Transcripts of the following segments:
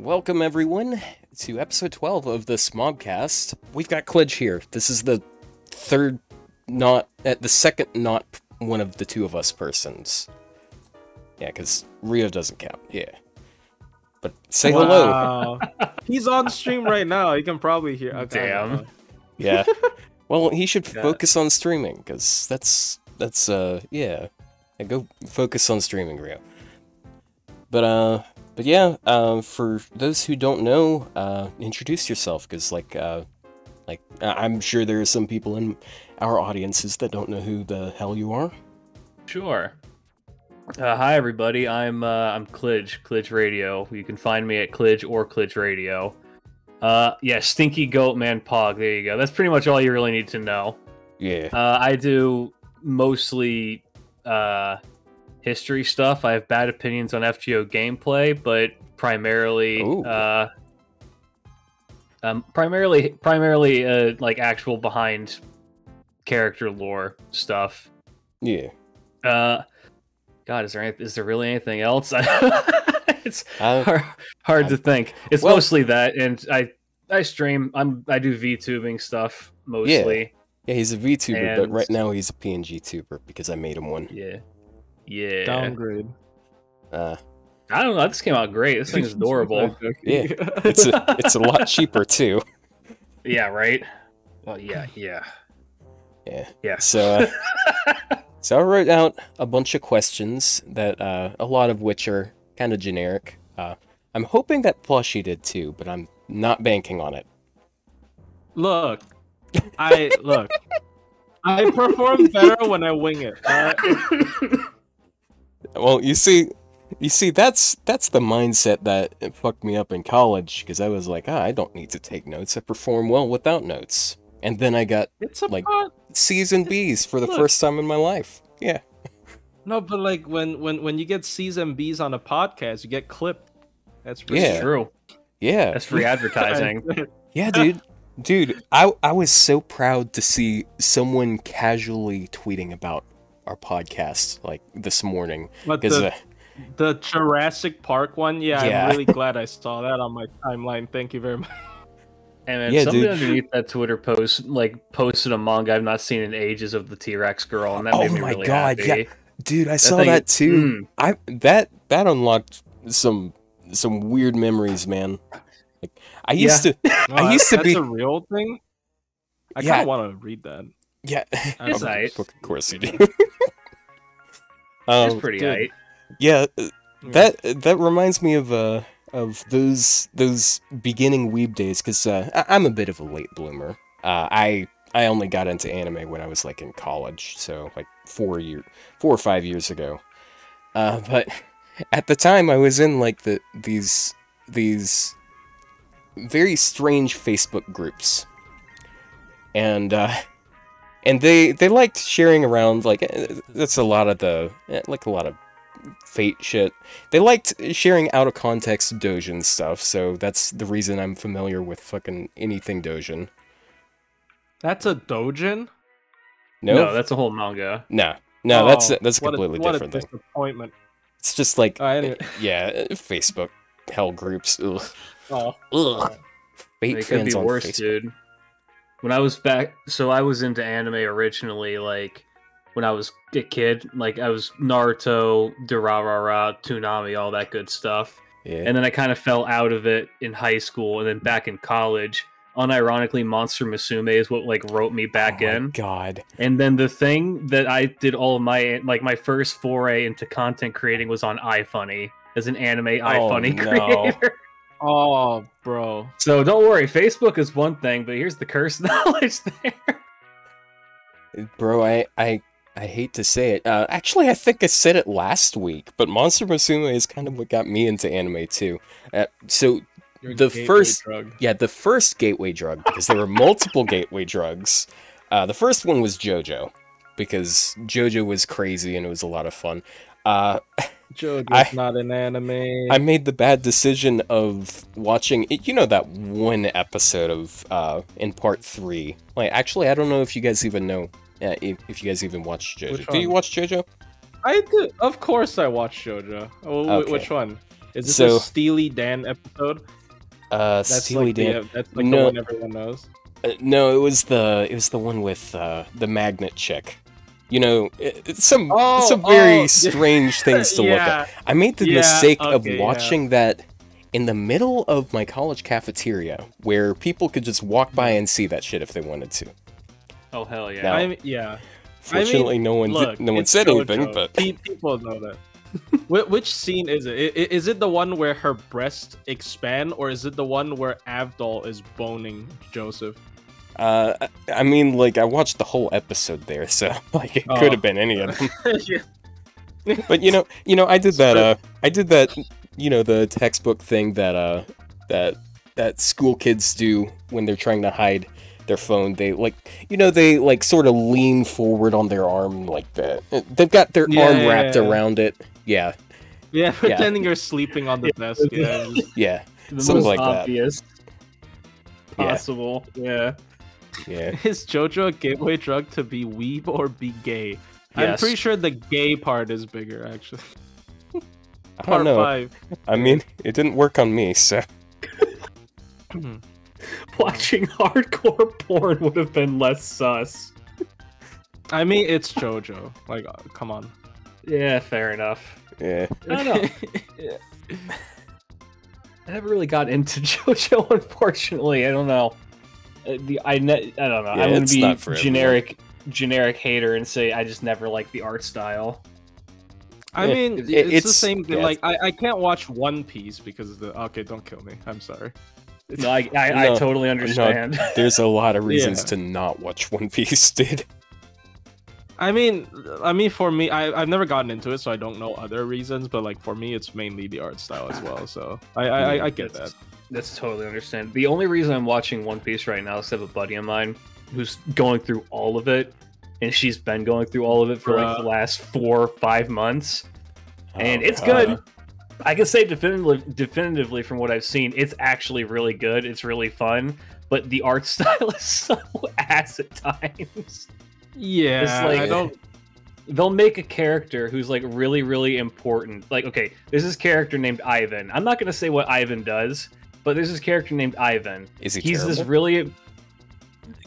Welcome everyone to episode 12 of the Smobcast. We've got Klidge here. This is the third not at the second not one of the two of us persons. Yeah, because Rio doesn't count. Yeah. But say hello. He's on stream right now. You can probably hear. Okay, Damn. Yeah. well, he should Yeah. focus on streaming because that's that's uh yeah. Yeah, Go focus on streaming, Rio. But uh, but yeah. Uh, for those who don't know, uh, introduce yourself because like uh, like I'm sure there are some people in our audiences that don't know who the hell you are. Sure. Uh, hi everybody. I'm uh, I'm Klidge, Klidge Radio. You can find me at Klidge or Klidge Radio. Uh, yeah, Stinky Goat Man Pog. There you go. That's pretty much all you really need to know. Yeah. Uh, I do mostly uh, history stuff. I have bad opinions on FGO gameplay, but primarily, uh, um, primarily, primarily, uh, like actual behind character lore stuff. Yeah. Uh, God, is there any, is there really anything else? it's Uh, hard, hard to think. It's well- mostly that, and I I stream. I'm I do VTubing stuff mostly. yeah, yeah he's a VTuber, but right now he's a PNG tuber because I made him one. Yeah, yeah. Downgrade. Uh, I don't know. This came out great. This thing is adorable. Yeah. it's a it's a lot cheaper too. yeah, right. Well, yeah, yeah, Yeah. yeah. So, uh, so I wrote out a bunch of questions that uh, a lot of which are kind of generic. Uh, I'm hoping that Plushie did too, but I'm not banking on it. look, I look. I perform better when I wing it. Alright? Well, you see, you see, that's that's the mindset that fucked me up in college because I was like, ah, I don't need to take notes. I perform well without notes. And then I got It's a Like- pod- C's and B's for the Look. first time in my life. Yeah. no, but like when when when you get C's and B's on a podcast, you get clipped. That's pretty Yeah. True. Yeah. That's free advertising. Yeah, dude. Dude, I I was so proud to see someone casually tweeting about our podcast like this morning But because the, uh, the Jurassic Park one, yeah, Yeah. I'm really glad I saw that on my timeline. Thank you very much. And then Yeah, somebody dude. underneath that Twitter post like posted a manga I've not seen in ages of the T Rex girl, and that Oh made me my really God, yeah. happy. dude, I saw thing- that too. mm. I that that unlocked some some weird memories, man. Like I used to I used to that's be- a real thing. I Yeah. kind of want to read that. Yeah. It's Of. Of course you do. It's um, pretty dude. aight. yeah, uh, that that reminds me of uh of those those beginning weeb days because uh, I- I'm a bit of a late bloomer. Uh, I I only got into anime when I was like in college, so like four year four or five years ago. Uh, but at the time, I was in like the these these very strange Facebook groups, and uh, and they they liked sharing around like eh, that's a lot of the eh, like a lot of fate shit. They liked sharing out of context Dojin stuff, so that's the reason I'm familiar with fucking anything Dojin. That's a dojin. No, No, that's a whole manga. no, no, that's Oh, that's a what completely what different a thing. disappointment. It's just like Oh, anyway. yeah, eh, Facebook hell groups. Ugh, Oh, ugh. Fate It could fans be on worse, Facebook. dude. When I was back, so I was into anime originally, like when I was a kid. Like I was Naruto, Durarara, Toonami, all that good stuff. Yeah. And then I kind of fell out of it in high school, and then back in college. Unironically, Monster Musume is what like wrote me back oh in. God. And then the thing that I did all of my like my first foray into content creating was on iFunny as an anime oh, iFunny no. creator. Oh, bro. So don't worry, Facebook is one thing, but here's the curse knowledge there. Bro, I, I I hate to say it. Uh, actually, I think I said it last week, but Monster Musume is kind of what got me into anime too. Uh, so Your The first- drug. yeah, the first gateway drug because there were multiple gateway drugs. Uh, the first one was JoJo because JoJo was crazy and it was a lot of fun. Uh, JoJo's I- not an anime. I made the bad decision of watching. You know that one episode of uh, in part three. Like, actually, I don't know if you guys even know. Uh, if, if you guys even watch JoJo. Which Do you watch JoJo? I do. Of course, I watch JoJo. Oh, Okay. Which one? Is this So- a Steely Dan episode? Uh, That's Steely like Dan. The, that's like No. the one everyone knows. Uh, no, it was the it was the one with uh, the magnet chick. You know, it's some Oh, some very oh, strange things to look at. I made the Yeah, mistake of okay, yeah. watching that in the middle of my college cafeteria, where people could just walk by and see that shit if they wanted to. Oh hell yeah! No. I mean, yeah. Fortunately, no one Look, no one said anything, but people know that. Which scene is it? I- i- Is it the one where her breasts expand, or is it the one where Avdol is boning Joseph? Uh, I- I mean, like I watched the whole episode there, so like it Oh. could have been any of them. Yeah. But you know, you know, I did that. Uh, I did that. You know, the textbook thing that uh, that that school kids do when they're trying to hide their phone. They like, you know, they like sort of lean forward on their arm like that. They've got their Yeah, arm yeah, wrapped yeah. around it. Yeah, yeah, pretending you're sleeping on the desk. Yeah, yeah, the something most like that. obvious Yeah. possible. yeah. Yeah. Is JoJo a gateway drug to be weeb or be gay? I'm pretty sure the gay part is bigger, actually. I don't Part know. five. I mean, it didn't work on me, so Watching hardcore porn would have been less sus. I mean, it's JoJo. Like, uh, come on. Yeah, fair enough. yeah. I don't know. I never really got into JoJo, unfortunately. I don't know. Uh, the I ne- I don't know. Yeah, I wouldn't it's be not for everyone. generic generic hater and say I just never liked the art style. I Yeah, mean, it- it's, the same thing. yeah, Like, I, I can't watch One Piece because of the. Okay, don't kill me. I'm sorry. No, I I, I totally understand. There's a lot of reasons Yeah. to not watch One Piece, dude. I mean, I mean, for me, I, I've never gotten into it, so I don't know other reasons. But like for me, it's mainly the art style as well. So I, I, I, I get that. That's- totally understand. The only reason I'm watching One Piece right now is I have a buddy of mine who's going through all of it, and she's been going through all of it for like the last four or five months, and Oh, it's God. good. I can say definitively, definitively from what I've seen, it's actually really good. It's really fun, but the art style is so ass at times. Yeah, It's like I don't. they'll make a character who's like really really important like okay there's this character named ivan i'm not going to say what ivan does but there's this character named ivan. Is he he's this really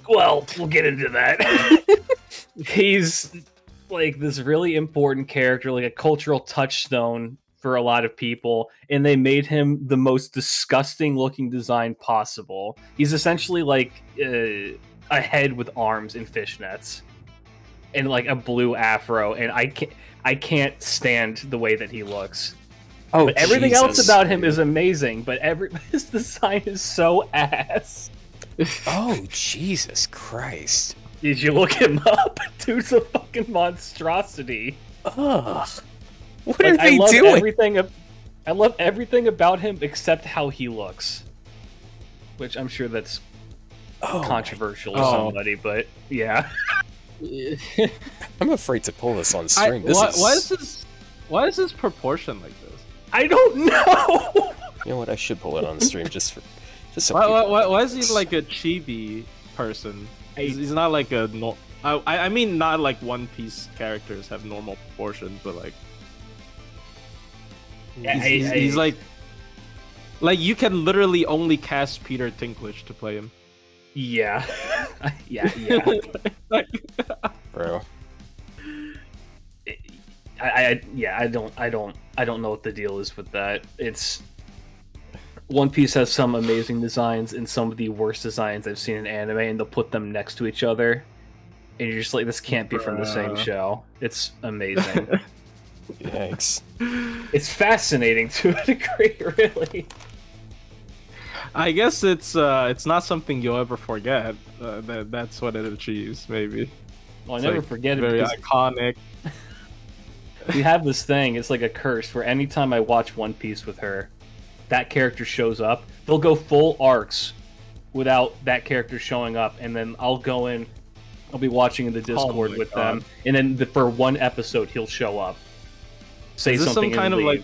well we'll get into that. He's like this really important character like a cultural touchstone for a lot of people and they made him the most disgusting looking design possible. He's essentially like uh, a head with arms and fishnets and like a blue afro and i can't i can't stand the way that he looks Oh, but everything else about him is amazing but every his design is so ass Oh, Jesus Christ. did you look him up dude's a fucking monstrosity Ugh. What Like, are I they love doing? everything i love everything about him except how he looks which i'm sure that's Oh, controversial to Oh. somebody but yeah I'm afraid to pull this on I, stream. this why, is... why is this? Why is this proportion like this? I don't know You know what? I should pull it on the stream just for, just so Why, why, why, why is he like a chibi person? He's, he's not like a no. I, I I mean, not like One Piece characters have normal proportions, but like Yeah, he's, I- he's, I- he's like like you can literally only cast Peter Dinklage to play him. yeah yeah yeah bro. I, I yeah i don't i don't i don't know what the deal is with that it's one piece has some amazing designs and some of the worst designs i've seen in anime and they'll put them next to each other and you're just like this can't be from the same show it's amazing Yikes. it's fascinating to a degree really I guess it's uh it's not something you'll ever forget. Uh, that that's what it achieves, maybe. well, i It's, never like, forget it Very because iconic. we have this thing it's like a curse where anytime i watch one piece with her that character shows up they'll go full arcs without that character showing up and then i'll go in i'll be watching in the oh discord my with God. them and then the, for one episode he'll show up say Is this something some kind and of like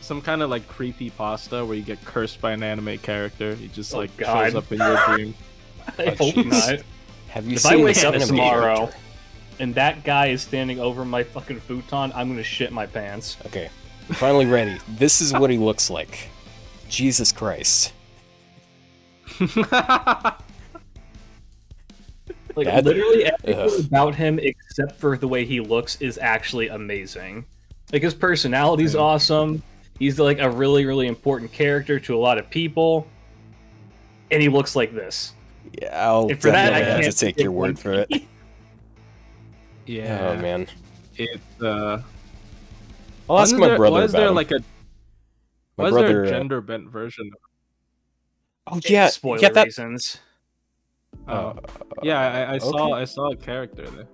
some kind of like creepy pasta where you get cursed by an anime character? He just Oh, like God. shows up in your dream. i Oh, hope jeez. not Have you if seen i wake this up tomorrow character? And that guy is standing over my fucking futon i'm gonna shit my pants Okay. Finally ready. This is what he looks like. Jesus Christ. Like That- literally everything Ugh. about him except for the way he looks is actually amazing. Like his personality's Mm. awesome. He's like a really, really important character to a lot of people. And he looks like this. Yeah, I'll And for that, I have to can't take your word for it. Yeah. Oh man. It's uh. I'll ask wasn't my there, brother Was about there him. like a my was brother. there a uh, gender bent version? oh yeah, Spoiler yeah. That. reasons. Of, Uh, oh, yeah, I, I saw okay. I saw a character there.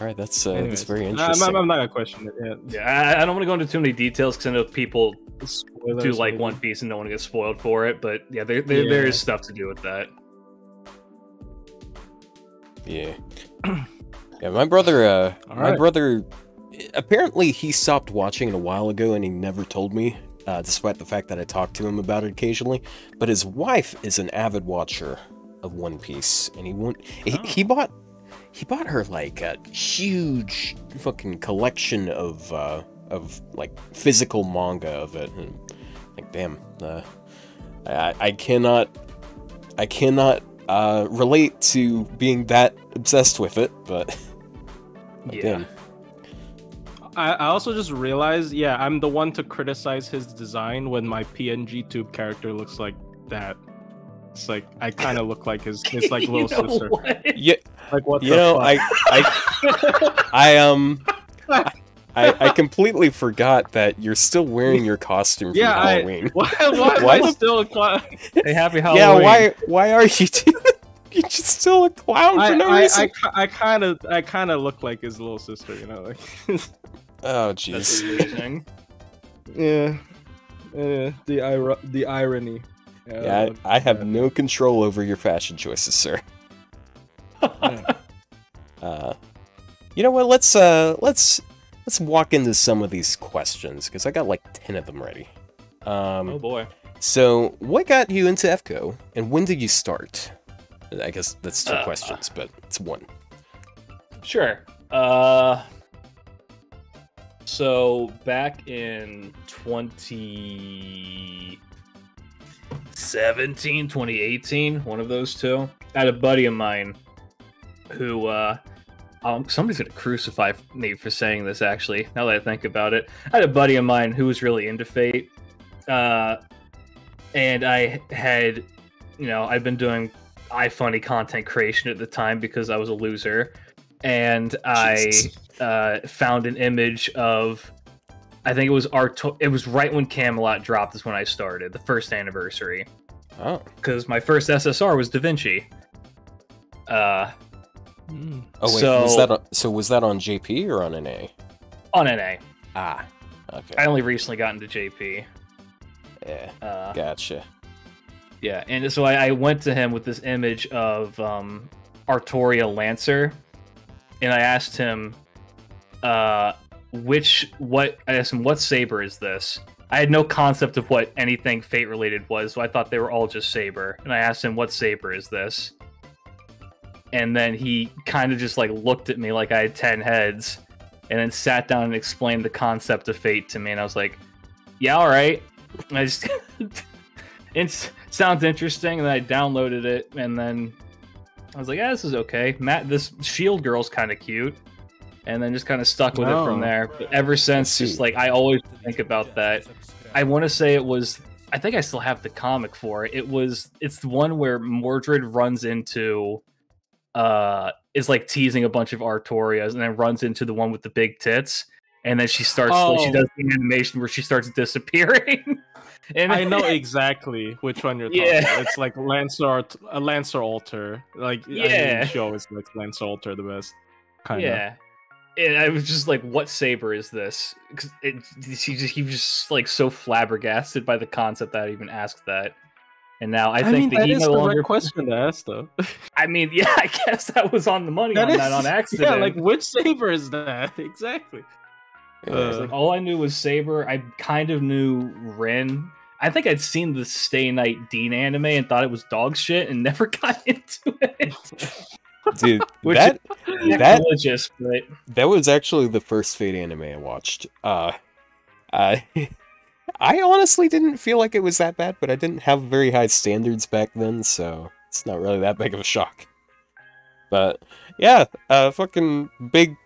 all right, that's uh, that's Anyways, very nah, I'm- interesting. I'm, I'm not gonna question it. Yeah, Yeah, I, I don't want to go into too many details because I know people Spoilers, do like maybe. One Piece and don't want to get spoiled for it. But yeah, there, there, there is stuff to do with that. Yeah. yeah, my brother uh All my right. brother apparently he stopped watching it a while ago and he never told me, uh, despite the fact that I talked to him about it occasionally. But his wife is an avid watcher of One Piece and he won't he, Oh. he bought he bought her like a huge fucking collection of uh of like physical manga of it and like damn uh I, I cannot I cannot uh, relate to being that obsessed with it, but Yeah. damn. I, I also just realized, yeah, I'm the one to criticize his design when my PNG tube character looks like that. It's like I kind of look like his his like You little know sister. what? Yeah, Like what you the know, fuck? I, I, I um, I, I completely forgot that you're still wearing your costume from Yeah, I- Halloween. why, why am Why I still a clown? Hey, happy Halloween. yeah, why, why are you? doing You're just still a clown for I, no I, reason. I, ki- I kind of I kind of look like his little sister, you know, like oh, That's jeez. amazing. yeah, yeah, the ir- the irony. Yeah, I, I have no control over your fashion choices, sir. Uh, you know what? Let's uh, let's let's walk into some of these questions because I got like ten of them ready. Um, oh boy. So, what got you into FGO, and when did you start? I guess that's two Uh, questions, but it's one. Sure. Uh so back in 2017, 2018, one of those two, I had a buddy of mine who uh um, somebody's gonna crucify me for saying this actually, now that I think about it. I had a buddy of mine who was really into Fate. Uh and I had you know, I've been doing iFunny content creation at the time because I was a loser, and I uh, found an image of. I think it was Arto- It was right when Camelot dropped. Is when I started the first anniversary Oh, because my first SSR was Da Vinci. Uh, Mm. oh wait, So- was that on, so? Was that on JP or on NA? on NA. Ah, okay, I only recently got into JP. yeah, Uh, gotcha. Yeah, and so I, I went to him with this image of um, Artoria Lancer, and I asked him, uh, which what I asked him what saber is this? I had no concept of what anything fate related was, so I thought they were all just saber. And I asked him what saber is this, and then he kind of just like looked at me like I had ten heads, and then sat down and explained the concept of fate to me, and I was like, yeah, all right. And I just it sounds interesting, and then I downloaded it, and then I was like, yeah, this is okay. Matt, this shield girl's kind of cute, and then just kind of stuck with it Oh. from there. But ever since, just like I always think about that. I want to say it was. I think I still have the comic for it. It was. It's the one where Mordred runs into, uh, is like teasing a bunch of Artorias, and then runs into the one with the big tits, and then she starts. She Oh. does the animation where she starts disappearing. and I know exactly which one you're talking Yeah. about. It's like Lancer, a Lancer Alter. Like, I mean, Yeah. she always likes Lancer Alter the best. Kind of. Yeah. And I was just like, "What saber is this?" Because he just he was just like so flabbergasted by the concept that I even asked that. And now I, I, think mean, that that he is no the longer. right question to ask, though. I mean, yeah, I guess that was on the money on that on accident. Yeah, like which saber is that exactly? It's like all I knew was Saber. I kind of knew Ren. I think I'd seen the Stay Night DEEN anime and thought it was dog shit and never got into it. Dude, Which- that that Religious, but that was actually the first Fate anime I watched. Uh, I I honestly didn't feel like it was that bad, but I didn't have very high standards back then, so it's not really that big of a shock. But yeah, a fucking big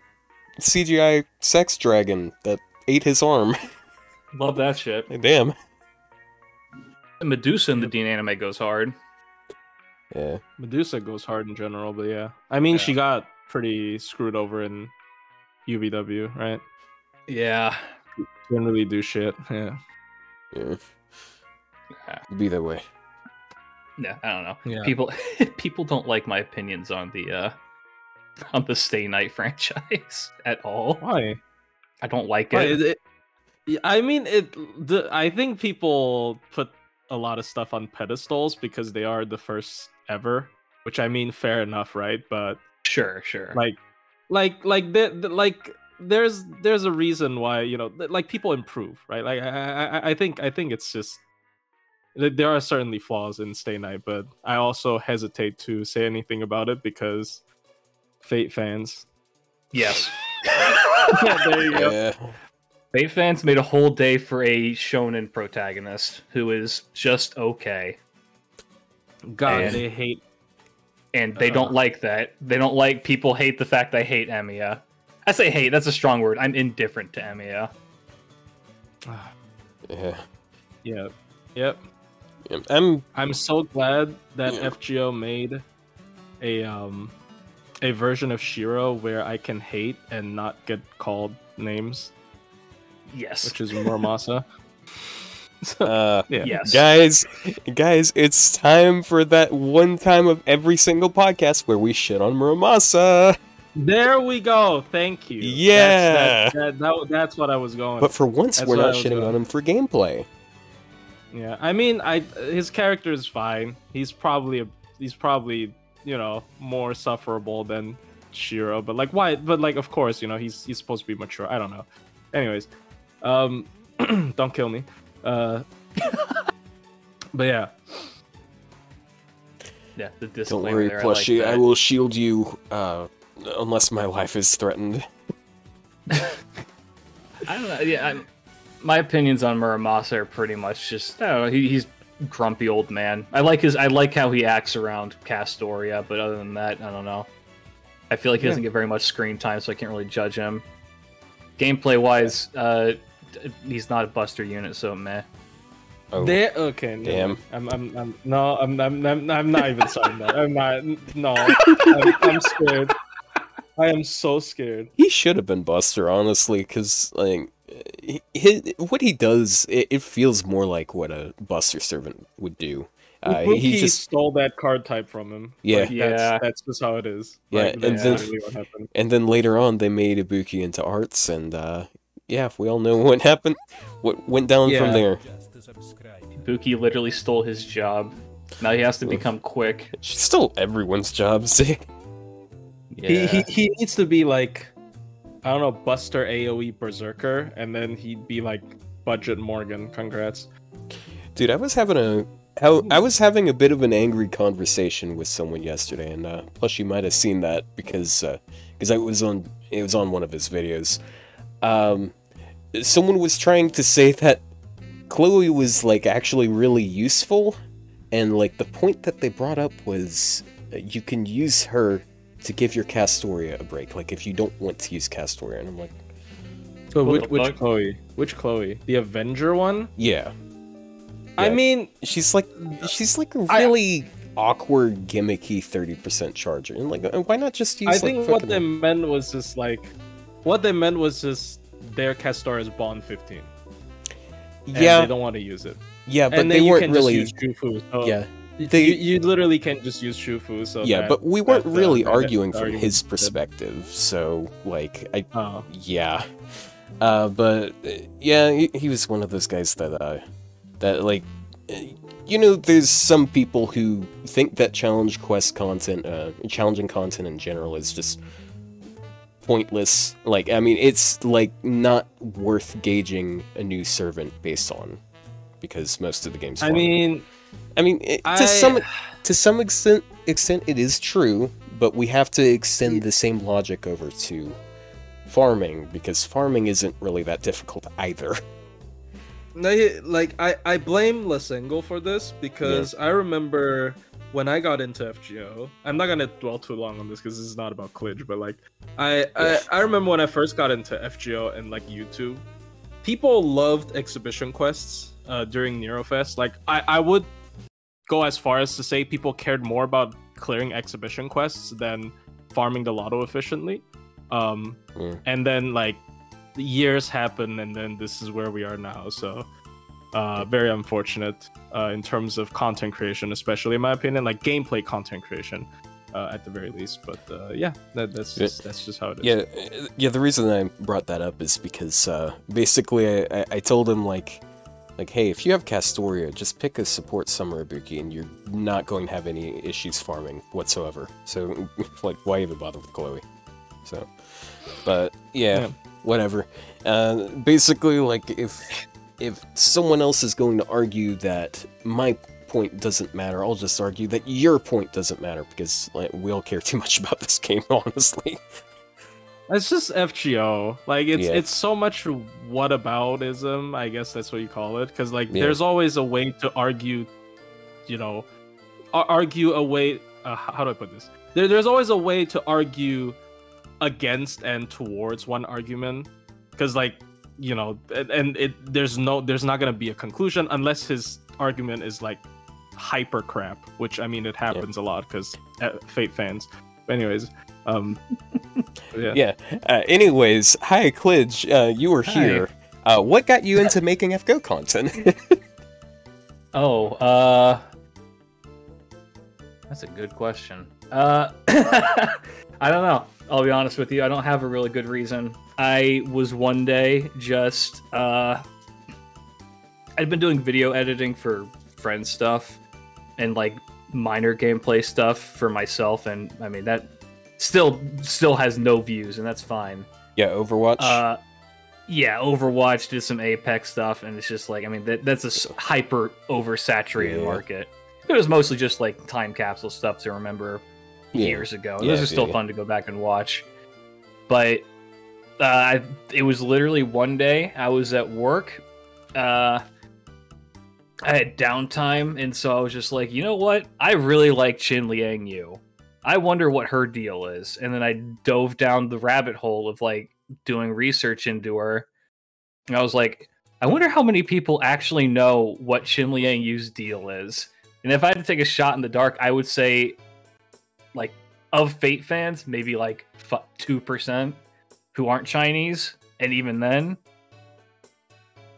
CGI sex dragon that ate his arm. Love that shit. Damn. Medusa in the DEEN anime goes hard. Yeah. Medusa goes hard in general, but yeah. I mean, Yeah. she got pretty screwed over in UBW, right? Yeah. She didn't really do shit. Yeah. Yeah. Yeah. Be that way. Yeah, I don't know. Yeah. People people don't like my opinions on the uh on the Stay Night franchise at all. Why? I don't like Why? it. It- it- I mean, it. The, I think people put a lot of stuff on pedestals because they are the first ever. Which I mean, fair enough, right? But Sure, sure. like like like the, the like there's there's a reason why you know like people improve right like i i, I- I think i think it's just there are certainly flaws in stay night but i also hesitate to say anything about it because fate fans yes. yeah, there you go Yeah. Fate fans made a whole day for a shonen protagonist who is just okay. god And- they hate And they Uh. don't like that. They don't like people hate the fact I hate Emiya. I say hate, that's a strong word. I'm indifferent to Emiya. Yeah. yeah yep Yeah, I'm i'm so glad that Yeah. fgo made a um a version of shiro where i can hate and not get called names Yes. which is Muramasa. uh yeah. Yes. Guys, guys, it's time for that one time of every single podcast where we shit on Muramasa. There we go. Thank you. Yeah. That's, that, that, that- that's what I was going. But for once, That's we're not shitting doing. on him for gameplay. yeah. I mean, I his character is fine. He's probably a, he's probably you know more sufferable than Shiro. But like why? But like of course you know he's he's supposed to be mature. I don't know. Anyways, um, don't kill me. Uh, but yeah. Yeah, the Don't worry, there, I like. I, will shield you uh, unless my life is threatened. I don't know. Yeah, I'm, my opinions on Muramasa are pretty much just I don't know. He, he's grumpy old man. I like his. I like how he acts around Castoria, but other than that, I don't know. I feel like he Yeah. doesn't get very much screen time, so I can't really judge him. Gameplay wise, uh, he's not a Buster unit, so meh. Oh, There. Okay. no, Damn. I'm. I'm. I'm. No. I'm. I'm. I'm, I'm not even saying that. I'm not. No. I'm, I'm scared. I am so scared. he should have been Buster, honestly, because like he, he, what he does, it, it feels more like what a Buster servant would do. Uh, Ibuki he just stole that card type from him. Yeah. Like, Yeah. That's, that's just how it is. Yeah, Like, and that's then- literally what happened. And then later on, they made Ibuki into arts, and uh, yeah, we all know what happened, what went down Yeah. from there. Buki literally stole his job. Now he has to become quick. She stole everyone's job. See, Yeah. He, he he needs to be like, I don't know, Buster AOE Berserker, and then he'd be like Budget Morgan. Congrats. dude, I was having a, I was having a bit of an angry conversation with someone yesterday, and uh, plus you might have seen that because because I was on it was on one of his videos. Um, someone was trying to say that Chloe was like actually really useful, and like the point that they brought up was uh, you can use her to give your Castoria a break. Like if you don't want to use Castoria, and I'm like, But which, which? Chloe? Which Chloe? The Avenger one? yeah, I mean, she's like she's like a I- really awkward gimmicky 30% charger and like why not just use I like, think what fucking- they meant was just like, what they meant was just their Castoria's Bond 15. And yeah they don't want to use it. yeah but and they you weren't can really just use Shufu. So yeah y- they- you, you literally can't just use Shufu. So yeah that- but we weren't that, uh, really that- arguing from argument his perspective so like i Oh. yeah uh but uh, yeah he, he was one of those guys that uh that like uh, you know there's some people who think that challenge quest content uh challenging content in general is just pointless like i mean it's like not worth gauging a new servant based on because most of the games I mean, i mean it, to I, some to some extent extent it is true but we have to extend the same logic over to farming because farming isn't really that difficult either No, like I, I blame Lasingle for this because I remember when I got into FGO. I'm not gonna dwell too long on this because this is not about Klidge, but like I, I I remember when I first got into FGO and like YouTube, people loved exhibition quests uh, during Nerofest. Like I, I would go as far as to say people cared more about clearing exhibition quests than farming the lotto efficiently. Um, Mm. and then like years happen and then this is where we are now so uh very unfortunate uh in terms of content creation especially in my opinion like gameplay content creation uh, at the very least but uh yeah that, that's just that's just how it is Yeah, uh, yeah. The reason I brought that up is because uh, basically I, I, I told him like, like, hey, if you have Castoria, just pick a support summer Ibuki, and you're not going to have any issues farming whatsoever. So, like, why even bother with Chloe? So, but yeah, Yeah. whatever. Uh, basically, like, if if someone else is going to argue that my point doesn't matter, I'll just argue that your point doesn't matter because like, we all care too much about this game, honestly. It's just fgo like it's Yeah. it's so much whataboutism i guess that's what you call it. Because like Yeah. there's always a way to argue you know argue a way uh, how do i put this? There, there's always a way to argue against and towards one argument. Because like you know and, and it there's no there's not going to be a conclusion unless his argument is like hyper crap which i mean it happens a lot because fate fans. But anyways um yeah Yeah. Uh, anyways, hi, Klidge. Uh, you were Hi. here. Uh, what got you into making FGO content? Oh, uh That's a good question. Uh I don't know. I'll be honest with you. I don't have a really good reason. I was one day just uh I'd been doing video editing for friend stuff and like minor gameplay stuff for myself and I mean that still still has no views and that's fine. yeah, Overwatch. Uh, yeah, Overwatch did some Apex stuff, and it's just like I mean that that's a hyper oversaturated Yeah. market. It was mostly just like time capsule stuff to remember Yeah. years ago. Yeah, Those are still fun to go back and watch. But uh, I- it was literally one day I was at work. Uh, I had downtime, and so I was just like, you know what? I really like Qin Liang Yu. I wonder what her deal is. And then I dove down the rabbit hole of like doing research into her. And I was like, I wonder how many people actually know what Qin Liang Yu's deal is. And if I had to take a shot in the dark, I would say, like, of Fate fans, maybe like 2% who aren't Chinese. And even then,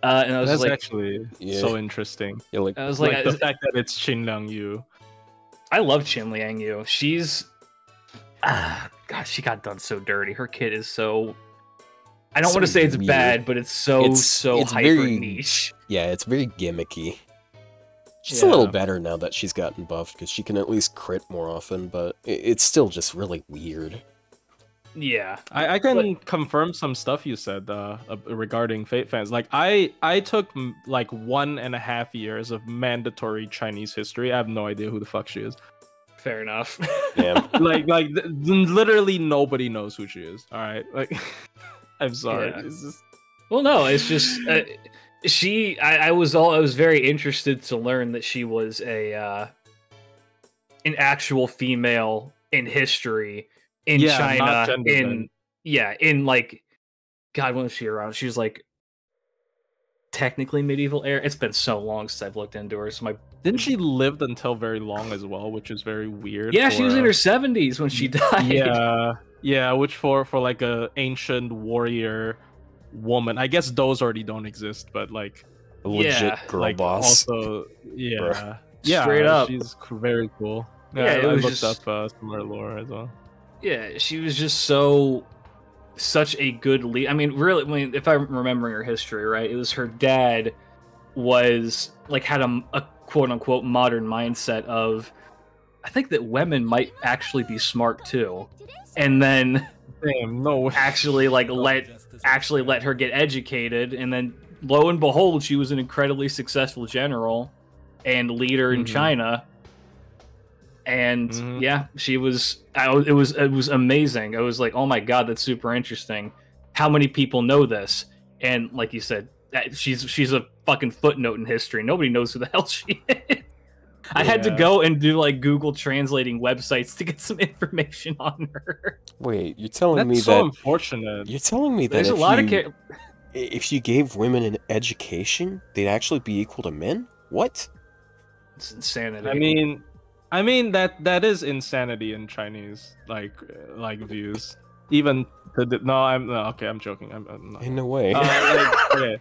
uh, and I was that's like, actually Yeah. so interesting yeah, like, I was like, like, the fact that it's Qin Liang Yu. I love Qin Liang Yu. She's ah, God, she got done so dirty. Her kid is so. I don't So want to say it's weird. bad, but it's so It's- so it's hyper very- niche. yeah, it's very gimmicky. She's a little better now that she's gotten buffed because she can at least crit more often, but it's still just really weird. Yeah, I, I can confirm some stuff you said uh, uh, regarding Fate fans. Like I, I took like one and a half years of mandatory Chinese history. I have no idea who the fuck she is. fair enough. Yeah. Like, like th- literally nobody knows who she is. All right, like I'm sorry. Yeah. It's just well, no, it's just uh, she. I, I was all. I was very interested to learn that she was a uh, an actual female in history in Yeah, China. In bend. yeah, in like, God, when was she around? She was like technically medieval era. It's been so long since I've looked into her. So my didn't she lived until very long as well, which is very weird. yeah, she for was in her seventies when she died. Yeah, yeah, which for for like a ancient warrior woman. I guess those already don't exist, but like A legit Yeah, girl like boss. also yeah Bruh. yeah Straight up. she's very cool yeah, Yeah, I, I looked just- up uh, some of her lore as well yeah, she was just so such a good lead. I mean, really, I mean, if I'm remembering her history right, it was her dad was like had a, a quote unquote modern mindset of I think that women might actually be smart too, and then damn no actually like let actually let her get educated, and then lo and behold, she was an incredibly successful general and leader in Mhm. China. And Mhm. yeah, she was. I, it was it was amazing. I was like, oh my god, that's super interesting. How many people know this? And like you said, she's she's a fucking footnote in history. Nobody knows who the hell she is. I had to go and do like Google translating websites to get some information on her. Wait, you're telling me That's me so that unfortunate. you're telling me that There's a lot you, of char- if you gave women an education, they'd actually be equal to men? What? it's insanity. I mean, I mean that that is insanity in Chinese like uh, like views. Even to the, no, I'm no, okay. I'm joking. I'm, I'm not. In a way. Uh, like, okay.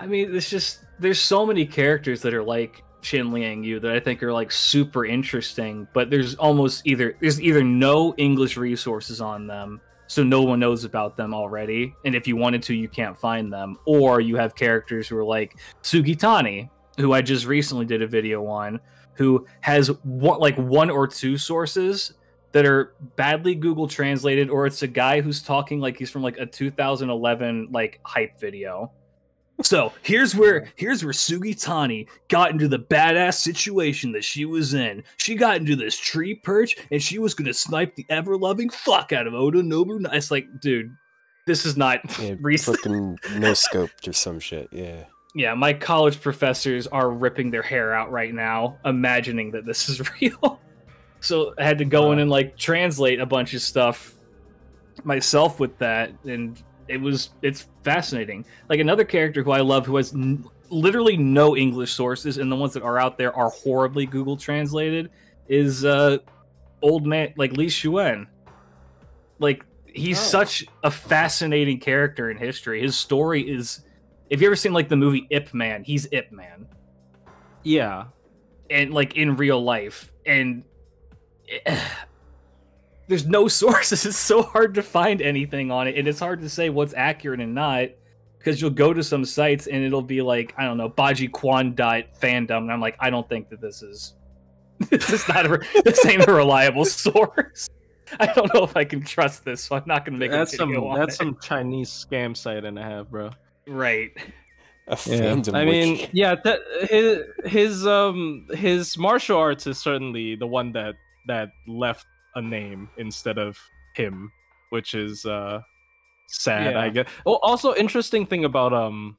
I mean, it's just there's so many characters that are like Qin Liang Yu that I think are like super interesting, but there's almost either there's either no English resources on them, so no one knows about them already, and if you wanted to, you can't find them, or you have characters who are like Sugitani, who I just recently did a video on, who has one like one or two sources that are badly Google translated, or it's a guy who's talking like he's from like a 2011 like hype video. So here's where here's where Sugitani got into the badass situation that she was in. She got into this tree perch and she was gonna snipe the ever loving fuck out of Oda Nobu. It's like, dude, this is not yeah, recent. no scoped or some shit. Yeah. Yeah, my college professors are ripping their hair out right now, imagining that this is real. So I had to go in and like translate a bunch of stuff myself with that, and it was it's fascinating. Like another character who I love, who has n- literally no English sources, and the ones that are out there are horribly Google translated, is uh old man like Li Shuwen. Like he's Oh. such a fascinating character in history. His story is if you ever seen like the movie Ip Man, he's Ip Man, yeah. and like in real life, and there's no sources. It's so hard to find anything on it, and it's hard to say what's accurate and not because you'll go to some sites and it'll be like I don't know Baji Quan dot fandom, and I'm like I don't think that this is this is not a this ain't a reliable source. I don't know if I can trust this, so I'm not going to make That's a some on that's it. some Chinese scam site and a half, bro. Right. A fandom. I mean, wiki. yeah, that, his his um his martial arts is certainly the one that that left a name instead of him, which is uh sad. I guess. Oh, also interesting thing about um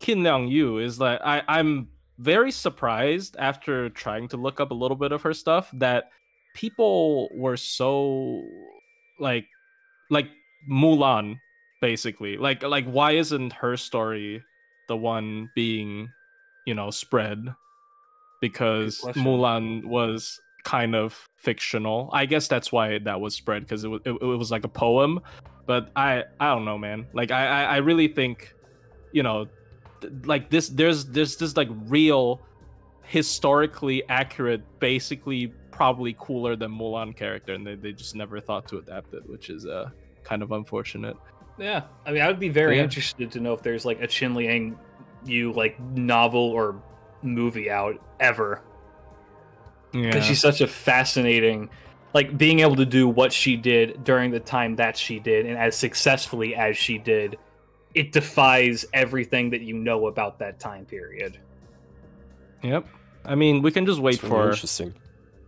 Qin Liang Yu is that I I'm very surprised after trying to look up a little bit of her stuff that people were so like like Mulan basically. Like like why isn't her story the one being you know spread? Because. Mulan was kind of fictional. I guess that's why that was spread because it was it, it was like a poem. But I I don't know man. Like I I, I really think you know th- like this there's there's this like real historically accurate basically probably cooler than Mulan character and they, they just never thought to adapt it which is uh kind of unfortunate Yeah, I mean, I would be very Yeah. interested to know if there's like a Qin Liang Yu like novel or movie out ever yeah because she's such a fascinating, like being able to do what she did during the time that she did and as successfully as she did, it defies everything that you know about that time period. Yep. I mean, we can just wait really for interesting.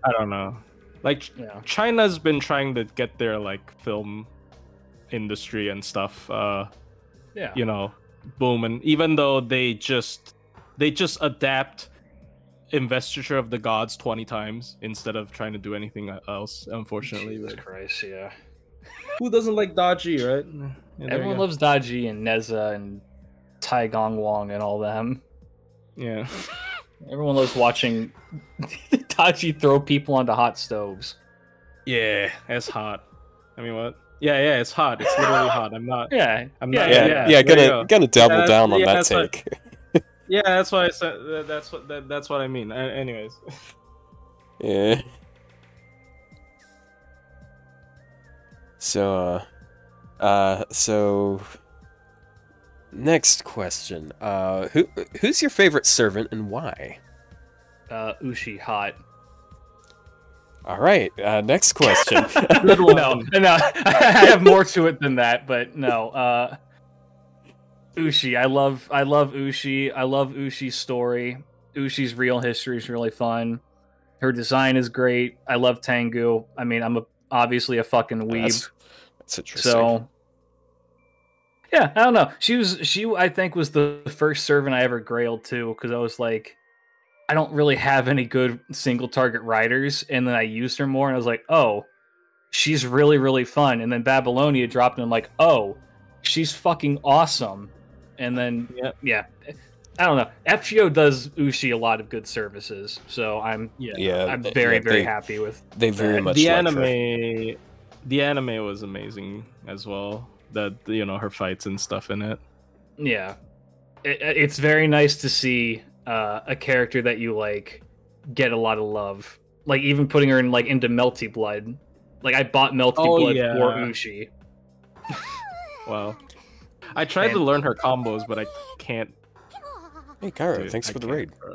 I don't know. Like Yeah, China's been trying to get their like film industry and stuff uh yeah, you know booming even though they just they just adapt investiture of the gods 20 times instead of trying to do anything else unfortunately. Jesus but Christ, yeah. who doesn't like Daji, right? Yeah, Everyone loves Daji and Nezha and Tai Gong Wang and all them. yeah. Everyone loves watching Daji throw people onto hot stoves. yeah that's hot. I mean what yeah yeah it's hot it's literally hot i'm not Yeah, I'm yeah, not- Yeah, yeah, yeah, there you gonna go. gonna double that's- down on yeah, that that's what- take. Yeah, that's why I said that's what that, that's what I mean. A- anyways, Yeah. So, uh, uh, so next question. Uh, who who's your favorite servant and why? Uh, Ushi hot. All right. Uh, next question. Good one. no, no, I have more to it than that, but no. Uh, Ushi, I love, I love Ushi. I love Ushi's story. Ushi's real history is really fun. Her design is great. I love Tengu. I mean, I'm a, obviously a fucking weeb, That's, that's interesting. so Yeah, I don't know. She was she I think was the first servant I ever grailed to because I was like, I don't really have any good single target riders, and then I used her more, and I was like, oh, she's really really fun. And then Babylonia dropped, and I'm like, oh, she's fucking awesome. And then Yep. yeah, I don't know. FGO does Ushi a lot of good services, so I'm Yeah. Yeah, I'm very yeah, very they, happy with They very that. much the like her. anime, the anime was amazing as well. That you know her fights and stuff in it. Yeah, it, it's very nice to see uh, a character that you like get a lot of love. Like even putting her in like into Melty Blood. Like I bought Melty Oh, Blood yeah. for Ushi. Wow. I tried to learn her combos, but I can't. Hey, Kyra, do it. thanks I for the raid. bro.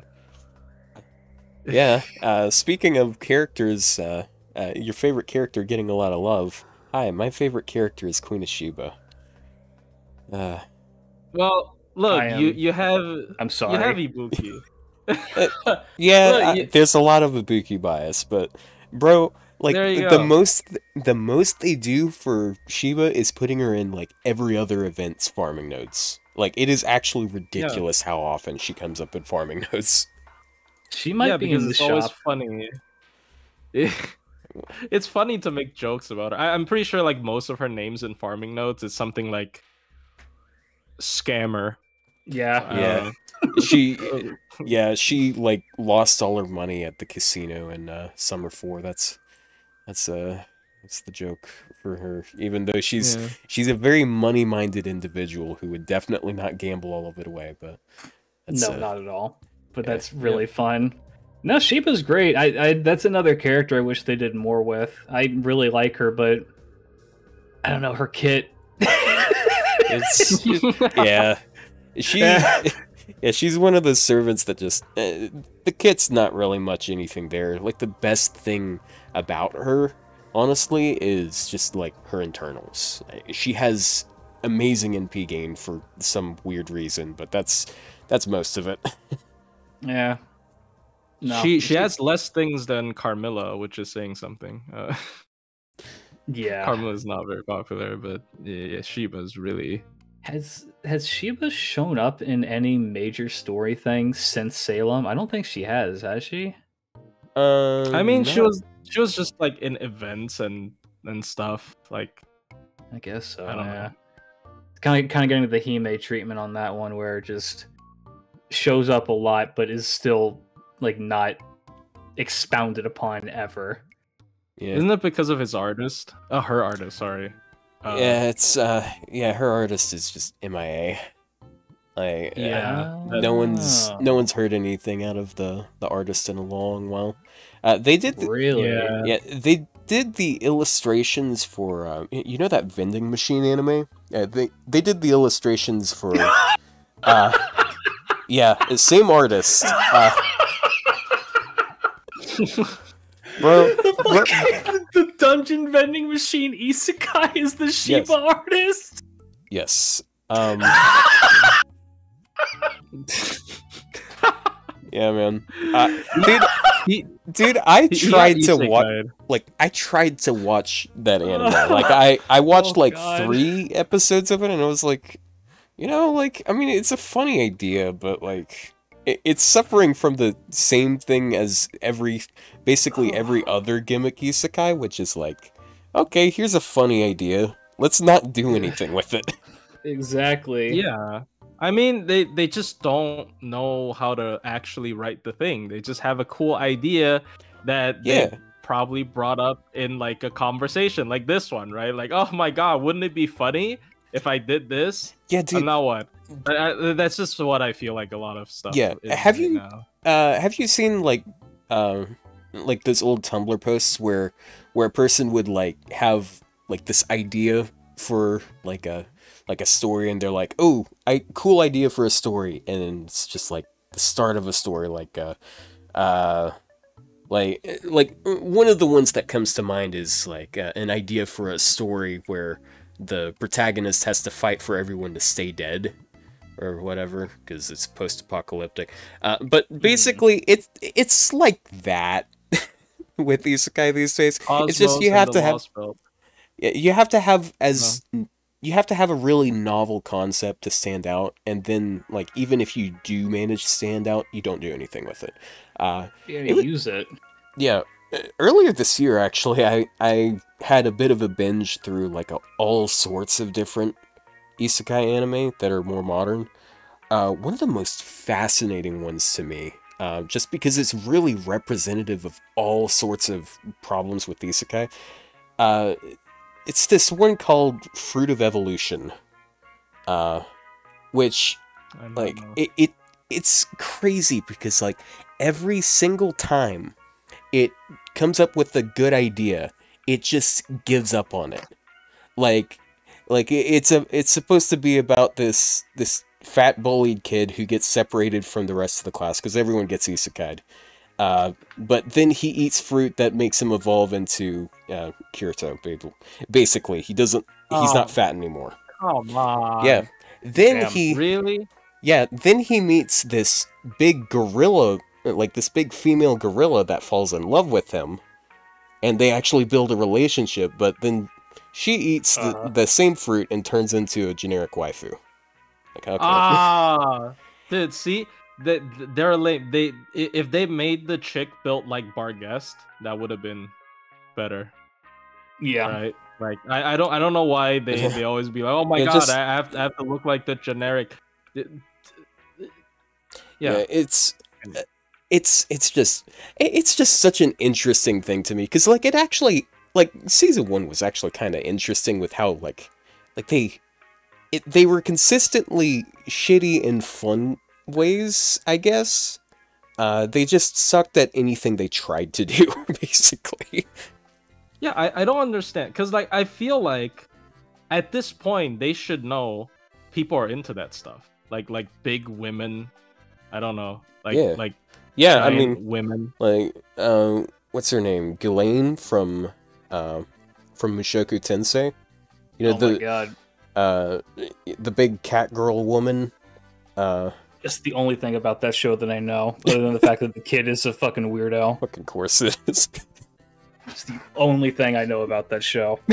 Yeah. Uh, speaking of characters, uh, uh, your favorite character getting a lot of love. Hi, my favorite character is Queen of Sheba. Uh, Well, look, I you you have I'm sorry. you have Ibuki. yeah, Look, I- you- there's a lot of Ibuki bias, but bro, like There the go. most the most they do for Sheba is putting her in like every other event's farming nodes. Like it is actually ridiculous how often she comes up in farming nodes. she might yeah, be because in the it's always funny. it's funny to make jokes about her. I, I'm pretty sure like most of her names in farming notes is something like scammer. Yeah. Yeah. Uh, She yeah, she like lost all her money at the casino in uh, Summer 4. That's that's uh that's the joke for her even though she's yeah. she's a very money-minded individual who would definitely not gamble all of it away, but that's, no, uh, not at all. But yeah, that's really fun. No, Sheba's great. I, I that's another character I wish they did more with. I really like her, but I don't know her kit. it's yeah. She yeah, she's one of those servants that just uh, the kit's not really much anything there. Like the best thing about her, honestly, is just like her internals. She has amazing NP gain for some weird reason, but that's that's most of it. yeah. No, she she has less things than Carmilla, which is saying something. Uh, yeah. Carmilla is not very popular, but yeah, yeah Sheba's really. Has has Sheba shown up in any major story things since Salem? I don't think she has. Has she? Um, I mean, she was she was just like in events and and stuff. Like I guess so. I don't yeah. know. Kind of kind of getting the Hime treatment on that one, where it just shows up a lot, but is still like not expounded upon ever. yeah. Isn't it because of his artist? Oh, her artist. Sorry. Uh, yeah, it's uh, yeah, her artist is just MIA. I Yeah, uh, no one's no one's heard anything out of the the artist in a long while. Uh, they did the, really. Yeah. yeah they did the illustrations for uh, you know that vending machine anime. Yeah, they they did the illustrations for. uh, yeah, same artist. Uh, bro, bro, the dungeon vending machine isekai is the Sheba Yes. artist. yes. Um, yeah, man. Uh, dude, He- dude, I tried to watch. like I tried to watch that anime. Like I I watched Oh, like God. three episodes of it, and I was like, you know, like I mean, it's a funny idea, but like it's suffering from the same thing as every basically every other gimmick isekai, which is like, okay, here's a funny idea. Let's not do anything with it. Exactly. Yeah. I mean, they they just don't know how to actually write the thing. They just have a cool idea that Yeah. they probably brought up in like a conversation like this one, right? Like, oh my god, wouldn't it be funny if I did this? Yeah, dude. And now what? I, that's just what I feel like a lot of stuff. Yeah, have you- Now. Uh, have you seen like, um, like those old Tumblr posts where, where a person would like have like this idea for like a like a story, and they're like, oh, I cool idea for a story, and it's just like the start of a story, like uh, uh, like like one of the ones that comes to mind is like uh, an idea for a story where the protagonist has to fight for everyone to stay dead or whatever because it's post-apocalyptic uh, but basically it's it's like that with isekai these days it's just Cosmos you have to have Belt. yeah, you have to have as you have to have a really novel concept to stand out, and then like even if you do manage to stand out, you don't do anything with it. Uh, Yeah, It would- use it. yeah, earlier this year actually, I I had a bit of a binge through like a, all sorts of different isekai anime that are more modern. Uh, one of the most fascinating ones to me, uh, just because it's really representative of all sorts of problems with isekai. Uh, it's this one called Fruit of Evolution, uh, which like it, it it's crazy because like every single time it comes up with a good idea it just gives up on it like like it's a it's supposed to be about this this fat bullied kid who gets separated from the rest of the class because everyone gets isekai'd uh, but then he eats fruit that makes him evolve into uh, Kirito. Basically, he doesn't. He's Oh. not fat anymore. Come on. Yeah. Then Damn. he Really? yeah, then he meets this big gorilla, like this big female gorilla that falls in love with him, and they actually build a relationship. But then she eats the, Uh-huh. the same fruit and turns into a generic waifu. Like okay, Ah, dude. See, that they're lame. They if they made the chick built like Barguest, that would have been better, Yeah. right? Like I, I don't I don't know why they, they always be like, oh my Yeah, god, just- I have to I have to look like the generic. Yeah. yeah, it's it's it's just it's just such an interesting thing to me because like it actually like season one was actually kind of interesting with how like like they it they were consistently shitty in fun ways i guess uh they just sucked at anything they tried to do basically Yeah, I, I don't understand because like I feel like at this point they should know people are into that stuff. Like like big women, I don't know. Like Yeah. like yeah i mean women. like um what's her name Ghislaine from uh, from mushoku tensei you know oh my the god. uh the big cat girl woman uh That's the only thing about that show that I know, other than the fact that the kid is a fucking weirdo. fucking course it is It's the only thing I know about that show.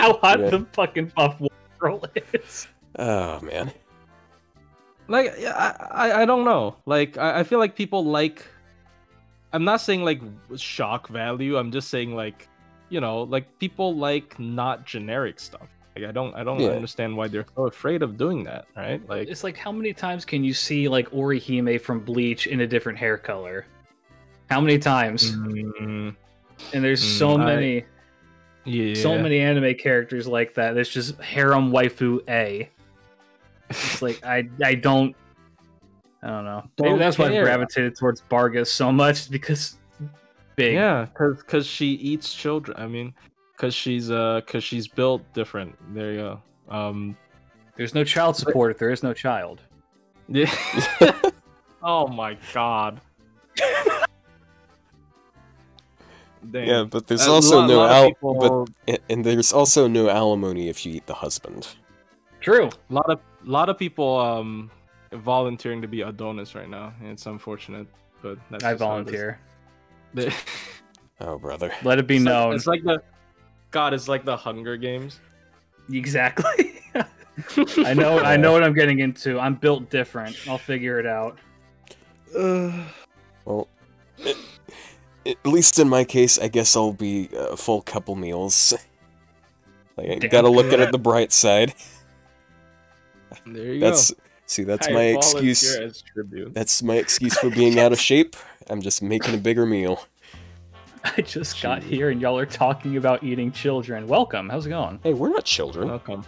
How hot Yeah. the fucking buff girl is. oh man Like yeah, I, I I don't know. Like I, I feel like people like. I'm not saying like shock value. I'm just saying like, you know, like people like not generic stuff. Like I don't I don't Yeah. understand why they're so afraid of doing that. Right? Like It's like how many times can you see like Orihime from Bleach in a different hair color? How many times? mm, And there's Mm, so I- many, yeah. so many anime characters like that. There's just harem waifu A. It's like I, I don't, I don't know. Maybe Don't that's why I've gravitated towards Barghest so much because big. Yeah, because she eats children. I mean, cause she's uh, cause she's built different. There you go. Um, There's no child support if there is no child. yeah. oh my god. Damn. yeah but there's A also lot- no al- people- but and there's also no alimony if you eat the husband True. a lot of a lot of people um volunteering to be Adonis right now, and it's unfortunate, but that's I just how volunteer. oh brother Let it be It's like- known. it's like the God. It's like the Hunger Games. Exactly. I know. I know what I'm getting into. I'm built different. I'll figure it out. well it- at least in my case i guess i'll be a full couple meals like i Damn. gotta look at it the bright side There you that's go. see that's I my excuse as tribute. that's my excuse for being out of shape i'm just making a bigger meal I just got here and y'all are talking about eating children. Welcome. How's it going? hey we're not children Welcome.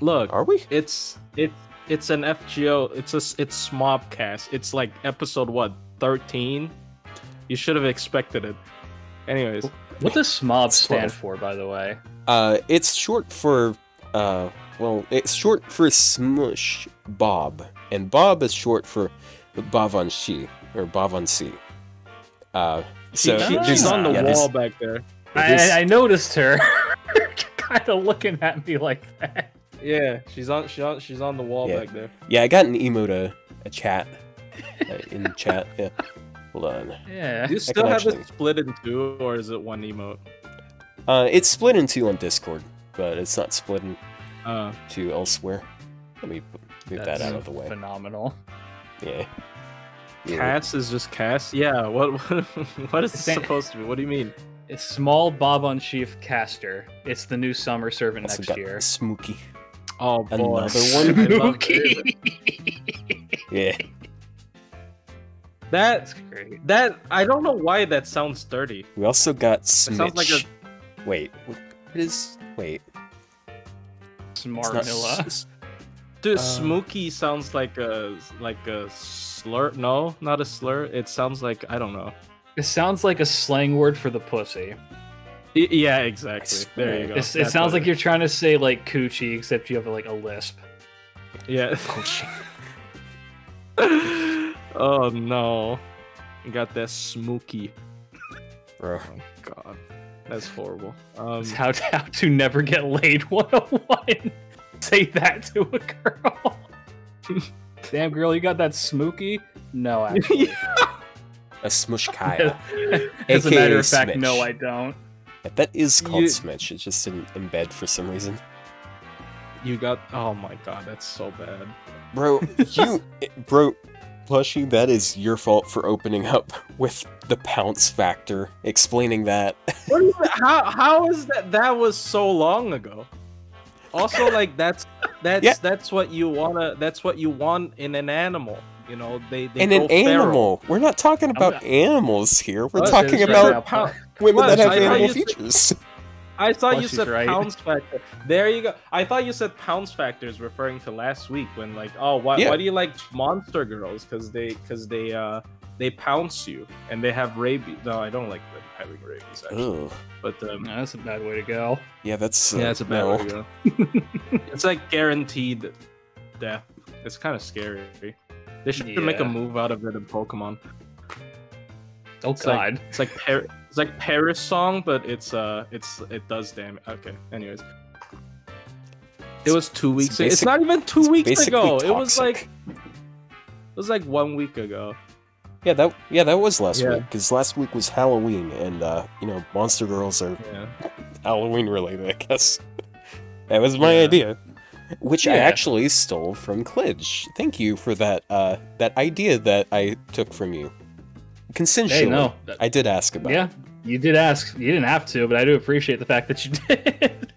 Look, are we it's it's it's an FGO. It's a it's Smobcast. It's like episode what thirteen. You should have expected it. Anyways, What does SMOB stand for, by the way? Uh, it's short for, uh, well, it's short for Smush Bob, and Bob is short for Bavanshi or Bavansi. Uh, so she, Ah. she's on the yeah, wall back there. I, I noticed her kind of looking at me like that. Yeah, she's on. She's on. She's on the wall Yeah. back there. yeah, I got an emote, a, a chat, uh, in chat. Yeah, hold on. Yeah. Do you still have actually- it split in two, or is it one emote? Uh, it's split in two on Discord. but it's not splitting Uh, to elsewhere. Let me move that out of the way. Phenomenal. Yeah. Yeah. Cass is just Cass. Yeah. What what, what is it supposed to be? What do you mean? It's small bob on sheaf caster. It's the new summer servant Also next got year. Smokey. Oh boy. Another one? I love Spooky. Yeah. That That's great. that I don't know why that sounds dirty. We also got sounds Smitch. like a- Wait. What is? Wait. It's not Smartnilla. s- Dude, Uh, Smokey sounds like a like a slur. No, not a slur. It sounds like I don't know. It sounds like a slang word for the pussy. Y- yeah, exactly. There you go. It sounds like you're trying to say like coochie, except you have like a lisp. Yeah. oh no. You got that Smokey. Bro. Oh god. That's horrible. Um, It's how to, how to never get laid 101. Say that to a girl. Damn girl, you got that smooky? No, actually. A Smushkaya. As a matter AKA of fact, Smitch. no, I don't. that is called You- Smitch. It just didn't embed for some reason. you got. Oh my god, that's so bad. Bro, you. bro, Plushie, that is your fault for opening up with the pounce factor, explaining that. What do how how is that? That was so long ago. Also, like that's that's Yeah. that's what you wanna. That's what you want in an animal. You know, they they and an feral. animal. We're not talking about not- animals here. We're What? talking about right Pound- women that have I thought animal you said- features. I thought Plus you said right. pounds factor. There you go. I thought you said pounds factors, referring to last week when like, oh, why, Yeah. why do you like monster girls? Because they because they uh they pounce you and they have rabies. No, I don't like them having rabies actually. Ugh. But um, No, that's a bad way to go. Yeah, that's. Uh, yeah, it's a bad no. way to go. it's like guaranteed death. It's kind of scary. They should make a move out of it in Pokemon. Oh It's like- god. It's like Par- it's like Perish Song, but it's uh it's it does damage. Okay, anyways. It was two weeks. ago. It's basic- not even two it's weeks basically ago. It was like it was like one week ago. Yeah, that yeah that was last Yeah. week because last week was Halloween, and uh, you know, monster girls are Yeah. Halloween related. I guess that was my Yeah. idea, which I actually stole from Klidge. Thank you for that uh, that idea that I took from you. Consensually, Hey, no. I did ask about. Yeah, you did ask. You didn't have to, but I do appreciate the fact that you did.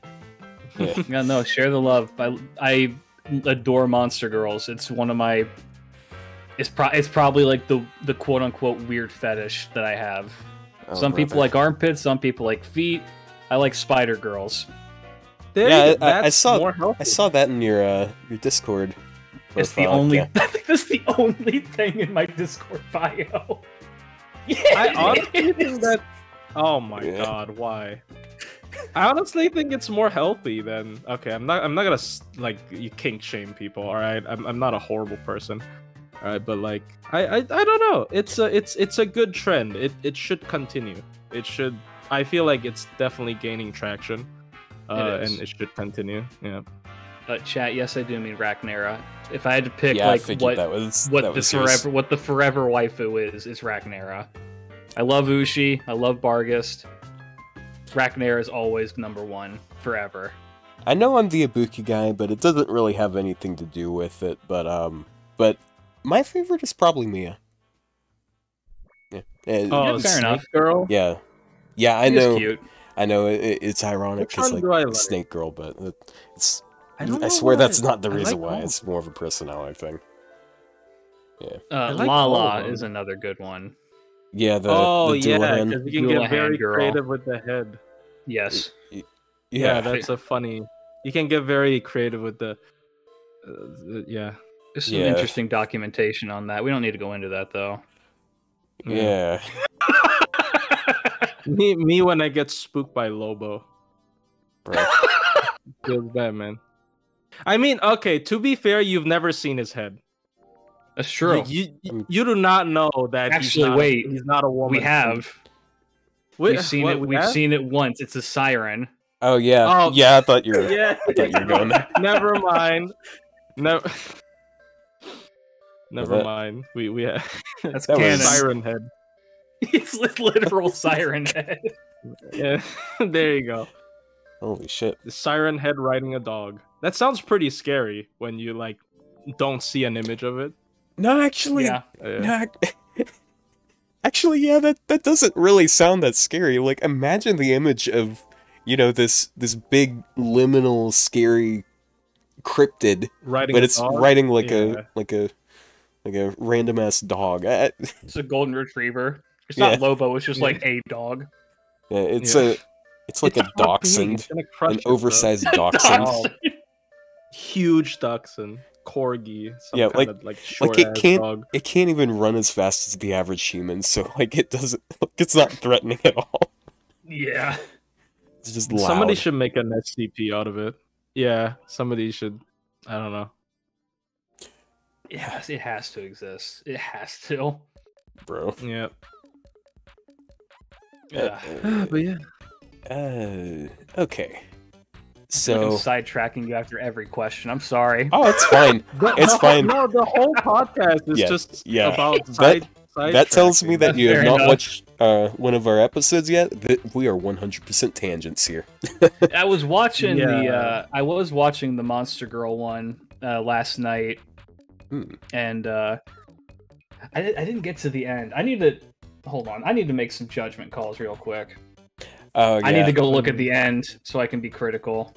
Yeah. yeah, no, share the love. I, I adore Monster Girls. It's one of my. It's pro- It's probably like the the quote unquote weird fetish that I have. Oh, some people like armpits. Some people like feet. I like Spider Girls. There Yeah. I- I saw- I saw that in your uh, your Discord. Profile. It's the only. yeah. I think that's the only thing in my Discord bio. Yeah, I honestly is. think that. Oh my Yeah. god, why? I honestly think it's more healthy than. Okay, I'm not. I'm not gonna like you kink shame people. All right, I'm. I'm not a horrible person. All right, but like, I. I, I don't know. It's a. It's. It's a good trend. It. It should continue. It should. I feel like it's definitely gaining traction. Uh, is. and it should continue. Yeah. Uh, chat. Yes, I do mean Rachnera. If I had to pick yeah, like what that was what that the was yours. forever what the forever waifu is is Rachnera. I love Ushi. I love Barghest. Rachnera is always number one forever. I know I'm the Ibuki guy, but it doesn't really have anything to do with it. But um, but my favorite is probably Miia. Yeah, Uh, Oh, fair enough. Girl. yeah, yeah. I She know, cute. I know. It, it's ironic Which because like, like? Snake Girl, but it's. I, don't know swear that's not the reason like why. all. It's more of a personality thing. Uh, like Lala is another good one. Yeah, the oh the yeah, because you can get very girl. creative with the head. Yes. Yeah, yeah. that's a funny. You can get very creative with the. Uh, yeah. There's some Yeah. interesting documentation on that. We don't need to go into that though. yeah. me, me when I get spooked by Lobo. bro. Feels bad, man. I mean, okay. To be fair, you've never seen his head. That's true. Like, you, you, you do not know that. Actually, he's not, wait. he's not a woman. we have. Wait, We've seen what, it. we We've have? seen it once. It's a siren. Oh yeah, Oh. yeah. I thought you were. Yeah. I thought you were going there. Never mind. Never. Never that- mind. We we have That's That was- canon. siren head. it's li- literal siren head. Yeah. there you go. Holy shit. The siren head riding a dog. That sounds pretty scary when you like don't see an image of it. No, actually, Yeah. Uh, no, ac- actually, yeah, that that doesn't really sound that scary. Like, imagine the image of, you know, this this big liminal scary cryptid, riding but it's dog? riding like Yeah. a like a like a random ass dog. I, It's a golden retriever. It's Yeah. not Lobo. It's just Yeah. like a dog. yeah, it's Yeah. a it's like It's a not dachshund, it's gonna an it, though. oversized dachshund. Oh, huge dachshund, corgi, some Yeah, kind like- of like short it can't- dog. It can't even run as fast as the average human, so like it doesn't. It's not threatening at all. Yeah. It's just loud. Somebody should make an SCP out of it. Yeah, somebody should. I don't know. It has, it has to exist. It has to. bro. Yeah, Yeah. Uh, but yeah. Uh, okay. I'm So, sidetracking you after every question. I'm sorry. oh, it's fine. It's fine. No, the whole podcast is Yeah, just yeah. about That- side. side that tells me that you have not enough. watched uh, one of our episodes yet. That we are 100% tangents here. I was watching the. Uh, I was watching the Monster Girl one uh, last night, Hmm. and uh, I, I didn't get to the end. I need to hold on. I need to make some judgment calls real quick. Oh, yeah. I need to go look at the end so I can be critical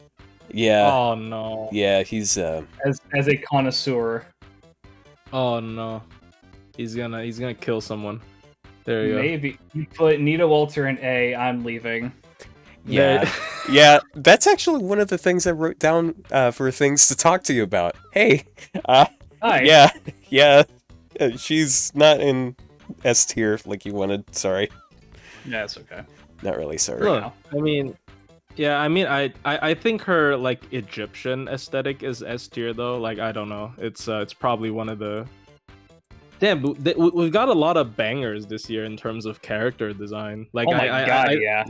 Yeah, Oh no! yeah. He's uh, as as a connoisseur. Oh no! He's gonna he's gonna kill someone. There you go. Maybe you put Nito Alter in A. I'm leaving. yeah, yeah. That's actually one of the things I wrote down uh, for things to talk to you about. Hey, uh, Hi. yeah, yeah. Uh, she's not in S tier like you wanted. Sorry, Yeah, it's okay. not really sorry. Look. I mean, yeah, I mean, I, I I think her like Egyptian aesthetic is S tier though. Like I don't know, it's uh, it's probably one of the. Damn, we- we've got a lot of bangers this year in terms of character design. Like oh my I, I, god, I, yeah.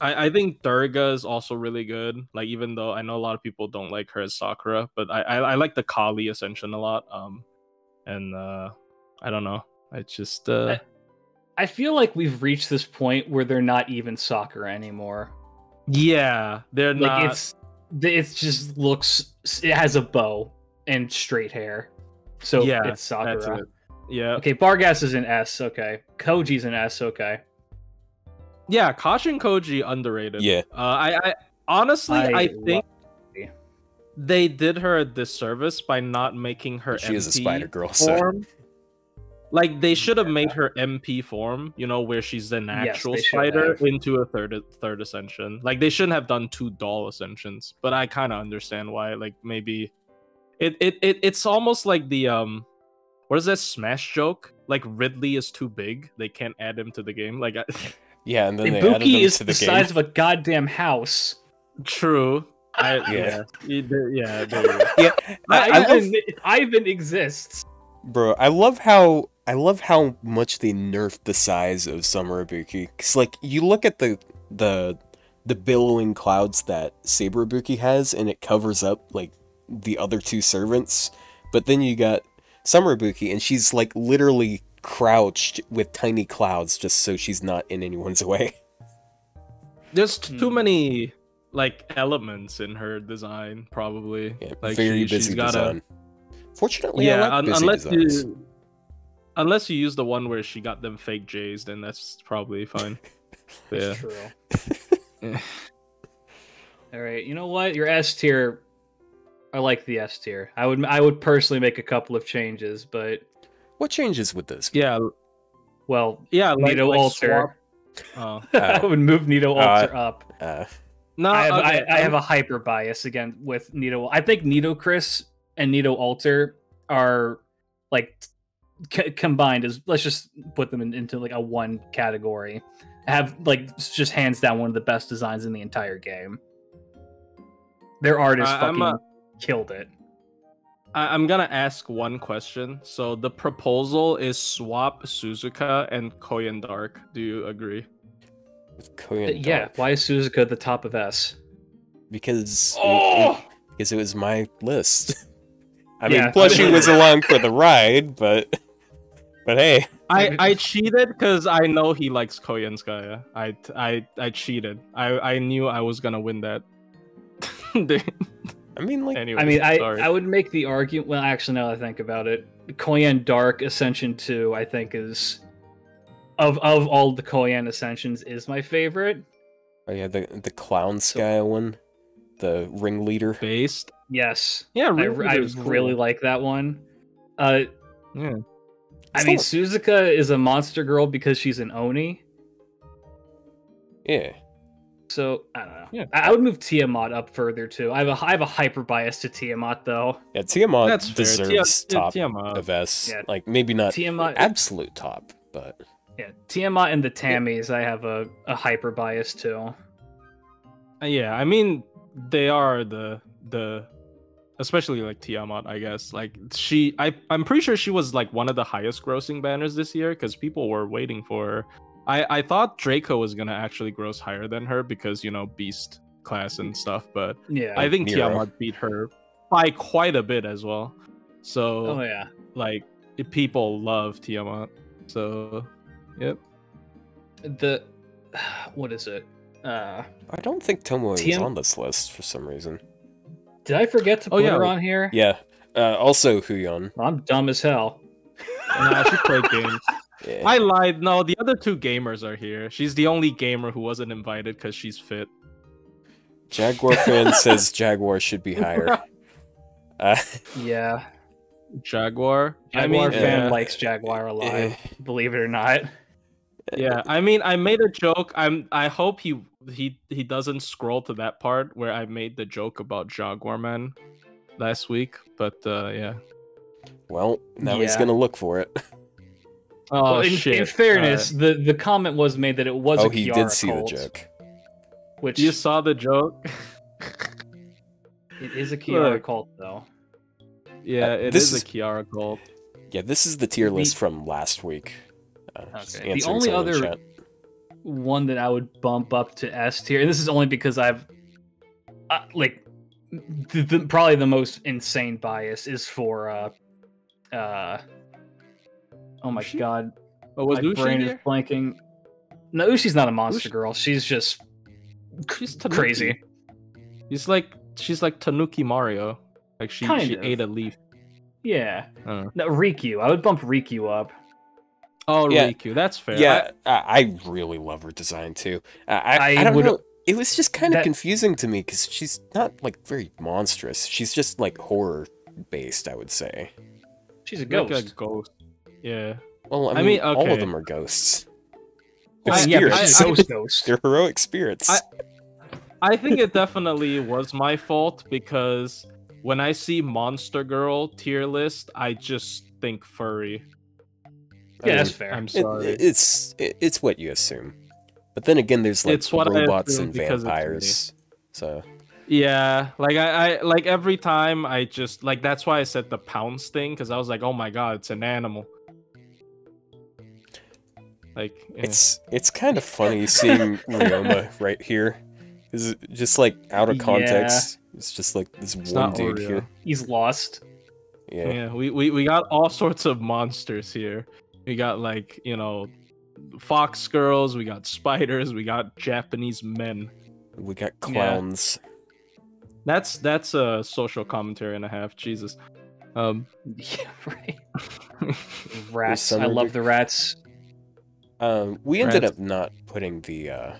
I, I think Durga is also really good. Like even though I know a lot of people don't like her as Sakura, but I, I, I like the Kali Ascension a lot. Um, and uh, I don't know. I just uh, I feel like we've reached this point where they're not even soccer anymore. yeah, they're Like not. it's it just looks it has a bow and straight hair. So yeah, it's Sakura. it. Yeah, Okay, Barghest is an S, okay. Koji's an S, okay. Yeah. Kashin Koji underrated. Yeah. Uh, I, I honestly, I, I think they did her a disservice by not making her. She is a spider girl, so form. Like they should have made her NP form, you know, where she's an Yes, actual they spider have. into a third third ascension. Like they shouldn't have done two doll ascensions, but I kind of understand why. Like maybe it, it it it's almost like the um, what is that Smash joke? Like Ridley is too big, they can't add him to the game. Like I- yeah. And then they added Ibuki them is to the the game. size of a goddamn house. true. I, Yeah. yeah, You yeah. there you go. Yeah, I, I love Ivan, Ivan exists. Bro, I love how I love how much they nerfed the size of Summer Ibuki. Cause like you look at the the the billowing clouds that Saber Ibuki has, and it covers up like the other two servants. But then you got Summer Ibuki, and she's like literally crouched with tiny clouds just so she's not in anyone's way. There's too Hmm. many like elements in her design, probably. Yeah, like very she, she's busy gotta, design. Fortunately, yeah, I like un- busy unless designs. you unless you use the one where she got them fake J's, then that's probably fine. But yeah. True. Yeah. All right, you know what? Your S tier, I like the S tier. I would, I would personally make a couple of changes, but What changes with this? Yeah, well, yeah, like, Nito like Alter. swap- Uh, I would move Nito Alter up. Uh, No, I have, okay, I, I have a hyper bias again with Nito. I think Nitocris and Nito Alter are like c- combined as let's just put them in, into like a one category. Have like just hands down one of the best designs in the entire game. Their artist I- I'm fucking a- killed it. I, I'm gonna ask one question. So the proposal is swap Suzuka and Koyan Dark. Do you agree? with Koyan yeah, Dark, why is Suzuka at the top of S? because it- Oh, because it was my list. I Yeah. mean, plus she was along for the ride, but but hey, I, I cheated because I know he likes Koyanskaya. I, I I cheated. I, I knew I was gonna win that. They- I mean, like, anyway, I mean, I, sorry. I would make the argument. Well, actually, now that I think about it, Koyan Dark Ascension Two, I think is of of all the Koyan Ascensions is my favorite. oh yeah, the the clown sky one, the ringleader. based. Yes, Yeah, I, really, I is cool. really like that one. Uh, Yeah. I mean, not- Suzuka is a monster girl because she's an Oni. Yeah, So I don't know. Yeah. I, I would move Tiamat up further too. I have a I have a hyper bias to Tiamat though. yeah. Tiamat That's fair. deserves Tia- top Tiamat. of S. Yeah. Like maybe not Tiamat, absolute top, but yeah, Tiamat and the Tammys. I have a, a hyper bias to. Uh, Yeah, I mean they are the the especially like Tiamat, I guess. Like she I I'm pretty sure she was like one of the highest grossing banners this year cuz people were waiting for her. I I thought Draco was going to actually gross higher than her because, you know, beast class and stuff, but Yeah. I think Nero. Tiamat beat her by quite a bit as well. So oh yeah. like people love Tiamat. So yep. The what is it? Uh, I don't think Tomoe was Tiam- on this list for some reason. did I forget to Oh, put yeah. her on here? Yeah. Uh, also Huyon. I'm dumb as hell. No, she played games. Yeah. I lied. No, the other two gamers are here. She's the only gamer who wasn't invited because she's fit. Jaguar fan says Jaguar should be higher. Uh, Yeah. Jaguar. Jaguar I mean, fan yeah, likes Jaguar a lot. Believe it or not. yeah. I mean, I made a joke. I'm. I hope he he he doesn't scroll to that part where I made the joke about Jaguar Man last week. But uh yeah. well, now he's gonna look for it. Oh well, in, shit! in fairness, the, the comment was made that it was oh, a he Kiara did see cult, the joke. Which you saw the joke. it is a Kiara Look. cult though. yeah, Uh, it this is is- a Kiara cult. Yeah, this is the tier The- list from last week. Uh, Okay. The only other- chat. One that I would bump up to S tier, and this is only because I've uh, like the, the, probably the most insane bias is for uh uh oh my Ushi? god Oh, was my Ushi brain is blanking no Ushi's not a monster Ushi- girl she's just She's Tanuki. crazy She's like she's like Tanuki Mario. Like she Kind she of. ate a leaf. yeah Uh. no Rikyu I would bump Rikyu up Oh, Yeah. Rikyu. That's fair. Yeah, I, I really love her design too. I, I, I I don't would- know. It was just kind of that- confusing to me because she's not like very monstrous. She's just like horror based, I would say. she's a Like a ghost. Yeah. Well, I I mean, mean, all of them are ghosts. They're I- yeah but spirits. she's a ghost ghost They're heroic spirits. I- I think it definitely was my fault because when I see Monster Girl tier list, I just think furry. yeah I that's fair I'm it- sorry. it's it, it's what you assume. But then again, there's like It's what I robots assume and because it's me. vampires. So yeah, like I, I like every time I just like that's why I said the pounce thing because I was like, oh my god, it's an animal. Like yeah. it's it's kind of funny seeing Ryoma right here. Is just like out of Yeah. context. It's just like this It's one dude Oreo. here. he's lost Yeah. Yeah, we, we we got all sorts of monsters here. We got like, you know, fox girls, we got spiders, we got Japanese men. We got clowns. That's that's a social commentary and a half. Jesus. Um yeah right rats I love the rats Um, we ended Rats. up not putting the uh,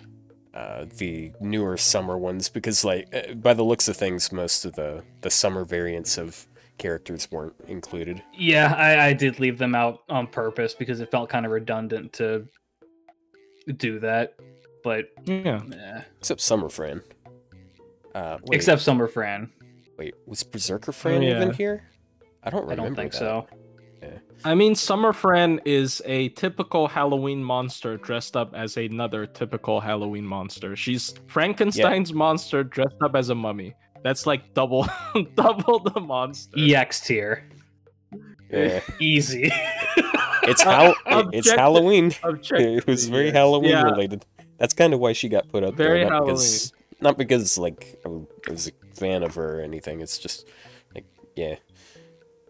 uh, the newer summer ones because, like, uh, by the looks of things, most of the the summer variants of characters weren't included. Yeah, I, I did leave them out on purpose because it felt kind of redundant to do that. But yeah. eh. Except Summer Fran. Uh, wait, except Summer Fran, wait, was Berserker Fran yeah. even here? I don't remember. I don't think that. so. I mean Summer Fran is a typical Halloween monster dressed up as another typical Halloween monster. She's Frankenstein's monster dressed up as a mummy. That's like double double the monster. EX tier, Yeah, easy. it's Hal- Objective- it's Halloween. Objectively, It was very yes. Halloween Yeah, related. That's kind of why she got put up Very there. Not because, not because like I was a fan of her or anything. It's just like yeah,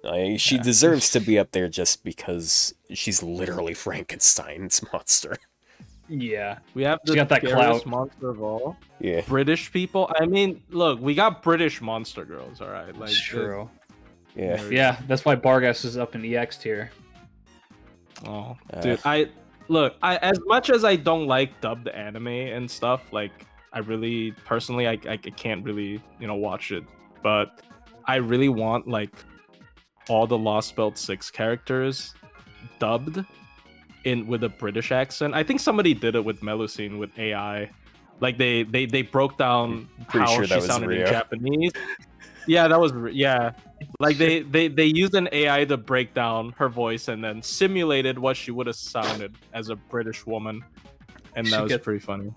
I, she Yeah. deserves to be up there just because she's literally Frankenstein's monster. Yeah. We have She the got that scariest clout. monster of all. Yeah. British people. I mean, look, we got British monster girls. All right, like It's true. Yeah. Yeah, that's why Barghest is up in EX tier. Oh, Uh. dude, I look. I as much as I don't like dubbed anime and stuff, like I really personally, I, I can't really you know watch it, but I really want like all the Lost Belt Six characters dubbed in with a British accent. I think somebody did it with Melusine with AI. Like they they they broke down Pretty how sure she sounded Rio. in Japanese. Yeah, that was yeah. Like they they they used an AI to break down her voice and then simulated what she would have sounded as a British woman, and that was get- pretty funny.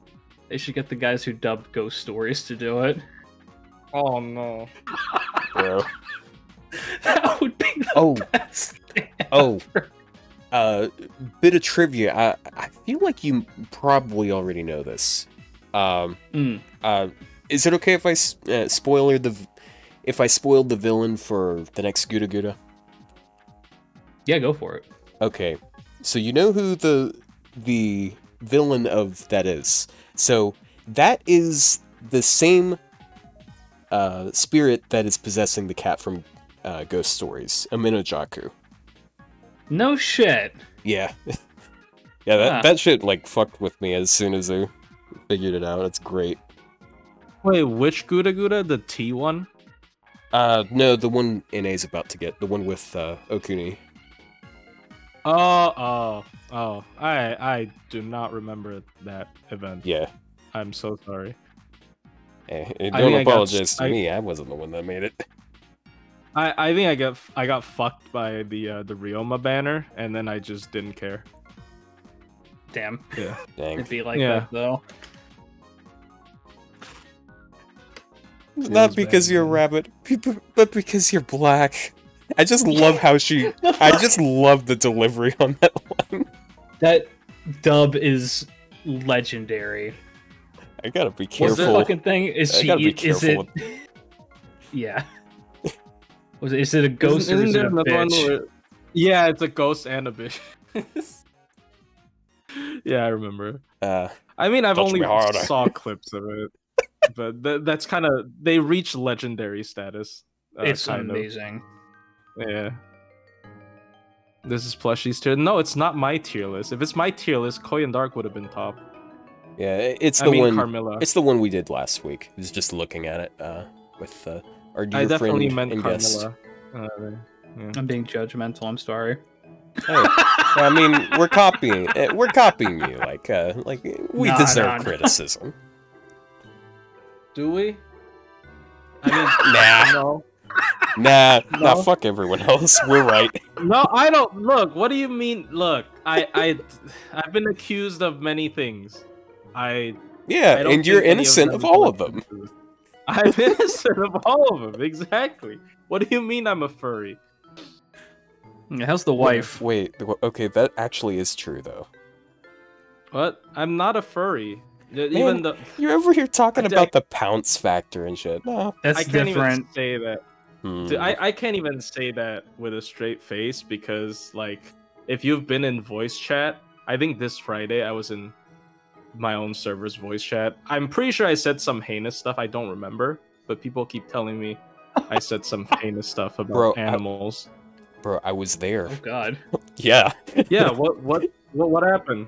They should get the guys who dubbed Ghost Stories to do it. Oh no! Bro. That would be the Oh. best. Oh. ever. Uh, bit of trivia. I I feel like you probably already know this. Um. Mm. Uh, is it okay if I uh, spoiler the if I spoiled the villain for the next Guda Guda? Yeah, go for it. Okay, so you know who the the villain of that is. So that is the same uh, spirit that is possessing the cat from uh, Ghost Stories, Amanojaku. No shit. Yeah, yeah. That Huh. that shit like fucked with me as soon as I figured it out. It's great. Wait, which Guda Guda? The T one? Uh, no, the one NA's about to get the one with uh, Okuni. Oh oh oh! I I do not remember that event. Yeah. I'm so sorry. Eh, eh, don't I got apologize s- to I- me. I wasn't the one that made it. I I think I got I got fucked by the uh, the Ryoma banner, and then I just didn't care. Damn. Yeah. Dang. It'd be like Yeah. that though. Not because bad, you're a rabbit, pe- pe- but because you're black. I just love how she. I just love the delivery on that one. That dub is legendary. I gotta be careful. What's the fucking thing? Is I she? gotta be is it? careful Yeah. Was it? Is it a ghost Isn't, or is isn't it there a another one bitch? where? Yeah, it's a ghost and a bitch. yeah, I remember. Uh, I mean, I've only me saw clips of it, but th- that's kind of they reach legendary status. Uh, it's kind of. amazing. Yeah. This is Plushie's tier. No, it's not my tier list. If it's my tier list, Koyan Dark would have been top. yeah, i- it's I the mean, one. Carmilla. It's the one we did last week. I was just looking at it uh, with uh, our dear I definitely friend meant and guest. Carmilla. Uh, yeah. I'm being judgmental. I'm sorry. Hey, I mean, we're copying. eh, We're copying you. Like, uh, like we Nah, deserve nah, nah. criticism. Do we? I mean, Nah, no. nah, nah. Fuck everyone else. We're right. No, I don't. Look, what do you mean? Look, I, I, I've been accused of many things. I, Yeah, I and you're innocent them of all of them. to this. I'm innocent of all of them. Exactly. What do you mean I'm a furry? How's the wife? Wait, th- okay, that actually is true though. What? I'm not a furry. Y- Even the You're over here talking I- about the pounce factor and shit. No. That's I can't different. even say that. Hmm. Dude, I, I can't even say that with a straight face because like if you've been in voice chat, I think this Friday I was in my own server's voice chat. I'm pretty sure I said some heinous stuff. I don't remember, but people keep telling me I said some heinous stuff about Bro, I- animals. Bro, I was there. Oh God. Yeah. yeah, what what what what happened?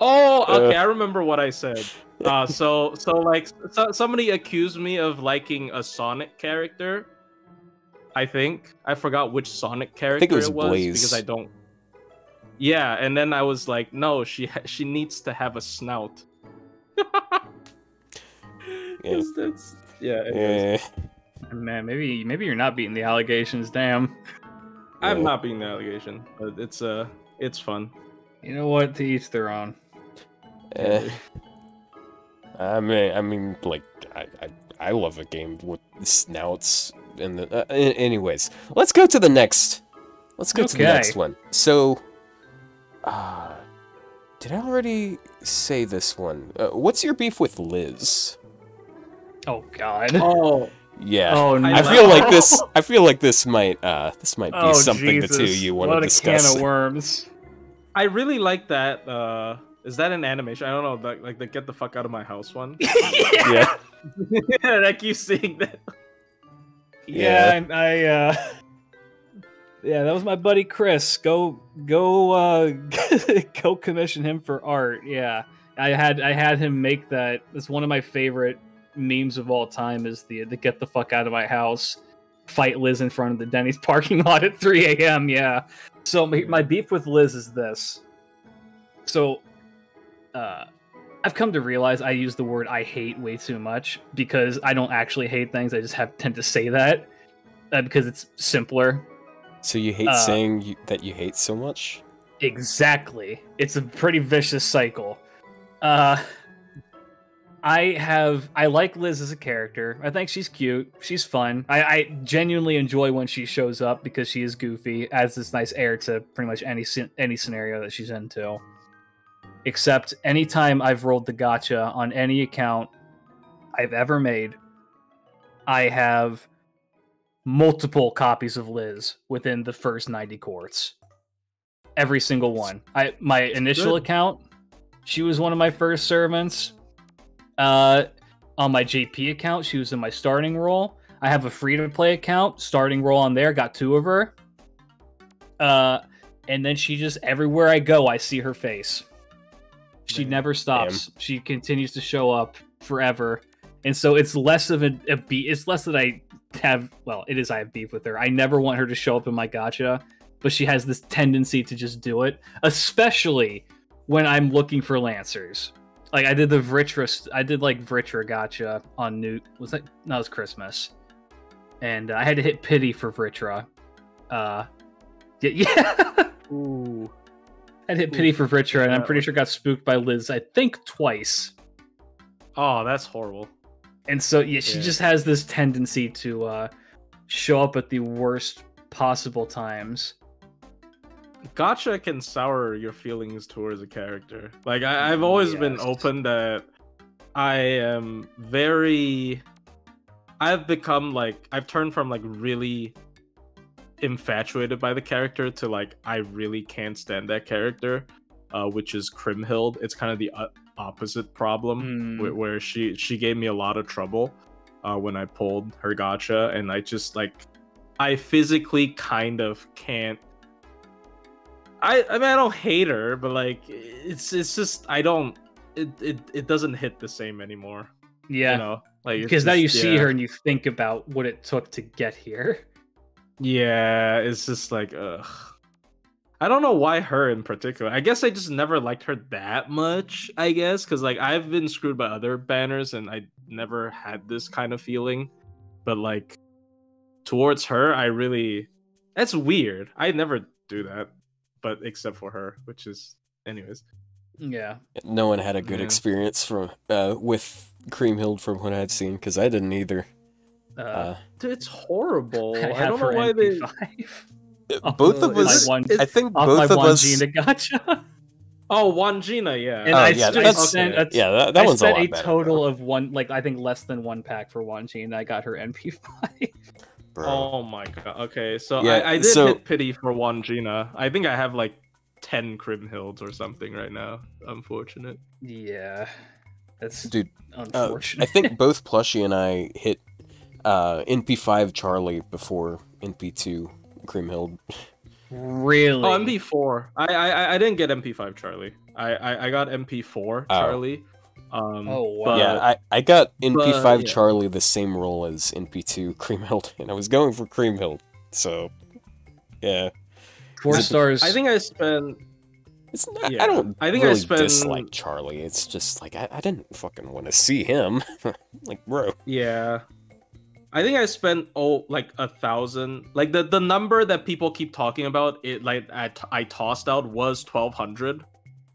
Oh, okay, I remember what I said. Uh so so like so, somebody accused me of liking a Sonic character. I think I forgot which Sonic character was it was because I don't. Yeah, and then I was like, no, she ha- she needs to have a snout. Yeah. It's- it's- yeah, anyways. Eh, Man, maybe maybe you're not beating the allegations. Damn. I'm yeah. not being the allegation, but it's uh it's fun. You know what? To each their own. eh. I mean, I mean, like, I, I, I love a game with snouts. And the, uh, anyways, let's go to the next. Let's go to the next one. So, uh, did I already say this one? Uh, what's your beef with Liz? Oh God. Oh, Yeah. Oh no. I feel like this. I feel like this might. Uh, this might be Oh, something the two of Jesus. you want what to a discuss. can of worms. I really like that uh Is that an animation? I don't know. Like, like the get the fuck out of my house one. Yeah. yeah, I keep seeing that. Yeah, I, I uh Yeah, that was my buddy Chris. Go go uh go commission him for art. Yeah. I had I had him make that. It's one of my favorite memes of all time is the the get the fuck out of my house fight Liz in front of the Denny's parking lot at 3 a.m. Yeah. So my, my beef with Liz is this. So uh I've come to realize I use the word I hate way too much because I don't actually hate things. I just have tend to say that uh, because it's simpler. So you hate Uh, saying you, that you hate so much? Exactly. It's a pretty vicious cycle. Uh I have I like Liz as a character. I think she's cute. She's fun. I, I genuinely enjoy when she shows up because she is goofy, adds this nice air to pretty much any any scenario that she's into. Except anytime I've rolled the gacha on any account I've ever made, I have multiple copies of Liz within the first 90 quartz. Every single one. I my initial good. account, she was one of my first servants. Uh on my JP account, she was in my starting roll. I have a free to play account, starting roll on there, got two of her. Uh and then she just everywhere I go, I see her face. She never stops. She continues to show up forever. And so it's less of a, a beat. It's less that I have. Well, it is. I have beef with her. I never want her to show up in my gacha, but she has this tendency to just do it, especially when I'm looking for lancers. Like I did the Vritra. I did like Vritra gacha on Newt. Was that? No, it was Christmas, and uh, I had to hit pity for Vritra. Uh, yeah, yeah. Ooh. I hit pity for Vritra, and I'm pretty sure got spooked by Liz. I think twice. Oh, that's horrible. And so yeah she Yeah. just has this tendency to uh show up at the worst possible times Gacha can sour your feelings towards a character. Like I, I've always been open that I am very. I've become like I've turned from like really infatuated by the character to like I really can't stand that character, uh, which is Kriemhild. It's kind of the uh, opposite problem wh- where she she gave me a lot of trouble uh, when I pulled her gacha, and I just like I physically kind of can't. I I mean I don't hate her, but like it's it's just I don't it it, it doesn't hit the same anymore. yeah You know, like because now you just- see her and you think about what it took to get here Yeah, it's just like ugh. I don't know why her in particular. I guess I just never liked her that much. I guess because like I've been screwed by other banners and I never had this kind of feeling, but like towards her, I really that's weird. I never do that, but except for her, which is anyways. yeah No one had a good Yeah. experience from uh, with Kriemhild from what I'd seen because I didn't either. uh, Uh, it's horrible. I I, don't know her why they. NP5 both uh, of us, one, I think off both my of one us. Gina gacha Oh, Wangina, yeah. and Oh, I, yeah, st- I that's- sent a, Yeah, that, that I one's a spent lot a better, total of one like I think less than one pack for one Gina. I got her NP5 bro. Oh my god. Okay, so Yeah, I, I did so- hit pity for Wangina. I think I have like ten Kriemhilds or something right now. Unfortunate. yeah that's Dude, uh, unfortunate I think both Plushy and I hit uh, NP5 Charlie before NP2 Kriemhild. really Oh, MP4. I I I didn't get NP5 Charlie. I I, I got NP4 Charlie. Um, Oh, wow. but- yeah, I, I got NP5 but, yeah. Charlie the same roll as NP2 Kriemhild, and I was going for Kriemhild. So, yeah. four it- stars I think I spent. It's not, Yeah, I don't I think I really spent- dislike Charlie. It's just like I, I didn't fucking want to see him. like, bro. Yeah. I think I spent oh like a thousand. Like the the number that people keep talking about, it like I, t- I tossed out was twelve hundred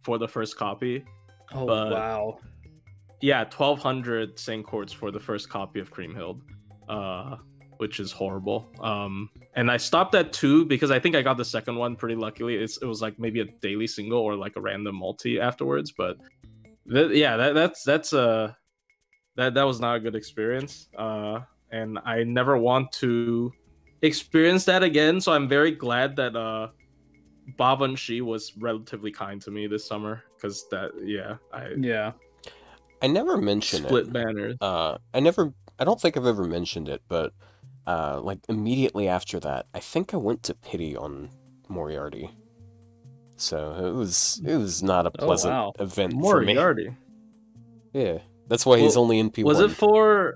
for the first copy. oh but- wow Yeah, twelve hundred Saint Quartz for the first copy of Kriemhild, uh, which is horrible. Um, and I stopped at two because I think I got the second one pretty luckily. It's it was like maybe a daily single or like a random multi afterwards, but th- yeah, that, that's that's uh that that was not a good experience. Uh, and I never want to experience that again. So I'm very glad that uh Bob and she was relatively kind to me this summer because that yeah I Yeah. I never mentioned split it. banners. Uh, I never. I don't think I've ever mentioned it, but uh, like immediately after that, I think I went to pity on Moriarty. So it was it was not a Oh, pleasant wow. event for me. Moriarty. Yeah, that's why he's only in P1. Was it for?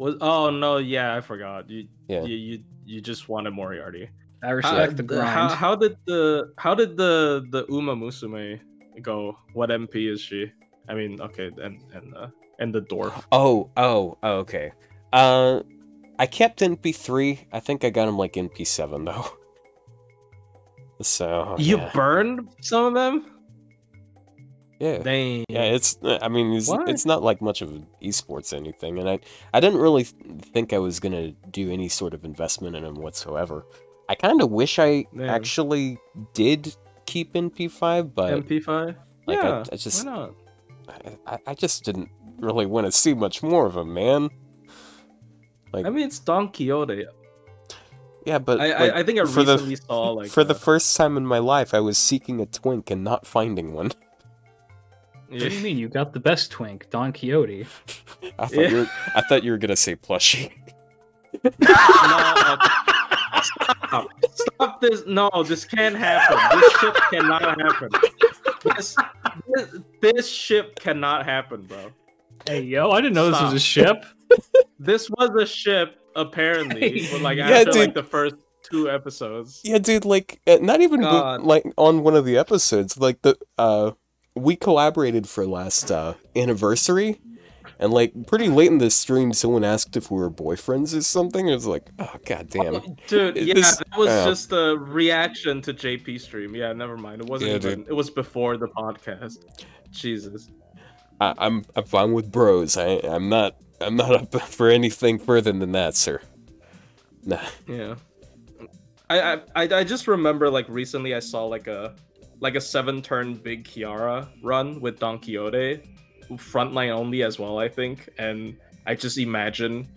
Was oh no yeah I forgot you Yeah. you you, you just wanted Moriarty. I respect the the- grind. how, how did the how did the the Uma Musume go? What NP is she? I mean, okay, and and uh, and the dwarf. Oh, oh, oh, okay. Uh, I kept NP3. I think I got him like NP7 though. So You yeah. burned some of them. Yeah. Dang. Yeah, it's. I mean, it's, it's not like much of an esports anything, and I, I didn't really th- think I was gonna do any sort of investment in him whatsoever. I kind of wish I Man. actually did keep NP5, but NP5. like, I- yeah. I just- why not? I, I just didn't really want to see much more of him, man. Like, I mean, it's Don Quixote. yeah, but I, like, I, I think I for the- recently saw like for the first time in my life, I was seeking a twink and not finding one. What do you mean? You got the best twink, Don Quixote. I thought Yeah. you were, I thought you were gonna say plushie. no, stop. Stop this. No, this can't happen. This ship cannot happen. This, this, this ship cannot happen, bro. Hey, yo, I didn't know this was a ship. This was a ship, apparently, but like Yeah, after like the first two episodes. Yeah, dude, like uh, not even God. like on one of the episodes, like the uh we collaborated for last uh anniversary and like pretty late in the stream someone asked if we were boyfriends or something. It was like, oh god damn. Dude, It- yeah, this- that was uh, just a reaction to JP stream. Yeah, never mind. It wasn't Yeah, even. It was before the podcast. Jesus. I, I'm I'm fine with bros. I I'm not I'm not up for anything further than that, sir. Nah. Yeah. I I I just remember like recently I saw like a like a seven turn big Kiara run with Don Quixote, frontline only as well I think, and I just imagine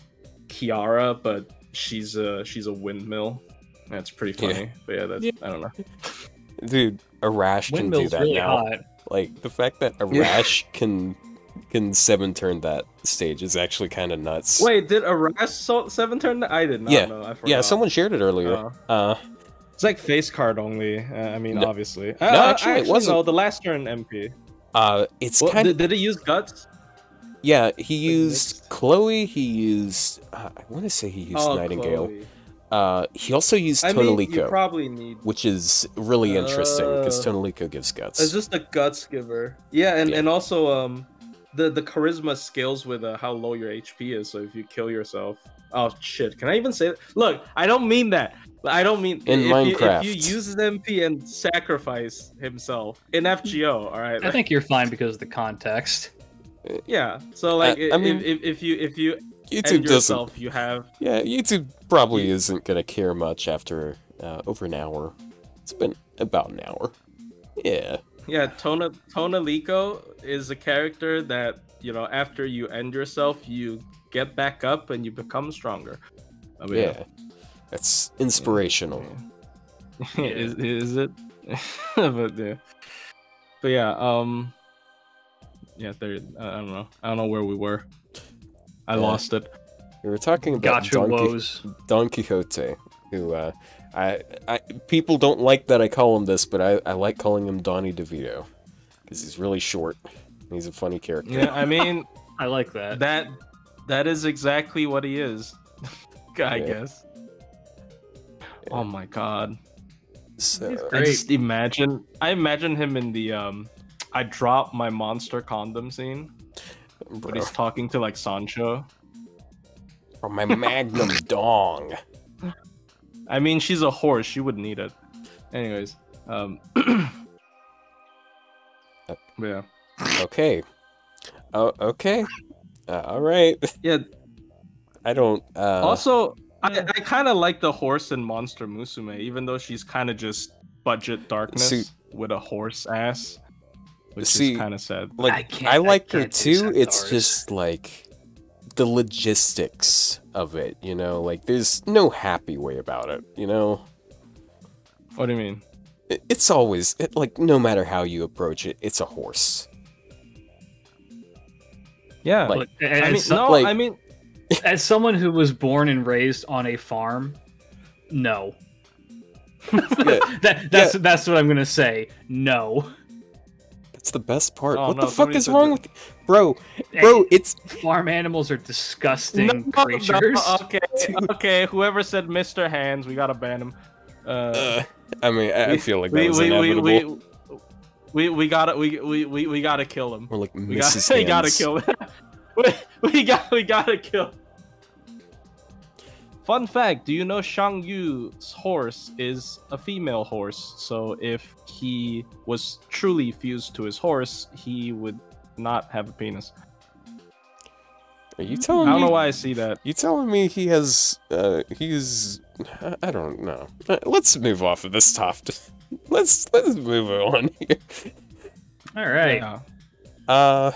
Kiara, but she's a she's a windmill. That's pretty Yeah. funny. But yeah, that's I don't know. Dude, Arash can do that really now. hot. Like the fact that Arash can can seven turn that stage is actually kind of nuts. Wait, did Arash so- seven turn? that? I did not Yeah. know. I yeah, someone shared it earlier. Uh, Uh, it's like face card only. Uh, I mean, No. obviously. No, Uh, actually, it wasn't. No, the last turn NP. uh, it's Well, kind of did, did it use guts? yeah. He used. Chloe. He used uh, I want to say he used Oh, Nightingale. Chloe. Uh, he also used I mean, you probably need. which is really interesting because Uh, Tonelico gives guts. It's just a guts giver. Yeah, and, Yeah. and also um, the the charisma scales with uh, how low your HP is. So if you kill yourself, oh shit, can I even say that? Look, I don't mean that. I don't mean In if You, Minecraft. if you use his NP and sacrifice himself in FGO, all right. I think you're fine because of the context. yeah. So like, I- I mean, if, if you if you YouTube end doesn't. yourself, you have Yeah, YouTube probably isn't gonna care much after uh, over an hour. It's been about an hour. Yeah. Yeah, Tona Tonelico is a character that you know after you end yourself, you get back up and you become stronger. I mean, Yeah. That's inspirational. is is it? but yeah, but yeah, um, yeah, there. I don't know. I don't know where we were. I Yeah. lost it. We were talking about Gacha Don, Qui- woes. Don Quixote, who uh, I, I people don't like that I call him this, but I, I like calling him Donnie DeVito because he's really short. He's a funny character. Yeah, I mean I like that. that that is exactly what he is. I Yeah. guess. Oh my god. So, He's I Great. just imagine I imagine him in the um I drop my monster condom scene when bro, he's talking to like Sancho. or my Magnum Dong. I mean she's a horse, she wouldn't need it. Anyways, um Yeah. Okay. Oh, okay. Uh, all right. Yeah, I don't. Uh, also I, I kinda like the horse in Monster Musume, even though she's kinda just budget darkness See- with a horse ass. Which See, is kinda sad. like I I, can't- I like her too. It's centaurs. just like the logistics of it. You know, like there's no happy way about it. You know, What do you mean? it's always it, like no matter how you approach it, it's a horse. Yeah. Like- Look, I mean, so- no, like- I mean, as someone who was born and raised on a farm, no. that, that's that's what I'm gonna say. No, That's the best part. Oh, what no, the fuck is wrong that. with bro? Bro, it's farm animals are disgusting no, no, creatures. okay, okay. Whoever said Mr. Hands, we gotta ban him. Uh, uh, I mean, I, I feel like that we, was we, we, inevitable. we, we, we gotta we, we, we, we gotta kill him. Or like We, gotta, we gotta kill him. we, we got we gotta kill. Fun fact: Do you know Xiang Yu's horse is a female horse? So if he was truly fused to his horse, he would not have a penis. Are you telling me? I don't me? know why I see that. You telling me he has? Uh, he's. I- I don't know. Uh, Let's move off of this topic. Let's let's move on here. All right. Yeah. Uh,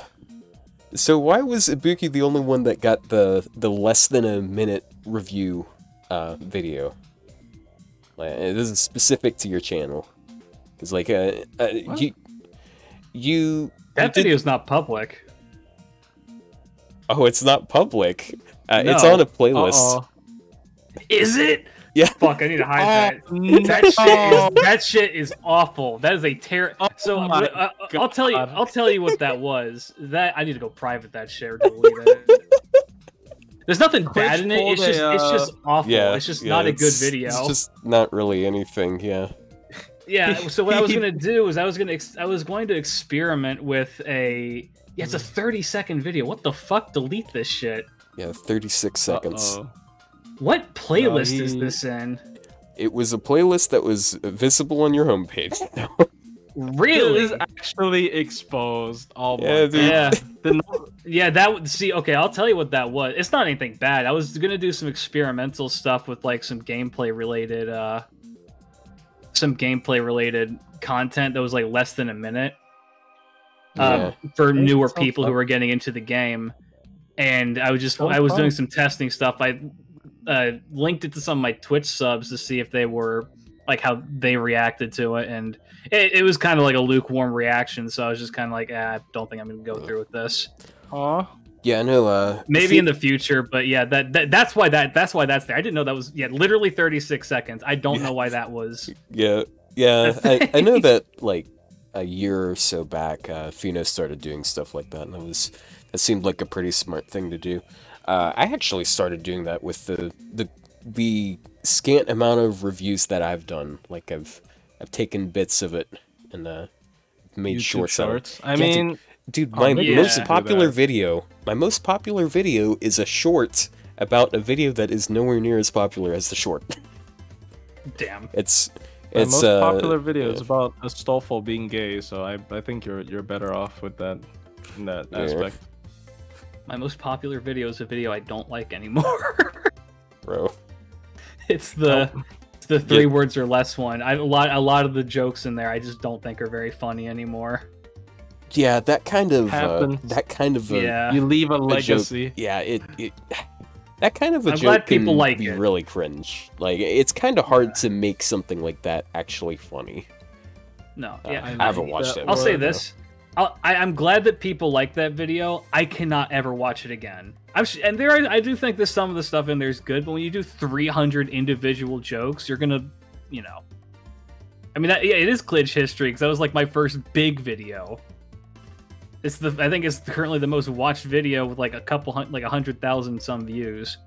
so why was Ibuki the only one that got the the less than a minute review uh video? Like, this is specific to your channel, It's like uh, uh you you That video is not public. oh it's not public. Uh, It's on a playlist. Uh-oh. Is it? Yeah. Fuck, I need to hide that. no. That shit is that shit is awful. That is a ter. Oh so uh, uh, I'll tell you. I'll tell you what that was. That I need to go private that shit or delete it. There's nothing Twitch bad in it. It's pulled just a, it's uh, just awful. Yeah, it's just yeah, not a good video. It's just not really anything. Yeah. Yeah. So what I was gonna do is I was gonna ex- I was going to experiment with a. Yeah, it's a 30 second video. What the fuck? Delete this shit. Yeah, 36 seconds. Uh-oh. What playlist is he- this in? It was a playlist that was visible on your homepage. It Really? is actually exposed. Oh my Yeah, dude. Yeah. The- Yeah, that would see. Okay, I'll tell you what that was. It's not anything bad. I was gonna do some experimental stuff with like some gameplay related, uh, some gameplay related content that was like less than a minute um, for Hey, newer sounds people who fun. were getting into the game. And I was just Sounds I was fun. doing some testing stuff. I uh, linked it to some of my Twitch subs to see if they were like how they reacted to it, and it, it was kind of like a lukewarm reaction. So I was just kind of like, ah, I don't think I'm gonna go through with this. Aw. Yeah, no, uh Maybe in the future, but yeah, that, that that's why that that's why that's there. I didn't know that was yeah, literally 36 seconds. I don't Yeah. know why that was. Yeah, yeah. I, I know that like a year or so back, uh, Fino started doing stuff like that, and that was that seemed like a pretty smart thing to do. Uh, I actually started doing that with the the the scant amount of reviews that I've done. Like I've I've taken bits of it and uh, made YouTube shorts. out of it. shorts. I Yeah, mean, Dude, Oh, my I most popular video, my most popular video is a short about a video that is nowhere near as popular as the short. Damn. It's my it's most uh, popular video is about Astolfo being gay, so I, I think you're you're better off with that in that Yeah. aspect. My most popular video is a video I don't like anymore. bro. it's the Oh. it's the three words or less one. I a lot a lot of the jokes in there I just don't think are very funny anymore. Yeah, that kind of uh, that kind of a, yeah. You leave a a joke- legacy. Yeah, it, it that kind of a I'm joke glad people can like be it. really cringe. Like it's kind of hard Yeah. to make something like that actually funny. No. Uh, Yeah. I haven't watched that it. I'll say word. this. I'll, I, I'm glad that people like that video. I cannot ever watch it again. I'm sh- and there, are, I do think that some of the stuff in there is good, but when you do 300 individual jokes, you're gonna, you know. I mean, that, yeah, it is glitch history because that was like my first big video. It's the I think it's currently the most watched video with like a couple hun- like a hundred thousand some views.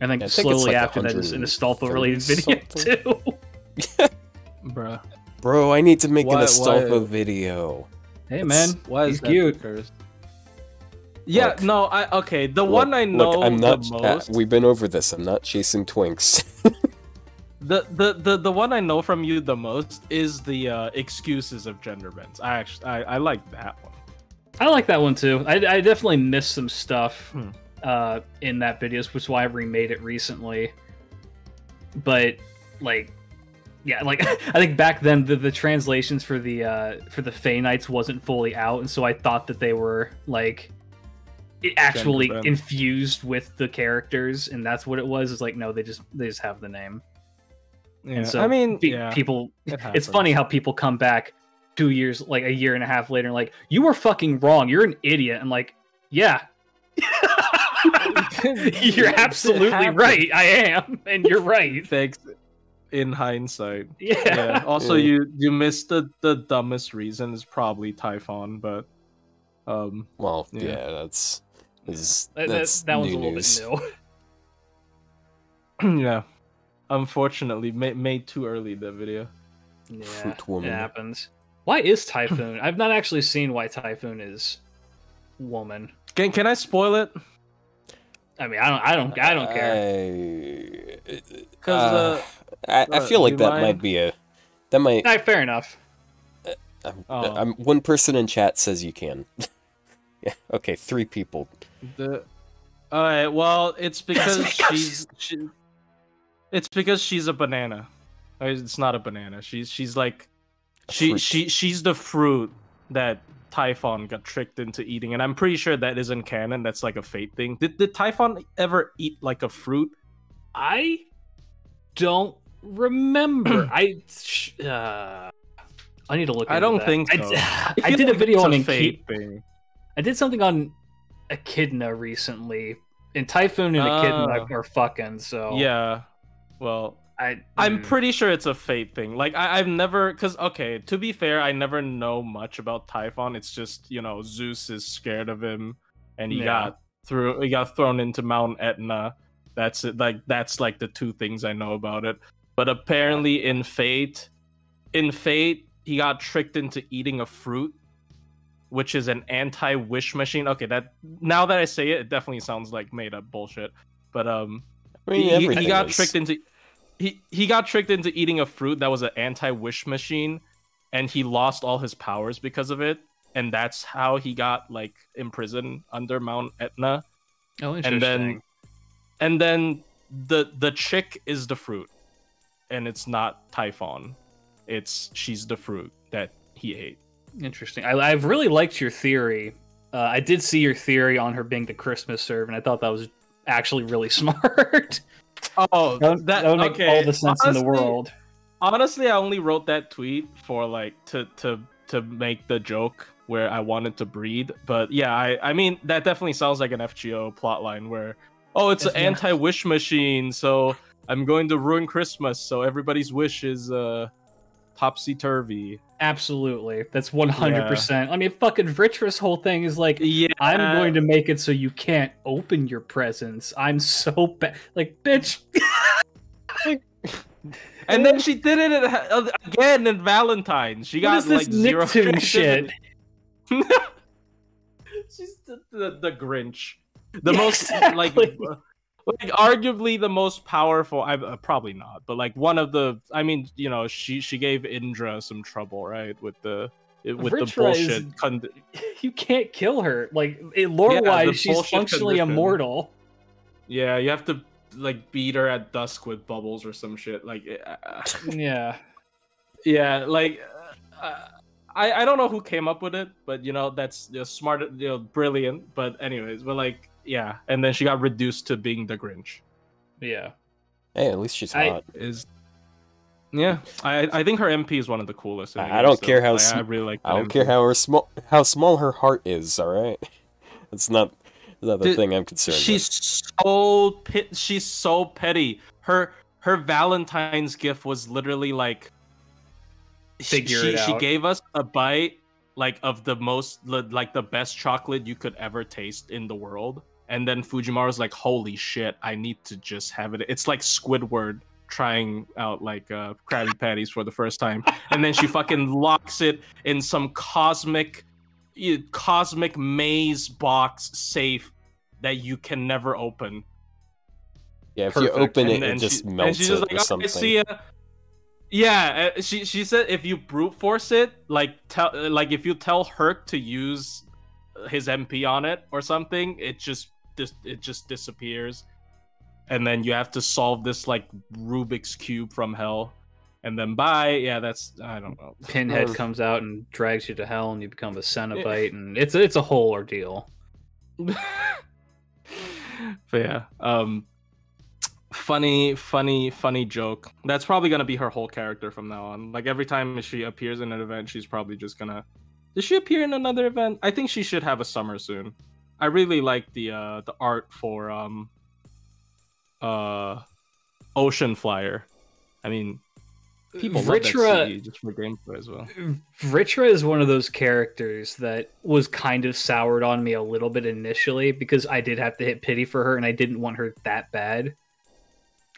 I think Yeah, I think slowly like after that, it's an Astolfo related video something. too. Bruh. Bro, I need to make Why- an Astolfo why- video. Hey It's- man, Why he's is that cute. cursed? Yeah, Look. no, I okay. The Look- one I know Look, I'm not. the uh, we've been over this. I'm not chasing twinks. The, the the the one I know from you the most is the uh, excuses of gender bends. I actually I, I like that one. I like that one too. I, I definitely missed some stuff Hmm. uh, in that video, which is why I remade it recently. But like, yeah, like I think back then the, the translations for the uh, for the Fey Knights wasn't fully out, and so I thought that they were like it actually infused with the characters, and that's what it was. It's like no, they just they just have the name. Yeah, And so I mean, pe- yeah, people. it It's funny how people come back two years, like a year and a half later, and like you were fucking wrong. You're an idiot. And like, yeah. you're absolutely right. I am, and you're right. Thanks. In hindsight, Yeah. yeah. Also, Yeah. you you missed the the dumbest reason is probably Typhon, but um, Well, Yeah. yeah, that's is That, that, that's that one's a little news. bit new. yeah. Unfortunately, made made too early the video. Yeah, Fruit woman. it happens. Why is Typhon? I've not actually seen why Typhon is woman. Can can I spoil it? I mean, I don't, I don't, I don't care. Because uh, I, I uh, feel like that mind? might be a that might. Nah, fair enough. I'm, Oh. I'm- one person in chat says you can. yeah. Okay. Three people. the all right. Well, it's because because she's she, it's because she's a banana. Uh, It's not a banana. She's she's like she she she's the fruit that Typhon got tricked into eating, and I'm pretty sure that isn't canon. That's like a fate thing. Did did Typhon ever eat like a fruit? I don't remember. I, uh, I need to look. I don't that. think I so. d- I I, feel did a video on a Enki- fate thing. I did something on Echidna recently. And Typhon and Echidna Ah. are fucking. So Yeah. Well, I I'm mm, pretty sure it's a fate thing. Like I, I've never, because okay, to be fair, I never know much about Typhon. It's just you know Zeus is scared of him, and he Yeah. got through. He got thrown into Mount Etna. That's it. Like that's like the two things I know about it. But apparently in Fate, in Fate, he got tricked into eating a fruit, which is an anti-wish machine. Okay, that now that I say it, it definitely sounds like made up bullshit. But um, I mean, he, he- he got is. tricked into he he got tricked into eating a fruit that was an anti-wish machine and he lost all his powers because of it and that's how he got like imprisoned under mount etna Oh, interesting. and then and then the the chick is the fruit and it's not typhon it's she's the fruit that he ate Interesting. I, I've really liked your theory. Uh, I did see your theory on her being the Christmas serve, and I thought that was actually really smart. oh that, would- that, that would make okay all the sense in the world. honestly i only wrote that tweet for like to to to make the joke where i wanted to breed but yeah i i mean that definitely sounds like an fgo plotline where oh it's an anti-wish machine so i'm going to ruin christmas so everybody's wish is uh topsy-turvy Absolutely, that's one hundred percent. I mean, fucking Vritra's whole thing is like, yeah I'm going to make it so you can't open your presents. I'm so bad. Like, bitch. and then she did it at- uh, again in valentine's she got like zero shit? She's the, the, the Grinch. The Yeah, most like exactly. uh, like arguably the most powerful. I uh, probably not, but like one of the. I mean, you know, she she gave Indra some trouble, right? With the with the Vritra is- bullshit. Con- You can't kill her. Like, lore Yeah, wise, the she's functionally condition. immortal. yeah, you have to like beat her at dusk with bubbles or some shit. Like, uh, Yeah. yeah, like. Uh, I, I don't know who came up with it, but you know that's you know, smart, you know, brilliant. But anyways, but like yeah, and then she got reduced to being the Grinch. Yeah. Hey, at least she's I- hot. is yeah i i think her np is one of the coolest in the I don't still. care how Like, sm- i really like I don't NP. care how her small how small her heart is. All right, that's not not the Dude, thing I'm concerned she's so pit she's so petty her her valentine's gift was literally like she- Figure she, it she gave us a bite like of the most like the best chocolate you could ever taste in the world and then fujimaru's like holy shit i need to just have it it's like squidward trying out like uh krabby patties for the first time and then she fucking locks it in some cosmic cosmic maze box safe that you can never open. Yeah, if Perfect. you open it, and, it and just she, and melts she's it just like, or "Okay, something. see ya." Yeah, uh, she she said if you brute force it, like tell like if you tell Herc to use his NP on it or something, it just dis- it just disappears, and then you have to solve this like Rubik's cube from hell, and then bye. Yeah, that's I don't know. Pinhead comes out and drags you to hell, and you become a Cenobite, and it's it's a whole ordeal. but yeah, um, funny, funny, funny joke. That's probably gonna be her whole character from now on. Like every time she appears in an event, she's probably just gonna. Does she appear in another event? I think she should have a summer soon. I really like the uh the art for um uh Ocean Flyer. I mean, people love that Vritra- CD just for gameplay as well. Vritra is one of those characters that was kind of soured on me a little bit initially because I did have to hit pity for her and I didn't want her that bad.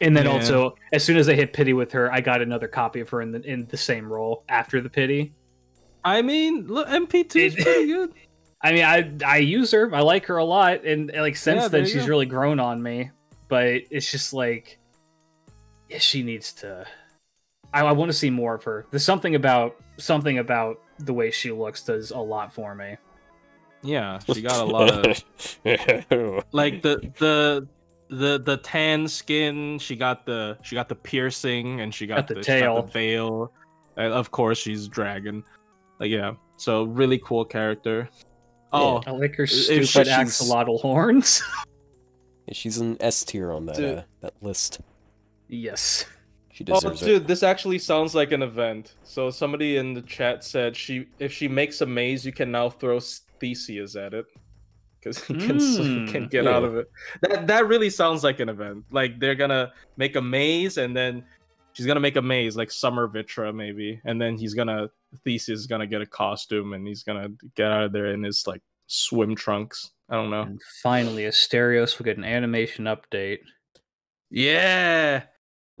And then Yeah. also, as soon as I hit pity with her, I got another copy of her in the in the same roll after the pity. I mean, look, NP2 is pretty good. I mean, I I use her. I like her a lot, and like since Yeah, then, she's go. really grown on me. But it's just like, yeah, she needs to. I, I want to see more of her. There's something about something about the way she looks does a lot for me. Yeah, she got a lot of like the the the the tan skin. She got the she got the piercing, and she got, Got the the, she got tail. the veil. Uh, of course, she's dragon. Like yeah, so really cool character. Oh, I like her stupid she's- axolotl horns. She's an S tier on that uh, that list. yes. She Oh, deserves it. dude, this actually sounds like an event. So somebody in the chat said she if she makes a maze, you can now throw Theseus at it because he can s- Mm, can get out of it. That that really sounds like an event. Like they're gonna make a maze and then she's gonna make a maze like Summer Vritra maybe, and then he's gonna Theseus is gonna get a costume and he's gonna get out of there in his like swim trunks. I don't know. And finally, Asterios will get an animation update. Yeah,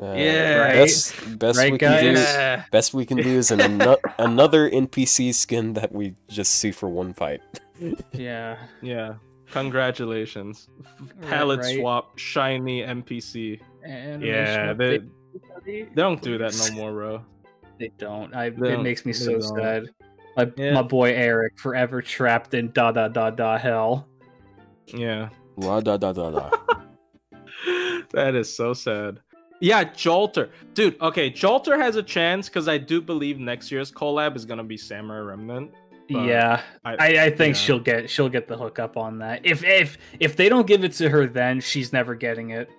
Uh, Yeah. Right? Best, best Right, we can do. guys? yeah. Best we can do is an ano- another NPC skin that we just see for one fight. Yeah. Yeah. Congratulations. F- Right, Palette right. swap, shiny NPC. Animation Yeah, they, update. They don't do that no more, bro. They don't. I, They it don't- makes me so don't. sad. My, Yeah. my boy Eric, forever trapped in da da da da hell. Yeah. La da da da da. that is so sad. Yeah, Jalter. Dude, okay, Jalter has a chance because I do believe next year's collab is gonna be Samurai Remnant. But yeah, I, I, I think yeah. she'll get she'll get the hookup on that. If if if they don't give it to her, then she's never getting it.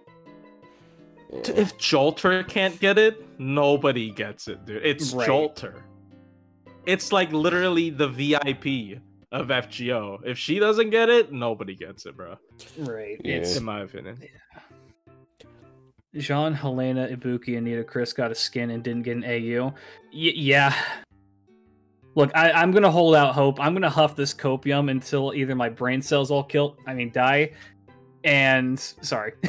T- if Jalter can't get it, nobody gets it, dude. It's Right. Jalter. It's like literally the VIP of FGO. If she doesn't get it, nobody gets it, bro. Right. Yeah. It's In my opinion. Jean, Helena, Ibuki, Anita, Chris got a skin and didn't get an AU. Y- yeah. Look, I, I'm gonna hold out hope. I'm gonna huff this copium until either my brain cells all kill. I mean, die. And sorry,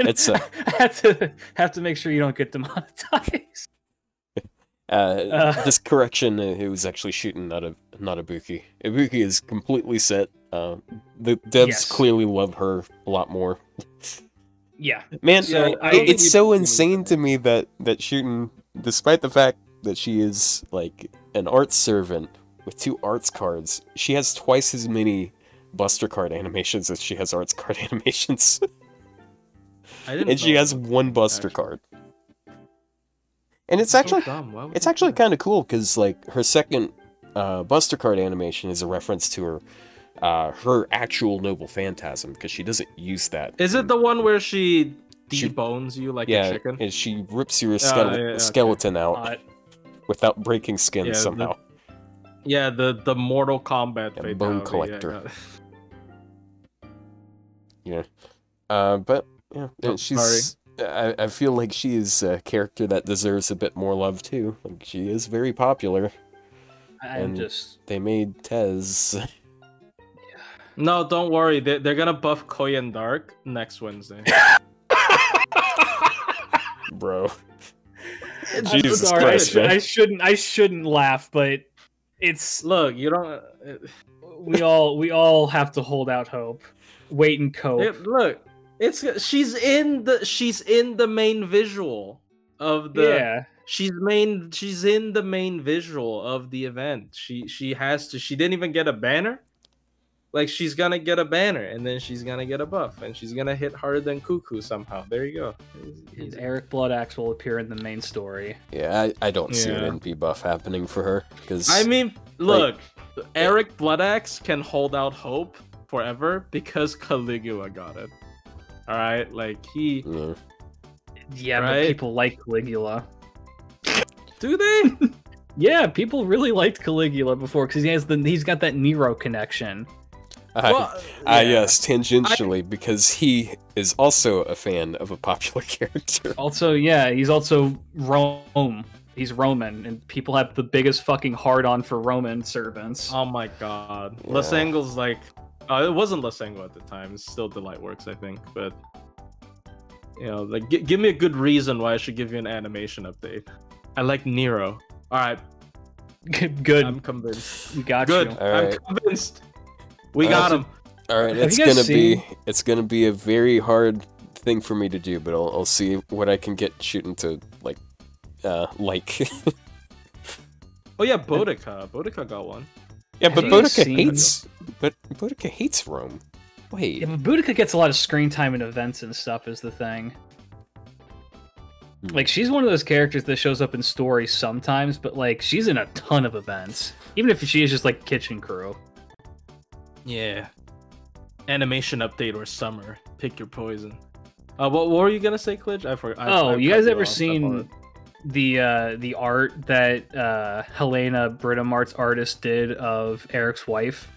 It's a- I have to have to make sure you don't get demonetized. Uh, Uh. this correction, uh, it was actually Shuten not a not a Ibuki. Ibuki is completely set. Uh, the devs Yes. clearly love her a lot more. Yeah, Man, So, it- it's so insane to me that that Shuten, despite the fact that she is like an art servant with two arts cards, she has twice as many Buster card animations as she has arts card animations, I didn't and she has one Buster actually. card. And it's So actually. Why it's actually kind of cool because like her second uh, Buster card animation is a reference to her uh, her actual noble phantasm because she doesn't use that. Is it the one where she debones you like a yeah, chicken? and she rips your skele- yeah, yeah, okay. skeleton out uh, without breaking skin Yeah, the- somehow. Yeah, the the Mortal Kombat Yeah, Bone Collector. Yeah, Yeah. Uh, but yeah, Oh, she's. I, I feel like she is a character that deserves a bit more love too. Like she is very popular. I'm And- just They made Tez. no, don't worry. They, they're gonna buff Koyan Dark next Wednesday. Bro. I'm Jesus sorry, Christ, I, man. I shouldn't I shouldn't laugh, but it's Look, you don't. uh, we all we all have to hold out hope, wait and cope. It, look, it's she's in the she's in the main visual of the yeah, she's main she's in the main visual of the event. She she has to she didn't even get a banner. Like she's gonna get a banner and then she's gonna get a buff and she's gonna hit harder than Cuckoo somehow. There you go. and Eric Bloodaxe will appear in the main story. Yeah, I, I don't see an NP buff happening for her because I mean, look, Eric Bloodaxe can hold out hope forever because Caligula got it. All right, like he yeah. Yeah, Right? but people like Caligula. Do they? Yeah, people really liked Caligula before because he has the he's got that Nero connection. Ah, Well, ah, yeah. yes, tangentially, because he is also a fan of a popular character. Also, yeah, he's also Rome. He's Roman, and people have the biggest fucking hard on for Roman servants. Oh my god. Yeah. Lasengle's like uh, it wasn't Lasengle at the time, it's still Delightworks, I think, but you know, like gi- give me a good reason why I should give you an animation update. I like Nero. Alright, Good, I'm convinced. we got Good. you. Alright. I'm convinced. We Uh, got so- him. All right, it's gonna seen- be it's gonna be a very hard thing for me to do, but I'll, I'll see what I can get shooting to like, uh, like. Oh yeah, Boudica. Boudica got one. Yeah, but you Boudica seen- hates, but Boudica hates Rome. Wait, Yeah, but Boudica gets a lot of screen time in events and stuff. Is the thing. Hmm. Like she's one of those characters that shows up in stories sometimes, but like she's in a ton of events. Even if she is just like kitchen crew. Yeah. Animation update or summer. Pick your poison. Uh, what, what were you gonna say, Klidge? I forgot. Oh, I you guys ever seen apologize. The uh the art that uh Helena Britamart's artist did of Eric's wife?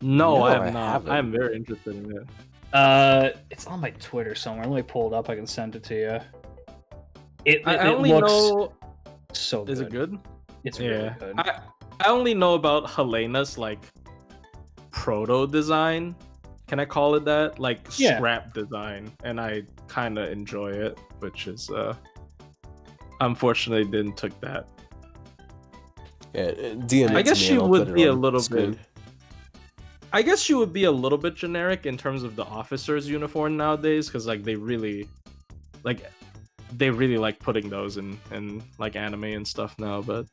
No, No, I I am not. haven't. I'm very interested in it. Uh it's on my Twitter somewhere. Let me pull it up. I can send it to you. It, it, I, I it only looks know. so good. Is it good? It's yeah. really good. I, I only know about Helena's like proto design. Can I call it that? Like Yeah. scrap design, and I kind of enjoy it, which is uh, unfortunately didn't took that. yeah, DM I guess she would be a little screen. bit- I guess she would be a little bit generic in terms of the officer's uniform nowadays, because like they really, like, they really like putting those in in like anime and stuff now. But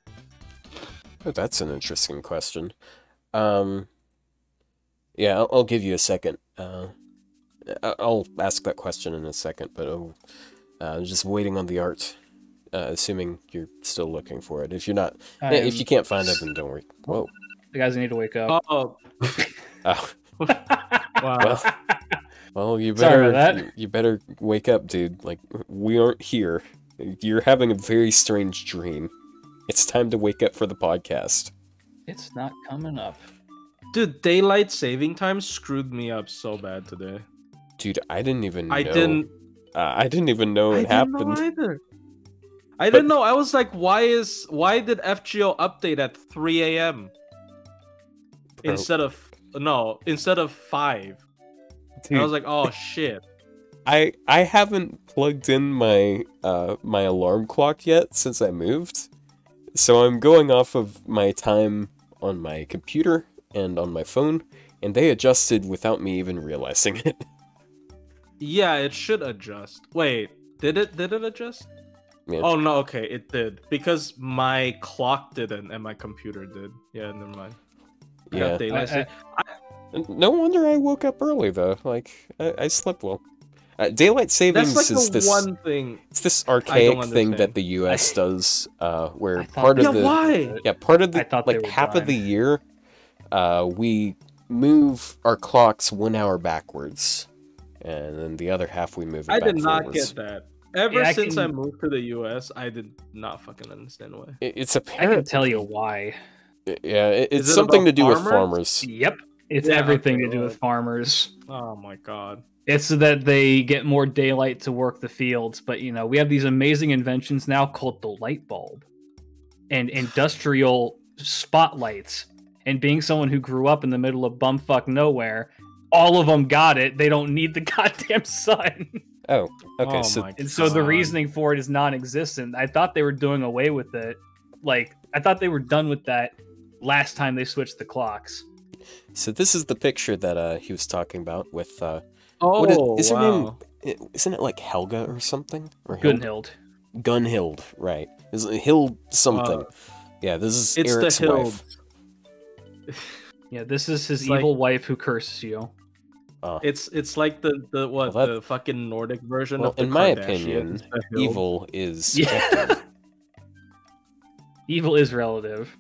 Oh, that's an interesting question. Um, yeah, I'll, I'll give you a second. Uh, I'll ask that question in a second, but oh, uh, I'm just waiting on the art. Uh, assuming you're still looking for it. If you're not, I if am- you can't find it, then don't worry. Whoa. the guys need to wake up. oh Oh, wow, well, well, you better that. you, you better wake up, dude. Like we aren't here. You're having a very strange dream. It's time to wake up for the podcast. it's not coming up. dude, daylight saving time screwed me up so bad today. Dude, I didn't even know. I didn't. Uh, I didn't even know I it didn't know happened. I didn't know. I was like, why is why did FGO update at 3 a.m. Instead of no instead of five? dude, I was like, oh shit. I I haven't plugged in my uh my alarm clock yet since I moved. So I'm going off of my time on my computer and on my phone, and they adjusted without me even realizing it. Yeah, it should adjust. Wait, did it? Did it adjust? Yeah. Oh no, okay, it did because my clock didn't and my computer did. Yeah, never mind. Yeah. daylight I- sa- No wonder I woke up early though. Like I, I slept well. Uh, daylight savings That's like is the this one thing. it's this archaic thing that the U.S. does, uh, where part of Yeah, the why? yeah part of the like were half of the year, uh, we move our clocks one hour backwards, and then the other half we move. It I back did not forwards. get that. Ever Yeah, since I can- moved to the US, I did not fucking understand why. It- It's I can tell you why. Yeah, it, it's it something to do with farmers? farmers. Yep. It's Yeah, everything okay, to do with farmers. Oh my god. It's so that they get more daylight to work the fields. But you know, we have these amazing inventions now called the light bulb and industrial spotlights. And being someone who grew up in the middle of bumfuck nowhere, all of them got it. They don't need the goddamn sun. Oh, okay. Oh so And so the reasoning for it is non-existent. I thought they were doing away with it. Like I thought they were done with that last time they switched the clocks. so this is the picture that uh he was talking about with uh Oh, What is- is her name- wow. isn't it like Helga or something or Gunhild. Gunhild, right? Is it Hild something? Uh, yeah, this is it's Eric's the hill. wife. Yeah, this is his It's like- evil wife who curses you. Uh, It's it's like the the what Well, that- the fucking Nordic version well, of the in my opinion, the evil is Yeah. Evil is relative.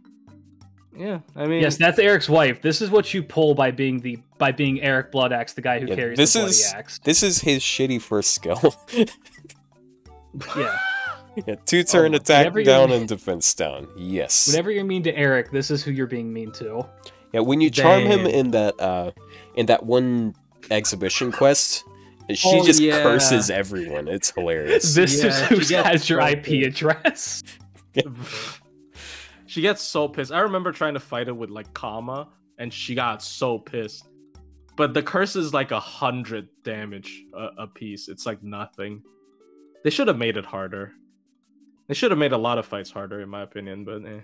Yeah, I mean, Yes, that's Eric's wife. This is what you pull by being the by being Eric Bloodaxe, the guy who Yeah, carries this the is- axe. This is his shitty first skill. Yeah. Yeah, two turn my- attack down you're- and defense down. Yes. Whenever you're mean to Eric, this is who you're being mean to. Yeah, when you charm him in that uh in that one exhibition quest, she Oh, just yeah. curses everyone. It's hilarious. This Yeah, is who has your IP pissed. address. she gets so pissed. I remember trying to fight it with like Kama, and she got so pissed. But the curse is like a hundred damage a, a piece. It's like nothing. They should have made it harder. They should have made a lot of fights harder, in my opinion. But eh.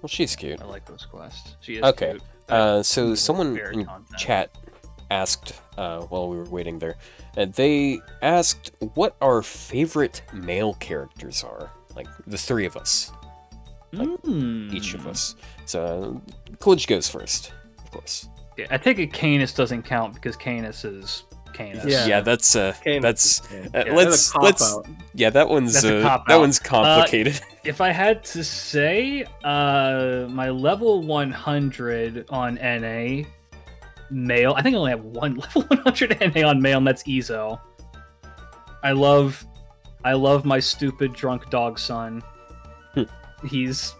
Well, she's cute. I like those quests. She is Okay. cute. Uh, so someone in content. chat asked uh, while we were waiting there, and they asked what our favorite male characters are. Like the three of us, like, each of us. So Klidge goes first, of course. Yeah, I take it Caenis doesn't count because Caenis is Caenis. Yeah. Yeah, that's uh, Kane- that's uh, Yeah, let's that's a let's cop-out. yeah that one's That's a uh, cop that out. one's complicated. If I had to say, uh, my level 100 on NA male, I think I only have one level 100 NA on male, and that's Izo. I love, I love my stupid drunk dog son. He's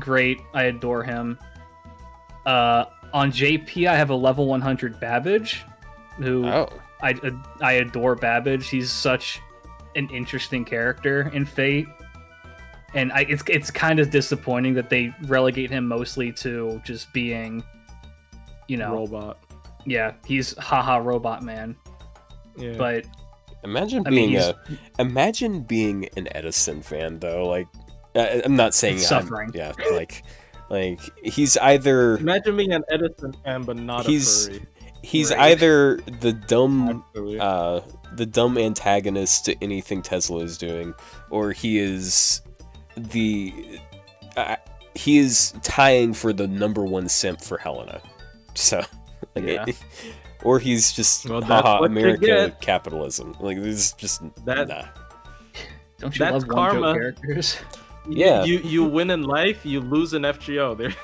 great. I adore him. Uh, on JP, I have a level 100 Babbage, who oh, I I adore Babbage. He's such an interesting character in Fate, and I, it's it's kind of disappointing that they relegate him mostly to just being, you know, robot. yeah, he's haha robot man. Yeah. But imagine I being mean, a imagine being an Edison fan though. Like uh, I'm not saying It's I'm- suffering. yeah, like like he's either Imagine being an Edison fan, but not He's- a furry. He's Right. either the dumb uh the dumb antagonist to anything Tesla is doing, or he is the uh, he is tying for the number one simp for Helena. So, like, Yeah. it- or he's just Well, haha what you America get. capitalism. Like this is just That- nah. don't you That's love one joke karma. characters? yeah. You you win in life, you lose in FGO. There.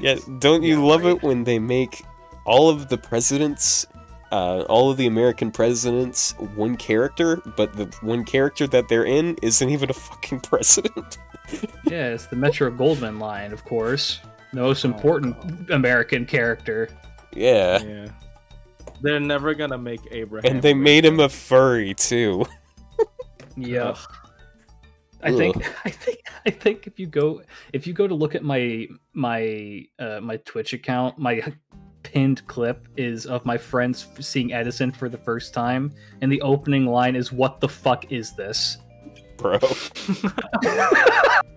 Yeah, don't you Yeah, love right. it when they make all of the presidents, uh, all of the American presidents, one character, but the one character that they're in isn't even a fucking president? yeah, it's the Metro Goldwyn line, of course. The most Oh, important American character. yeah. yeah. They're never gonna make Abraham. And they win. made him a furry too. Yeah. Ugh. I think I think I think if you go if you go to look at my my uh, my Twitch account, my pinned clip is of my friends seeing Edison for the first time, and the opening line is "What the fuck is this?" Bro.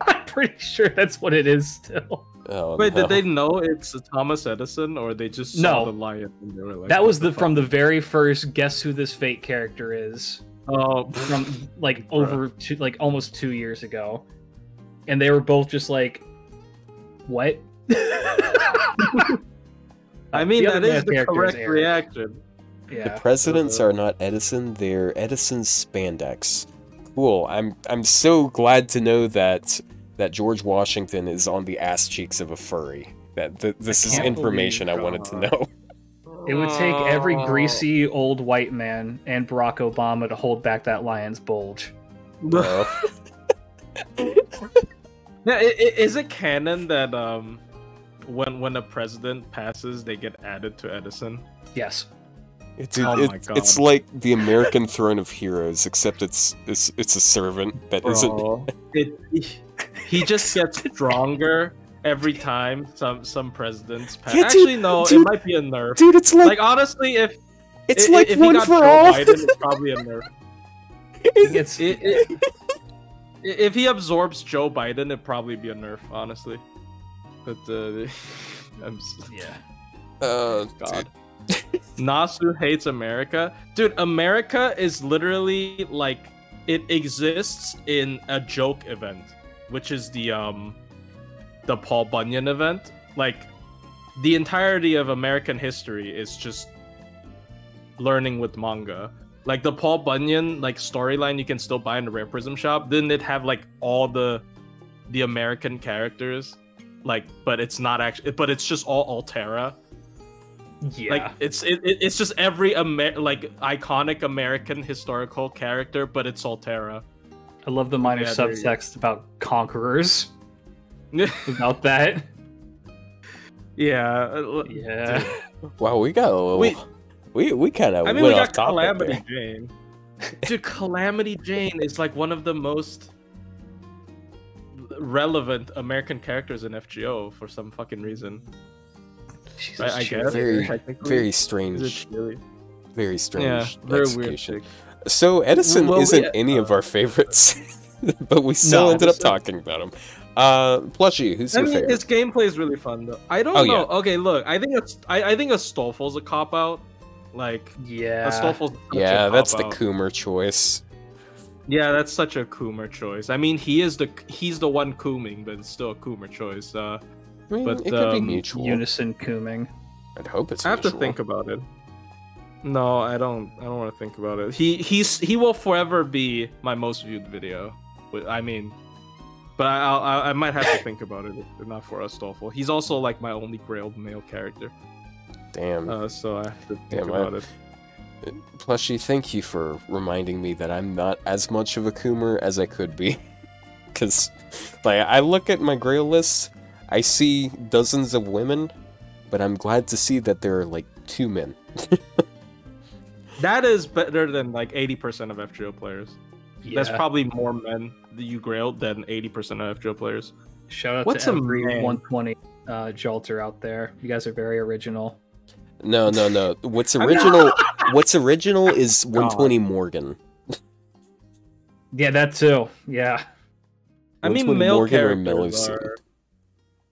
I'm pretty sure that's what it is still. Oh, Wait, no. did they know it's Thomas Edison, or they just saw No. the lion and they were like, That was the fuck?" from the very first guess who this Fake character is Oh, from like over two like almost two years ago, and they were both just like, "What?" I mean that is the character is correct Eric. reaction. Yeah. The presidents Uh, are not Edison, they're Edison spandex. Cool. I'm I'm so glad to know that that George Washington is on the ass cheeks of a furry. That th- this is information I wanted to know. It would take every Oh. greasy old white man and Barack Obama to hold back that lion's bulge. Bro. Yeah, i- i- is it canon that um, when when a president passes, they get added to Edison? Yes. It's Oh it- my it's like the American Throne of Heroes, except it's it's it's a servant that not Bro, it, he, he just gets stronger every time some some presidents pass. Yeah, dude, Actually, no, dude. it might be a nerf. Dude, it's like, Like honestly, if it's i- like if he one got for Joe all. Biden, it's probably a nerf. It's It, it, if he absorbs Joe Biden, it'd probably be a nerf, honestly. But uh, I'm yeah. uh, God. Nasu hates America. Dude, America is literally like it exists in a joke event, which is the um the Paul Bunyan event. Like the entirety of American history is just learning with manga. Like the Paul Bunyan like storyline you can still buy in the Rare Prism shop. Didn't it have like all the the American characters? Like, but it's not actually but it's just all Altera Yeah. Like it's it, it- it's just every Amer- like iconic American historical character, but it's Solterra. I love the minor Yeah, there you go. subtext about conquerors. About that. yeah. uh, Yeah. Wow, we got a little. We- we we kind of I mean, went we off got topic Calamity there. Jane. Dude, Calamity Jane is like one of the most relevant American characters in FGO for some fucking reason. She's I, a I cheerleader. guess. Very- technically. Very strange, very strange Yeah, very execution. chick. So Edison Well, isn't any of uh, our favorites, but we still No, ended up talking about him. Uh, Plushy, who's I your mean, favorite? his gameplay is really fun though. I don't Oh, know. yeah. Okay, look, I think it's I, I think Astolfo's a cop out. Like Yeah. Astolfo's Yeah, a that's the cop-out. Coomer choice. Yeah, that's such a Coomer choice. I mean, he is the he's the one cooming, but it's still a Coomer choice. Uh, I mean, But, it could be um, mutual. Unison cooming. I'd hope it's I have to think about it. No, I don't. I don't want to think about it. He he's he will forever be my most viewed video. I mean, but I I'll, I I might have to think about it if not for Astolfo. He's also like my only grailed male character. Damn. Uh, so I have to think Damn, I- about it. Plushy, thank you for reminding me that I'm not as much of a Coomer as I could be. Because, like, I look at my Grail list, I see dozens of women, but I'm glad to see that there are, like, two men. That is better than like eighty percent of FGO players. Yeah. That's probably more men that you grailed than eighty percent of FGO players. Shout out What's to a every 120 uh, Jalter out there. You guys are very original. No, no, no. What's original? what's original is 120 Morgan. Yeah, that too. Yeah. I mean, male Morgan characters are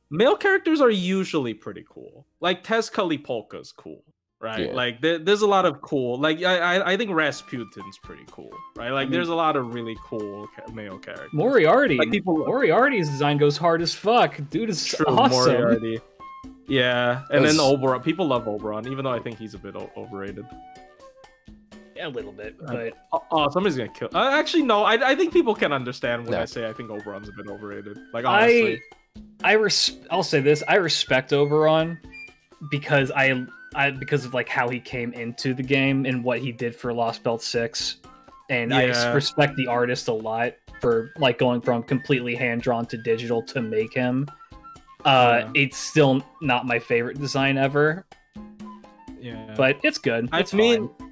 male characters are usually pretty cool. Like Tezcatlipoca's cool, right? Yeah. Like there, there's a lot of cool. Like I, I, I think Rasputin's pretty cool, right? Like mean- there's a lot of really cool ca- male characters. Moriarty. Like people, Moriarty's design goes hard as fuck. Dude is True, awesome. Moriarty. Yeah, and then Those- Oberon. People love Oberon, even though I think he's a bit overrated. Yeah, a little bit, Uh, but Oh, oh, somebody's gonna kill. Uh, actually, no. I, I think people can understand when No. I say I think Oberon's a bit overrated. Like honestly, I I res- I'll say this: I respect Oberon because I I because of like how he came into the game and what he did for Lost Belt Six, and I s- Yeah. respect the artist a lot for like going from completely hand drawn to digital to make him. Uh, Yeah. it's still not my favorite design ever, yeah. but it's good. I mean, fine.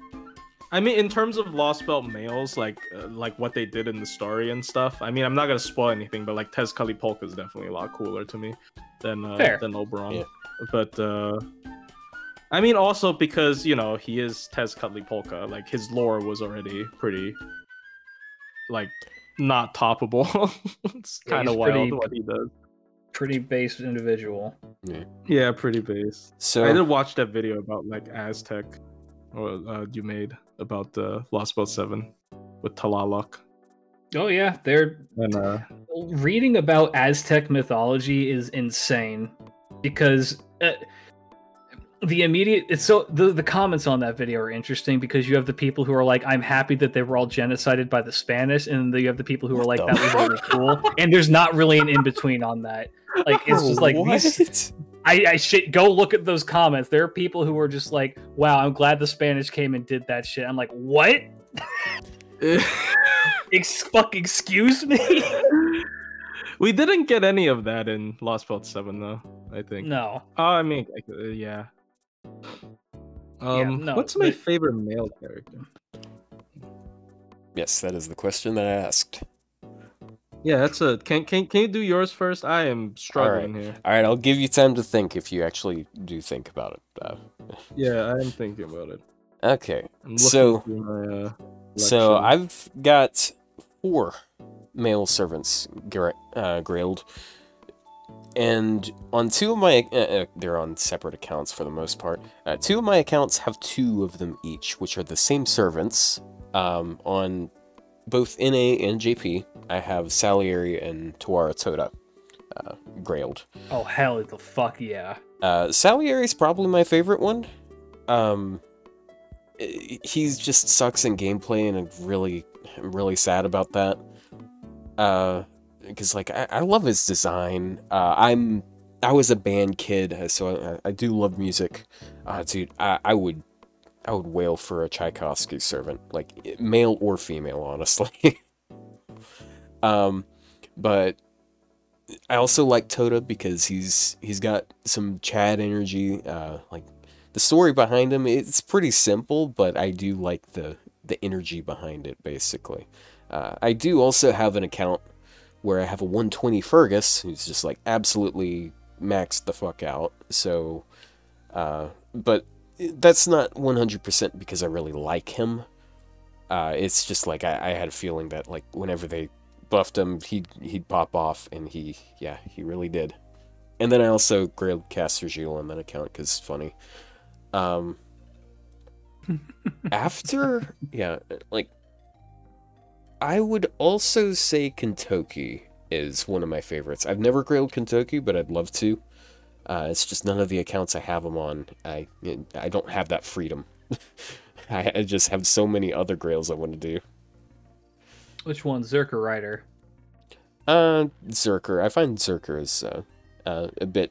I mean, in terms of Lost Belt males, like uh, like what they did in the story and stuff. I mean, I'm not gonna spoil anything, but like Tezcatlipoca is definitely a lot cooler to me than uh, Fair. than Oberon. Yeah. But uh, I mean, also because you know he is Tezcatlipoca. Like his lore was already pretty, like, not toppable. it's Yeah, kind of he's wild pretty- what he does. Pretty based individual. Yeah, yeah pretty base. So, I did watch that video about like Aztec, or uh, you made about the Lost Belt Seven with Tlaloc Oh yeah, they're and uh, reading about Aztec mythology is insane because uh, the immediate it's so the, the comments on that video are interesting because you have the people who are like I'm happy that they were all genocided by the Spanish and then you have the people who are like that was really cool and there's not really an in between on that like it's just like these I, I shit go look at those comments there are people who are just like wow I'm glad the Spanish came and did that shit I'm like what Ex- fuck excuse me we didn't get any of that in Lost Belt Seven though. I think. no Oh, I mean, like, uh, yeah. Um, no, what's my but- favorite male character? Yes, that is the question that I asked. Yeah, that's a. Can can can you do yours first? I am struggling here. All right, I'll give you time to think if you actually do think about it. Uh, Yeah, I am thinking about it. okay, So- my, uh, so. I've got four male servants gra- uh, grailed, and on two of my uh, uh, they're on separate accounts for the most part. Uh, two of my accounts have two of them each, which are the same servants. Um, on both NA and JP, I have Salieri and Tawara Toda uh, grailed. Oh hell the fuck yeah. Uh, Salieri's probably my favorite one. Um, he's just sucks in gameplay, and I'm really, I'm really sad about that. Uh, because like I, I love his design. Uh, I'm I was a band kid, uh, so I, I do love music. Uh, dude, I, I would I would wail for a Tchaikovsky servant, like male or female, honestly. um, but I also like Tota because he's he's got some Chad energy. Uh, like the story behind him, it's pretty simple, but I do like the the energy behind it. Basically, uh, I do also have an account where I have a 120 Fergus who's just like absolutely maxed the fuck out. So, uh, but that's not 100% because I really like him. Uh, it's just like I, I had a feeling that like whenever they buffed him, he'd he'd pop off, and he yeah he really did. And then I also grailed Caster Gil on that account because it's funny. Um, after yeah, like I would also say Kintoki is one of my favorites. I've never grilled Kintoki, but I'd love to. Uh, it's just none of the accounts I have them on. I I don't have that freedom. I, I just have so many other grails I want to do. Which one, Zerker Rider? Uh, Zerker. I find Zerker is uh, uh, a bit.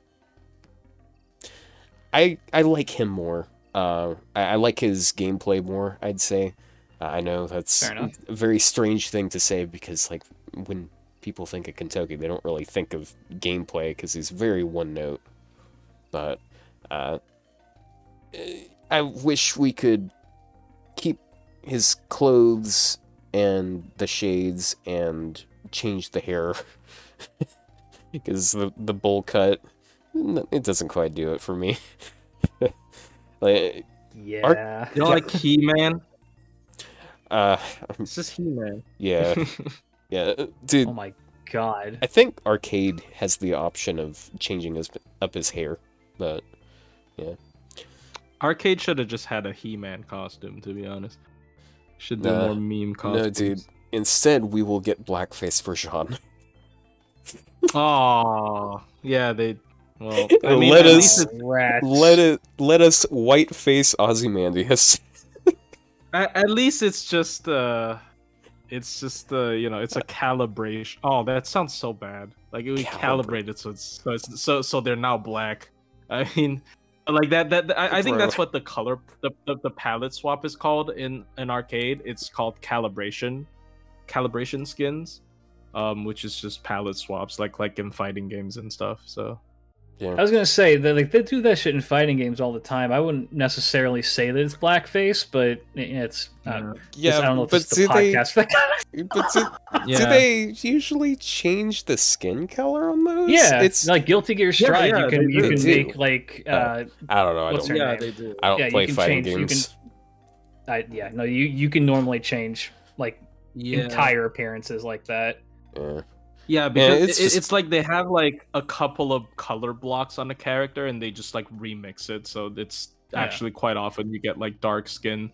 I I like him more. Uh, I, I like his gameplay more. I'd say. Uh, I know that's a very strange thing to say because like when people think of Kintoki, they don't really think of gameplay because he's very one note. But uh, I wish we could keep his clothes and the shades and change the hair because the the bowl cut it doesn't quite do it for me. like Yeah. You know, like He Man. uh It's just He Man. yeah yeah dude Oh my god. I think arcade has the option of changing his up his hair but yeah. Arcade should have just had a He Man costume. To be honest, should do Nah. more meme costumes. no dude instead we will get blackface for Jean Oh, yeah, they. Well, I mean, Let us- least it- Rats. let it let us whiteface Ozymandias at, at least it's just uh, it's just uh, you know, it's a calibration. Oh, that sounds so bad. Like it was Calibra- calibrated, so it's so it's, so so they're now black. I mean, like that. That I, I think that's what the color, the, the the palette swap is called in an arcade. It's called calibration, calibration skins, um, which is just palette swaps, like like in fighting games and stuff. So I was gonna say that like they do that shit in fighting games all the time. I wouldn't necessarily say that it's blackface, but it's I don't know. yeah I don't know if but it's the do they podcast. for but do, yeah, do they usually change the skin color on those yeah, it's like Guilty Gear Yeah, yeah, you can they you can do. make like Uh, uh, I don't know I don't her yeah, name? they do. I don't Yeah, you play can fighting change- you games I, yeah no you you can normally change like Yeah. entire appearances like that. yeah. Yeah, because it's it's, just- it's like they have like a couple of color blocks on a character and they just like remix it. So it's Yeah. actually quite often you get like dark skin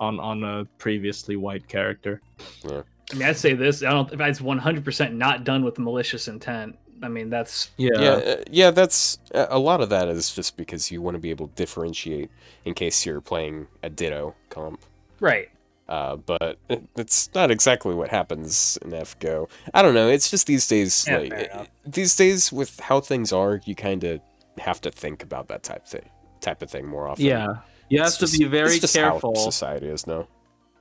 on on a previously white character. Yeah. I mean, I'd say this. I don't. If it's one hundred percent not done with malicious intent. I mean, that's Yeah. yeah, uh, yeah, that's a a lot of that is just because you want to be able to differentiate in case you're playing a Ditto comp. right. Uh, but it- it's not exactly what happens in FGO. I don't know. It's just these days, Yeah, like these days with how things are, you kind of have to think about that type thing, type of thing more often. Yeah. You have It's to be very it's just careful. How society is now.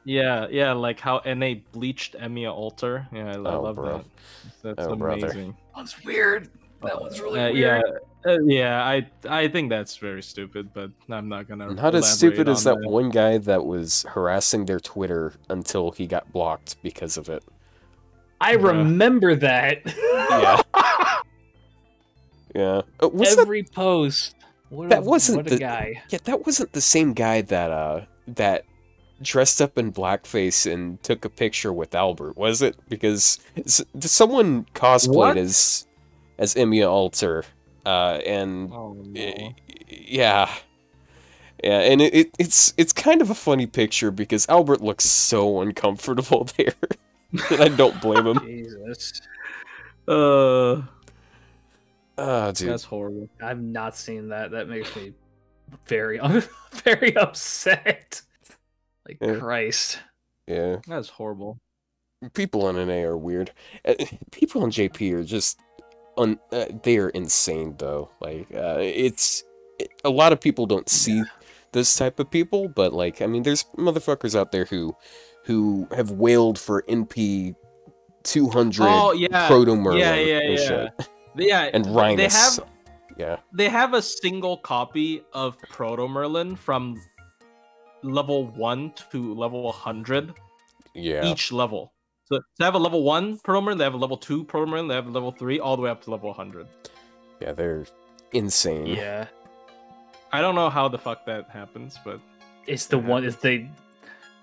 Yeah, yeah, like how NA bleached Emiya Alter. Yeah, I, I Oh, love bro. that. That's Oh, brother. amazing. That's weird. That one's really Uh, weird. yeah, uh, yeah, I I think that's very stupid, but I'm not gonna. Not as stupid elaborate as on that one guy that was harassing their Twitter until he got blocked because of it. I remember that. Yeah. Yeah. Uh, was that Every post. What that a, wasn't what a the- guy. Yeah, that wasn't the same guy that uh that dressed up in blackface and took a picture with Albert, was it? Because someone cosplayed What? as as Emiya Alter, uh, and Oh, no. yeah, yeah, and it, it it's it's kind of a funny picture because Albert looks so uncomfortable there, and I don't blame him. Jesus. Uh, Ah, dude. that's horrible. I've not seen that. That makes me very, very upset. Like Yeah. Christ. Yeah. That's horrible. people on NA are weird. Uh, People on JP are just un, uh, they are insane though. Like uh, it's it, a lot of people don't see this type of people, but like I mean, there's motherfuckers out there who who have wailed for NP two hundred Oh yeah, Proto Merlin yeah, yeah, and yeah. shit. yeah. and They have yeah, they have a single copy of Proto Merlin from level one to level hundred yeah, each level. So they have a level one Proto Merlin, they have a level two Proto Merlin, they have a level three, all the way up to level hundred. yeah. They're insane. Yeah, I don't know how the fuck that happens, but it's the one. Is they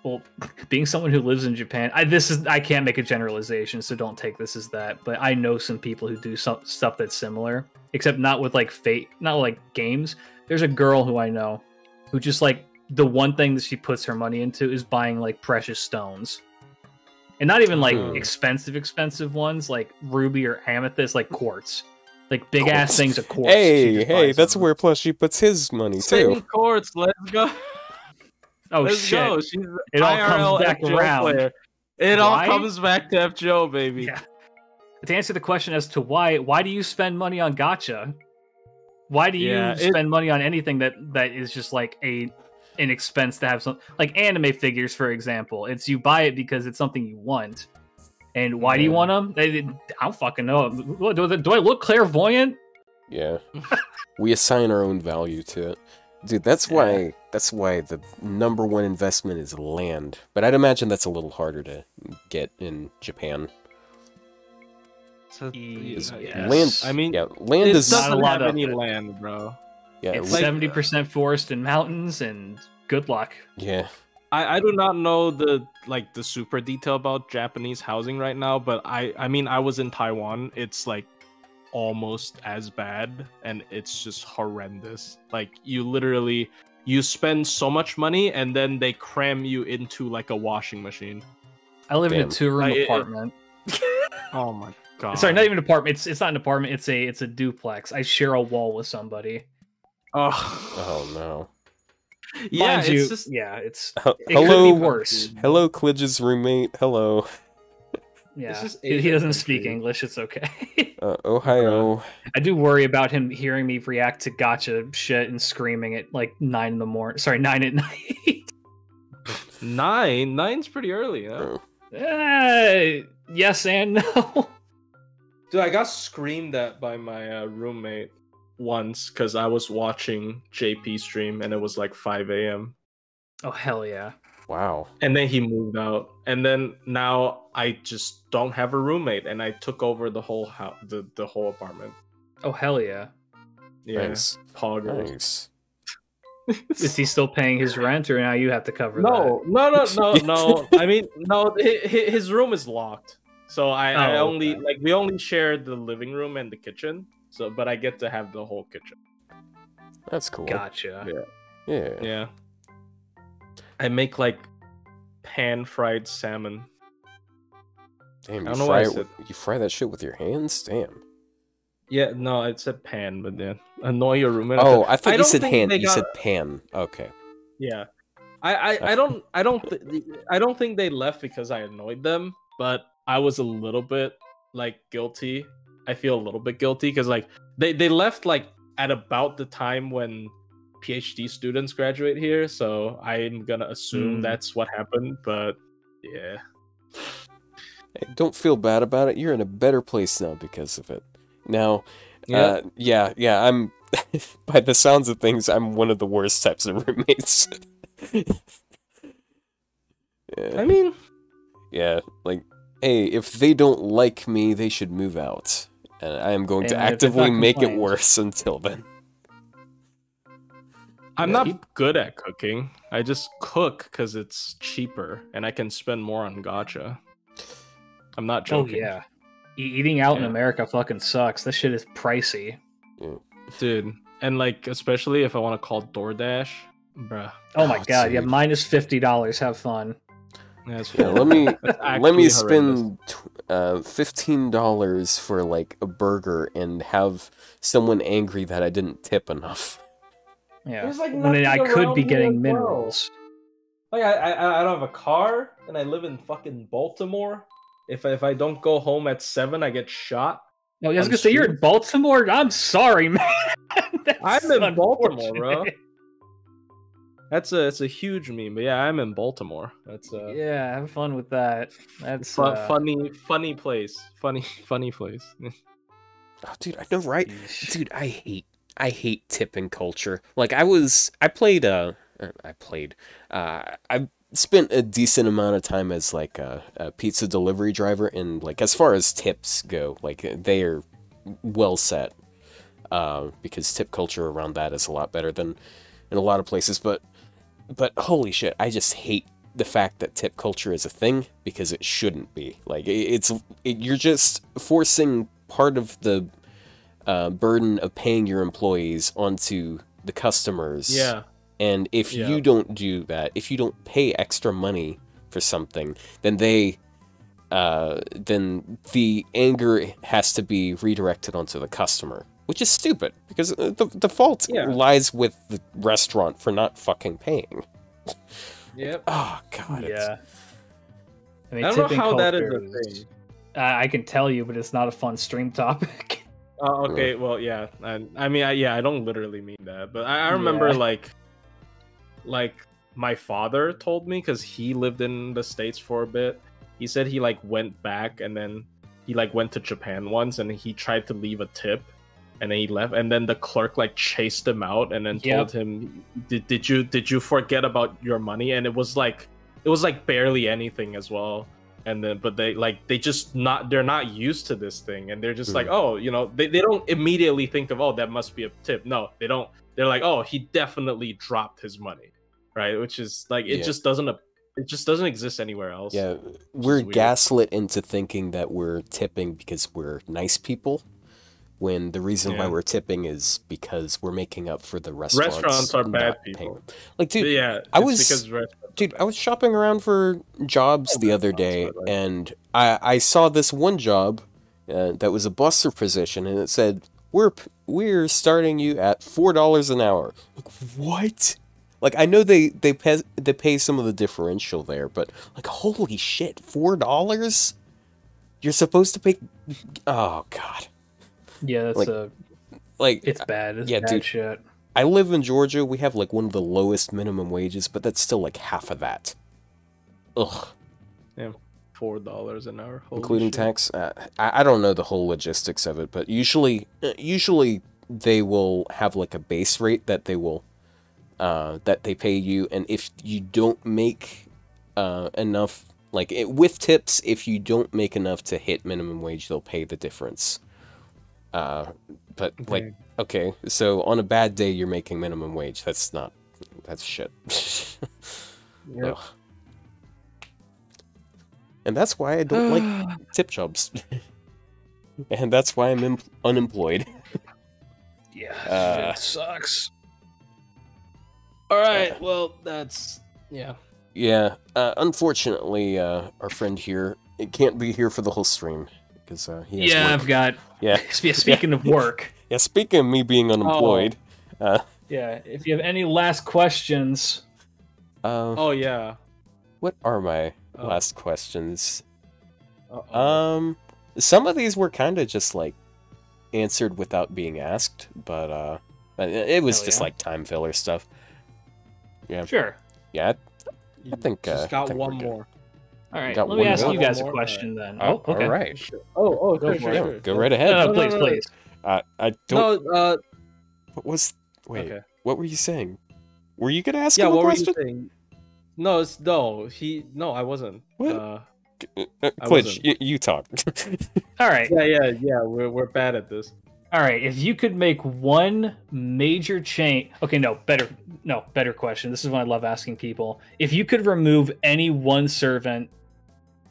well, being someone who lives in Japan, I this is I can't make a generalization, so don't take this as that. But I know some people who do some stuff that's similar, except not with like fate, not like games. There's a girl who I know who just like the one thing that she puts her money into is buying like precious stones. And not even like expensive, expensive ones like ruby or amethyst, like quartz, like big Quartz. ass things of quartz. Hey, just hey, buys that's them. where Plushy puts his money Satan too. Quartz, let's go. Oh let's shit! go. She's It all IRL comes back FGO around. player. It all comes back to FGO, baby. Yeah. To answer the question as to why, why do you spend money on gacha? Why do you Yeah, it- spend money on anything that that is just like a an expense to have some like anime figures, for example? It's you buy it because it's something you want. And why do you want them? I don't fucking know. Do, do I look clairvoyant? Yeah, we assign our own value to it, dude. That's why. That's why the number one investment is land. But I'd imagine that's a little harder to get in Japan. So, Yes. Land. I mean, yeah, land it is. Not a doesn't lot have of any it. land, bro. Yeah, It's land- seventy percent forest and mountains, and good luck. yeah. I, I do not know the like the super detail about Japanese housing right now, but I I mean I was in Taiwan. It's like almost as bad, and it's just horrendous. Like you literally you spend so much money, and then they cram you into like a washing machine. I live in a two room Like, it- apartment. Oh my god! Sorry, not even an apartment. It's it's not an apartment. It's a it's a duplex. I share a wall with somebody. Oh, Oh no. yeah. Mind it's you, just yeah. It's H- it Hello, could be worse. hello, Klidge's roommate. Hello. Yeah, he, he doesn't speak. English. It's okay. Uh, Ohio. I do worry about him hearing me react to gacha shit and screaming at like nine in the morning. Sorry, nine at night. nine. Nine's pretty early. Huh? Uh, yes and no. Dude, I got screamed at by my uh, roommate once because I was watching JP stream and it was like 5 a.m. Oh hell yeah! Wow. And then he moved out. And then now I just don't have a roommate and I took over the whole house, the, the whole apartment. Oh hell yeah! Yeah, Nice. poggers. Nice. Is he still paying his rent, or now you have to cover No, no, no, no, no. I mean, no. hi- hi- His room is locked, so I, I Oh, only okay. like we only share the living room and the kitchen. So, but I get to have the whole kitchen. That's cool. Gotcha. Yeah. Yeah. Yeah. I make like pan fried salmon. Damn, I you don't know why fry I it. said- you fry that shit with your hands. Damn. Yeah, no, it's a pan, but then annoy your roommate. Oh, I thought you said think hand. You got- said pan. Okay. Yeah, I, I, I don't, I don't, th- I don't think they left because I annoyed them, but I was a little bit like guilty. I feel a little bit guilty because like they they left like at about the time when PhD students graduate here, so I'm gonna assume Hmm. that's what happened. But yeah, Hey, don't feel bad about it. You're in a better place now because of it. Now, yeah. uh, yeah, yeah. I'm. by the sounds of things, I'm one of the worst types of roommates. yeah. I mean, Yeah, like, hey, if they don't like me, they should move out. And I am going to And if it's not actively make it worse until then. I'm Yeah. not good at cooking. I just cook because it's cheaper and I can spend more on gacha. I'm not joking. Oh joking. yeah. E- eating out in America fucking sucks. This shit is pricey. dude. And like, especially if I want to call DoorDash, bruh. Oh my Oh, god, yeah, dude. minus fifty dollars. Have fun. That's Yeah, let me let me horrendous. spend tw- uh, fifteen dollars for like a burger and have someone angry that I didn't tip enough. Yeah. There's, like, when I could be getting minerals. Like, I, I I don't have a car and I live in fucking Baltimore. If I, if I don't go home at seven, I get shot. No, I was on gonna say you're in. Baltimore. I'm sorry, man. I'm in Baltimore, bro. Unfortunate. That's a it's a huge meme, but yeah, I'm in Baltimore. That's a Yeah, have fun with that. That's fun, uh, funny funny place. Funny funny place. Oh, dude, I know, right? yeesh. Dude, I hate I hate tipping culture. Like I was I played uh er, I played uh I spent a decent amount of time as like a, a pizza delivery driver and like as far as tips go, like they are well set. Uh, because tip culture around that is a lot better than in a lot of places, but but holy shit, I just hate the fact that tip culture is a thing because it shouldn't be. Like it's it, you're just forcing part of the uh, burden of paying your employees onto the customers. yeah. And if Yeah. you don't do that, if you don't pay extra money for something, then they, uh, then the anger has to be redirected onto the customer, which is stupid because uh, the the fault Yeah. lies with the restaurant for not fucking paying. Yep. Oh god. yeah. I mean, I don't know how that is a thing. I I can tell you, but it's not a fun stream topic. Oh, okay. Well, yeah. I, I mean, I, yeah, I don't literally mean that, but I, I remember Yeah. like, like my father told me because he lived in the states for a bit. He said he like went back and then he like went to Japan once and he tried to leave a tip, and then he left, and then the clerk like chased him out and then Yep. told him, "Did did you did you forget about your money?" And it was like it was like barely anything as well and then but they like they just not they're not used to this thing and they're just like Mhm. oh you know they, they don't immediately think of oh that must be a tip no they don't they're like oh he definitely dropped his money right which is like it Yeah. just doesn't it just doesn't exist anywhere else Yeah, we're gaslit into thinking that we're tipping because we're nice people, when the reason why we're tipping is because we're making up for the restaurants. restaurants are bad people them. Like, dude, yeah I was- because restaurants are dude. I was shopping around for jobs the other day, way. and I I saw this one job uh, that was a buster position, and it said we're we're starting you at four dollars an hour. Like, what? Like I know they they pay they pay some of the differential there, but like holy shit, four dollars? You're supposed to pay? Oh god! Yeah, that's Like, a. Like It's bad. It's yeah, bad dude. shit. I live in Georgia. We have like one of the lowest minimum wages, but that's still like half of that. Ugh. Yeah, four dollars an hour holy including shit. tax. Uh, I, I don't know the whole logistics of it, but usually, uh, usually they will have like a base rate that they will, uh, that they pay you, and if you don't make, uh, enough, like it, with tips, if you don't make enough to hit minimum wage, they'll pay the difference. Uh, but like, okay, so on a bad day, you're making minimum wage. That's not, that's shit. Yep. Ugh. And that's why I don't like tip jobs. and that's why I'm unemployed. Yeah, Uh, shit sucks. all right well that's yeah Yeah, uh, unfortunately, uh, our friend here it can't be here for the whole stream because uh, he has Yeah, work. I've got. Yeah. spe- Speaking of work, Yeah, speaking of me being unemployed, uh, yeah. If you have any last questions, uh, oh yeah what are my Oh. last questions? Uh-oh. Um, some of these were kind of just like answered without being asked, but uh, it it was Hell just yeah. like time filler stuff. Yeah, sure. yeah. You I think, uh, just I got think one we're good. More All right, Got let me ask more. you guys a One more, question then. Oh, Oh, okay. all right. Sure. Oh, oh, Go sure, sure. Yeah, sure. go right ahead. No, no, No, please, no, no. please. Uh, I don't. No, uh, What was? Wait, okay. what were you saying? Were you gonna ask Yeah, him a what were question? you saying? No, it's no. He no, I wasn't. What? Uh, Uh, uh, I you, you talk. All right. yeah, yeah, yeah. We're we're bad at this. All right, if you could make one major change, okay, no, better, no, better question. This is what I love asking people. If you could remove any one servant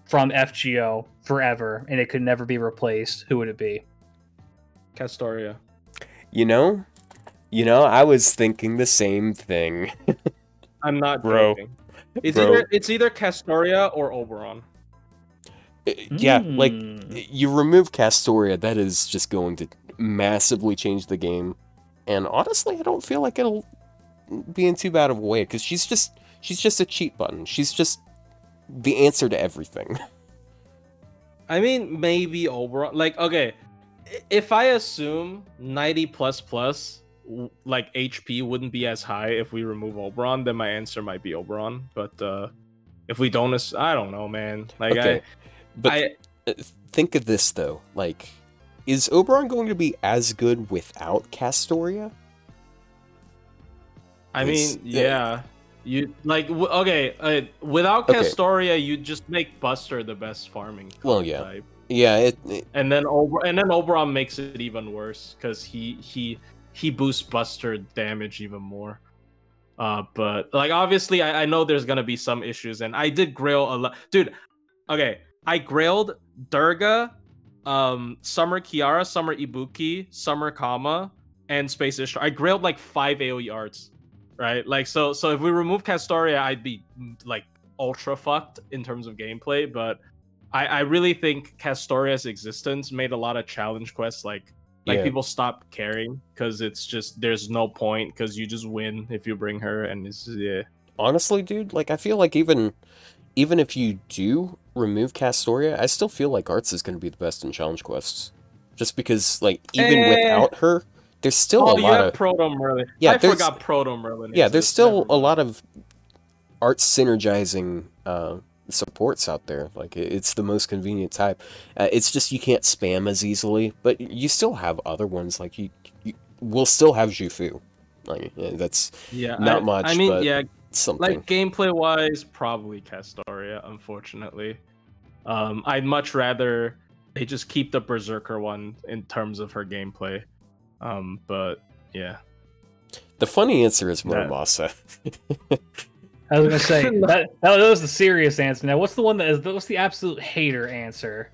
from FGO forever and it could never be replaced, who would it be? Castoria. you know, you know, I was thinking the same thing. I'm not Bro. joking. It's Bro. either it's either Castoria or Oberon. Uh, yeah, like Hmm. you remove Castoria, that is just going to massively change the game. And honestly, I don't feel like it'll be in too bad of a way because she's just she's just a cheat button. She's just the answer to everything. I mean, maybe Oberon. Like, okay, if I assume 90 plus plus, like HP wouldn't be as high if we remove Oberon, then my answer might be Oberon. But uh if we don't, ass- I don't know, man. Like Okay, but I, I, uh, think of this though. Like, is Oberon going to be as good without Castoria? I mean, yeah. You like w- okay? Uh, without Okay. Castoria, you just make Buster the best farming. Well, yeah. type. Yeah, it, it- and then Ober- and then Oberon makes it even worse because he he he boosts Buster damage even more. Uh, but like obviously, I, I know there's gonna be some issues, and I did grail a lot, dude. Okay, I grailed Durga, um, Summer Kiara, Summer Ibuki, Summer Kama, and Space Ishtar. I grailed like five AOE arts, right? Like so, so if we remove Castoria, I'd be like ultra fucked in terms of gameplay, but. I, I really think Castoria's existence made a lot of challenge quests like like Yeah. people stop caring because it's just there's no point because you just win if you bring her and it's yeah honestly, dude, like I feel like even even if you do remove Castoria, I still feel like Arts is going to be the best in challenge quests, just because like even Eh. without her, there's still oh a lot of Proto Merlin Yeah, I forgot Proto Merlin yeah. There's still a lot of art synergizing uh, supports out there. Like it's the most convenient type. Uh, it's just you can't spam as easily, but you still have other ones. Like you, you will still have Xu Fu. Like yeah, that's yeah not I, much, I mean but yeah something. like gameplay wise probably Castoria unfortunately um I'd much rather they just keep the Berserker one in terms of her gameplay um but yeah the funny answer is That- Muramasa. I was gonna say that, that was the serious answer. Now, what's the one that is? What's the absolute hater answer?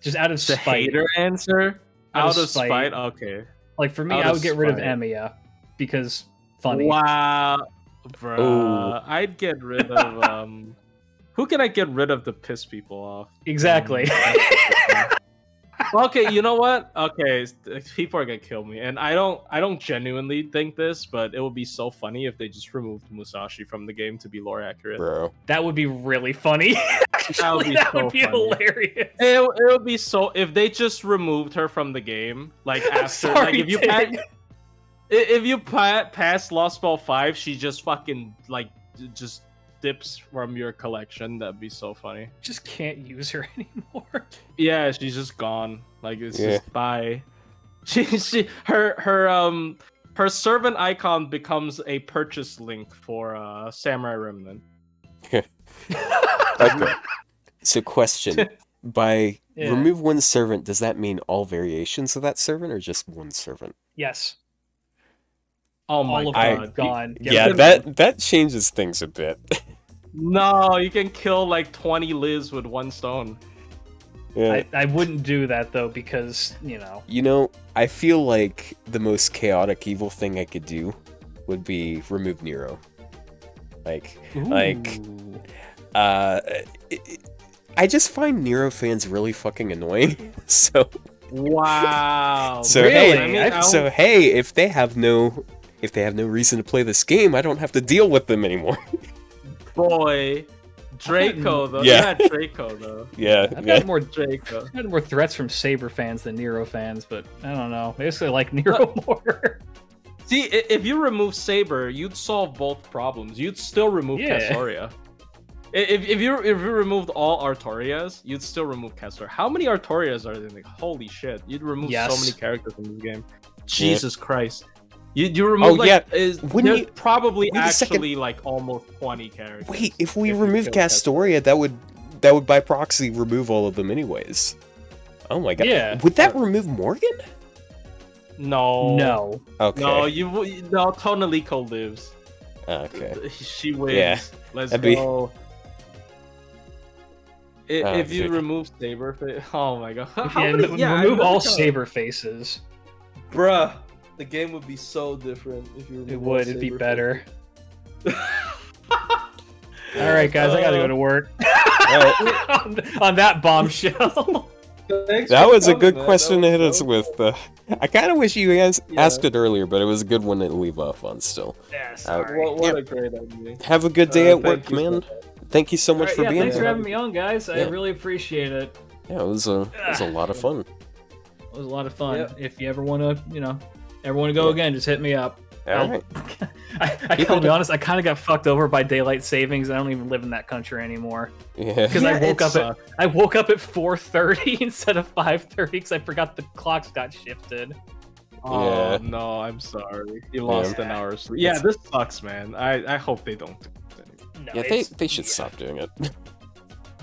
Just out of the spite. hater answer Out out of of spite. spite okay Like for me, Out I would get rid of spite. Emiya because funny. Wow, bro. I'd get rid of um. Who can I get rid of to piss people off? Exactly. okay, you know what? Okay, people are gonna kill me, and I don't. I don't genuinely think this, but it would be so funny if they just removed Musashi from the game to be lore accurate. Bro. that would be really funny. That would be that so would be funny. hilarious. It, it would be so if they just removed her from the game, like after, sorry, like if you Tig. pa- if you pa- pass Lost Belt five, she just fucking like just dips from your collection. That'd be so funny. Just can't use her anymore. Yeah, she's just gone. Like it's Yeah. just bye. She she her her um her servant icon becomes a purchase link for uh Samurai Remnant. Okay. so question. By Yeah. remove one servant, does that mean all variations of that servant or just one servant? Yes, Oh my all of god. gone. Get yeah, that that changes things a bit. No, you can kill like 20 Liz with one stone. yeah. I, I wouldn't do that though because you know You know, I feel like the most chaotic evil thing I could do would be remove Nero. Like, Like- uh, it, I just find Nero fans really fucking annoying. So, Wow. so Really? hey, I mean, I so hey, if they have no, if they have no reason to play this game, I don't have to deal with them anymore. boy. Draco though. Yeah. Yeah, Draco though. yeah, I've yeah. had more Draco. I've had more threats from Saber fans than Nero fans, but I don't know. Basically, like Nero more. See, if you remove Saber, you'd solve both problems. You'd still remove Yeah. Castoria. If, if you if you removed all Artorias, you'd still remove Castoria. How many Artorias are there? Like, holy shit! You'd remove so many characters from this game. Jesus Christ! You you oh, remove Oh, like yeah. is Wouldn't there's you- probably wait a second. actually like almost twenty characters. Wait, if we if remove kill Castoria, that would that would by proxy remove all of them anyways. Oh my god. Yeah. Would that remove Morgan? No, No. Okay. no, you w- no. Tonelico lives. Okay. She wins. Yeah, Let's that'd be- go. Oh, if you dude. remove Saber, fa- oh my god! How, how yeah, many? Yeah, remove all. Saber faces. bruh. The game would be so different if you. It would. It'd be better. All right, guys, I gotta go to work. Alright. on, on that bombshell. Thanks That for was a good man. question That to hit was us so with. Uh, I kind of wish you guys Yeah. asked it earlier, but it was a good one to leave off on still. yeah, Uh. What, what Yep. a great idea. Have a good day Uh, at work, thank you man. Thank you so much All right, for yeah, being thanks here. for having me on, guys. I really appreciate it. Yeah, it was a it was a lot of fun. It was a lot of fun. Yep. If you ever want to, you know, ever want to go Yeah. again, just hit me up. All right. I, I Keep gotta be honest. I kind of got fucked over by daylight savings. I don't even live in that country anymore Yeah. because I woke it up at I woke up at 4:30 instead of 5:30 because I forgot the clocks got shifted. Oh Yeah. no, I'm sorry. You lost Yeah. an hour. of sleep. Yeah, this sucks, man. I I hope they don't. do. No, Yeah, they, they should yeah, stop doing it.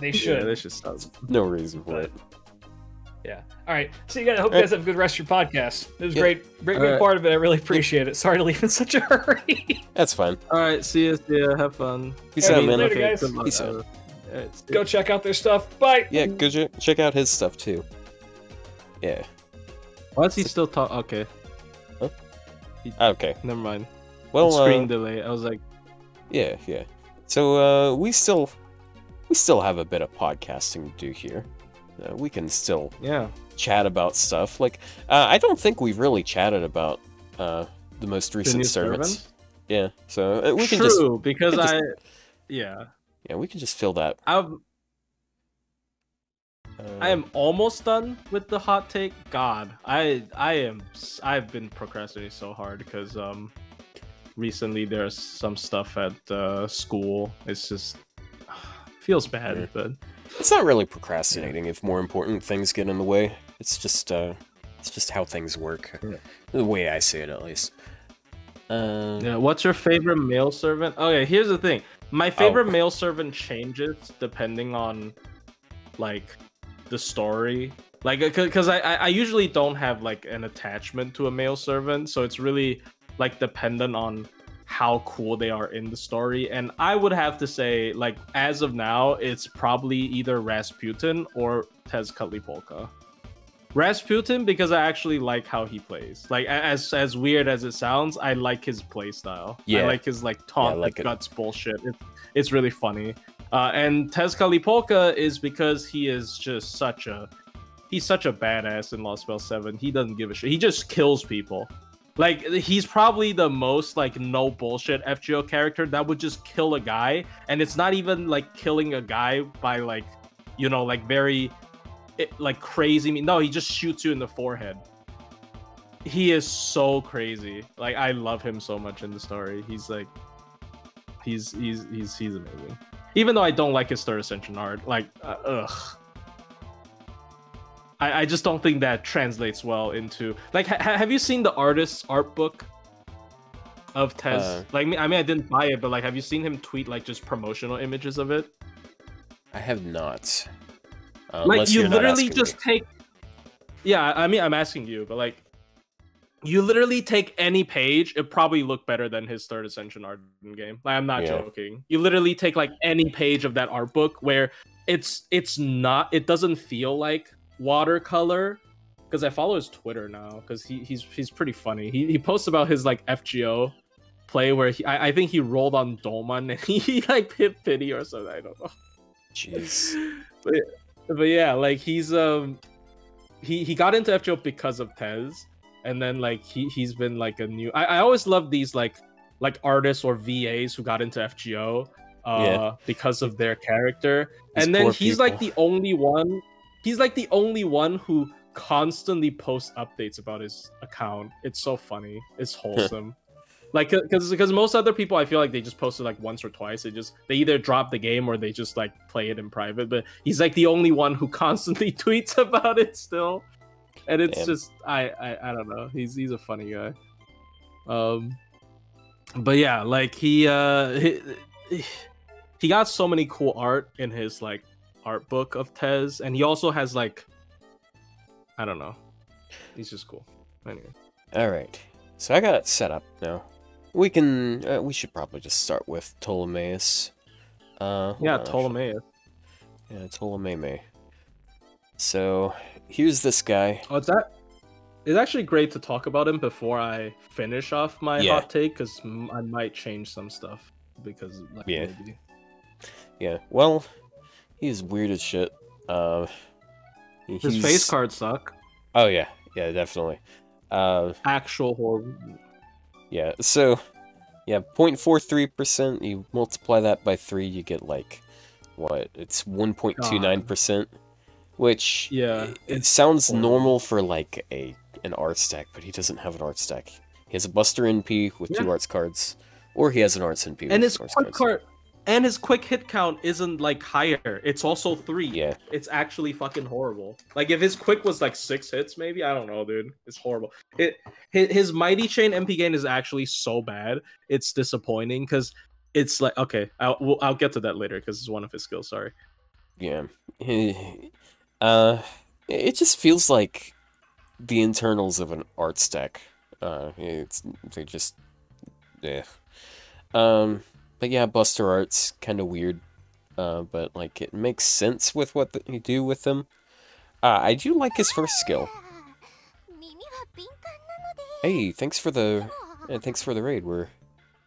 They Yeah, should. they should stop. no reason for it. Yeah. All right. So you guys, I hope you guys have a good rest of your podcast. It was Yeah. great, great, great Alright. part of it. I really appreciate it. Sorry to leave in such a hurry. That's fine. All right, see you. See ya. Have fun. Peace out, man. later, guys. Peace out. Alright, see ya. Go check out their stuff. Bye. Yeah, go che- check out his stuff too. Yeah. Why is he still talk? Okay, Okay. never mind. Well, Screen uh, delay. I was like, yeah, yeah. So uh, we still we still have a bit of podcasting to do here. Uh, we can still yeah. chat about stuff. Like uh, I don't think we've really chatted about uh, the most recent new servants. servants? Yeah. So uh, we can True, just because can I, yeah, yeah we can just fill that. I'm Uh, I am almost done with the hot take. God, I I am I've been procrastinating so hard because um recently there's some stuff at uh, school. It's just feels bad, Yeah. but It's not really procrastinating if more important things get in the way. It's just uh it's just how things work. Yeah. The way I see it at least. Uh, yeah. What's your favorite male servant? Okay, here's the thing. My favorite Oh. male servant changes depending on like the story. Like, because I I I usually don't have like an attachment to a male servant, so it's really like dependent on how cool they are in the story. And I would have to say, like, as of now, it's probably either Rasputin or Tezcatlipoca. Rasputin because I actually like how he plays. Like as as weird as it sounds, I like his play style. Yeah. I like his like taunt like the it. guts bullshit. It, it's really funny. Uh, and Tezcatlipoca is because he is just such a he's such a badass in Lost Belt 7. He doesn't give a shit. He just kills people. Like he's probably the most like no bullshit FGO character that would just kill a guy and it's not even like killing a guy by like you know like very it, like crazy me. No, he just shoots you in the forehead. He is so crazy. Like I love him so much in the story. He's like he's he's he's he's amazing. Even though I don't like his third ascension art, like uh, ugh. I, I just don't think that translates well into like ha- have you seen the artist's art book of Tez? Uh. like me, I mean I didn't buy it, but like have you seen him tweet like just promotional images of it? I have not. Uh, like you literally just take yeah i mean i'm asking you but like you literally take any page it probably looked better than his third ascension art game like i'm not Yeah. joking you literally take like any page of that art book where it's it's not it doesn't feel like watercolor because i follow his twitter now because he, he's he's pretty funny he, he posts about his like fgo play where he I, I think he rolled on Douman and he like hit pity or something i don't know Jeez. but, but yeah, like he's um he he got into FGO because of Tez, and then like he he's been like a new. I, I always love these like like artists or VAs who got into FGO uh Yeah. because of their character, These and then he's like the only one. He's like the only one who constantly posts updates about his account. It's so funny. It's wholesome. like because because most other people i feel like they just post it like once or twice they just they either drop the game or they just like play it in private but he's like the only one who constantly tweets about it still and it's Damn. just I, I i don't know he's he's a funny guy um but yeah like he uh he, he got so many cool art in his like art book of tez and he also has like i don't know he's just cool anyway All right. So I got it set up now. We can. Uh, we should probably just start with Ptolemaeus. Uh, yeah on, ptolemaeus Yeah, Ptolemy. So here's this guy. Oh, it's that. It's actually great to talk about him before I finish off my Yeah. hot take because I might change some stuff because like Yeah. maybe. Yeah. Well, he's weird as shit. Uh, his face cards suck. Oh yeah, yeah, definitely. Uh, Actual horror. yeah. So, yeah, 0.43 percent. You multiply that by three, you get like what? It's 1.29 percent. which Yeah, it, sounds horrible. normal for like a an art stack, but he doesn't have an art stack. He has a Buster NP with two arts cards, or he has an arts NP and with his cards. card and his quick hit count isn't like higher. It's also three. Yeah, It's actually fucking horrible. Like if his quick was like six hits, maybe I don't know, dude. It's horrible. It his, his mighty chain NP gain is actually so bad. It's disappointing because it's like okay, I'll we'll, I'll get to that later because it's one of his skills. Sorry. yeah. uh, it just feels like the internals of an arts deck. Uh, it's they just, yeah. Um, but yeah, Buster Arts kind of weird. Uh, but like it makes sense with what the, you do with them. Uh, I do like his first skill. Hey, thanks for the uh, thanks for the raid. We're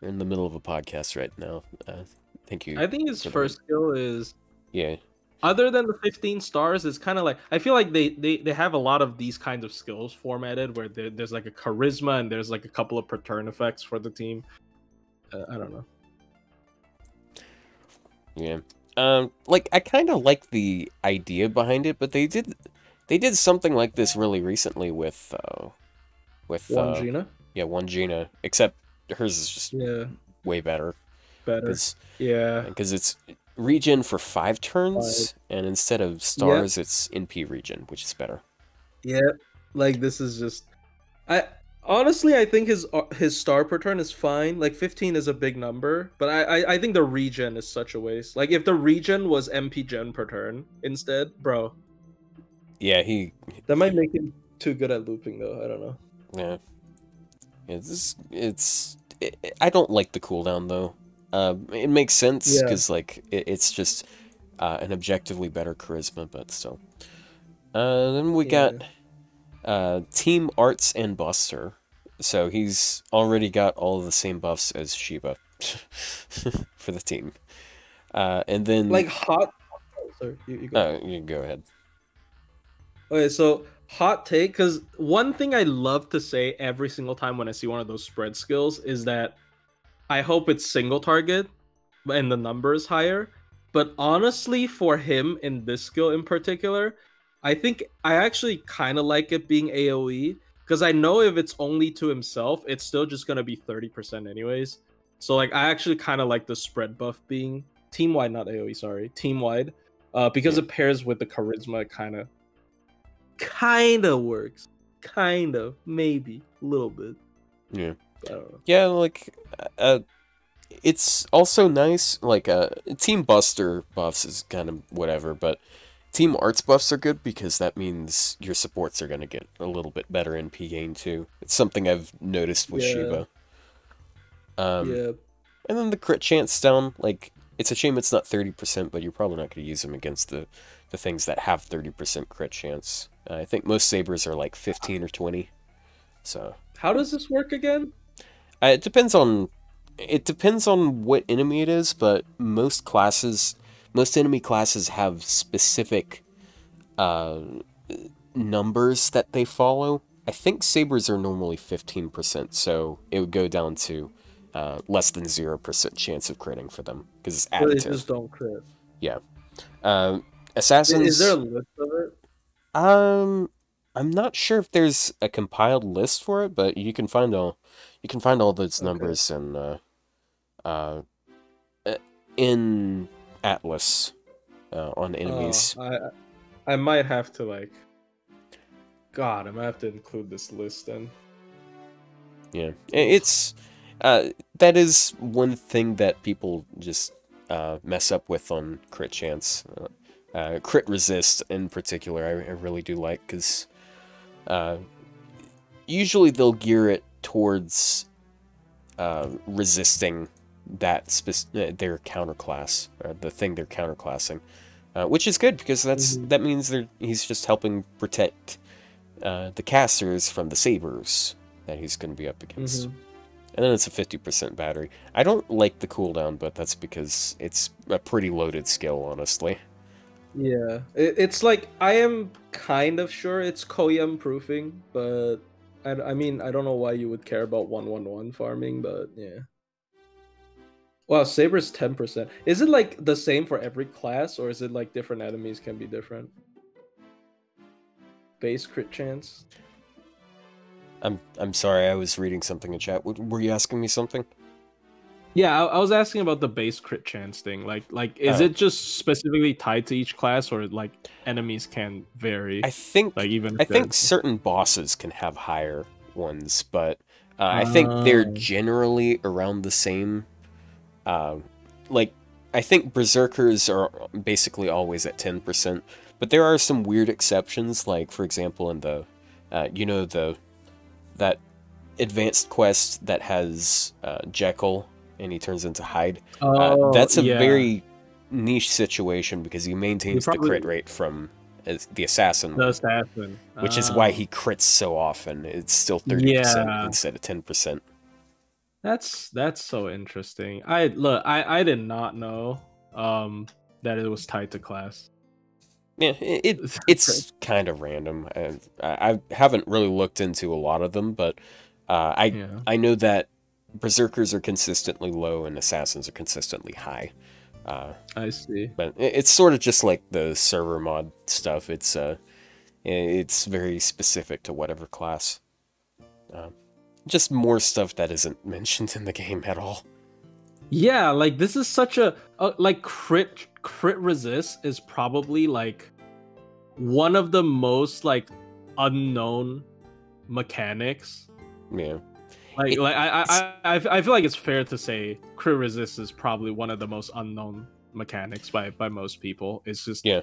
in the middle of a podcast right now. Uh, thank you. I think his first skill is yeah, other than the 15 stars it's kind of like i feel like they, they they have a lot of these kinds of skills formatted where there, there's like a charisma and there's like a couple of return effects for the team uh, i don't know yeah. Um, like I kind of like the idea behind it, but they did they did something like this really recently with uh, with one uh, gina yeah one Gina, except hers is just yeah. way better. Better. Because yeah. because it's regen for five turns, and instead of stars, it's NP regen, which is better. yeah like this is just i honestly i think his uh, his star per turn is fine like 15 is a big number but I, I i think the regen is such a waste like if the regen was np gen per turn instead bro Yeah, he that might make him too good at looping though i don't know Yeah. It's it's it, I don't like the cooldown though. Uh, it makes sense Yeah. because like it, it's just uh, an objectively better charisma, but still. Uh, then we Yeah. got uh, Team Arts and Buster. So he's already got all of the same buffs as Sheba for the team. Uh, and then like hot oh, sorry you, you go. uh, you can go ahead. Okay, so hot take because one thing I love to say every single time when I see one of those spread skills is that I hope it's single target and the number is higher. But honestly, for him in this skill in particular, I think I actually kind of like it being AoE because I know if it's only to himself, it's still just gonna be 30% anyways. So like I actually kind of like the spread buff being team wide, not AoE, sorry, team wide. Uh, because it pairs with the charisma, kind of kind of works. Kind of, maybe a little bit. Yeah. I don't know. Yeah, like uh, it's also nice. Like uh, Team Buster buffs is kind of whatever, but Team Arts buffs are good because that means your supports are gonna get a little bit better NP gain too. It's something I've noticed with Yeah. Sheba. Um, yeah, and then the crit chance down. Like it's a shame it's not thirty percent, but you're probably not gonna use them against the the things that have thirty percent crit chance. Uh, I think most sabers are like fifteen or twenty. So. how does this work again? Uh, it depends on it depends on what enemy it is, but most classes, most enemy classes have specific uh, numbers that they follow. I think sabers are normally fifteen percent, so it would go down to uh, less than zero percent chance of critting for them because it's Or they just don't crit. Uh, assassins. Is there a list of it? Um, I'm not sure if there's a compiled list for it, but you can find all you can find all those Okay. numbers in uh, uh, uh, in Atlas uh, on enemies. Oh, I I might have to like. God, I might have to include this list then. Yeah, it's uh, that is one thing that people just uh, mess up with on crit chance. Uh, uh, crit resist in particular, I, I really do like because uh, usually they'll gear it towards uh, resisting that spec- uh, their counterclass, or the thing they're counterclassing, uh, which is good because that's Mhm. that means they're he's just helping protect uh, the casters from the sabers that he's going to be up against. Mhm. And then it's a 50% battery. I don't like the cooldown, but that's because it's a pretty loaded skill, honestly. Yeah, it's like I am kind of sure it's Koyan proofing, but I, I mean I don't know why you would care about one one one farming, but yeah. Wow, Saber's ten percent. Is it like the same for every class, or is it like different enemies can be different? base crit chance? I'm I'm sorry, I was reading something in chat. Were you asking me something? Yeah, I, I was asking about the base crit chance thing. Like, like is Oh. it just specifically tied to each class, or like enemies can vary? I think like even I think certain bosses can have higher ones, but uh, I think they're Oh. generally around the same. Uh, like, I think berserkers are basically always at ten percent, but there are some weird exceptions. Like, for example, in the, uh, you know, the that advanced quest that has uh, Jekyll and he turns into Hyde. Uh, Oh, that's a yeah. very niche situation because he maintains probably- the crit rate from uh, the assassin the assassin, which is why Oh. he crits so often. It's still thirty percent instead of ten percent. That's that's so interesting. I look, I I did not know um that it was tied to class. Yeah, it, it it's kind of random. and I, I haven't really looked into a lot of them, but uh, I yeah. I know that berserkers are consistently low and assassins are consistently high. Uh, I see. but it- it's sort of just like the server mod stuff. It's uh, it's very specific to whatever class. Uh, just more stuff that isn't mentioned in the game at all. Yeah, like this is such a uh, like crit crit resist is probably like one of the most like unknown mechanics. Yeah. Like It- like I I, I I I feel like it's fair to say crit resist is probably one of the most unknown mechanics by by most people. It's just Yeah.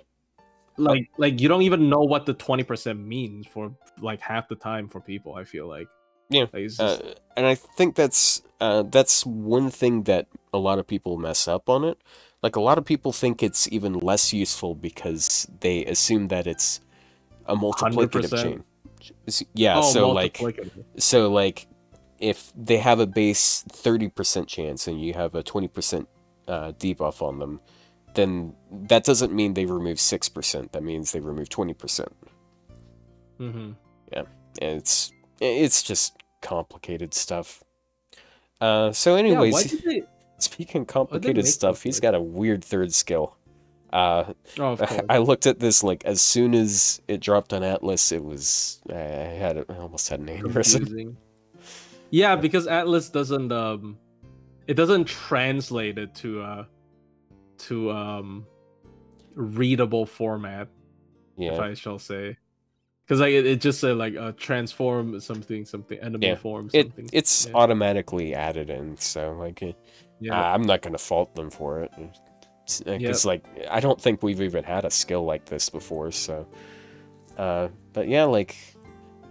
Like like you don't even know what the twenty percent means for like half the time for people. I feel like Yeah, Like, just- Uh, and I think that's uh, that's one thing that a lot of people mess up on it. Like a lot of people think it's even less useful because they assume that it's a multiplicative 100%. chain. Yeah, oh, so like so like if they have a base 30% chance and you have a 20% uh, debuff on them, then that doesn't mean they remove 6%. That means they remove 20%. Mm-hmm. Yeah. and it's it's just complicated stuff. Uh, so, Yeah, anyways, did they? speaking complicated stuff, he's got a weird third skill. Uh, Oh. I looked at this like as soon as it dropped on Atlas, it was I had I almost had an aneurysm. Yeah, because Atlas doesn't um it doesn't translate it to uh to um readable format, if I shall say. Because like it, it just said like uh transform something something enemy Yeah, form it something. it's yeah. automatically added in, so like it, yeah. I'm not gonna fault them for it. It's, uh, like I don't think we've even had a skill like this before. So, uh, but yeah, like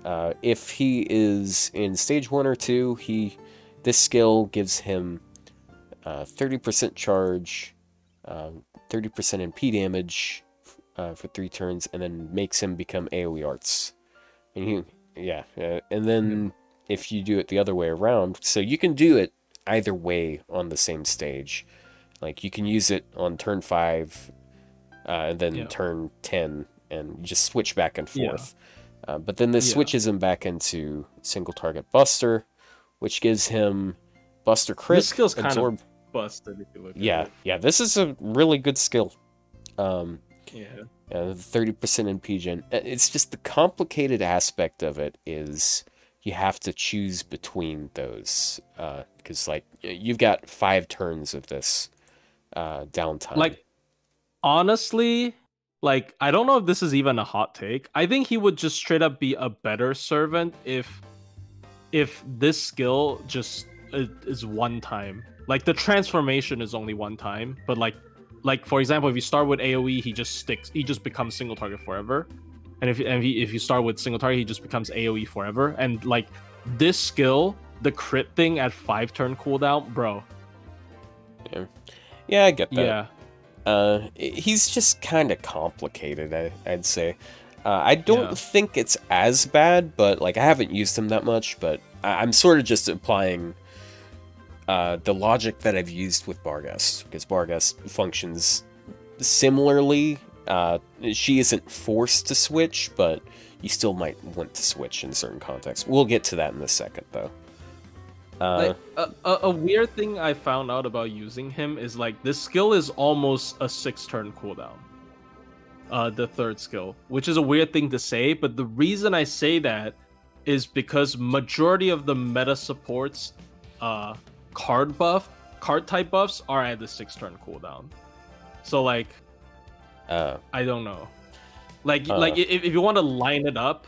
uh, if he is in stage one or two, he this skill gives him uh, thirty percent charge, um, thirty percent NP damage uh, for three turns, and then makes him become AOE arts. And you, yeah, uh, and then if you do it the other way around, so you can do it either way on the same stage. Like you can use it on turn five, uh, and then Yeah. turn ten, and just switch back and Yeah. forth. Uh, but then this Yeah. switches him back into single target Buster, which gives him Buster crit, This skill's kind absorb. of busted if you look at yeah, yeah, this is a really good skill. Um, Yeah. uh, 30% NP gen. Uh, It's just the complicated aspect of it is you have to choose between those because like you've got five turns of this uh, downtime. Like honestly, like I don't know if this is even a hot take. I think he would just straight up be a better servant if if this skill just is one time. Like the transformation is only one time, but like like for example, if you start with AoE, he just sticks. He just becomes single target forever. And if and he, if you start with single target, he just becomes AoE forever. And like this skill, the crit thing at five turn cooldown, bro. yeah, I get that. Yeah. Uh, he's just kind of complicated. I, I'd say. Uh, I don't Yeah. think it's as bad, but like I haven't used him that much. But I, I'm sort of just applying uh, the logic that I've used with Barghest because Barghest functions similarly. Uh, she isn't forced to switch, but you still might want to switch in certain contexts. We'll get to that in a second, though. Uh, like a, a, a weird thing I found out about using him is like this skill is almost a six turn cooldown. uh, the third skill, which is a weird thing to say, but the reason I say that is because majority of the meta supports uh, card buff, card type buffs are at the six turn cooldown. So like, Uh, I don't know, like Uh. like if, if you want to line it up,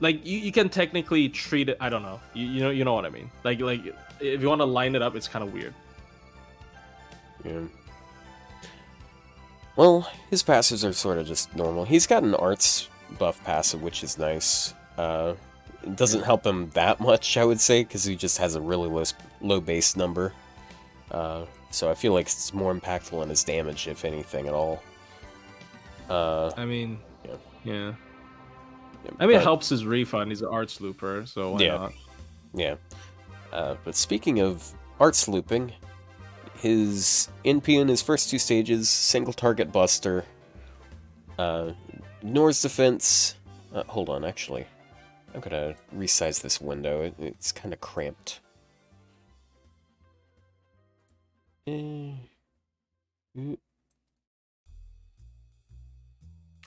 like you, you can technically treat it. I don't know, you, you know you know what I mean. Like like if you want to line it up, it's kind of weird. yeah. Well, his passives are sort of just normal. He's got an arts buff passive, which is nice. Uh, it doesn't help him that much, I would say, because he just has a really low, low base number. Uh, so I feel like it's more impactful on his damage, if anything at all. Uh, I mean, Yeah. yeah. I mean, it helps his refund. He's an arts looper, so why Yeah. not? Yeah. Uh, but speaking of arts looping, his NP in his first two stages, single target buster, uh, ignores defense. Uh, hold on, actually. I'm gonna resize this window. It, it's kind of cramped. I mean,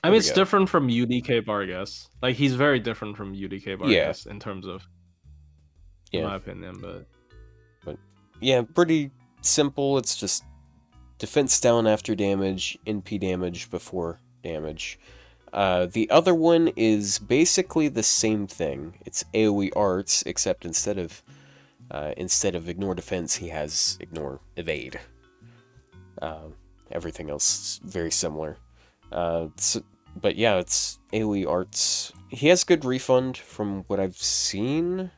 it's go. different from UDK Barghest. Like, he's very different from UDK Barghest in terms of, in Yeah. my opinion. But Yeah, pretty simple. It's just defense down after damage, NP damage before damage. Uh, the other one is basically the same thing. It's AOE arts, except instead of uh, instead of ignore defense, he has ignore evade. Um, everything else very similar. Uh, so, but yeah, it's AOE arts. He has good refund from what I've seen.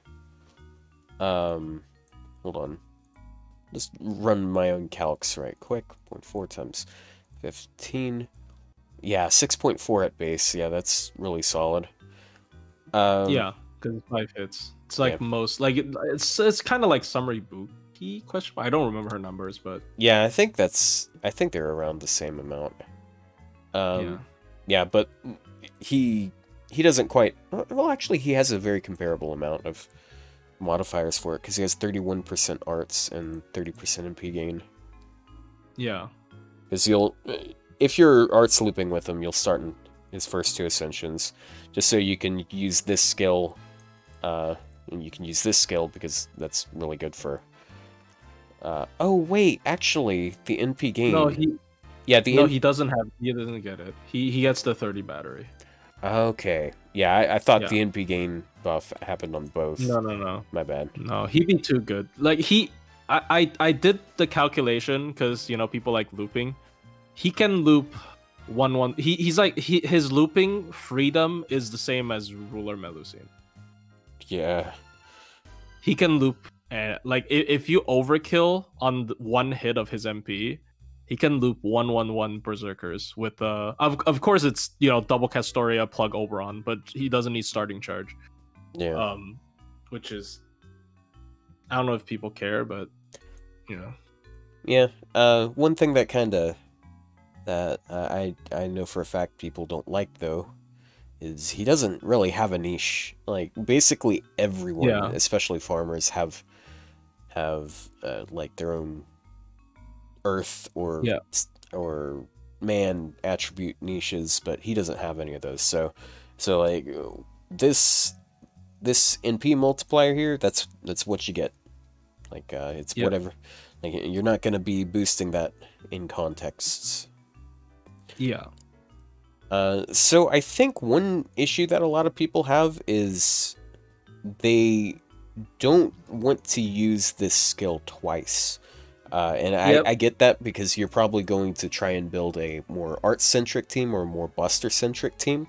Um, hold on. Just run my own calcs right quick. 0.4 times 15. Yeah, 6.4 at base. Yeah, that's really solid. Um, yeah, because it's five hits. It's like yeah. most, like, it, it's it's kind of like Summer Ibuki question. I don't remember her numbers, but Yeah, I think that's. I think they're around the same amount. Um, yeah. yeah, but he he doesn't quite. Well, actually, he has a very comparable amount of modifiers for it because he has 31% arts and 30% NP gain. Yeah. Because you'll, if you're arts looping with him, you'll start in his first two ascensions, just so you can use this skill, uh, and you can use this skill because that's really good for. Uh, oh wait, actually, the NP game... No, he yeah, the no, N- he doesn't have. He doesn't get it. He he gets the thirty battery. okay. Yeah, I, I thought Yeah. the NP gain buff happened on both. No, no, no. My bad. No, he'd be too good. Like he, I, I, I did the calculation because you know people like looping. He can loop one one. He, he's like he his looping freedom is the same as ruler Melusine. Yeah. He can loop and like if, if you overkill on one hit of his NP, he can loop one one one berserkers with uh of of course it's you know double Castoria plug Oberon, but he doesn't need starting charge. Yeah. um which is i don't know if people care but you know Yeah. Uh, one thing that kind of that uh, I I know for a fact people don't like though is he doesn't really have a niche. Like basically everyone, Yeah. especially farmers, have have uh, like their own earth or Yeah. or man attribute niches, but he doesn't have any of those. So so like this this NP multiplier here, that's that's what you get. Like uh, it's Yep. whatever. Like you're not going to be boosting that in contexts. yeah Uh, so I think one issue that a lot of people have is they don't want to use this skill twice. Uh, and I, Yep. I get that because you're probably going to try and build a more art centric team or a more buster centric team.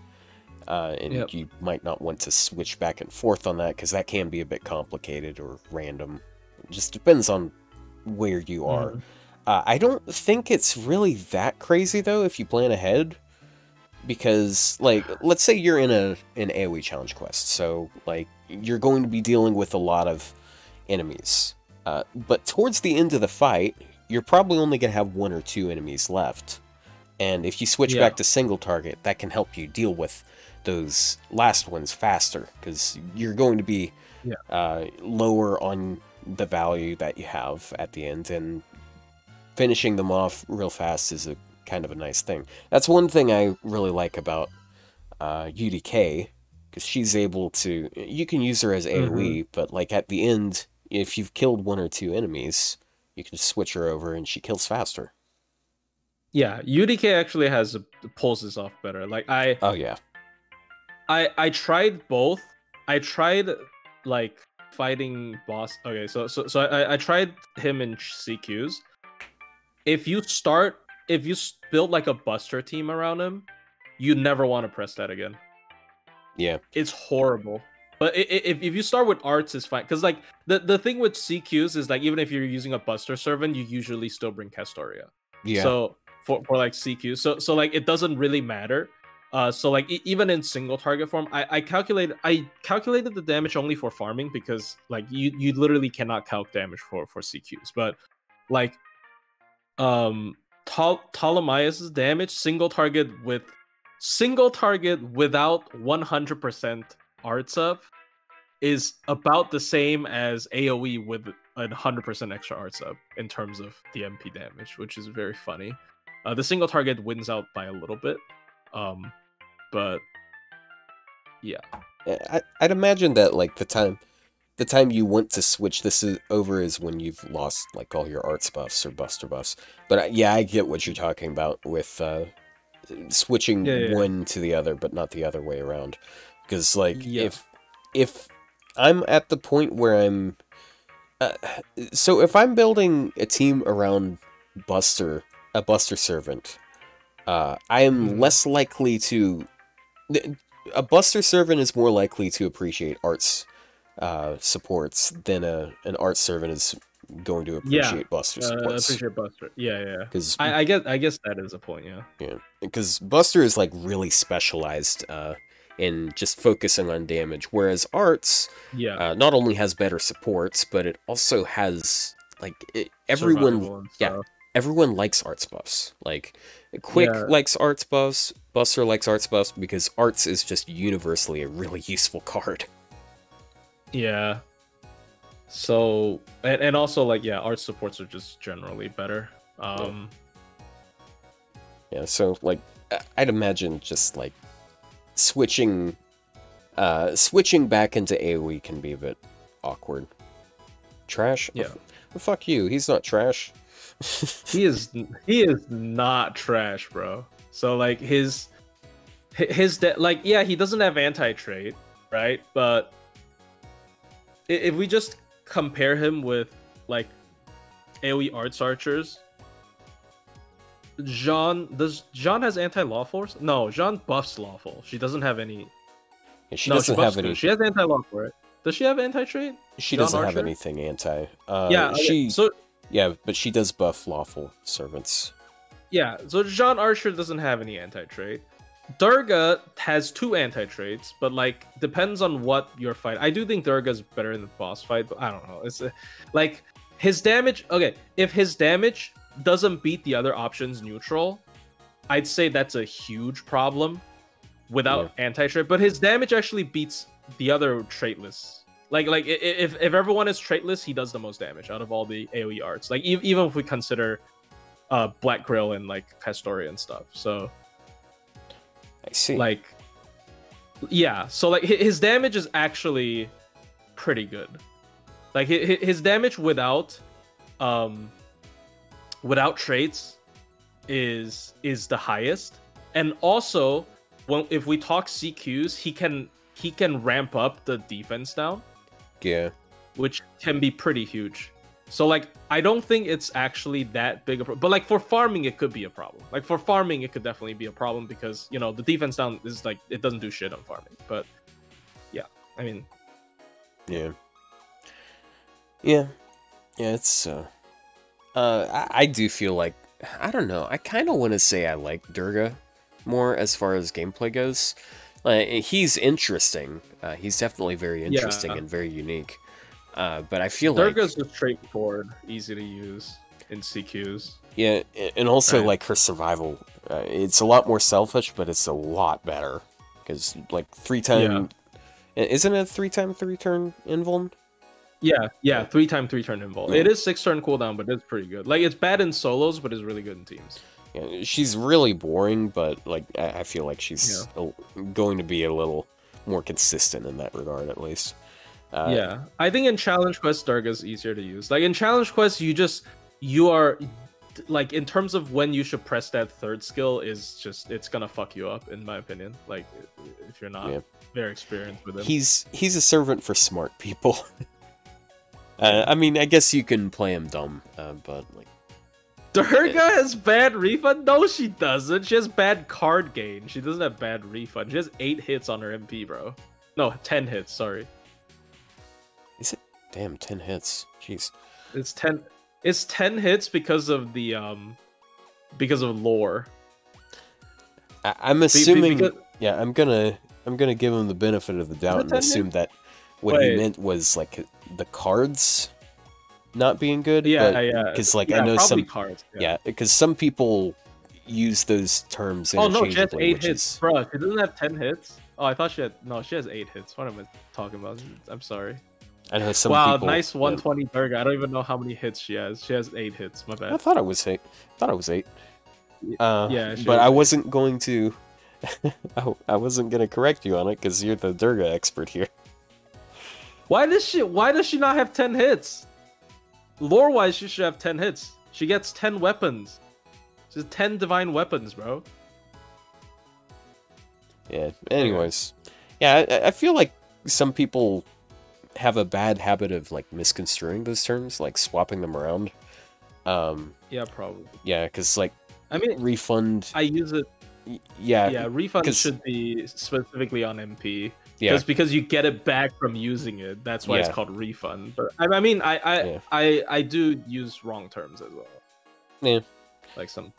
Uh, and Yep. you might not want to switch back and forth on that because that can be a bit complicated or random. It just depends on where you are. Mhm. Uh, I don't think it's really that crazy though if you plan ahead, because like let's say you're in a an AOE challenge quest, so like you're going to be dealing with a lot of enemies, uh, but towards the end of the fight, you're probably only gonna have one or two enemies left, and if you switch Yeah. back to single target, that can help you deal with those last ones faster because you're going to be Yeah. uh, lower on the value that you have at the end, and finishing them off real fast is a kind of a nice thing. That's one thing I really like about uh, UDK because she's able to. You can use her as AOE, but like at the end, if you've killed one or two enemies, you can switch her over and she kills faster. Yeah, UDK actually has a, pulls this off better. Like I, Oh yeah, I, I tried both. I tried like fighting boss. Okay, so so so I, I tried him in CQs. If you start, if you build like a Buster team around him, you never want to press that again. yeah, It's horrible. But if, if you start with arts, it's fine. Because like the, the thing with CQs is like even if you're using a Buster servant, you usually still bring Castoria. yeah. So for, for like CQ, so so like it doesn't really matter. Uh, so like e- even in single target form, I I calculated I calculated the damage only for farming because like you you literally cannot calc damage for for CQs. But like, um, Ptol- Ptolemaeus' damage single target with single target without 100% arts up is about the same as AoE with a 100% extra arts up in terms of the NP damage, which is very funny. Uh, the single target wins out by a little bit, um, but yeah, Yeah, I, I'd imagine that like the time, the time you want to switch this is over is when you've lost like all your arts buffs or buster buffs. But I, yeah, I get what you're talking about with uh, switching Yeah, yeah. one to the other, but not the other way around. Because like Yeah. if if I'm at the point where I'm, uh, so if I'm building a team around Buster, a Buster servant, uh, I am Mhm. less likely to a Buster servant is more likely to appreciate arts uh, supports than a an art servant is going to Yeah, appreciate Buster uh, supports. appreciate Buster. Yeah, yeah. Because I, I guess I guess that is a point. Yeah. yeah, because Buster is like really specialized uh, in just focusing on damage, whereas arts Yeah. uh, not only has better supports, but it also has like it, everyone yeah, everyone likes arts buffs. Like Quick Yeah. likes arts buffs, Buster likes arts buffs because arts is just universally a really useful card. Yeah. So and, and also like yeah, art supports are just generally better. Um Yeah, so like I- I'd imagine just like switching uh switching back into AoE can be a bit awkward. Trash? Yeah. Well, fuck you. He's not trash. he is he is not trash, bro. So like his his de- like yeah, he doesn't have anti trait, right? But i- if we just compare him with like AoE arts archers, Jeanne does Jeanne has anti law force? No, Jeanne buffs lawful. She doesn't have any. Yeah, she no, doesn't buffs have any She has anti law for it. Does she have anti trait? she John doesn't have anything anti. Uh yeah. okay, she So yeah, but she does buff lawful servants. Yeah, so Jeanne Archer doesn't have any anti trait. Durga has two anti traits, but like depends on what your fight. I do think Durga's better in the boss fight, but I don't know. It's uh, like his damage. Okay, if his damage doesn't beat the other options neutral, I'd say that's a huge problem without anti trait. But his damage actually beats the other traitless. Like like if if everyone is traitless, he does the most damage out of all the AOE arts. Like even if we consider uh Black Grail and like Castoria and stuff. So I see. like yeah, so like his damage is actually pretty good. Like hi- hi- his damage without um without traits is is the highest. And also when if we talk CQs, he can he can ramp up the defense down yeah. which can be pretty huge. So like I don't think it's actually that big a problem. But like for farming it could be a problem. Like for farming it could definitely be a problem because, you know, the defense down is like it doesn't do shit on farming. But yeah, I mean, Yeah. Yeah. Yeah, it's uh uh I, I do feel like I don't know. I kind of want to say I like Durga more as far as gameplay goes. Like he's interesting. Uh, he's definitely very interesting Yeah. and very unique. Uh, but I feel like Durga's just straightforward, easy to use in CQs. yeah, and also Right. like her survival. Uh, it's a lot more selfish, but it's a lot better because like three time. Isn't it a three time three turn invuln? Yeah, yeah, three time three turn invul. Yeah. It is six turn cooldown, but it's pretty good. Like it's bad in solos, but it's really good in teams. Yeah, she's really boring, but like I, I feel like she's a- going to be a little more consistent in that regard, at least. Uh, yeah, I think in Challenge Quest, Durga is easier to use. Like in Challenge Quest, you just you are like in terms of when you should press that third skill is just it's gonna fuck you up in my opinion. Like if you're not Yeah. very experienced with it. he's he's a servant for smart people. uh, I mean, I guess you can play him dumb, uh, but like, Durga has bad refund? No, she doesn't. She has bad card gain. She doesn't have bad refund. She has eight hits on her NP, bro. No, ten hits. Sorry, is it? Damn, ten hits. Jeez. it's ten. It's ten hits because of the um, because of lore. I, be- assuming. because- Yeah, I'm gonna I'm gonna give him the benefit of the doubt and 10 assume that what he meant was like the cards not being good. yeah, but, yeah. because like yeah, I know some cards. yeah because some people use those terms Oh no, she has eight hits, is- bro. She doesn't have ten hits. Oh, I thought she had. No, she has eight hits. What am I talking about? I'm sorry. I know some wow, people. nice yeah. 120 Durga. I don't even know how many hits she has. She has eight hits. My bad. I thought it was eight. I thought it was eight. Uh, yeah, but I wasn't going to. I, I wasn't gonna correct you on it because you're the Durga expert here. Why does she? Why does she not have ten hits? Lore wise, she should have ten hits. She gets ten weapons. She has ten divine weapons, bro. Yeah. Anyways, yeah, I, I feel like some people have a bad habit of like misconstruing those terms, like swapping them around. Um, Yeah, probably. yeah, because like I mean, refund. I use it. Yeah, Yeah, refund should be specifically on NP. yeah, Just because you get it back from using it, that's why Yeah. it's called refund. But I, I mean, I I, Yeah. I I do use wrong terms as well. Yeah. Like some.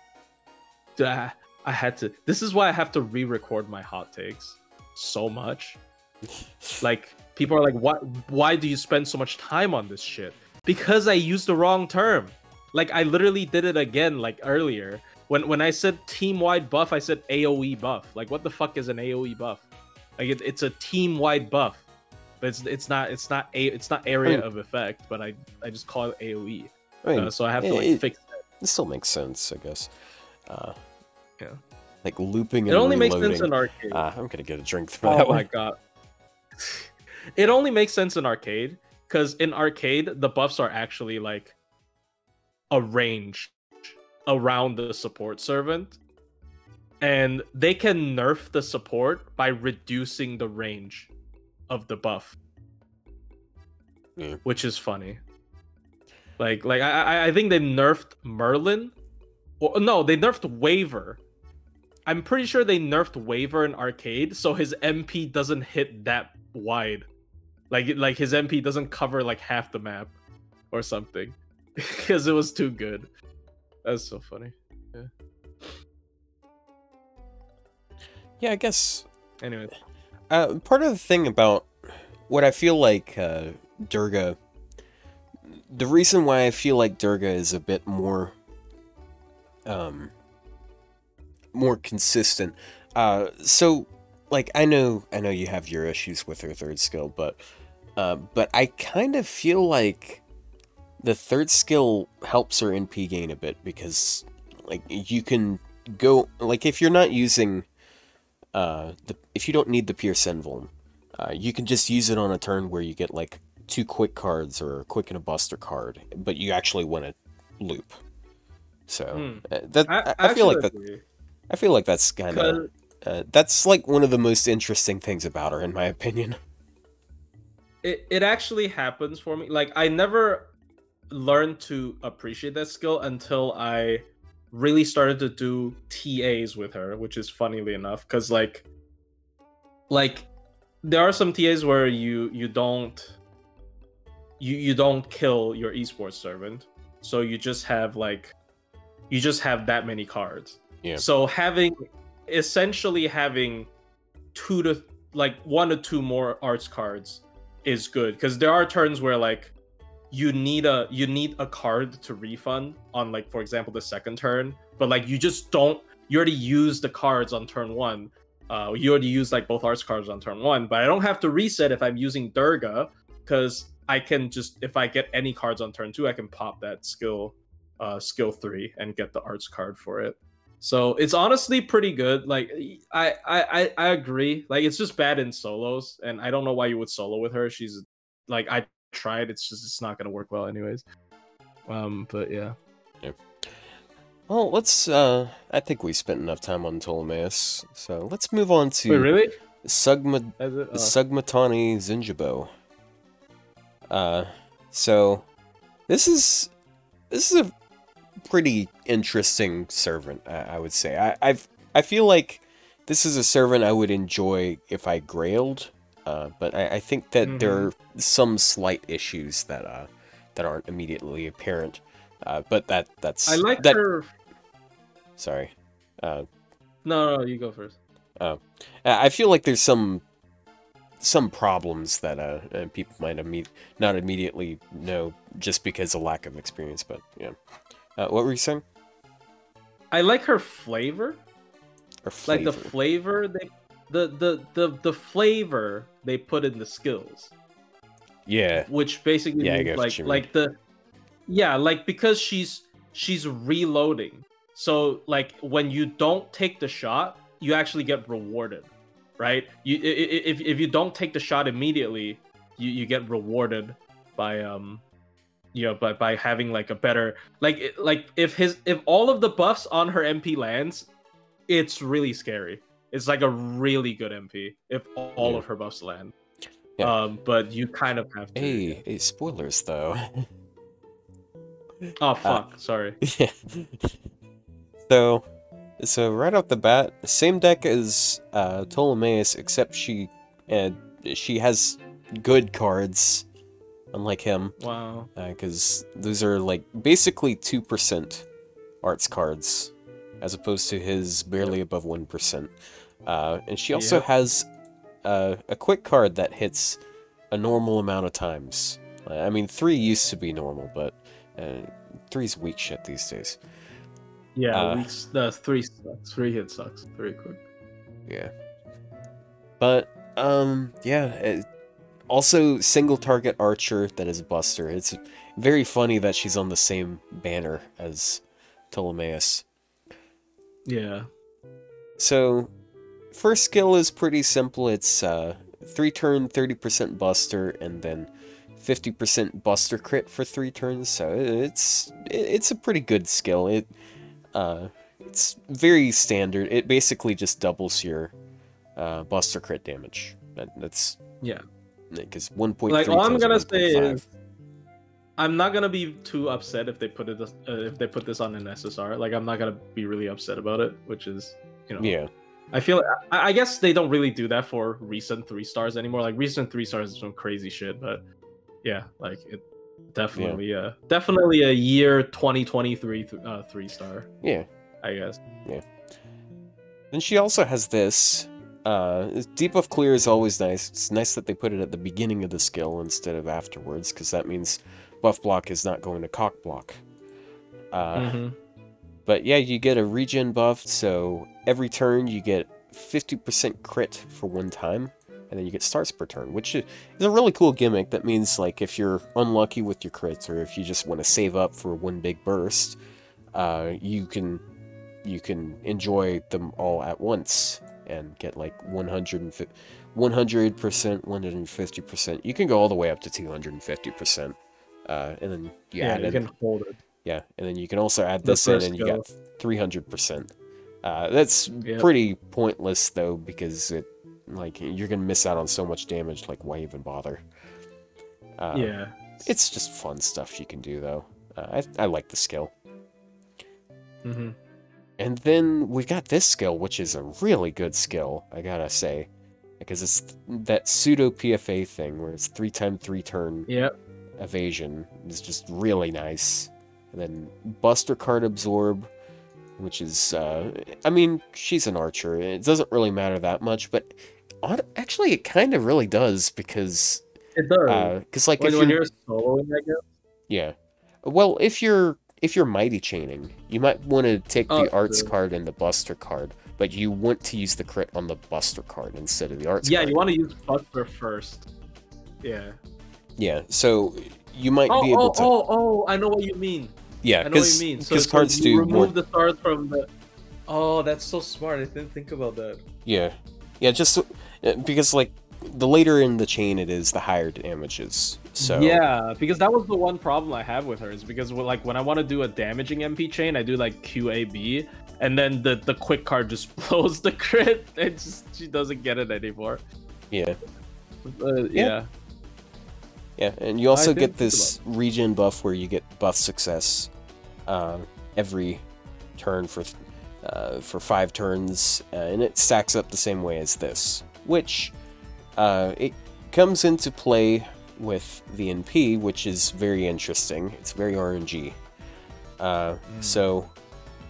Duh, I had to. This is why I have to re-record my hot takes so much. like people are like, "Why? Why do you spend so much time on this shit?" Because I used the wrong term. Like I literally did it again, like earlier. When when I said team wide buff, I said AOE buff. Like what the fuck is an AOE buff? Like it, it's a team wide buff. But it's it's not it's not a it's not area mean- of effect, but I I just call it AOE. I mean, Uh, so I have to it- like it- fix it still makes sense, I guess. Uh, Yeah. Like looping it. and only makes reloading. sense in arcade. Ah, I'm gonna get a drink for oh that my one. god. it only makes sense in arcade because in arcade the buffs are actually like arranged around the support servant and they can nerf the support by reducing the range of the buff. Which is funny. Like like I, I i think they nerfed merlin or no they nerfed waver. I'm pretty sure they nerfed waver in arcade so his np doesn't hit that wide like like his np doesn't cover like half the map or something. Because it was too good. That's so funny. Yeah, I guess anyway. Uh, part of the thing about what I feel like uh, Durga, the reason why I feel like Durga is a bit more, um, more consistent. Uh, so, like I know, I know you have your issues with her third skill, but, uh, but I kind of feel like the third skill helps her NP gain a bit because, like, you can go like if you're not using uh, the, if you don't need the Pierce Invuln, uh, you can just use it on a turn where you get like two quick cards or a quick and a buster card, but you actually win a loop. So Hmm. uh, that i, I, I feel like that. agree. I feel like that's kind of uh, that's like one of the most interesting things about her, in my opinion. It, it actually happens for me. Like i never learned to appreciate that skill until i really started to do tas with her which is funnily enough because like like there are some tas where you you don't you you don't kill your esports servant. So you just have like you just have that many cards. Yeah. so having essentially having two to like one or two more arts cards is good because there are turns where like you need a you need a card to refund on like for example the second turn but like you just don't you already used the cards on turn one. Uh you already used like both arts cards on turn one but i don't have to reset if i'm using durga because i can just if i get any cards on turn two i can pop that skill uh skill three and get the arts card for it So it's honestly pretty good. Like I, I, I, agree. Like it's just bad in solos, and I don't know why you would solo with her. She's like I tried. It's just it's not gonna work well, anyways. Um, but yeah. Well, let's. uh I think we spent enough time on Ptolemaeus, so let's move on to Wait, really? Sugma? Oh. Sugmatani Zenjubo. Uh, so this is this is a pretty interesting servant, I, I would say. I, I've I feel like this is a servant I would enjoy if I grailed, uh, but I, I think that there are some slight issues that uh that aren't immediately apparent. Uh, but that that's I like that. her. Sorry. Uh, No, no, you go first. I I feel like there's some some problems that uh, uh, people might imme- not immediately know just because of lack of experience. But yeah, uh, what were you saying? I like her flavor. Or Like the flavor? flavor they, the the the the flavor they put in the skills. yeah, which basically Yeah, means like like the yeah like because she's she's reloading so like when you don't take the shot you actually get rewarded right you if, if you don't take the shot immediately you, you get rewarded by um you know by, by having like a better like like if his if all of the buffs on her NP lands it's really scary it's like a really good NP if all Yeah. of her buffs land Yeah. um but you kind of have to hey, hey, spoilers though. Oh fuck! Sorry. yeah. So, so right off the bat, same deck as uh, Ptolemaeus, except she, uh, she has good cards, unlike him. Wow. because those are like basically 2% arts cards as opposed to his barely above 1%. Uh, and she also Yep. has uh, a quick card that hits a normal amount of times. Uh, I mean, 3 used to be normal, but uh, 3's weak shit these days. Yeah. Uh, the three sucks. Three hit sucks. Three quick. Yeah. But, um, yeah. It, also, single target archer that is Buster. It's very funny that she's on the same banner as Ptolemaeus. Yeah. So, first skill is pretty simple. It's uh, three turn, 30% Buster, and then 50% Buster crit for three turns. So it's it's a pretty good skill. It uh, it's very standard. It basically just doubles your uh, Buster crit damage. That, that's Yeah. Because 1.3 Like all I'm gonna say 1.5. is, I'm not gonna be too upset if they put it uh, if they put this on an SSR. Like I'm not gonna be really upset about it, which is you know. yeah, I feel I, I guess they don't really do that for recent three stars anymore. Like recent three stars is some crazy shit, but yeah, like it definitely uh definitely a year 2023 th- uh, three star. yeah. I guess. Yeah. Then she also has this. Uh, debuff clear is always nice. It's nice that they put it at the beginning of the skill instead of afterwards, because that means buff block is not going to cock block. Uh, Mhm. But yeah, you get a regen buff, so every turn you get 50% crit for one time, and then you get stars per turn, which is a really cool gimmick. That means, like, if you're unlucky with your crits, or if you just want to save up for one big burst, uh, you can you can enjoy them all at once and get like 150 100%, 150%. You can go all the way up to 250%. Uh, and then you Yeah, add you in can hold it. yeah, and then you can also add this in, and you go. got three hundred percent. Uh, that's Yep. pretty pointless though, because it like you're gonna miss out on so much damage. Like, why even bother? Uh, yeah. it's just fun stuff you can do though. Uh, I I like the skill. hmm And then we've got this skill, which is a really good skill, I gotta say, because it's that pseudo PFA thing where it's three time three turn Yep. evasion is just really nice. And then Buster card absorb, which is, uh, I mean, she's an archer. It doesn't really matter that much, but on, actually, it kind of really does because, It does. because like when, if when you're, you're soloing, I guess. yeah, well, if you're if you're mighty chaining, you might want to take Oh, the arts true. card and the Buster card, but you want to use the crit on the Buster card instead of the arts card. Yeah, card. you want to use Buster first. Yeah. Yeah, so you might Oh, be able oh, to. oh, oh! I know what you mean. yeah, I know what you because mean. So, so cards do remove more the stars from the. Oh, that's so smart. I didn't think about that. Yeah, yeah, just uh, because like the later in the chain it is, the higher the damages. So Yeah, because that was the one problem I have with her is because like when I want to do a damaging NP chain, I do like QAB, and then the the quick card just blows the crit. and just she doesn't get it anymore. yeah, Uh, yeah. yeah, and you also get this regen buff where you get buff success uh, every turn for uh, for five turns, uh, and it stacks up the same way as this, which uh, it comes into play with the NP, which is very interesting. It's very RNG. Uh, So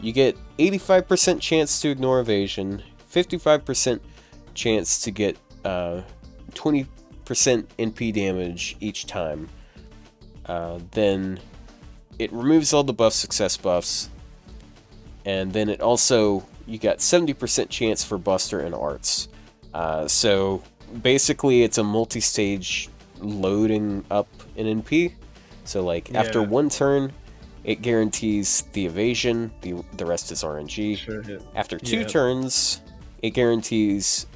you get 85% chance to ignore evasion, 55% chance to get uh, 20% NP damage each time. Uh, then it removes all the buff success buffs, and then it also you got 70% chance for Buster and Arts. Uh, so basically, it's a multi-stage loading up an NP. So like after one turn, it guarantees the evasion. the The rest is RNG. Sure. hit. After two Yeah. turns, it guarantees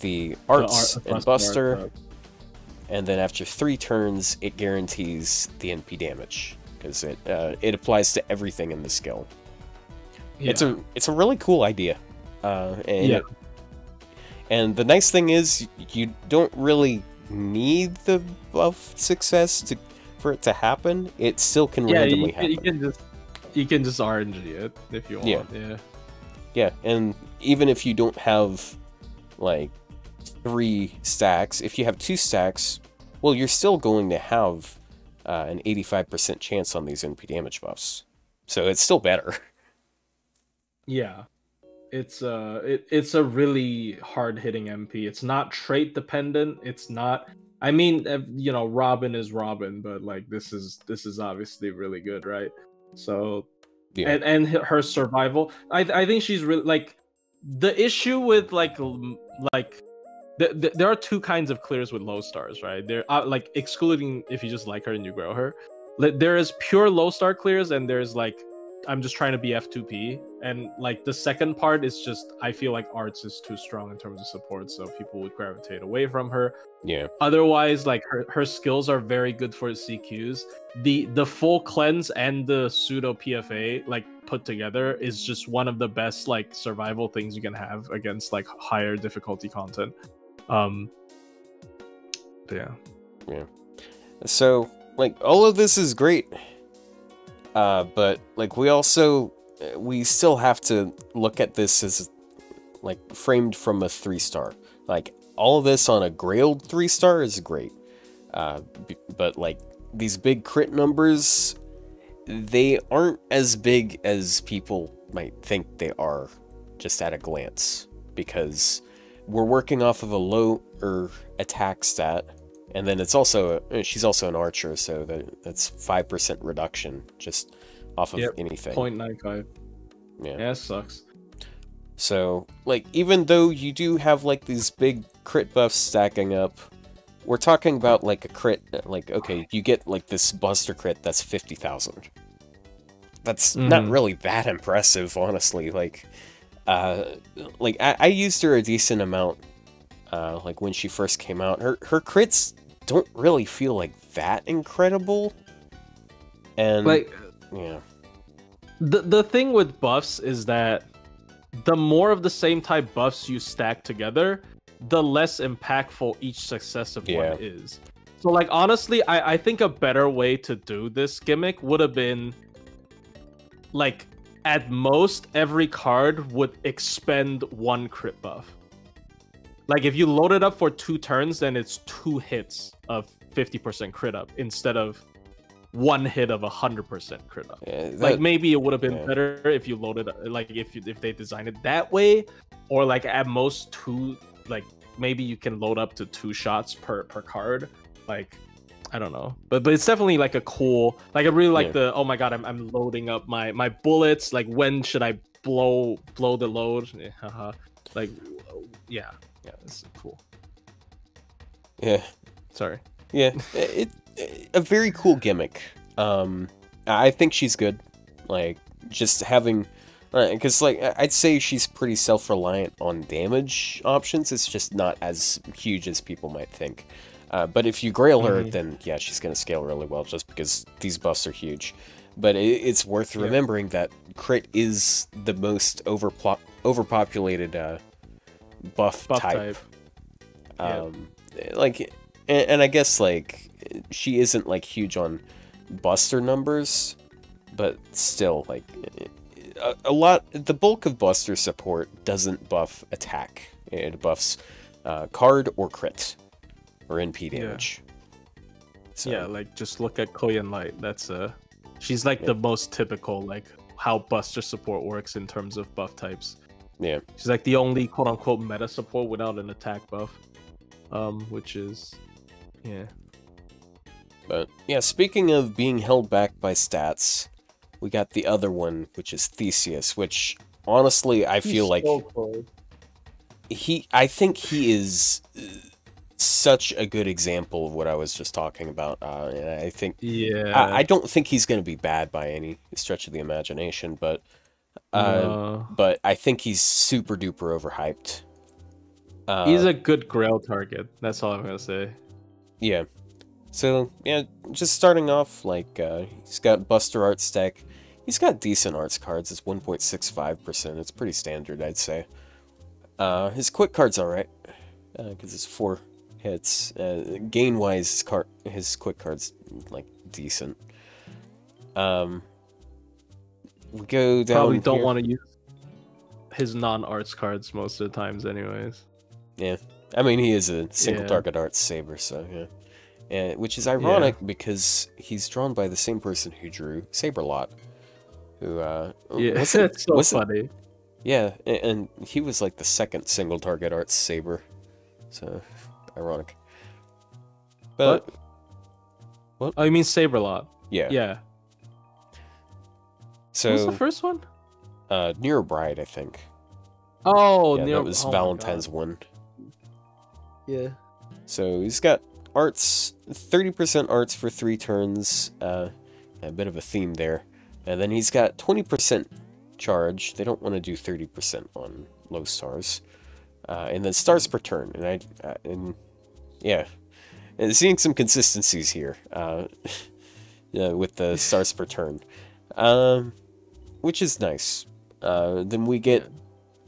the The arts art- and Buster, and then after three turns, it guarantees the NP damage because it uh, it applies to everything in the skill. Yeah. It's a it's a really cool idea, uh, and Yeah. it- and the nice thing is you don't really need the buff success to for it to happen. It still can yeah. randomly You, happen. you can just you can just RNG it if you want. Yeah. Yeah. Yeah, and even if you don't have like three stacks, if you have two stacks, well, you're still going to have uh, an 85% chance on these NP damage buffs. So it's still better. Yeah. It's uh it, it's a really hard hitting NP. It's not trait dependent. It's not I mean, you know, Robin is Robin, but like this is this is obviously really good, right? So Yeah. and and her survival, I I think she's really like the issue with like like th- th- there are two kinds of clears with low stars, right? There uh, like excluding if you just like her and you grow her. Like, there is pure low star clears and there's like I'm just trying to be F2P. And like the second part is just I feel like arts is too strong in terms of support, so people would gravitate away from her. Yeah. Otherwise, like her, her skills are very good for CQs. The the full cleanse and the pseudo PFA like put together is just one of the best like survival things you can have against like higher difficulty content. Um but yeah. So, like, all of this is great. Uh, but, like, we also, uh, we still have to look at this as, like, framed from a three star. Like, all of this on a Grailed three star is great. Uh, but, like, these big crit numbers, they aren't as big as people might think they are just at a glance. Because we're working off of a lower attack stat and then it's also uh, she's also an archer so that that's 5% reduction just off of Yep, anything 0.95. yeah. Yeah, sucks. so like even though you do have like these big crit buffs stacking up we're talking about like a crit like okay you get like this buster crit that's 50,000 that's not Mhm. really that impressive honestly like uh like I, I used her a decent amount uh like when she first came out her her crits don't really feel like that incredible and Like yeah the the thing with buffs is that the more of the same type buffs you stack together, the less impactful each successive Yeah. one is. So like honestly, I I think a better way to do this gimmick would have been like at most every card would expend one crit buff. Like if you load it up for two turns, then it's two hits of 50% crit up instead of one hit of 100% crit up. Yeah, like maybe it would have been yeah. better if you loaded like if you, if they designed it that way or like at most two like maybe you can load up to two shots per per card. Like i don't know. But but it's definitely like a cool like i really like Yeah. the oh my god I'm, I'm loading up my my bullets. Like when should i blow blow the load? Eh, like yeah yeah this is cool yeah sorry Yeah, it, it a very cool gimmick. Um, I think she's good. Like just having Because, like, I- I'd say she's pretty self reliant on damage options. It's just not as huge as people might think. Uh, but if you grail her, Mhm. then yeah, she's going to scale really well just because these buffs are huge. But it, it's worth Yeah. remembering that crit is the most overplo- overpopulated uh, buff, Buff type. type. Yeah. Um, like, and, and I guess like she isn't like huge on Buster numbers, but still like a, a lot. The bulk of Buster support doesn't buff attack. It buffs uh, card or crit or NP Yeah. damage. So, Yeah, like just look at Koyan Light. That's uh she's like Yeah. the most typical like how Buster support works in terms of buff types. Yeah. She's like the only quote unquote meta support without an attack buff. Um, which is yeah. But yeah, speaking of being held back by stats, we got the other one, which is Theseus, which honestly I feel like he I think he is uh, such a good example of what I was just talking about. Uh, and I think Yeah. I, I don't think he's going to be bad by any stretch of the imagination, but uh, No. but I think he's super duper overhyped. Uh, he's a good grail target. That's all I'm gonna say. Yeah. So yeah, just starting off like uh, he's got Buster Arts deck. He's got decent arts cards. It's 1.65%. It's pretty standard, I'd say. Uh, his quick card's alright, because it's four hits. Uh, gain wise, his card, his quick card's like decent. Um, go down. Probably don't here. want to use his non-arts cards most of the times, anyways. Yeah, I mean he is a single Yeah. target arts saber, so yeah. And, which is ironic because he's drawn by the same person who drew Saberlot, who uh, Yeah, was it- so it- funny. yeah, a- and he was like the second single target arts saber, so ironic. But Oh, you mean Saberlot? yeah, Yeah. What was the first one? uh, Nero Bride, I think. Oh, yeah, Neo- that was oh Valentine's one. Yeah. So he's got arts, 30% arts for three turns. Uh, a bit of a theme there. And then he's got 20% charge. They don't want to do 30% on low stars. Uh, and then stars per turn. And I, uh, and yeah, and seeing some consistencies here. Uh, yeah, with the stars per turn, um, which is nice. Uh, then we get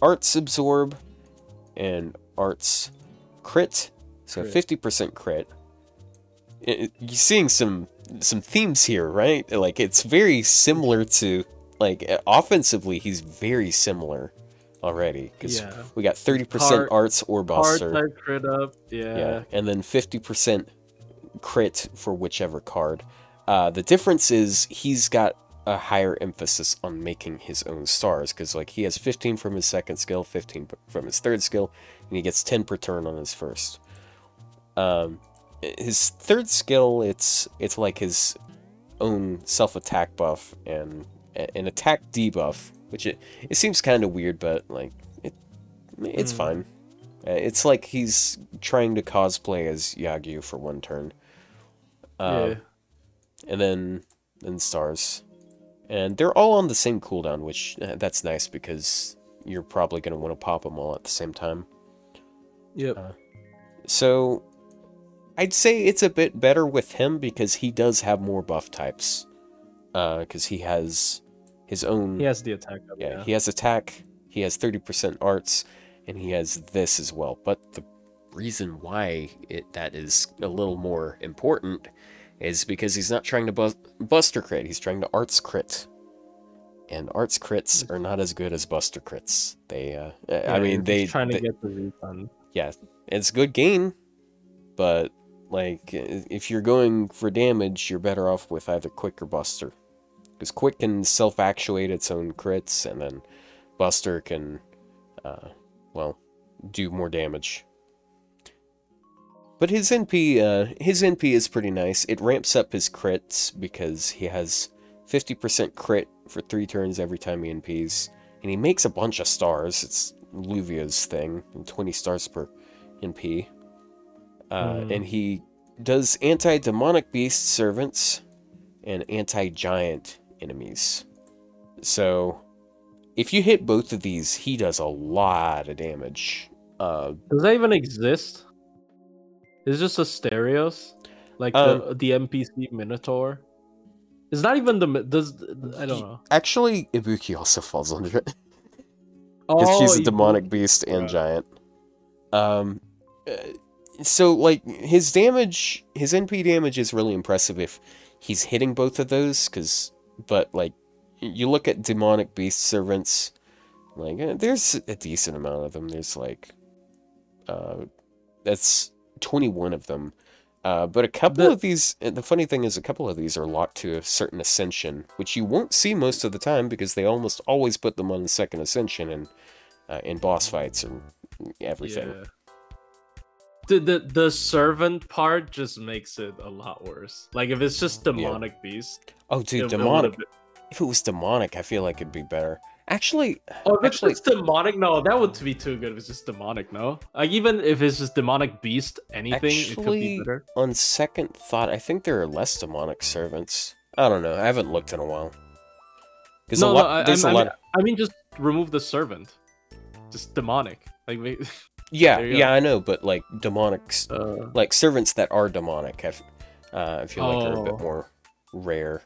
arts absorb and arts crit so fifty percent crit. It- you're seeing some some themes here, right? Like it's very similar to like offensively, he's very similar already because Yeah. we got thirty percent arts or Hard buster, type crit up. Yeah. yeah, and then fifty percent crit for whichever card. Uh, the difference is he's got a higher emphasis on making his own stars because like he has 15 from his second skill 15 from his third skill and he gets 10 per turn on his first um his third skill it's it's like his own self attack buff and an attack debuff which it it seems kind of weird but like it it's Mm. fine Uh, it's like he's trying to cosplay as Yagyu for one turn um, yeah. and then then stars and they're all on the same cooldown which uh, that's nice because you're probably going to want to pop them all at the same time Yep. uh, so i'd say it's a bit better with him because he does have more buff types because he has his own he has the attack up. yeah, Yeah. he has attack, he has 30% arts, and he has this as well. But the reason why it that is a little more important is because he's not trying to bus- buster crit, he's trying to arts crit. And arts crits are not as good as buster crits. They uh I mean they, trying to they- get the refund. yeah, it's good gain, but like if you're going for damage, you're better off with either quick or buster. Because quick can self-actuate its own crits, and then buster can, uh, well, do more damage. But his NP, uh, his NP is pretty nice. It ramps up his crits because he has 50% crit for three turns every time he NPs, and he makes a bunch of stars. It's Luvia's thing, and 20 stars per NP. Uh, Mm. And he does anti-demonic beast servants and anti-giant enemies. So, if you hit both of these, he does a lot of damage. Uh, Does that even exist? Is just a Asterios, like Um, the the NPC Minotaur. It's not even the does I don't know. actually, Ibuki also falls under it. because she's a demonic beast and Right. giant. Um, uh, so like his damage, his NP damage is really impressive if he's hitting both of those. Because, but like, you look at demonic beast servants, like eh, there's a decent amount of them. There's like, uh, that's twenty one of them. Uh, but a couple The- of these, the funny thing is, a couple of these are locked to a certain ascension, which you won't see most of the time because they almost always put them on the second ascension and uh, in boss fights and everything. Yeah. The, the the servant part just makes it a lot worse. Like if it's just demonic beast. Oh, dude, demonic. been- If it was demonic, I feel like it'd be better. Actually, Oh, if it's Actually- just demonic, no, that would be too good if it's just demonic, no? Like even if it's just demonic beast, anything, it could Actually- be better. on second thought, I think there are less demonic servants. I don't know. I haven't looked in a while. Because No, a no, I, there's I, a I lot. Mean, I mean, just remove the servant. Just demonic. Like, we- yeah, yeah. I know, but like demonics, uh, like servants that are demonic, I, f- uh, I feel like are a Oh. bit more rare.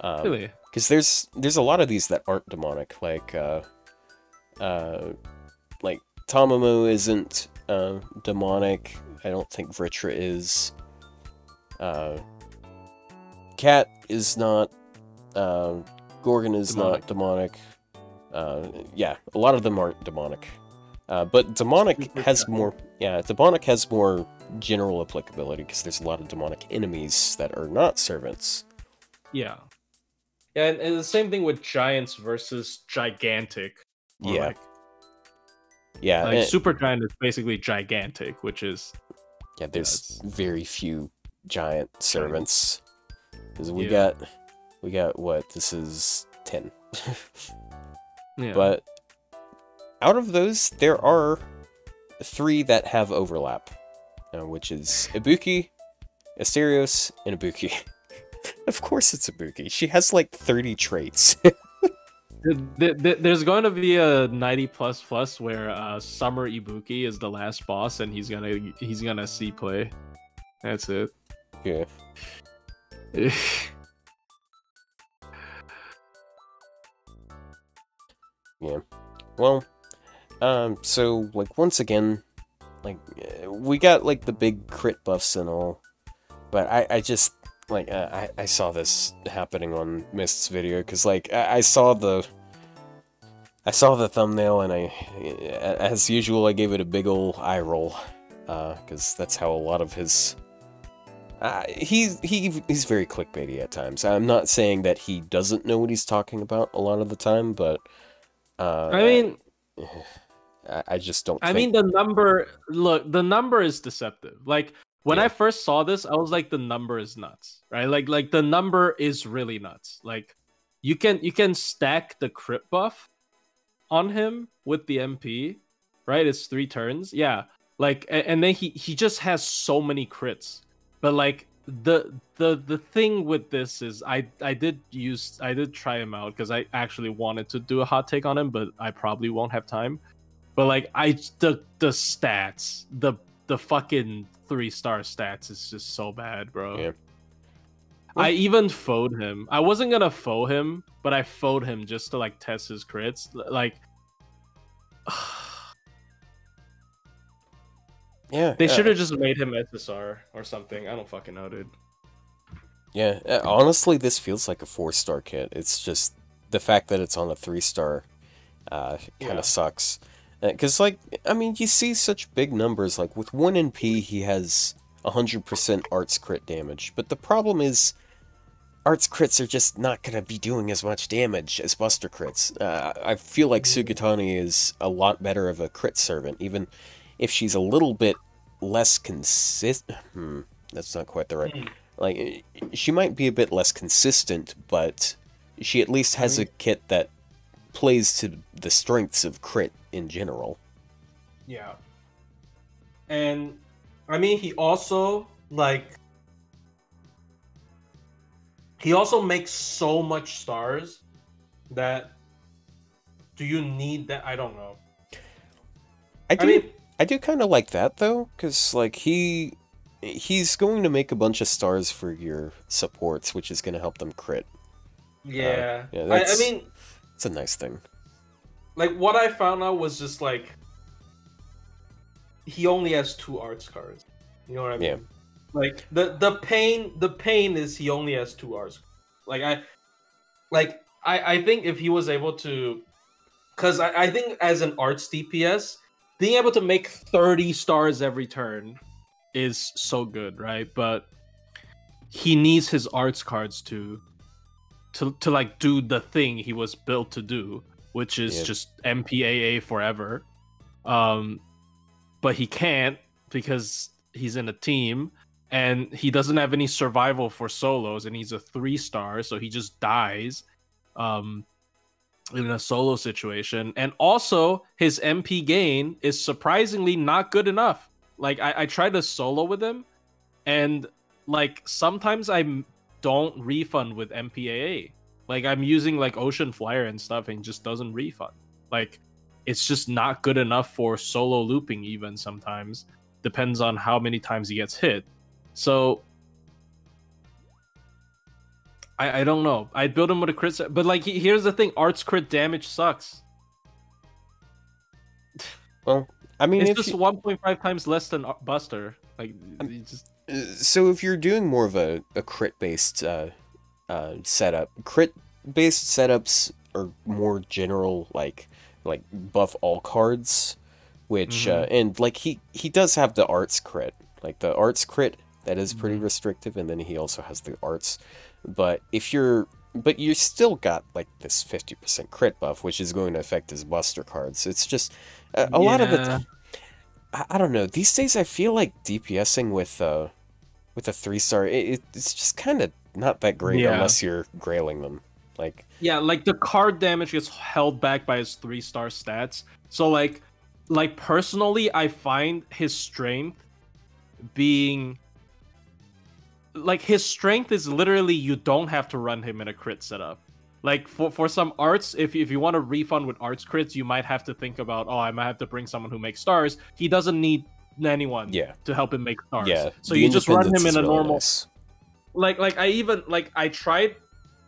Um, really? Because there's there's a lot of these that aren't demonic like uh uh like Tamamo isn't uh demonic. I don't think Vritra is. Uh Cat is not uh Gorgon is not demonic. uh yeah a lot of them aren't demonic. Uh but demonic has more yeah demonic has more general applicability because there's a lot of demonic enemies that are not servants. Yeah. Yeah, and, and the same thing with giants versus gigantic. Yeah. Like, yeah like and- super giant is basically gigantic, which is Yeah, there's it's- very few giant servants. Because we Yeah. got, we got what? This is ten. yeah. But out of those, there are three that have overlap, uh, which is Ibuki, Asterios, and Ibuki. of course, it's Ibuki. She has like thirty traits. Th- th- th- there's going to be a 90 plus plus where uh, Summer Ibuki is the last boss, and he's gonna he's gonna see play. That's it. yeah. yeah. Well, um, so like once again, like uh, we got like the big crit buffs and all, but I I just like uh, I I saw this happening on Mist's video because like I, I saw the. I saw the thumbnail and I, as usual, I gave it a big ol' eye roll, because that's how a lot of his. Uh, he he he's very clickbaity at times. I'm not saying that he doesn't know what he's talking about a lot of the time, but uh, I mean, I, I just don't. I think... mean the number. Look, the number is deceptive. Like when Yeah. I first saw this, I was like, the number is nuts, right? Like like the number is really nuts. Like you can you can stack the crit buff on him with the NP, right? It's three turns. Yeah. Like a- and then he he just has so many crits. But like the the the thing with this is I I did use I did try him out because I actually wanted to do a hot take on him, but I probably won't have time. But like I the the stats, the the fucking three star stats is just so bad, bro. Yeah. I even foed him. I wasn't gonna foe him, but I foed him just to like test his crits. Like yeah, they uh, should have just made him SSR or something. I don't fucking know, dude. Yeah, uh, honestly, this feels like a four star kit. It's just the fact that it's on a three star, uh, kind of Yeah. sucks. Because, like, I mean, you see such big numbers. Like with one NP, he has hundred percent arts crit damage. But the problem is, arts crits are just not gonna be doing as much damage as Buster crits. Uh, I feel like Sugitani is a lot better of a crit servant, even if she's a little bit less consistent. Hmm, that's not quite the right. Like she might be a bit less consistent, but she at least has a kit that plays to the strengths of crit in general. Yeah. And I mean he also like he also makes so much stars that do you need that? I don't know. I do. I mean, I do kind of like that though, because like he he's going to make a bunch of stars for your supports, which is going to help them crit. yeah. Uh, yeah, I, I mean, It's a nice thing. like what I found out was just like he only has two arts cards. You know what I mean? Yeah. Like the the pain the pain is he only has two arts. Like I like I I think if he was able to because I, I think as an arts DPS, being able to make 30 stars every turn is so good, right? But he needs his arts cards to to to like do the thing he was built to do, which is just MPAA forever. Um but he can't because he's in a team and he doesn't have any survival for solos and he's a 3 star so he just dies um in a solo situation and also his NP gain is surprisingly not good enough. Like I, I tried to solo with him and like sometimes I don't refund with MPAA. Like I'm using like Ocean Flyer and stuff and just doesn't refund. Like it's just not good enough for solo looping even sometimes. Depends on how many times he gets hit. So I, I don't know. I'd build him with a crit but like he- here's the thing: arts crit damage sucks. Well, I mean, It's just you- 1.5 times less than Buster. Like just so if you're doing more of a, a crit based uh, uh, setup, crit based setups are more general, like like buff all cards, which uh, and like he he does have the arts crit, like the arts crit that is pretty restrictive, and then he also has the arts. But if you're but you still got like this fifty percent crit buff, which is going to affect his buster cards. It's just a, a lot of the I, I don't know. These days, I feel like DPSing with uh with a three star, it, it- it's just kind of not that great Yeah. unless you're grailing them. Like, Yeah, like the card damage gets held back by his three star stats. So like like personally I find his strength being like his strength is literally you don't have to run him in a crit setup. Like for, for some arts, if, if you want to refund with arts crits, you might have to think about, oh, I might have to bring someone who makes stars. He doesn't need anyone yeah, to help him make stars. yeah. So the you just run him in a really normal nice. like like I even like I tried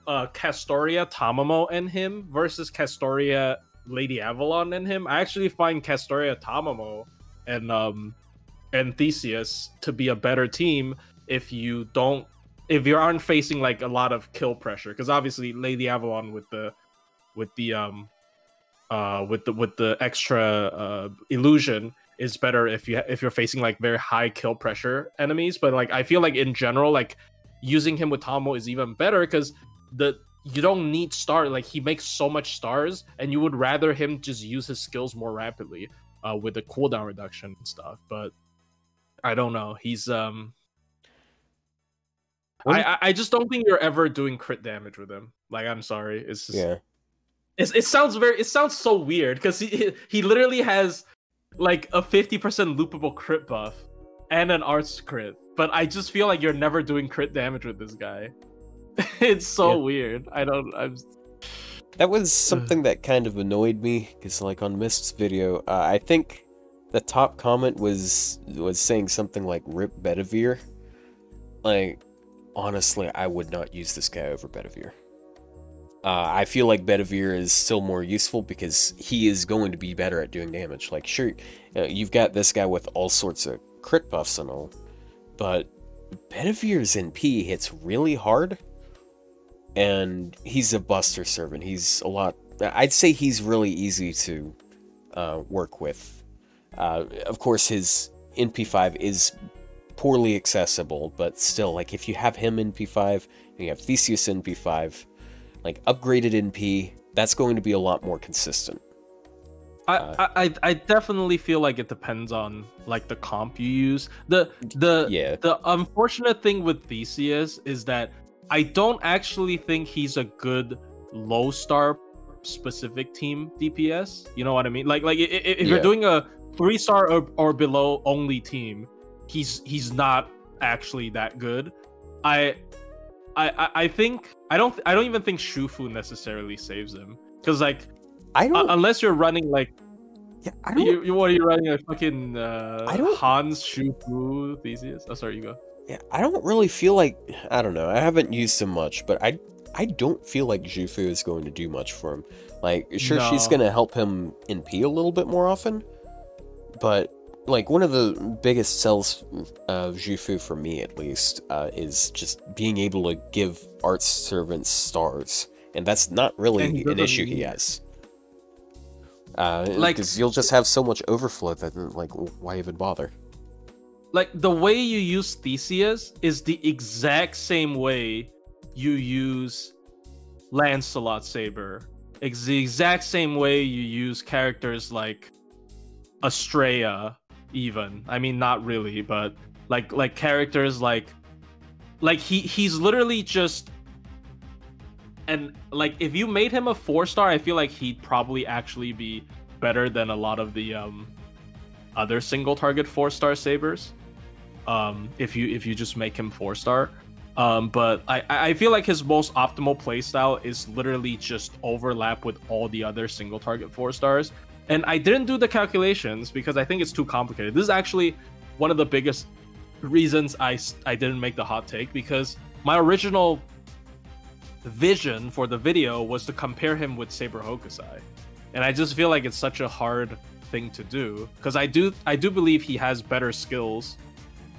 uh Castoria Tamamo and him versus Castoria Lady Avalon and him. I actually find Castoria Tamamo and um and Theseus to be a better team if you don't if you aren't facing like a lot of kill pressure because obviously Lady Avalon with the with the um uh with the with the extra uh illusion is better if you if you're facing like very high kill pressure enemies but like I feel like in general like using him with Tomo is even better because the you don't need star like he makes so much stars and you would rather him just use his skills more rapidly uh with the cooldown reduction and stuff but I don't know he's um I, I just don't think you're ever doing crit damage with him. Like I'm sorry. It's just Yeah, it's, it sounds very it sounds so weird because he he literally has like a 50% loopable crit buff and an arts crit but i just feel like you're never doing crit damage with this guy. It's so Yeah. weird. I don't i'm that was something that kind of annoyed me because, like, on Mist's video, uh, I think the top comment was was saying something like "Rip Bedivere." Like, honestly, I would not use this guy over Bedivere. Uh, I feel like Bedivere is still more useful because he is going to be better at doing damage. Like, sure, you've got this guy with all sorts of crit buffs and all, but Bedivere's NP hits really hard, and he's a buster servant. He's a lot. I'd say he's really easy to uh, work with. Uh, of course, his NP5 is poorly accessible, but still, like if you have him in P5 and you have Theseus in P5, like upgraded NP, that's going to be a lot more consistent. I, Uh, I I I definitely feel like it depends on like the comp you use. The the Yeah. the unfortunate thing with Theseus is that I don't actually think he's a good low star specific team DPS. You know what I mean? Like like i- i- if you're doing a three star or, or below only team, he's he's not actually that good. I I I- think I don't I don't even think Xu Fu necessarily saves him because like I Uh, don't. unless you're running like yeah, I don't. you, you what are you running a fucking uh, I don't- Hans Xu Fu Theseus? Oh, sorry, you go. Yeah, I don't really feel like I don't know. I haven't used him much, but I I don't feel like Xu Fu is going to do much for him. Like, sure, she's gonna help him in P a little bit more often, but like one of the biggest sells of Xu Fu for me, at least, uh, is just being able to give art servants stars, and that's not really an issue he has. Uh, Like- because you'll just have so much overflow that like why even bother? Like the way you use Theseus is the exact same way you use Lancelot Saber. It's the exact same way you use characters like Estrella, even. I mean, not really, but like like characters like like he he's literally just and like if you made him a four star, I feel like he'd probably actually be better than a lot of the um other single target four star sabers. Um, if you if you just make him four star. Um, but I, I I feel like his most optimal playstyle is literally just overlap with all the other single target four stars. And I didn't do the calculations because I think it's too complicated. This is actually one of the biggest reasons I, I didn't make the hot take because my original vision for the video was to compare him with Saber Hokusai. And I just feel like it's such a hard thing to do because I do I do believe he has better skills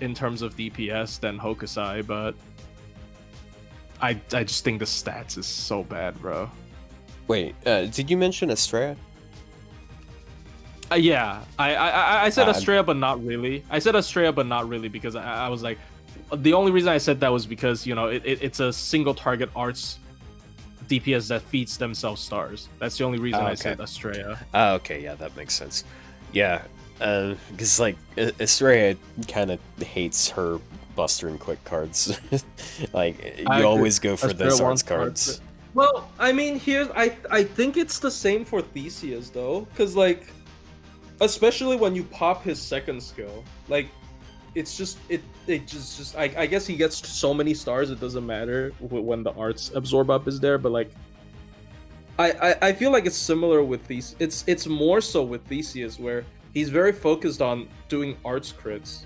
in terms of DPS than Hokusai, but I I just think the stats is so bad, bro. Wait, uh, did you mention Estrella? Uh, yeah, I I I- said Uh, Estrella, but not really. I said Estrella, but not really because I, I was like, the only reason I said that was because you know it, it, it's a single target arts DPS that feeds themselves stars. That's the only reason Oh, I said Estrella. Oh, okay, yeah, that makes sense. Yeah, because like E- Estrella kind of hates her Buster and Quick cards. like you always go for those arts wants cards. Well, I mean, here's I I think it's the same for Theseus though, because like, especially when you pop his second skill, like, it's just it it just just I, I guess he gets so many stars it doesn't matter when the arts absorb up is there, but like. I, I, I feel like it's similar with these. It's it's more so with Theseus where he's very focused on doing arts crits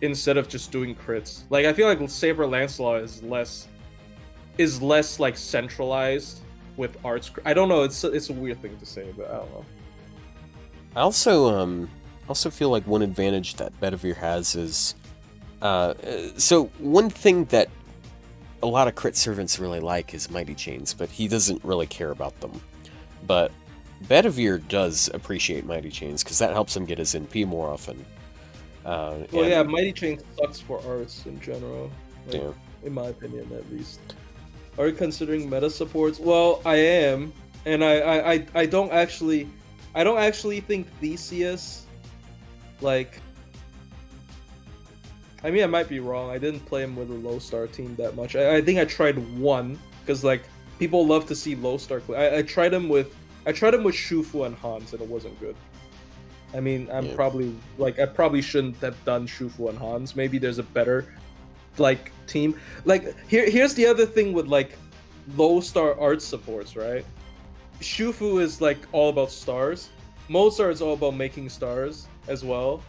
instead of just doing crits. Like I feel like Saber Lancelot is less is less like centralized with arts. I don't know. It's it's a weird thing to say, but I don't know. I also um also feel like one advantage that Bedivere has is uh so one thing that a lot of crit servants really like is mighty chains, but he doesn't really care about them. But Bedivere does appreciate mighty chains because that helps him get his NP more often. Uh, Well, and- yeah, Mighty chains sucks for arts in general. like, Yeah. In my opinion, at least. Are you considering meta supports? Well, I am, and I, I, I, I don't actually, I don't actually think Theseus, like. I mean, I might be wrong. I didn't play him with a low star team that much. I, I think I tried one because like people love to see low star. I, I tried him with, I tried him with Xu Fu and Hans, and it wasn't good. I mean, I'm Yeah. probably like I probably shouldn't have done Xu Fu and Hans. Maybe there's a better like team. Like here here's the other thing with like low star art supports, right? Xu Fu is like all about stars. Mozart is all about making stars as well.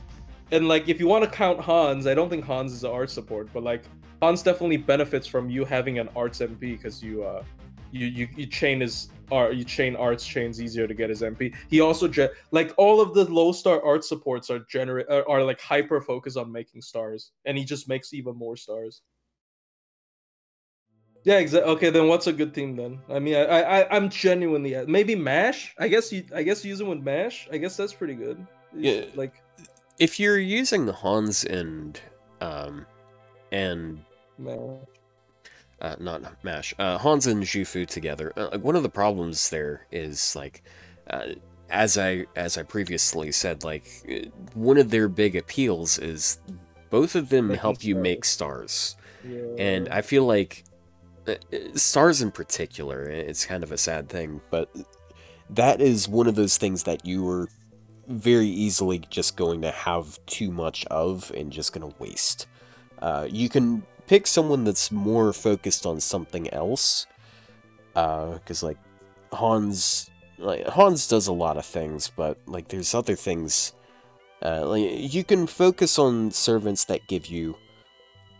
And like if you want to count Hans, I don't think Hans is an art support, but like Hans definitely benefits from you having an arts NP because you uh you you, you chain his art you chain arts chains easier to get his NP. He also ge- like all of the low star art supports are generate are, are like hyper focused on making stars, and he just makes even more stars. Yeah, exactly. Okay, then what's a good team then? I mean, I, I I'm genuinely maybe Mash. I guess you I guess using with Mash. I guess that's pretty good. Yeah. like if you're using the Hans and um and Mash. uh, not Mash, uh, Hans and Xu Fu together. Uh, like one of the problems there is like, uh, as I as I previously said, like uh, one of their big appeals is both of them Making help you stars. make stars, Yeah. and I feel like uh, uh, stars in particular. It's kind of a sad thing, but that is one of those things that you are very easily just going to have too much of and just going to waste. Uh, you can pick someone that's more focused on something else, because like Hans like Hans does a lot of things, but like there's other things. Uh, like you can focus on servants that give you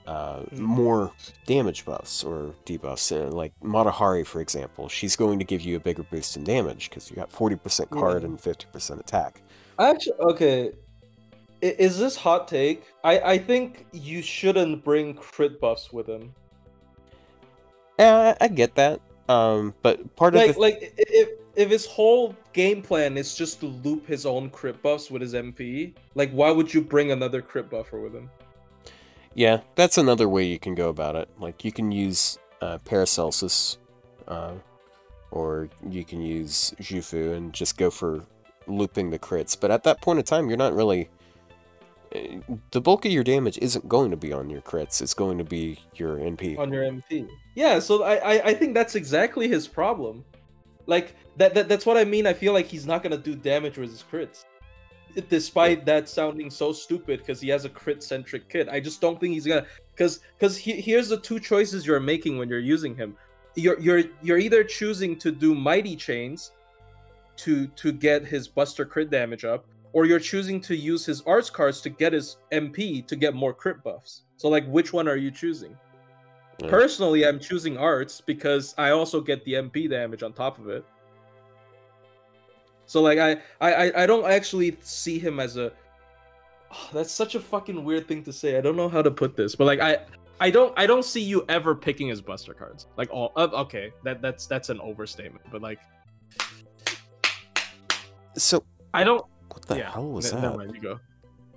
uh, more damage buffs or debuffs. Uh, like Mata Hari, for example, she's going to give you a bigger boost in damage because you got 40% card and 50% attack. Actually, okay. I- Is this hot take? I I think you shouldn't bring crit buffs with him. Yeah, I get that. Um, but part of Like the like if if his whole game plan is just to loop his own crit buffs with his NP, like why would you bring another crit buffer with him? Yeah, that's another way you can go about it. Like you can use uh, Paracelsus, uh, or you can use Xu Fu and just go for looping the crits. But at that point in time, you're not really. eh, The bulk of your damage isn't going to be on your crits. It's going to be your NP. on your NP. Yeah, so I, I I think that's exactly his problem. Like that, that that's what I mean. I feel like he's not gonna do damage with his crits, despite that sounding so stupid because he has a crit centric kit. I just don't think he's gonna because because he, here's the two choices you're making when you're using him. You're you're you're either choosing to do mighty chains to to get his buster crit damage up, or you're choosing to use his arts cards to get his NP to get more crit buffs. So like, which one are you choosing? Yeah. Personally, I'm choosing arts because I also get the NP damage on top of it. So like I I I- don't actually see him as a Oh, that's such a fucking weird thing to say. I don't know how to put this, but like I I don't I don't see you ever picking his buster cards. Like all uh, okay, that that's that's an overstatement. But like So I don't what the yeah, hell was that? mind, you go.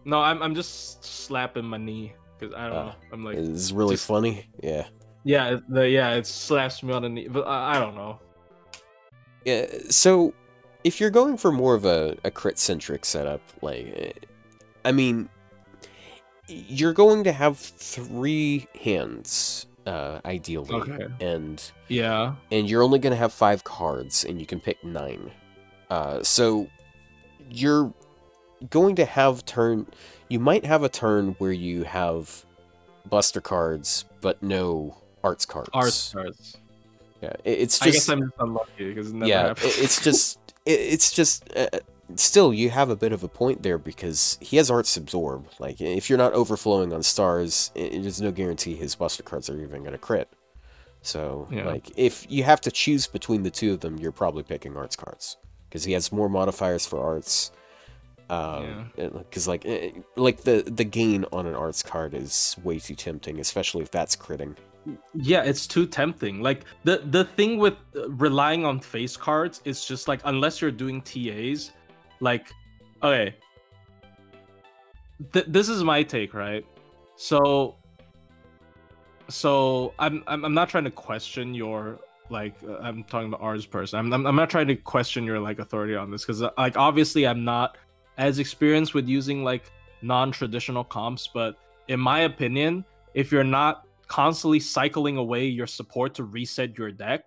No, I'm I'm just slapping my knee because I don't Ah, know. I'm like It's really just- funny. Yeah. yeah, the yeah, it slaps me on the knee, but I, I don't know. Yeah, so if you're going for more of a, a crit centric setup, like, eh, I mean, you're going to have three hands, uh, ideally, Okay. and Yeah. and you're only going to have five cards, and you can pick nine. Uh, so you're going to have turn. You might have a turn where you have Buster cards, but no arts cards. Arts cards. Yeah, it's just. I guess I'm just unlucky because it never yeah, happens. it- it's just it's just uh, still you have a bit of a point there because he has arts absorb. Like if you're not overflowing on stars, there's no guarantee his buster cards are even gonna crit. So Yeah. like if you have to choose between the two of them, you're probably picking arts cards because he has more modifiers for arts. Um, because like eh, like the the gain on an arts card is way too tempting, especially if that's critting. Yeah it's too tempting. Like the the thing with uh, relying on face cards is just like unless you're doing tas like okay. Th- this is my take right? So so I'm, I'm i'm not trying to question your like uh, i'm talking about ours person. I'm, I'm i'm not trying to question your like authority on this because like obviously i'm not as experienced with using like non-traditional comps but in my opinion if you're not constantly cycling away your support to reset your deck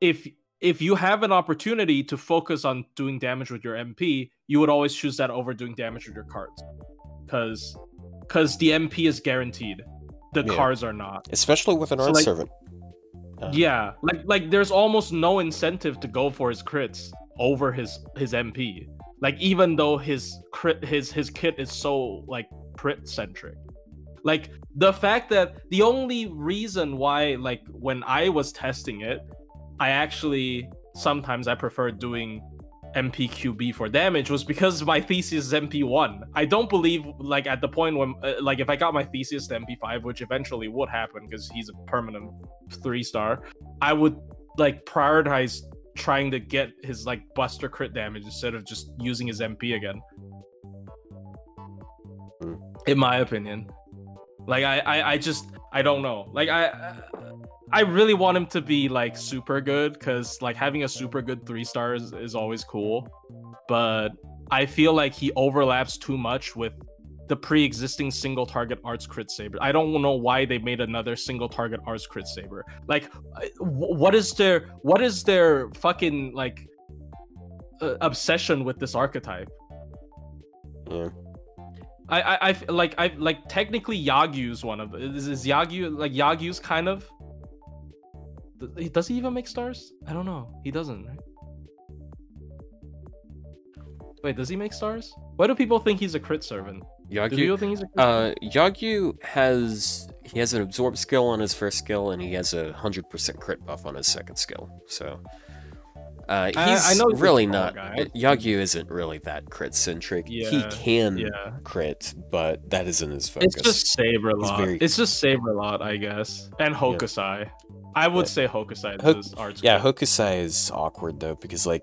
if if you have an opportunity to focus on doing damage with your np you would always choose that over doing damage with your cards. Because because the np is guaranteed. The Yeah. cards are not. Especially with an So, arts like- servant. Uh, yeah like like there's almost no incentive to go for his crits over his his np like even though his crit his his kit is so like crit centric like the fact that the only reason why like when i was testing it i actually sometimes i prefer doing npqb for damage was because my Theseus is np1 i don't believe like at the point when uh, like if i got my Theseus to np5 which eventually would happen because he's a permanent three star i would like prioritize trying to get his like buster crit damage instead of just using his np again. Hmm. in my opinion like I, I i just i don't know. Like i i really want him to be like super good because like having a super good three stars is always cool. But i feel like he overlaps too much with the pre-existing single target arts crit saber. I don't know why they made another single target arts crit saber. Like what is their what is their fucking like uh, obsession with this archetype? Yeah. I, I, I like, I like technically Yagyu's one of is, is Yagyu like Yagyu's kind of. Does he even make stars? I don't know. He doesn't. Right? Wait, does he make stars? Why do people think he's a crit servant? Do Yagyu, people think he's a crit uh, Yagyu has he has an absorb skill on his first skill, and he has a hundred percent crit buff on his second skill. So, uh, he's I- I know he's really small not. guy. Yagyu isn't really that crit centric. he can Yeah. crit, but that isn't his focus. It's just Saber He's lot. very- It's just Saber lot, I guess. And Hokusai. I would Yeah. say Hokusai Ho- does arts. Yeah, crit. Hokusai is awkward though because like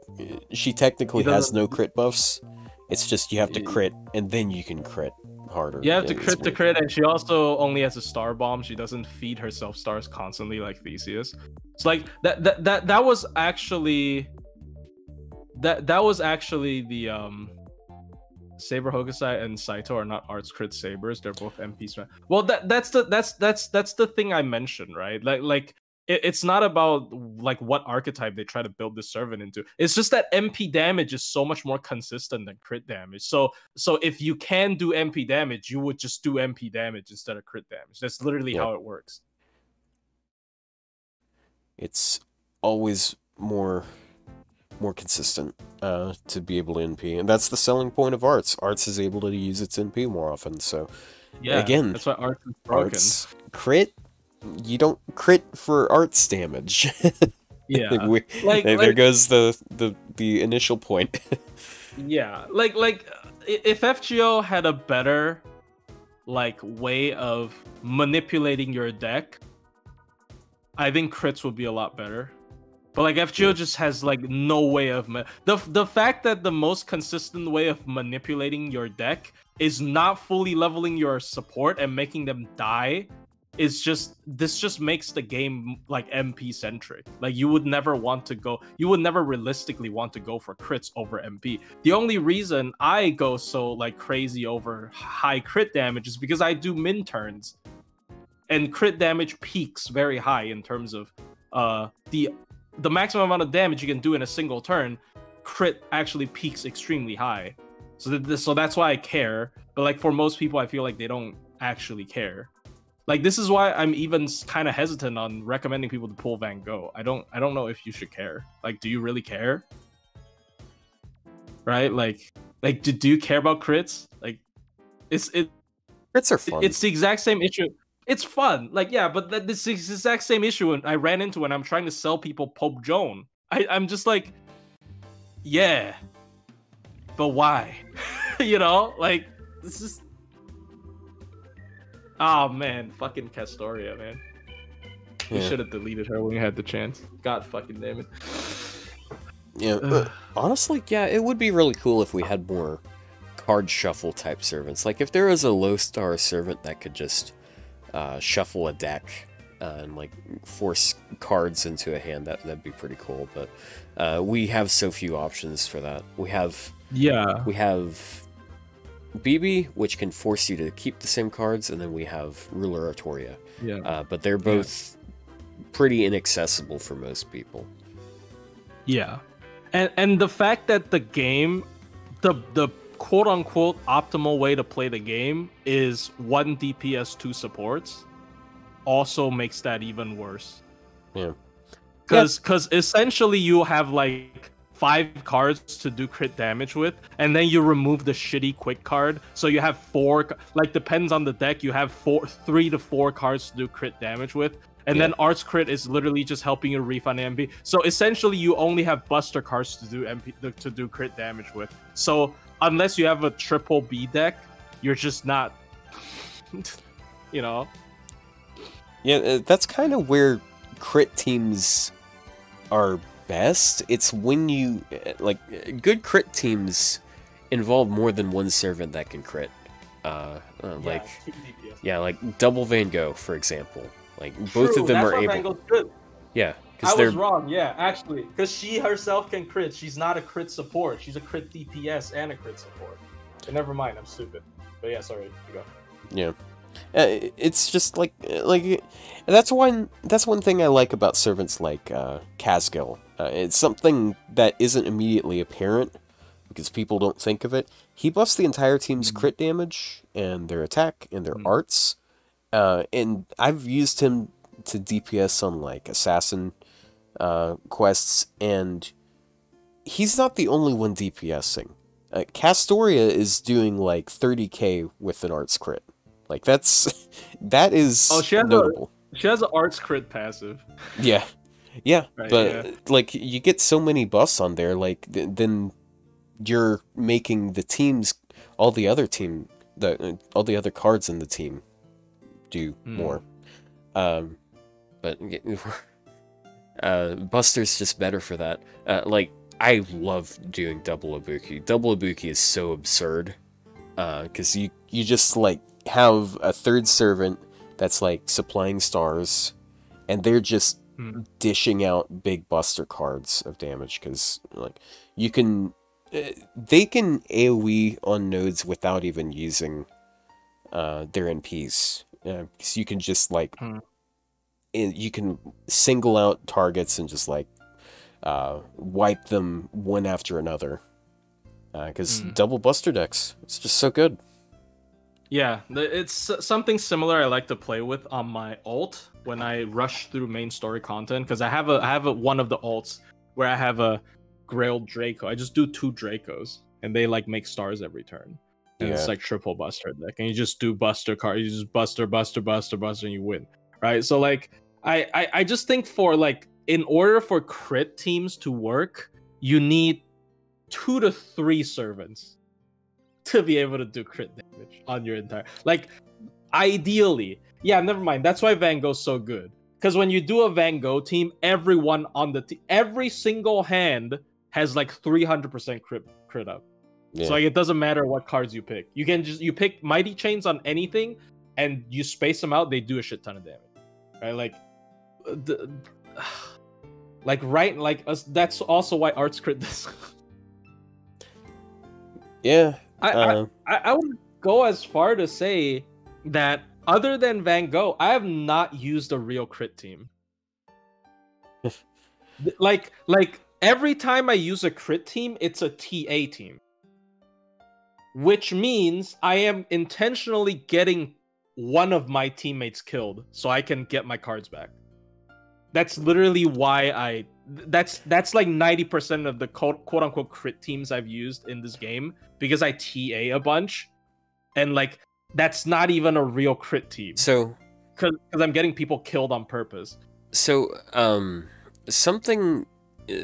she technically has no crit buffs. It's just you have to crit and then you can crit harder. You have to crit to crit, and she also only has a star bomb. She doesn't feed herself stars constantly like Theseus. It's like that that that that was actually that that was actually the um Saber Hokusai and Saito are not arts crit sabers. They're both MP sma- Well, that that's the that's that's that's the thing I mentioned, right? Like like it, it's not about like what archetype they try to build the servant into. It's just that NP damage is so much more consistent than crit damage. So so if you can do NP damage, you would just do NP damage instead of crit damage. That's literally Yeah. how it works. It's always more more consistent uh, to be able to NP, and that's the selling point of arts. Arts is able to use its NP more often. So Yeah. Again, that's why arts is broken. arts crit, you don't crit for arts damage. Yeah. We- Like- there, like- goes the the the initial point. Yeah, like like if FGO had a better like way of manipulating your deck, I think crits would be a lot better. But like FGO just has like no way of ma- the the fact that the most consistent way of manipulating your deck is not fully leveling your support and making them die is just this just makes the game like NP centric. Like you would never want to go you would never realistically want to go for crits over NP. The only reason I go so like crazy over high crit damage is because I do min turns. And crit damage peaks very high in terms of uh the the maximum amount of damage you can do in a single turn. Crit actually peaks extremely high. So so that's why I care. But like for most people I feel like they don't actually care like this is why i'm even kind of hesitant on recommending people to pull van gogh. I don't i don't know if you should care. Like do you really care? Right? Like like do, do you care about crits? Like it's it Crits are fun. it's the exact same issue. It's fun. Like yeah but that, this is the exact same issue i ran into when i'm trying to sell people pope joan. I, i'm just like yeah but why? You know? Like this is Oh man, fucking Castoria, man. We should have deleted her when we had the chance. God fucking damn it. Yeah, but honestly, yeah, it would be really cool if we had more card shuffle type servants. Like if there was a low star servant that could just uh, shuffle a deck uh, and like force cards into a hand, that that'd be pretty cool. But uh, we have so few options for that. We have Yeah. we have BB, which can force you to keep the same cards, and then we have Ruler Artoria. Yeah. Uh, but they're both pretty inaccessible for most people. Yeah. And and the fact that the game the the quote unquote optimal way to play the game is one DPS two supports also makes that even worse. Yeah. Cause cause essentially you have like five cards to do crit damage with, and then you remove the shitty quick card. So you have four like depends on the deck, you have four three to four cards to do crit damage with. And then Arts Crit is literally just helping you refund NP. So essentially, you only have Buster cards to do NP to do crit damage with. So unless you have a triple B deck, you're just not, you know. Yeah, uh, that's kind of where crit teams are best. It's when you uh, like good crit teams involve more than one servant that can crit. Uh, uh, like yeah, like double Van Gogh, for example. Like both of them are able. Yeah, I because they're was wrong, yeah, actually, because she herself can crit. She's not a crit support. She's a crit DPS and a crit support. But never mind, I'm stupid. But yeah, sorry. You go. Yeah. Uh, it's just like like that's one that's one thing I like about servants like uh, Casgill. Uh, it's something that isn't immediately apparent because people don't think of it. He buffs the entire team's crit damage and their attack and their Mm. arts. Uh, and I've used him to DPS on like assassin uh, quests, and he's not the only one DPSing. uh, Castoria is doing like 30k with an arts crit. Like that's that is Oh, she has a- notable. She has an arts crit passive. Yeah, yeah, Right, but yeah. like you get so many buffs on there, like th- then you're making the teams, all the other team, the uh, all the other cards in the team, do Hmm. more. Um, but uh, Buster's just better for that. Uh, like I love doing double Ibuki. Double Ibuki is so absurd, because you you just like have a third servant that's like supplying stars, and they're just Hmm. dishing out big Buster cards of damage. Because like you can, uh, they can AOE on nodes without even using uh, their NPs. Because you can just like, Hmm. in, you can single out targets and just like uh, wipe them one after another. Because Hmm. double Buster decks, it's just so good. Yeah, it's something similar I like to play with on my alt when I rush through main story content because I have a I have a, one of the alts where I have a Grail Draco. I just do two Dracos and they like make stars every turn. And it's like triple Buster deck, and you just do Buster card. You just Buster, Buster, Buster, Buster, and you win. Right. So like, I, I I just think for like in order for crit teams to work, you need two to three servants to be able to do crit damage on your entire like ideally. Yeah never mind. That's why van gogh's so good. Because when you do a van gogh team everyone on the team every single hand has like 300% crit crit up. Yeah. so like it doesn't matter what cards you pick. You can just you pick mighty chains on anything and you space them out they do a shit ton of damage. Right? Like the, like right like us that's also why arts crit this yeah. I, I, Uh, I, I would go as far to say that other than Van Gogh, I have not used a real crit team. like, like every time I use a crit team, it's a TA team, which means I am intentionally getting one of my teammates killed so I can get my cards back. That's literally why I. That's that's like ninety percent of the quote, quote unquote crit teams I've used in this game because I TA a bunch, and like that's not even a real crit team so because I'm getting people killed on purpose. So, um, something.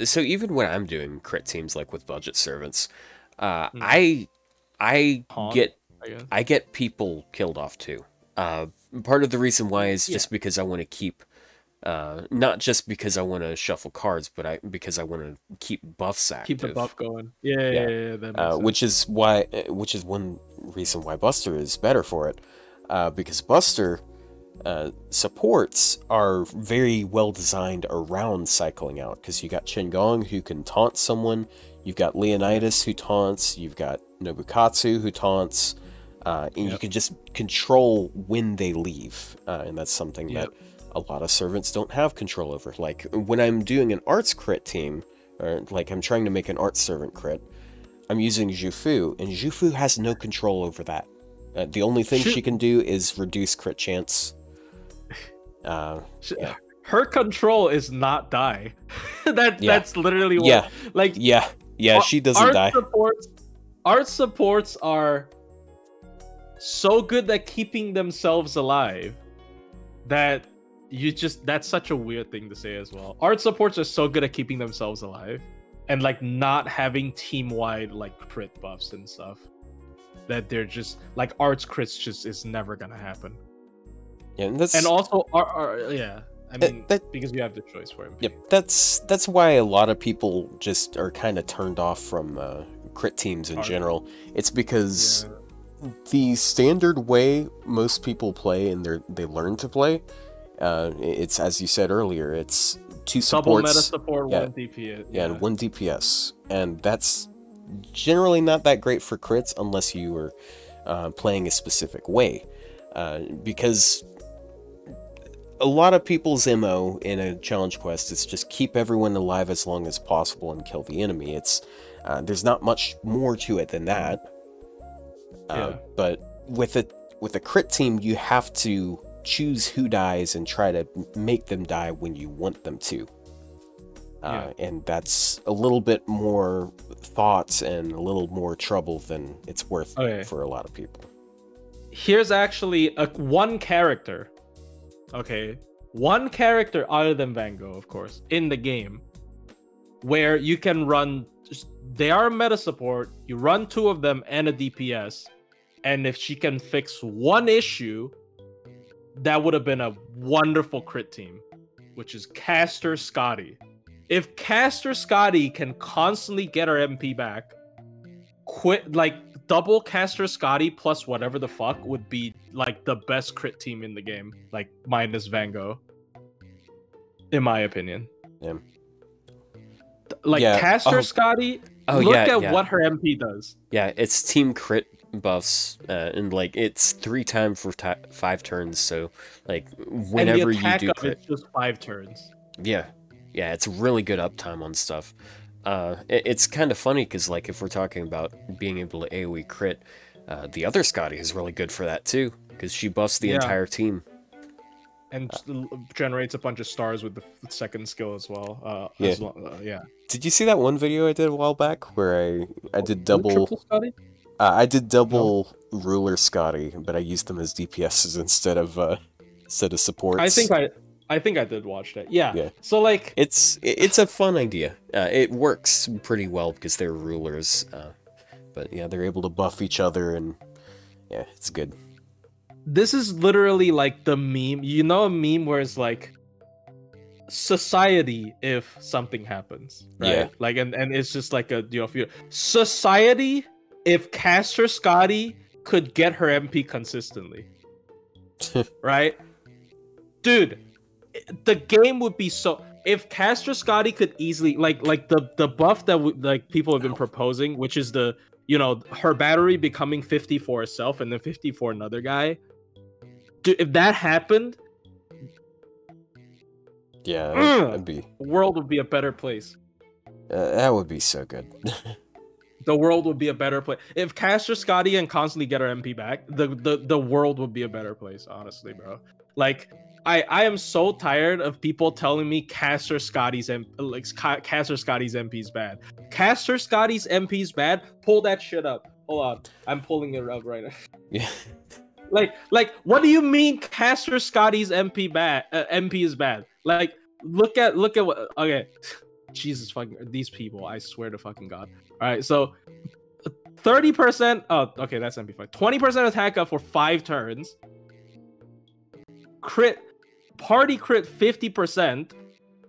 So even when I'm doing crit teams like with budget servants, uh, Hmm. I, I Pawn, get I. I get people killed off too. Uh, part of the reason why is Yeah. just because I want to keep, uh, not just because I want to shuffle cards, but I because I want to keep buffs active. Keep the buff going. Yeah, yeah, Yeah. yeah. uh, which is why uh, which is one reason why Buster is better for it, uh, because Buster uh, supports are very well designed around cycling out. Because you got Chen Gong who can taunt someone, you've got Leonidas who taunts, you've got Nobukatsu who taunts, uh, and you can just control when they leave, uh, and that's something Yep. that a lot of servants don't have control over. Like when I'm doing an arts crit team, or like I'm trying to make an arts servant crit, I'm using Xu Fu, and Xu Fu has no control over that. Uh, the only thing Shoot. she can do is reduce crit chance. Uh, yeah. Her control is not die. that Yeah. that's literally what yeah, like yeah, yeah. She doesn't art die. Supports, art supports are so good at keeping themselves alive that you just that's such a weird thing to say as well. Art supports are so good at keeping themselves alive and like not having team wide like crit buffs and stuff. That they're just like arts crits just is never gonna happen. Yeah, and that's And also, ar- ar- yeah, I mean, that- because you have the choice for him. Yep, that's that's why a lot of people just are kind of turned off from uh, crit teams in Art. general. It's because the standard way most people play and they're they learn to play, uh, it's as you said earlier, it's two Double meta supports, support, yeah. one DPS. yeah, and one DPS, and that's generally not that great for crits unless you are uh, playing a specific way, uh, because a lot of people's mo in a challenge quest is just keep everyone alive as long as possible and kill the enemy. It's uh, there's not much more to it than that. Uh, Yeah. But with a with a crit team, you have to choose who dies and try to make them die when you want them to. uh, and that's a little bit more thoughts and a little more trouble than it's worth Okay. for a lot of people. here's actually a one character. Okay, one character other than Van Gogh, of course, in the game, where you can run. They are meta support. You run two of them and a DPS, and if she can fix one issue, that would have been a wonderful crit team, which is Caster Skadi. If Caster Skadi can constantly get her NP back, quit like double caster Skadi plus whatever the fuck would be like the best crit team in the game, like minus Van Gogh, In my opinion. Yeah. Like Yeah, caster oh- Skadi, Oh, look yeah, at yeah. what her NP does. Yeah, it's team crit buffs, uh, and like it's three times for five turns. So like whenever and the you attack do of crit, it's just five turns. yeah, yeah, it's really good uptime on stuff. Uh, it- it's kind of funny because like if we're talking about being able to AOE crit, uh, the other Skadi is really good for that too because she buffs the Yeah. entire team. And just generates a bunch of stars with the second skill as well. Uh, Yeah. as lo- uh, yeah. Did you see that one video I did a while back where I I did double Triple Skadi? Uh, I did double ruler Skadi, but I used them as DPSs instead of uh, instead of supports. I think I, I think I did watch that. Yeah. Yeah. So like, It's it's a fun idea. Uh, it works pretty well because they're rulers. Uh, but yeah, they're able to buff each other, and yeah, it's good. this is literally like the meme. You know a meme where it's like society if something happens, right? Yeah. Like and and it's just like a you know if you society if Caster Skadi could get her NP consistently, right? Dude, the game would be so if Caster Skadi could easily like like the the buff that w- like people have been proposing, which is the you know her battery becoming 50 for herself and then 50 for another guy. Dude, if that happened, Yeah, Mm. that'd, that'd be world would be a better place. uh, that would be so good. The world would be a better place. If Caster Skadi and constantly get her NP back, the, the the world would be a better place, honestly, bro. Like I I am so tired of people telling me Caster Skadi's M- like Ca- Caster Skadi's NP is bad. Caster Skadi's NP is bad. Pull that shit up. Hold on. I'm pulling it up right now. yeah, Like, like, what do you mean Caster Skadi's NP bad? Uh, NP is bad. Like, look at look at what. Okay, Jesus fucking these people. I swear to fucking God. All right, so thirty percent. Oh, okay, that's NP five. Twenty percent attack up for five turns. Crit, party crit fifty percent.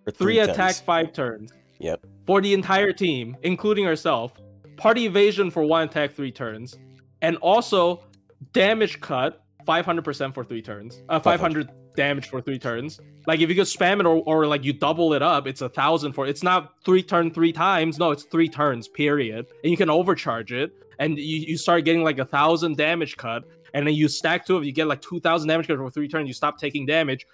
For Three attack times. five turns. Yep. For the entire team, including herself. Party evasion for one attack three turns, and also damage cut 500% for three turns. Uh, 500 damage for three turns. Like if you could spam it or, or like you double it up, it's a thousand for. It's not three turn three times. No, it's three turns. Period. And you can overcharge it, and you, you start getting like a thousand damage cut, and then you stack two of you get like two thousand damage cut for three turns. You stop taking damage.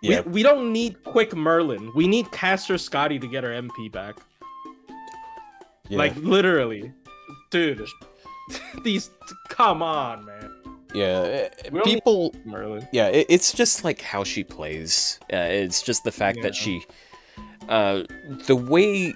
Yeah, We, we don't need quick Merlin. We need Caster Skadi to get our NP back. yeah, Like literally, dude. These, come on, man. Yeah. we don't People, Merlin. yeah, it, it's just like how she plays. Uh, it's just the fact that she, uh, the way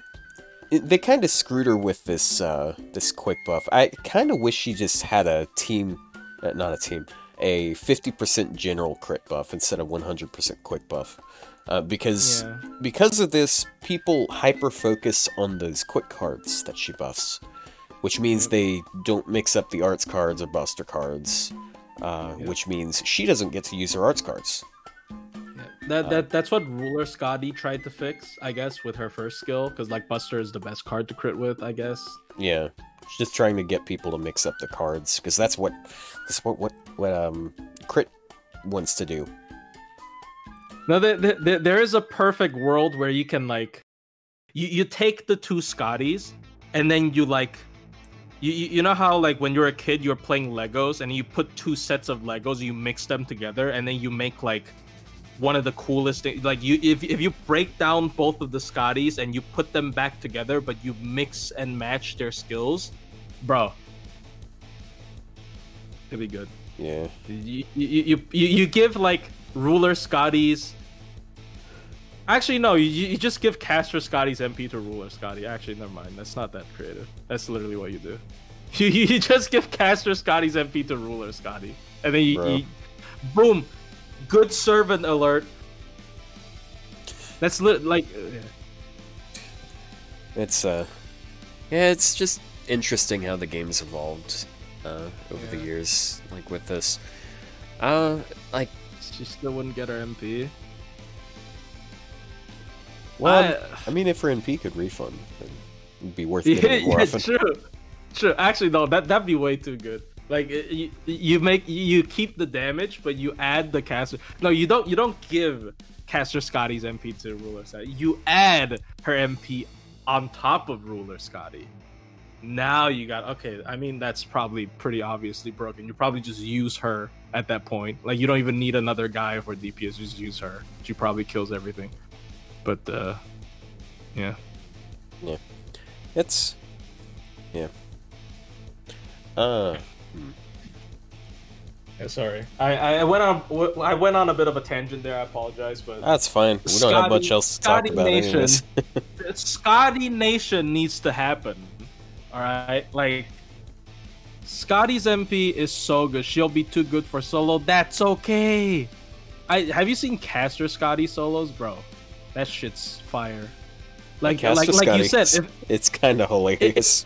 it- they kind of screwed her with this uh, this quick buff. I kind of wish she just had a team, uh, not a team, a 50% general crit buff instead of 100% quick buff. Uh, because Yeah. because of this, people hyper focus on those quick cards that she buffs, which means they don't mix up the arts cards or buster cards, uh, which means she doesn't get to use her arts cards. That that that's what Ruler Skadi tried to fix, I guess, with her first skill, because like Buster is the best card to crit with, I guess. Yeah, she's just trying to get people to mix up the cards because that's what that's what what what um crit wants to do. No, there, there, there is a perfect world where you can like, you you take the two Skadis, and then you like, you you know how like when you're a kid you're playing Legos and you put two sets of Legos, you mix them together, and then you make like one of the coolest things. Like you if if you break down both of the Skadis and you put them back together, but you mix and match their skills, bro. It'd be good. Yeah, You you, you, you, you give like ruler Skadis Actually, no. You, you just give Caster Skadi's NP to Ruler Skadi. Actually, never mind. That's not that creative. That's literally what you do. You, you just give Caster Skadi's NP to Ruler Skadi, and then you, you boom, good servant alert. That's lit like uh, yeah. It's uh, yeah, it's just interesting how the game's evolved uh, over the years, like with this. Uh, like she still wouldn't get her MP. Well, I- I, mean, if her NP could refund, it'd be worth Yeah, getting it more yeah, often. true, true. Actually, no, that that'd be way too good. Like you, you make you keep the damage, but you add the caster. No, you don't. You don't give caster Skadi's NP to Ruler Skadi. You add her NP on top of Ruler Skadi. Now you got okay. I mean, that's probably pretty obviously broken. You probably just use her at that point. Like you don't even need another guy for DPS. Just use her. She probably kills everything. But uh, yeah. Yeah, it's yeah. Uh, Yeah, sorry. I, I went on I went on a bit of a tangent there. I apologize, but that's fine. We don't have much else to talk Skadi about. Nation. Skadi Nation needs to happen. All right, like Skadi's NP is so good. She'll be too good for solo. That's okay. I have you seen Caster Skadi solos, bro? That shit's fire. Like like like you said, it's- if it's kind of hilarious.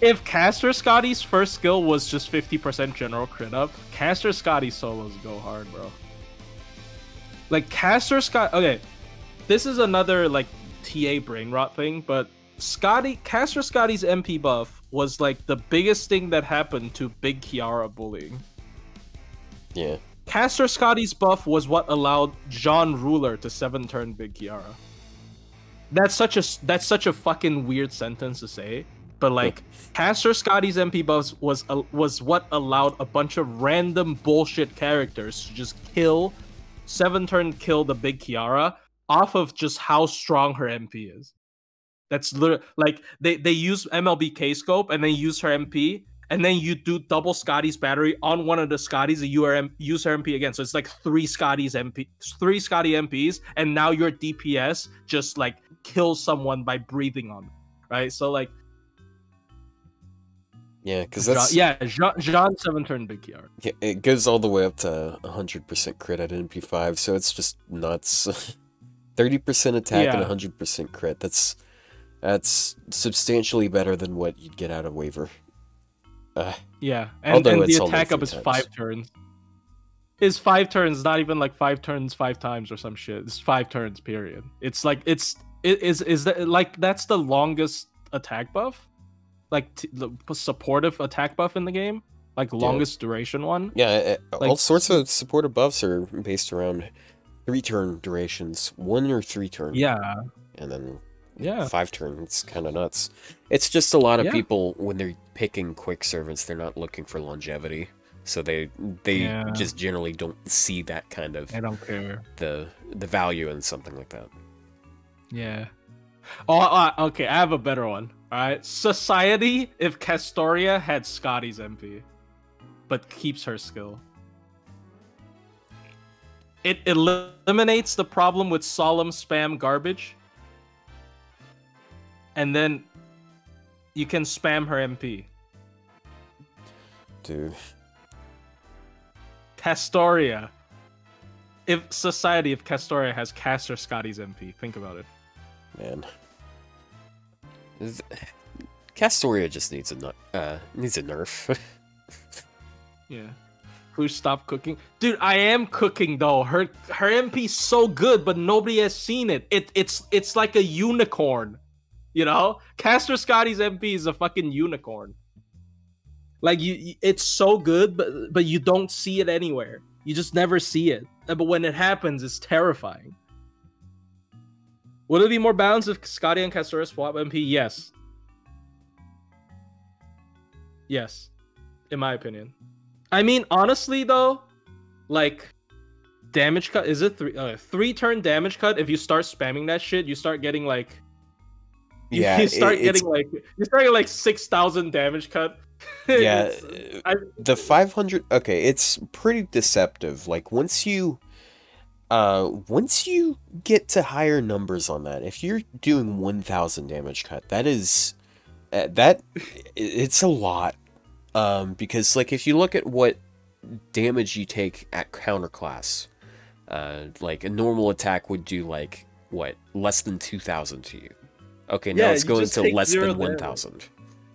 if Caster Skadi's first skill was just 50% general crit up, Caster Skadi solos go hard, bro. Like Caster Scott okay. This is another like TA brain rot thing, but Skadi Caster Skadi's NP buff was like the biggest thing that happened to Big Kiara bullying. yeah, Caster Skadi's buff was what allowed John Ruler to seven turn Big Kiara. That's such a that's such a fucking weird sentence to say, but like Caster Skadi's NP buffs was uh, was what allowed a bunch of random bullshit characters to just kill seven turn kill the Big Kiara off of just how strong her NP is. That's literally like they they use MLBK scope and then use her MP and then you do double Skadi's battery on one of the Skadis and you are M- use her NP again. So it's like three Skadi's NP, three Skadi NPs, and now your DPS just like kills someone by breathing on them, right? So like, yeah, because Jean, yeah, Jean, Jean seven turn big yard. Yeah, it goes all the way up to 100% crit at NP five, so it's just nuts. 30% attack Yeah. and 100% crit. That's that's substantially better than what you'd get out of Waver. Uh, Yeah, and, and the attack up is times. five turns. Is five turns, not even like five turns five times or some shit. It's five turns, period. It's like it's it is is that like that's the longest attack buff, like t- the supportive attack buff in the game, like longest duration one. yeah, uh, all sorts of supportive buffs are based around three turn durations, one or three turn, Yeah, and then yeah, five turn. It's kind of nuts. It's just a lot of Yeah. people when they're picking quick servants, they're not looking for longevity, so they they Yeah. just generally don't see that kind of I don't care. the the value in something like that. Yeah. Oh, uh, okay. I have a better one. All right. Society if Castoria had Skadi's NP, but keeps her skill. It eliminates the problem with solemn spam garbage, and then you can spam her NP. Dude, Castoria. If society, if Castoria has Caster Skadi's NP, think about it. man. Castoria just needs a uh, needs a nerf. Yeah. Who stopped cooking? Dude, I am cooking though. Her her NP's so good, but nobody has seen it. It it's it's like a unicorn. You know? Caster Skadi's NP is a fucking unicorn. Like you it's so good, but but you don't see it anywhere. You just never see it. But when it happens, it's terrifying. Would it be more balanced if Skadi and Castoria swap NP? Yes. Yes. In my opinion. I mean, honestly though, like damage cut is it three uh, three turn damage cut? If you start spamming that shit, you start getting like Yeah, you start it- getting like you start getting like six thousand damage cut. yeah, uh, I- the 500. Okay, it's pretty deceptive. Like once you, uh, once you get to higher numbers on that, if you're doing 1,000 damage cut, that is uh, that it's a lot. Um, because like if you look at what damage you take at counterclass, uh, like a normal attack would do like what less than 2,000 to you. Okay, now Yeah, it's going to less than damage. 1,000.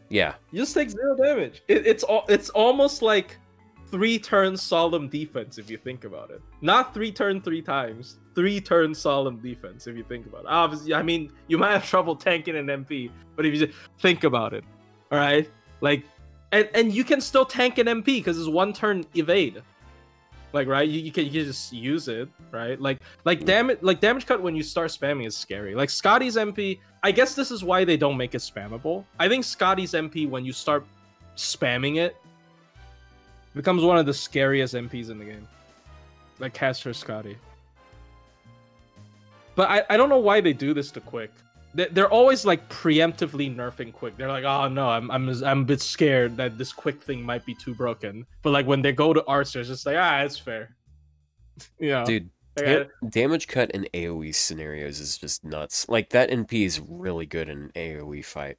Yeah. You just take zero damage. It, it's all. It's almost like three turn solemn defense if you think about it. Not three turn three times. Three turn solemn defense if you think about it. Obviously, I mean, you might have trouble tanking an NP, but if you just think about it, all right, like, and and you can still tank an NP because it's one turn evade. Like right, you, you can you can just use it, right? Like like damage like damage cut when you start spamming is scary. Like Skadi's NP, I guess this is why they don't make it spammable. I think Skadi's NP when you start spamming it becomes one of the scariest NPs in the game. Like Caster Skadi. But I, I don't know why they do this to Quick. They- They're always like preemptively nerfing Quick. They're like, oh no, I'm I'm I'm a bit scared that this Quick thing might be too broken. But like when they go to Archer, it's just like ah, it's fair. yeah, Dude, da- damage cut in AoE scenarios is just nuts. Like that NP is really good in an AoE fight.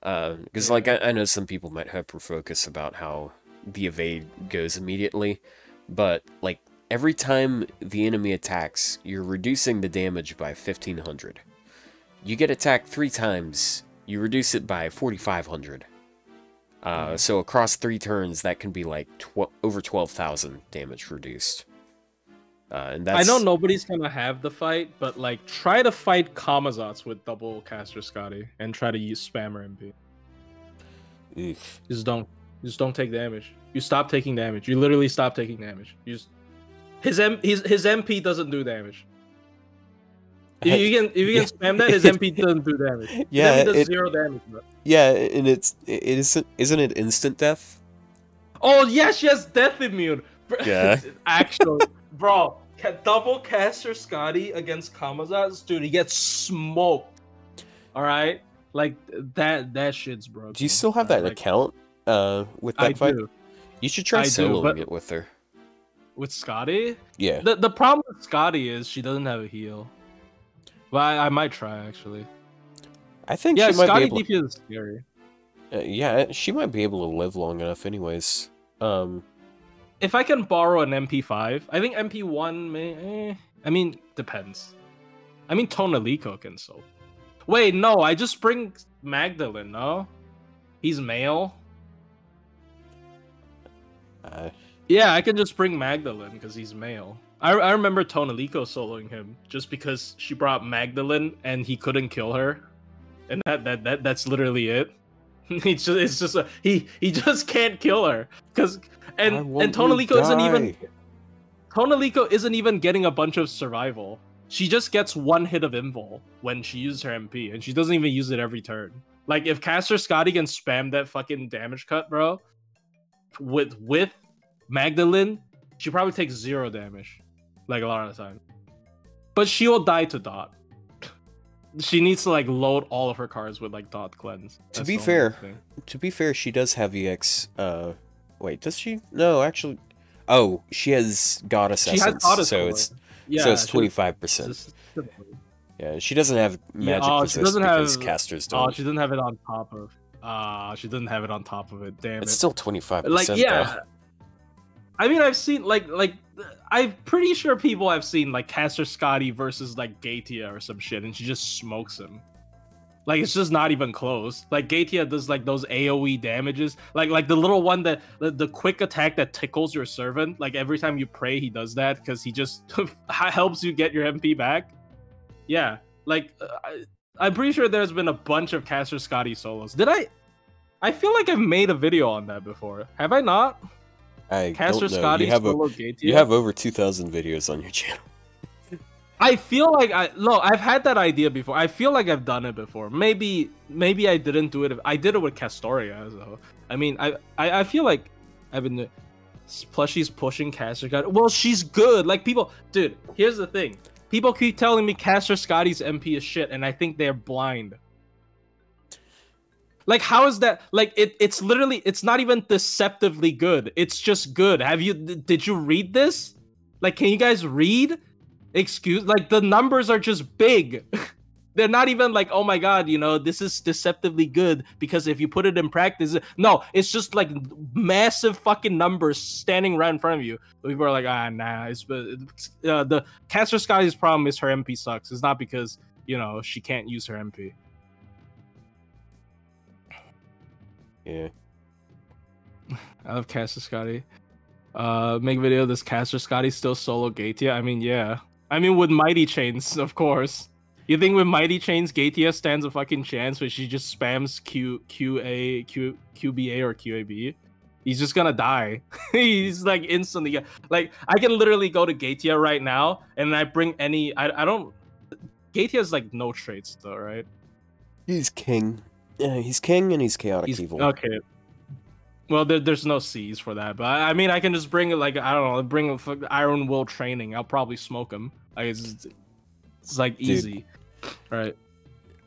Because like I, I know some people might hyper focus about how the evade goes immediately, but like every time the enemy attacks, you're reducing the damage by fifteen hundred. You get attacked three times, you reduce it by forty five hundred. Uh, so across three turns, that can be like tw- over twelve thousand damage reduced. Uh, and that's I know nobody's gonna have the fight, but like try to fight Camazotz with double caster Skadi and try to use spammer NP. Oof. Just don't just don't take damage. You stop taking damage. You literally stop taking damage. You just his M his his NP doesn't do damage. If you can if you can spam that, his NP doesn't do damage. Yeah, does it- zero damage. Bro. Yeah, and it's it isn't isn't it instant death? Oh yeah, she has death immune. Yeah. Actually, bro, double caster Skadi against Camazotz, dude, he gets smoked. All right, like that that shit's broken. Do you still have that Like, account uh with that I fight? do. You should try I soloing it with her. With Skadi, Yeah. the the problem with Skadi is she doesn't have a heal. But I, I might try actually. I think Yeah, she might Skadi be able DP is scary. uh, yeah, she might be able to live long enough anyways. Um If I can borrow an NP5, I think NP1 may. Eh, I mean, depends. I mean, Tonelico can so. Wait, no, I just bring Magdalene. No, he's male. uh, Yeah, I can just bring Magdalene because he's male. I, I remember Tonelico soloing him just because she brought Magdalene and he couldn't kill her, and that that, that that's literally it. It's just it's just a, he he just can't kill her because and and you Tonelico isn't even die. Tonelico isn't even getting a bunch of survival. She just gets one hit of invul when she uses her NP, and she doesn't even use it every turn. Like if Caster Skadi can spam that fucking damage cut, bro, with with Magdalene, she probably takes zero damage, like a lot of the time. But she will die to dot. She needs to like load all of her cards with like dot cleanse. To be fair, thing. To be fair, she does have EX uh wait, does she? No, actually Oh, she has goddess she has essence, goddess so it's yeah, so it's twenty five percent. Yeah, she doesn't have magic oh, she resist doesn't because have- casters Oh, don't. Oh, she doesn't have it on top of. Uh, she doesn't have it on top of it. Damn it's it. still twenty five percent. like yeah. I mean, I've seen like like I'm pretty sure people have seen like Caster Skadi versus like Gatia or some shit, and she just smokes him. Like it's just not even close. Like Gatia does like those AOE damages, like like the little one that the, the quick attack that tickles your servant. Like every time you pray, he does that because he just helps you get your NP back. Yeah, like uh, I, I'm pretty sure there's been a bunch of Caster Skadi solos. Did I? I feel like I've made a video on that before. Have I not? I Caster. Skadi You have, a, you have over two thousand videos on your channel. I feel like I no, I've had that idea before. I feel like I've done it before. Maybe maybe I didn't do it. I did it with Castoria. So I mean, I I, I feel like I've been. Plus, she's pushing Caster Skadi. Well, she's good. Like people, dude. Here's the thing. People keep telling me Caster Skadi's NP is shit, and I think they're blind. Like, how is that? Like, it, it's literally, it's not even deceptively good. It's just good. Have you, did you read this? Like, can you guys read? excuse like the numbers are just big. They're not even like, oh my god, you know, this is deceptively good because if you put it in practice, no, it's just like massive fucking numbers standing right in front of you. People are like, ah, nah. It's uh, the Caster Skadi's problem is her NP sucks. It's not because you know she can't use her NP. Yeah. I love Caster Skadi. Uh, make video. Does Caster Skadi still solo Gatia? I mean, yeah. I mean, with Mighty Chains, of course. You think with Mighty Chains, Gatia stands a fucking chance when she just spams Q Q A Q QBA or QAB? He's just gonna die. He's like instantly like I can literally go to Gatia right now and I bring any I I don't Gatia's like no traits though, right? He's king. Yeah, he's king and he's chaotic He's, evil. okay. Well, there, there's no C's for that, but I I mean, I can just bring it like I don't know, bring a Iron Will training. I'll probably smoke him. Like it's, it's like Dude. easy, right?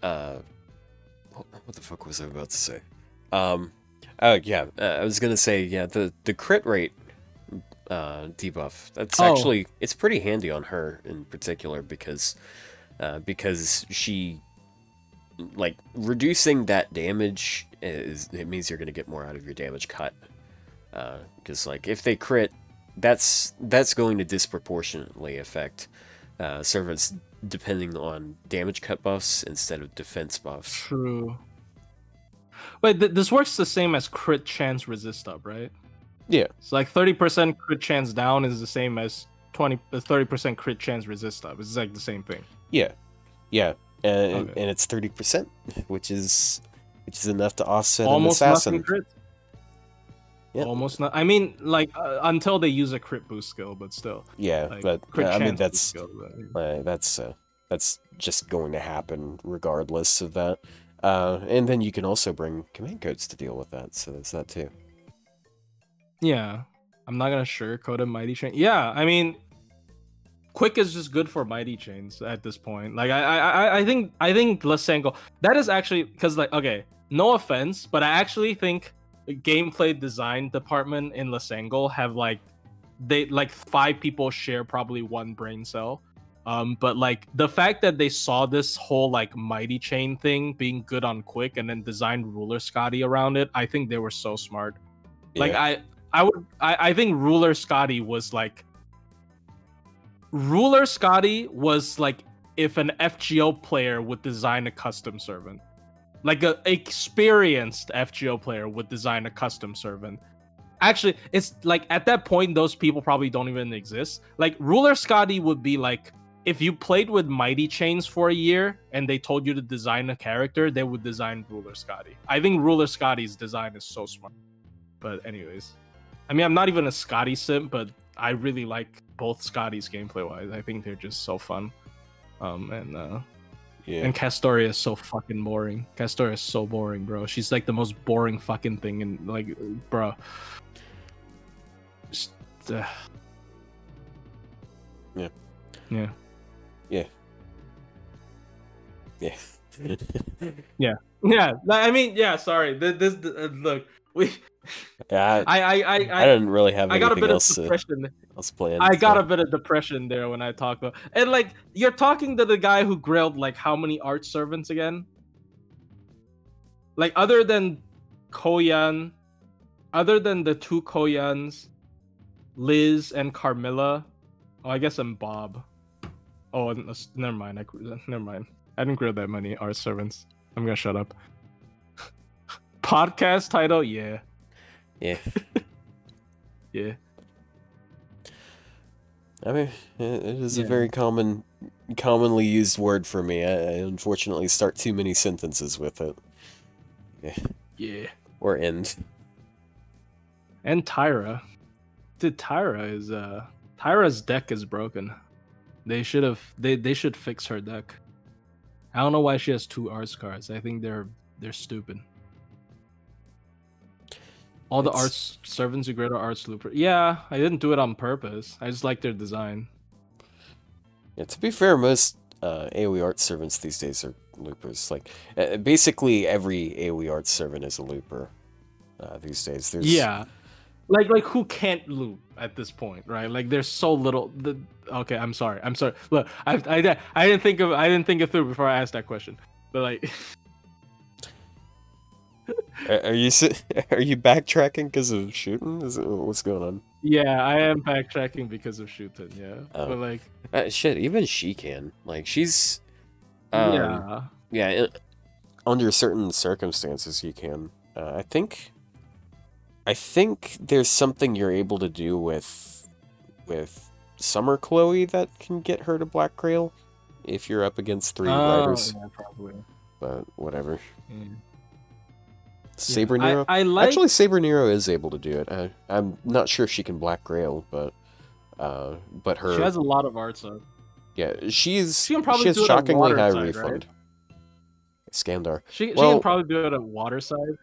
uh what, what the fuck was I about to say? Um oh yeah, uh, I was gonna say yeah the the crit rate uh debuff that's Oh. actually it's pretty handy on her in particular because uh because she like reducing that damage is it means you're gonna get more out of your damage cut uh because like if they crit that's that's going to disproportionately affect uh servants depending on damage cut buffs instead of defense buffs. True. Wait, th- this works the same as crit chance resist up, right? Yeah. It's like 30% crit chance down is the same as 20 uh, 30% crit chance resist up. It's like the same thing. Yeah, yeah, and, Okay. and it's thirty percent, which is which is enough to offset Almost an nothing assassin. crit. Yeah. Almost not. I mean, like uh, until they use a crit boost skill, but still. Yeah, Like, but crit uh, I mean that's skill, but- uh, that's uh, that's just going to happen regardless of that. Uh, and then you can also bring command codes to deal with that, so there's that too. Yeah, I'm not gonna sugarcoat a mighty chain. Yeah, I mean, quick is just good for mighty chains at this point. Like I, I, I- I think, I think Lasengle. That is actually because, like, okay, no offense, but I actually think the gameplay design department in Lasengle have like, they like five people share probably one brain cell. Um, but like the fact that they saw this whole like mighty chain thing being good on quick and then designed ruler Skadi around it, I think they were so smart. Like I I would I, I think Ruler Skadi was like Ruler Skadi was like if an FGO player would design a custom servant. Like a experienced FGO player would design a custom servant. Actually, it's like at that point those people probably don't even exist. Like Ruler Skadi would be like if you played with Mighty Chains for a year and they told you to design a character, they would design Ruler Skadi. I think Ruler Skadi's design is so smart. But anyways, I mean, I'm not even a Skadi simp, but I really like both Skadi's gameplay wise. I think they're just so fun. Um, and uh, yeah. and Castoria is so fucking boring. Castoria is so boring, bro. She's like the most boring fucking thing and like, bro. Just, uh, Yeah. Yeah. yeah. Yeah. Yeah. I mean, yeah. Sorry. This, this uh, look, we. Yeah, I, I. I. I. I didn't really have I got a bit of depression. else planned. I got so- a bit of depression there when I talk about and like you're talking to the guy who grilled like how many art servants again? Like other than Koyan, other than the two Koyans, Liz and Carmilla. Oh, I guess I'm Bob. Oh, never mind. I never mind. I didn't grill that many art servants. I'm gonna shut up. Podcast title, yeah, Yeah. yeah. I mean, it is a very common, commonly used word for me. I, I unfortunately start too many sentences with it, Yeah. or end. And Tyra. Dude, Tyra is uh Tyra's deck is broken. They should have they they should fix her deck. I don't know why she has two arts cards. I think they're they're stupid. All the It's- arts servants who greater arts looper. Yeah, I didn't do it on purpose. I just like their design. Yeah, to be fair, most uh, AoE art servants these days are loopers. Like, uh, basically every AoE art servant is a looper uh, these days. There's Yeah. Like like who can't loop? at this point, right? Like there's so little. The okay, I'm sorry, I'm sorry. Look, I I, I didn't think of I didn't think it through before I asked that question, but like. Are, you are you backtracking because of shooting? Is it, what's going on? Yeah, I am backtracking because of shooting. Yeah, Oh. but like, Uh, shit, even she can. Like she's. Um, yeah, Yeah. It, under certain circumstances, you can. Uh, I think. I think there's something you're able to do with, with Summer Chloe that can get her to Black Grail, if you're up against three Oh, riders. yeah, probably. But whatever. Mm. Saber I, Nero. I like. Actually, Saber Nero is able to do it. I, I'm not sure if she can Black Grail, but, uh, but her she has a lot of arts yeah, she's She can probably she has do shockingly high side, refund. right? Skandar. She, she Well- can probably do it at water side.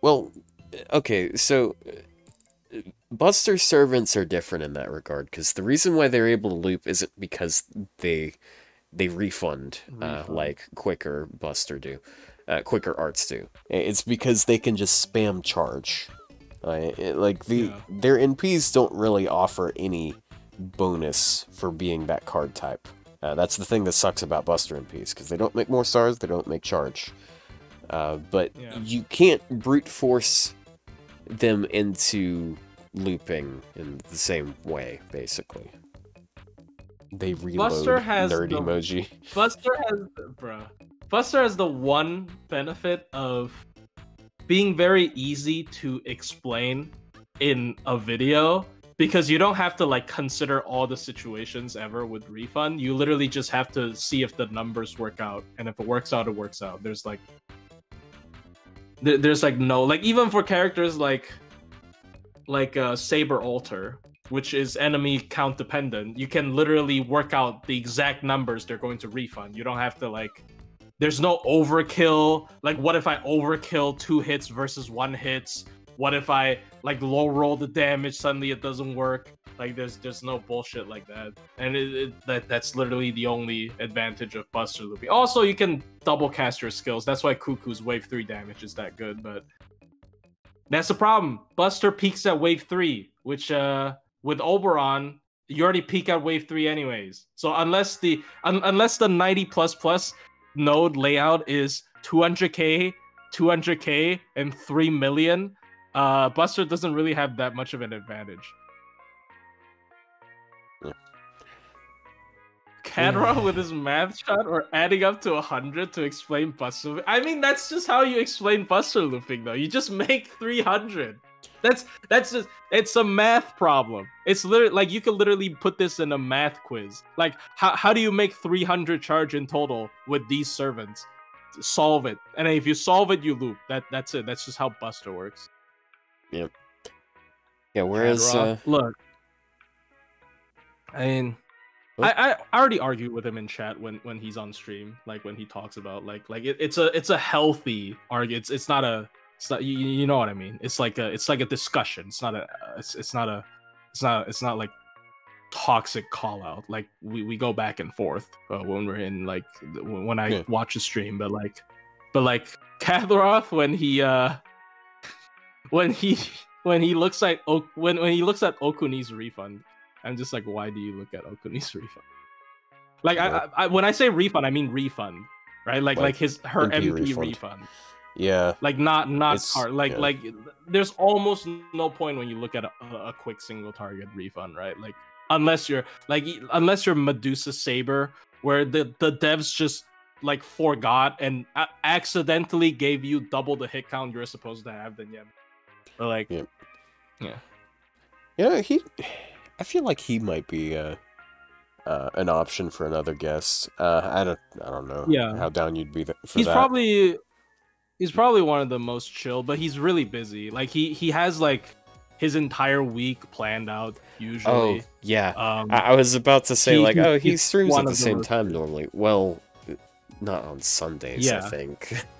Well, okay, so uh, Buster servants are different in that regard because the reason why they're able to loop isn't because they they refund, Uh, Refund. like quicker Buster do, uh, quicker arts do. It's because they can just spam charge. Uh, it- like the Yeah. their NPs don't really offer any bonus for being that card type. Uh, that's the thing that sucks about Buster NPs because they don't make more stars, they don't make charge. Uh, but Yeah. you can't brute force them into looping in the same way, basically. They reload Buster has nerd the- emoji. Buster has, bruh. Buster has the one benefit of being very easy to explain in a video because you don't have to like consider all the situations ever with refund. You literally just have to see if the numbers work out, and if it works out, it works out. There's like, there, there's like no like even for characters like, like uh, Saber Alter, which is enemy count dependent, you can literally work out the exact numbers they're going to refund. You don't have to like there's no overkill. Like what if I overkill two hits versus one hits? What if I like low roll the damage suddenly it doesn't work? Like there's there's no bullshit like that. And it, it, that that's literally the only advantage of Buster looping. Also, you can double cast your skills. That's why Cuckoo's wave 3 damage is that good, but that's the problem. Buster peaks at wave 3, which uh with Oberon, you already peak at wave three anyways. So unless the un- unless the 90 plus plus node layout is 200k, 200k, and 3 million, uh, Buster doesn't really have that much of an advantage. Yeah. Kadra with his math shot or adding up to 100 to explain Buster. I mean, that's just how you explain Buster looping, though. You just make 300. That's that's just it's a math problem. It's literally like you could literally put this in a math quiz. Like how how do you make 300 charge in total with these servants? Solve it. And if you solve it, you loop. That that's it. That's just how Buster works. Yeah, whereas Kadra, uh, look, I mean, I, I I already argued with him in chat when when he's on stream, like when he talks about like like it, it's a it's a healthy argue. It's it's not a it's not you, you know what I mean. It's like a it's like a discussion. It's not a it's it's not a it's not it's not like toxic call out. Like we we go back and forth uh, when we're in like when I Yeah. watch a stream, but like but like Kathroth when he uh when he when he looks at o- when when he looks at Okuni's refund, I'm just like, why do you look at Okuni's refund? Like I, I, I when I say refund, I mean refund, right? Like Like like his her NP NP, refund. refund. Yeah, like not not It's- card. Like yeah. like there's almost no point when you look at a, a quick single target refund, right? Like unless you're like unless you're Medusa Saber, where the the devs just like forgot and accidentally gave you double the hit count you're supposed to have, then yeah. But like Yeah. yeah. yeah. He, I feel like he might be uh, uh, an option for another guest. Uh, I don't, I don't know. Yeah. how down you'd be for he's that. probably he's probably one of the most chill, but he's really busy. Like he he has like his entire week planned out usually. Oh yeah, Um, I, I was about to say he- like, oh, he streams at the same time normally. Well, not on Sundays, yeah. I think.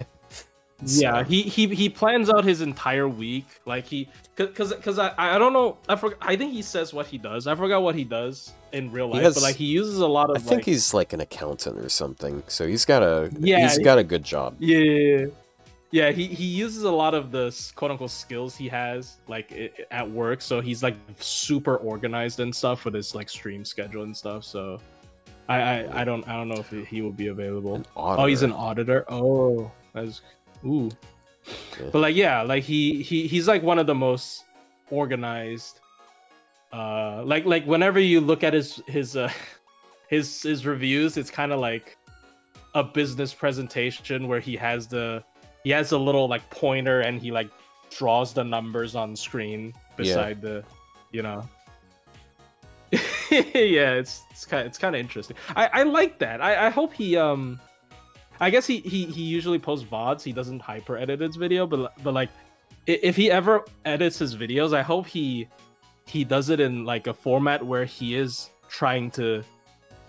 Yeah, he he he plans out his entire week. Like he, cause cause I I don't know. I forgot. I think he says what he does. I forgot what he does in real life. has- but like he uses a lot of. I think like, he's like an accountant or something. So he's got a Yeah, he's he- got a good job. Yeah, yeah, he he uses a lot of the quote unquote skills he has like at work. So he's like super organized and stuff with his like stream schedule and stuff. So I I, I don't I don't know if he, will be available. Oh, he's an auditor. auditor. Oh, that's ooh. Yeah. But like, yeah, like he he he's like one of the most organized. Uh, like like whenever you look at his his uh his his reviews, it's kind of like a business presentation where he has the he has a little like pointer and he like draws the numbers on screen beside the, you know. yeah, it's it's kind it's kind of interesting. I I like that. I I hope he um I guess he he he usually posts vods. He doesn't hyper edit his video, but but like if he ever edits his videos, I hope he he does it in like a format where he is trying to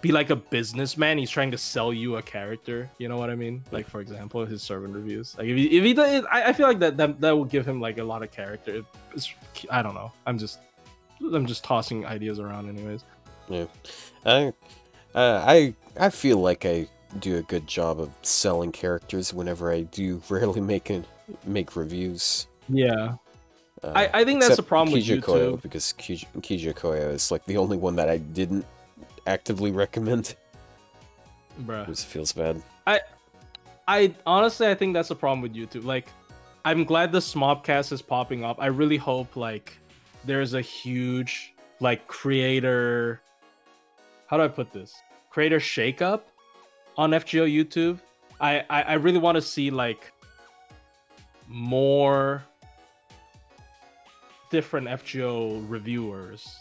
be like a businessman. He's trying to sell you a character. You know what I mean? Like for example, his servant reviews. Like if he if he does, I, I feel like that, that that will give him like a lot of character. It's, I don't know. I'm just I'm just tossing ideas around, anyways. Yeah, I, uh, I, I feel like I do a good job of selling characters whenever I do rarely make a, make reviews. Yeah. Uh, I, I think that's the problem with YouTube. Koyo because Koyo is like the only one that I didn't actively recommend. Bruh. This feels bad. I I honestly I think that's the problem with YouTube. Like, I'm glad the Smobcast is popping up. I really hope like there's a huge like creator. How do I put this? Creator shakeup on FGO YouTube. I I, I really want to see like more different FGO reviewers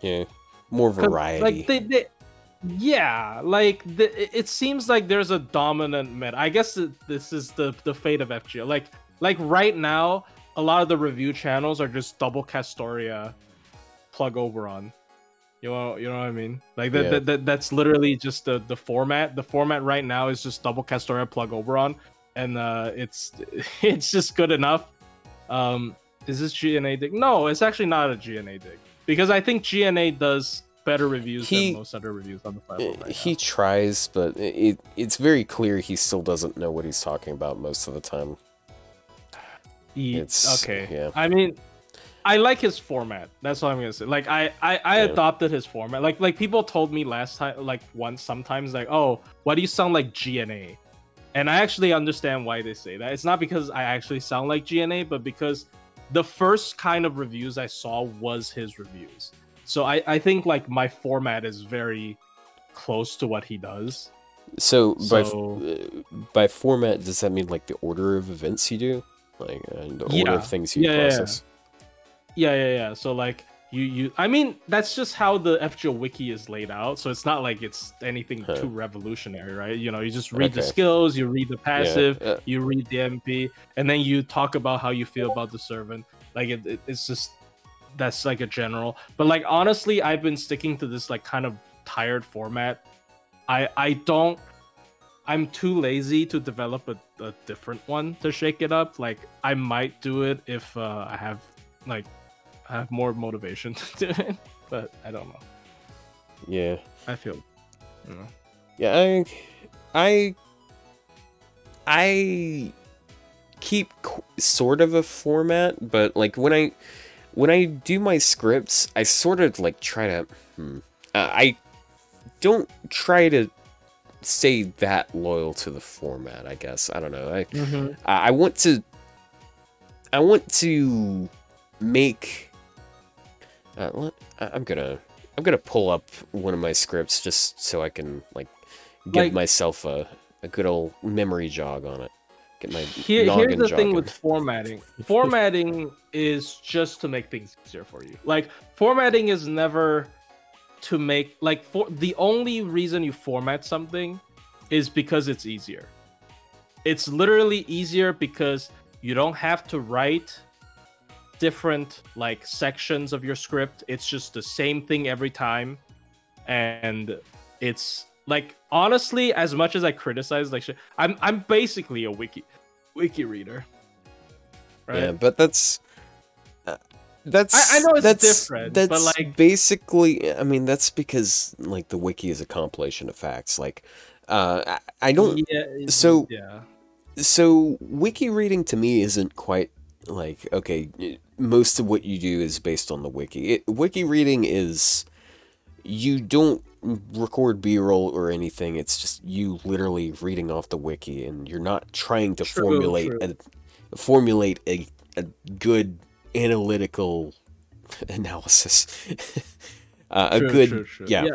Yeah, more variety. Like they, they yeah, like the, it- it seems like there's a dominant meta. I guess this is the the fate of FGO. Like like right now, a lot of the review channels are just double Castoria plug Oberon. You know, you know what I mean? Like that, Yeah. that, that that's literally just the the format. The format right now is just double Castoria plug Oberon, and uh, it's it's just good enough. Um, is this GNA dig? No, it's actually not a GNA dig because I think GNA does better reviews He- than most other reviews on the platform. Uh, Right he tries, but it it's very clear he still doesn't know what he's talking about most of the time. He- it's- okay. yeah. I mean, I like his format. That's what I'm gonna say. Like I, I, I Yeah. adopted his format. Like like people told me last time, like once sometimes, like, oh, why do you sound like GNA? And I actually understand why they say that. It's not because I actually sound like GNA, but because the first kind of reviews I saw was his reviews. So I, I think like my format is very close to what he does. So by So- uh, by format, does that mean like the order of events you do, like and the order Yeah. of things you yeah. process? Yeah, yeah, yeah. So like you you I mean that's just how the FGO wiki is laid out. So it's not like it's anything Huh. too revolutionary, right? You know, you just read the skills, you read the passive, uh, you read the NP, and then you talk about how you feel about the servant. Like it, it- it's just that's like a general. But like honestly, I've been sticking to this like kind of tired format. I I don't I'm too lazy to develop a, a different one to shake it up. Like I might do it if uh, I have like I have more motivation to do it, but I don't know. yeah, I feel you know. yeah. I, I, I keep qu- sort of a format, but like when I when I do my scripts, I sort of like try to. Hmm, uh, I don't try to stay that loyal to the format. I guess I don't know. I I I want to I want to make uh, let, I- I'm gonna I'm gonna pull up one of my scripts just so I can like give Like- myself a, a good old memory jog on it. Get my Here, here's the thing with formatting. formatting is just to make things easier for you. Like formatting is never to make like for the only reason you format something is because it's easier. It's literally easier because you don't have to write different like sections of your script. It's just the same thing every time. And it's like honestly, as much as I criticize like shit, I'm I'm basically a wiki wiki reader. Right? Yeah, but that's uh, that's I- I know it's that's, different, but, That's like- basically, I mean, that's because like the wiki is a compilation of facts. Like, uh, I, I don't. Yeah, so- yeah. so wiki reading to me isn't quite like okay most of what you do is based on the wiki. It, wiki reading is you don't record b-roll or anything. It's just you literally reading off the wiki and you're not trying to True, formulate true. a formulate a, a good analytical analysis. Uh, a True, good yeah. Yeah.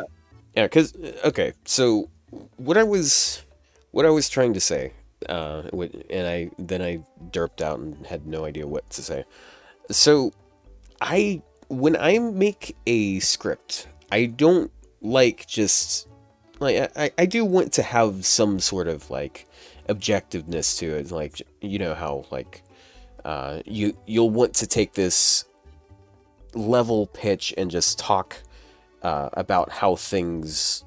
yeah because okay so what i was what i was trying to say uh and i then i derped out and had no idea what to say so i when i make a script i don't like just like i i do want to have some sort of like objectiveness to it like you know how like uh you you'll want to take this level pitch and just talk uh, about how things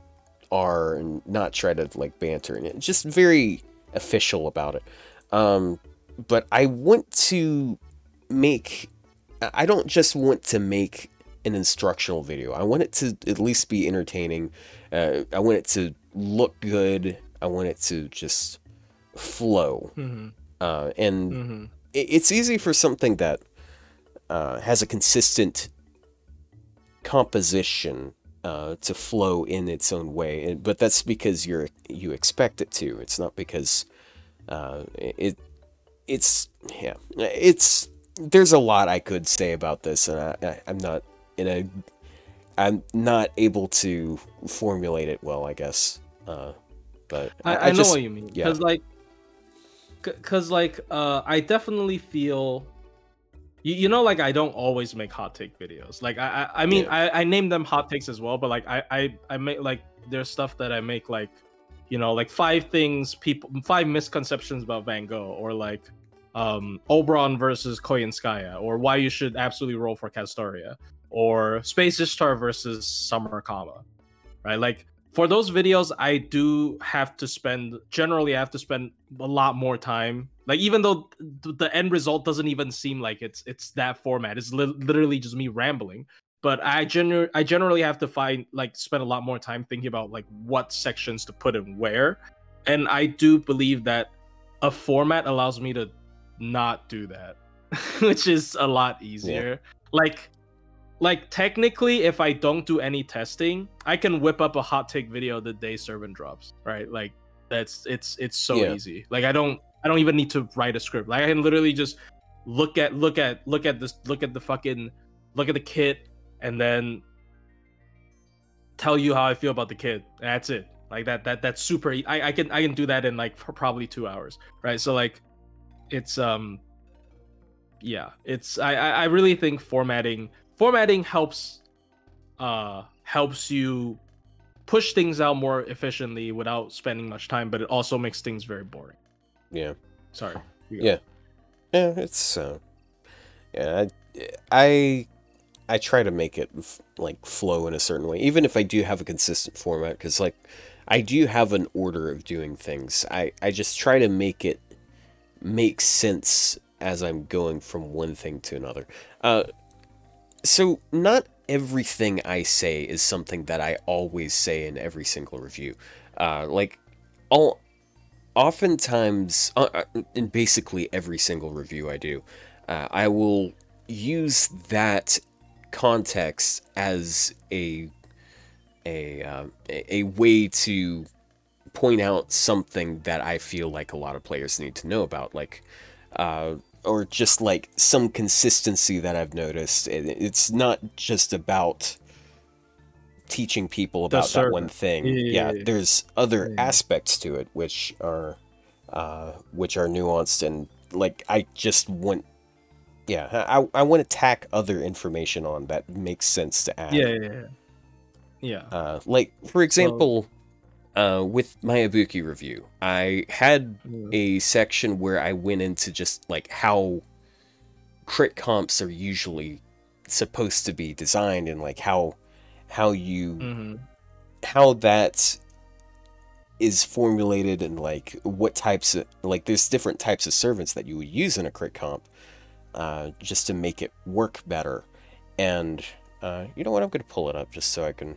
are and not try to like banter and it. Just very official about it. Um but i want to make I- don't just want to make an instructional video i want it to at least be entertaining uh, i want it to look good i want it to just flow Mm-hmm. uh, and Mm-hmm. it- it's easy for something that uh, has a consistent composition uh, to flow in its own way, but that's because you're you expect it to. It's not because uh, it it's yeah it's there's a lot I could say about this, and I, I, I'm not in a I'm not able to formulate it well, I guess. Uh, but I, I, know just, what you mean. yeah. Because like, because like, uh, I definitely feel. You, you know, like I don't always make hot take videos. Like I, I, I mean, Yeah. I, I name them hot takes as well. But like I, I, I make like there's stuff that I make like, you know, like five things people, five misconceptions about Van Gogh, or like, um, Oberon versus Koyanskaya, or why you should absolutely roll for Castoria, or Space Ishtar versus Summer Kama, right? Like for those videos i do have to spend generally i have to spend a lot more time like even though th- the end result doesn't even seem like it's it's that format it's li- literally just me rambling but i gener- i generally have to find like spend a lot more time thinking about like what sections to put in where and i do believe that a format allows me to not do that. Which is a lot easier. Like like technically if i don't do any testing i can whip up a hot take video the day servant drops right? Like that's it's it's so Yeah. easy. Like i don't i don't even need to write a script. Like i can literally just look at look at look at this look at the fucking look at the kit and then tell you how i feel about the kid that's it. Like that that that's super I, I can i can do that in like for probably two hours right? So like it's um yeah it's i i, really think formatting formatting helps uh helps you push things out more efficiently without spending much time but it also makes things very boring yeah. sorry. Yeah. Yeah, it's uh, yeah. I, I I try to make it like flow in a certain way, even if I do have a consistent format. Because like I do have an order of doing things. I I just try to make it make sense as I'm going from one thing to another. Uh, so not everything I say is something that I always say in every single review. Uh, like all oftentimes uh, uh, in basically every single review I do, uh, I will use that context as a a uh, a a way to point out something that I feel like a lot of players need to know about, like uh, or just like some consistency that I've noticed. It's not just about teaching people about that one thing. Yeah, yeah, yeah, there's other Yeah. aspects to it which are uh, which are nuanced and like I just want yeah I, I want to tack other information on that makes sense to add yeah yeah yeah, yeah. uh, like for example uh, with my Ibuki review I had Yeah. a section where I went into just like how crit comps are usually supposed to be designed and like how how you Mhm. how that is formulated and like what types of like there's different types of servants that you would use in a crit comp uh, just to make it work better and uh, you know what i'm gonna pull it up just so i can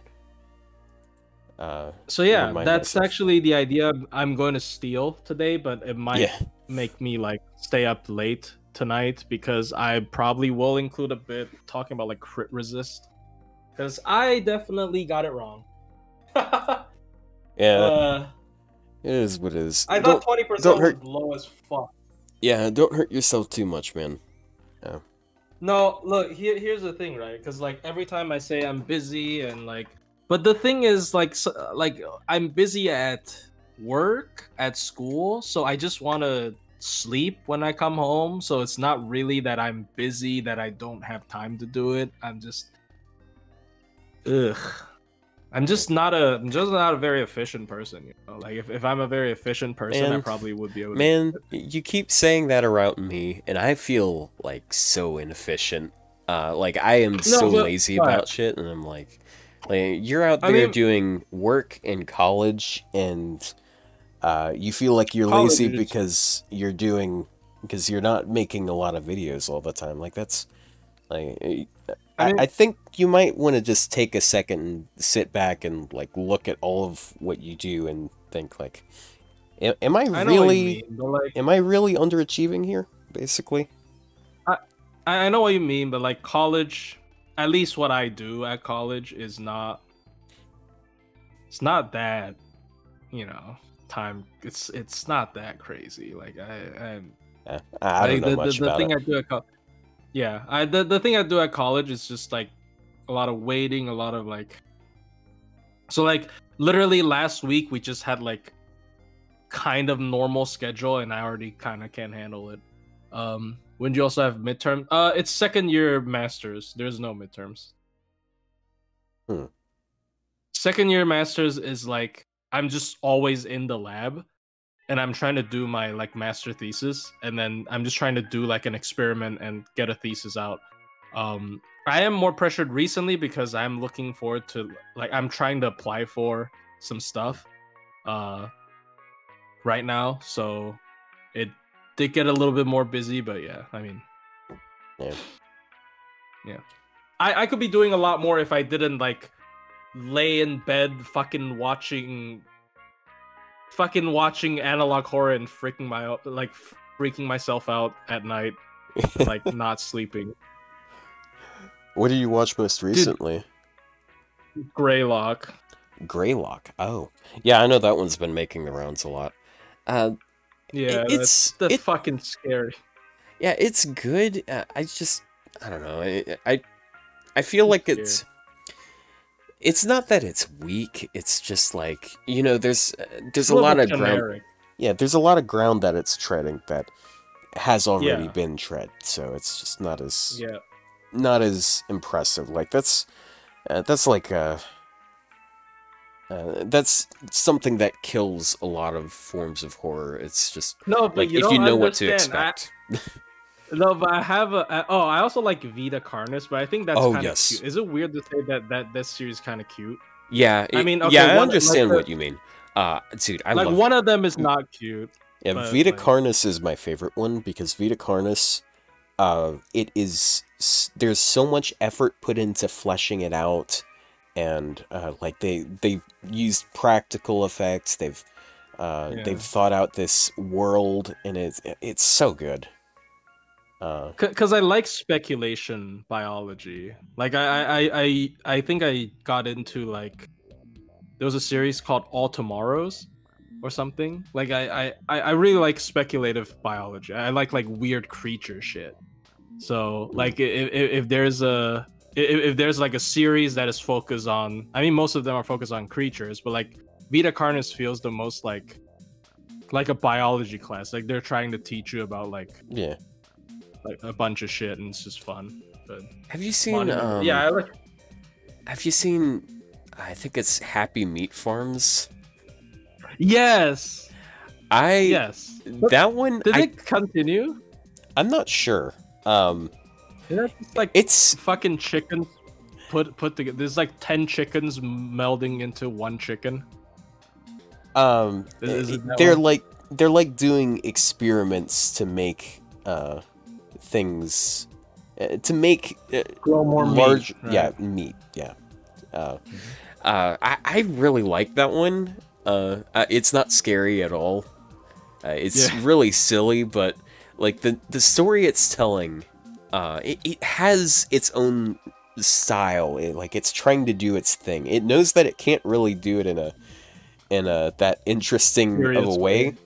uh, So yeah, that's myself. actually the idea I'm going to steal today, but it might yeah make me like stay up late tonight because I probably will include a bit talking about like crit resist because I definitely got it wrong. Yeah, uh, it is what it is. I Don't- thought twenty percent was low as fuck. yeah, don't hurt yourself too much, man. Yeah. No, look, here, here's the thing, right? Because like every time I say I'm busy and like, but the thing is like, so, like I'm busy at work, at school, so I just want to sleep when I come home. So it's not really that I'm busy that I don't have time to do it. I'm just, ugh. I'm just not a, I'm just not a very efficient person. You know, like if, if I'm a very efficient person, I probably would be able. to Man, you keep saying that around me, and I feel like so inefficient. Uh, like I am so but- lazy but- about shit, and I'm like, like you're out I there mean- doing work in college, and uh, you feel like you're lazy because you're doing because you're not making a lot of videos all the time. Like that's like. I, I mean- I think you might want to just take a second and sit back and like look at all of what you do and think like, am, am I I really mean, like. am I really underachieving here? Basically, I I know what you mean, but like college, at least what I do at college is not. It's not that, you know, time. It's it's not that crazy. Like I Eh, I don't like, know the, much the, the about thing it. I do at yeah, I the, the thing I do at college is just like a lot of waiting, a lot of like. So like literally last week we just had like kind of normal schedule and I already kind of can't handle it. Um when you also have midterm uh it's second year masters. There's no midterms. Hmm. Second year masters is like I'm just always in the lab and I'm trying to do my like master thesis and then I'm just trying to do like an experiment and get a thesis out. Um I am more pressured recently because I'm looking forward to like I'm trying to apply for some stuff uh right now, so it did get a little bit more busy, but yeah, I mean Yeah. Yeah. I I could be doing a lot more if I didn't like lay in bed fucking watching fucking watching analog horror and freaking my like freaking myself out at night like not sleeping what did you watch most recently? greylock Greylock. Oh, yeah, I know that one's been making the rounds a lot. Uh, yeah it's that's, that's it- fucking scary yeah, it's good. Uh, I just, I don't know. I, I, I feel like it's. It's not that it's weak. It's just like you know, there's uh, there's It's a lot of ground. Yeah, there's a lot of ground that it's treading that has already Yeah. been tread. So it's just not as yeah not as impressive. Like that's uh, that's like uh, uh, that's something that kills a lot of forms of horror. It's just no but like you if you know what to understand. I- expect. No, but I have a. I, oh, I also like Vita Carnis, but I think that's Oh, kind of yes. cute. Is it weird to say that that this series kind of cute? yeah, I mean, okay, yeah, I like understand the- what you mean. Uh, dude, I like one of them is not cute. Yeah, but, Vita like- Carnus is my favorite one because Vita Carnis, uh, it is there's so much effort put into fleshing it out, and uh, like they they used practical effects. They've uh, Yeah. they've thought out this world, and it's it's so good. Uh, because I like speculation biology. Like I, I, I, I, think I got into like there was a series called All Tomorrows or something. Like I, I, I I really like speculative biology. I like like weird creature shit. So like if, if, if there's a if, if there's like a series that is focused on, I mean most of them are focused on creatures, but like Vita Carnis feels the most like like a biology class. Like they're trying to teach you about like yeah. like a bunch of shit and it's just fun. But Have you seen? Um, yeah, I like. Have you seen? I think it's Happy Meat Farms. Yes, I yes. That one. did I, it continue? I'm not sure. Um, Is like it's fucking chickens put put together? There's like ten chickens melding into one chicken. Um, Is- is it it- that they're one? like they're like doing experiments to make uh things uh, to make uh, Grow more large meat, right? yeah meat yeah. Uh, uh, I I really like that one. Uh, uh, it's not scary at all. Uh, it's Yeah. really silly, but like the the story it's telling, uh, it, it has its own style. It, like it's trying to do its thing. It knows that it can't really do it in a in a that interesting of a way. way.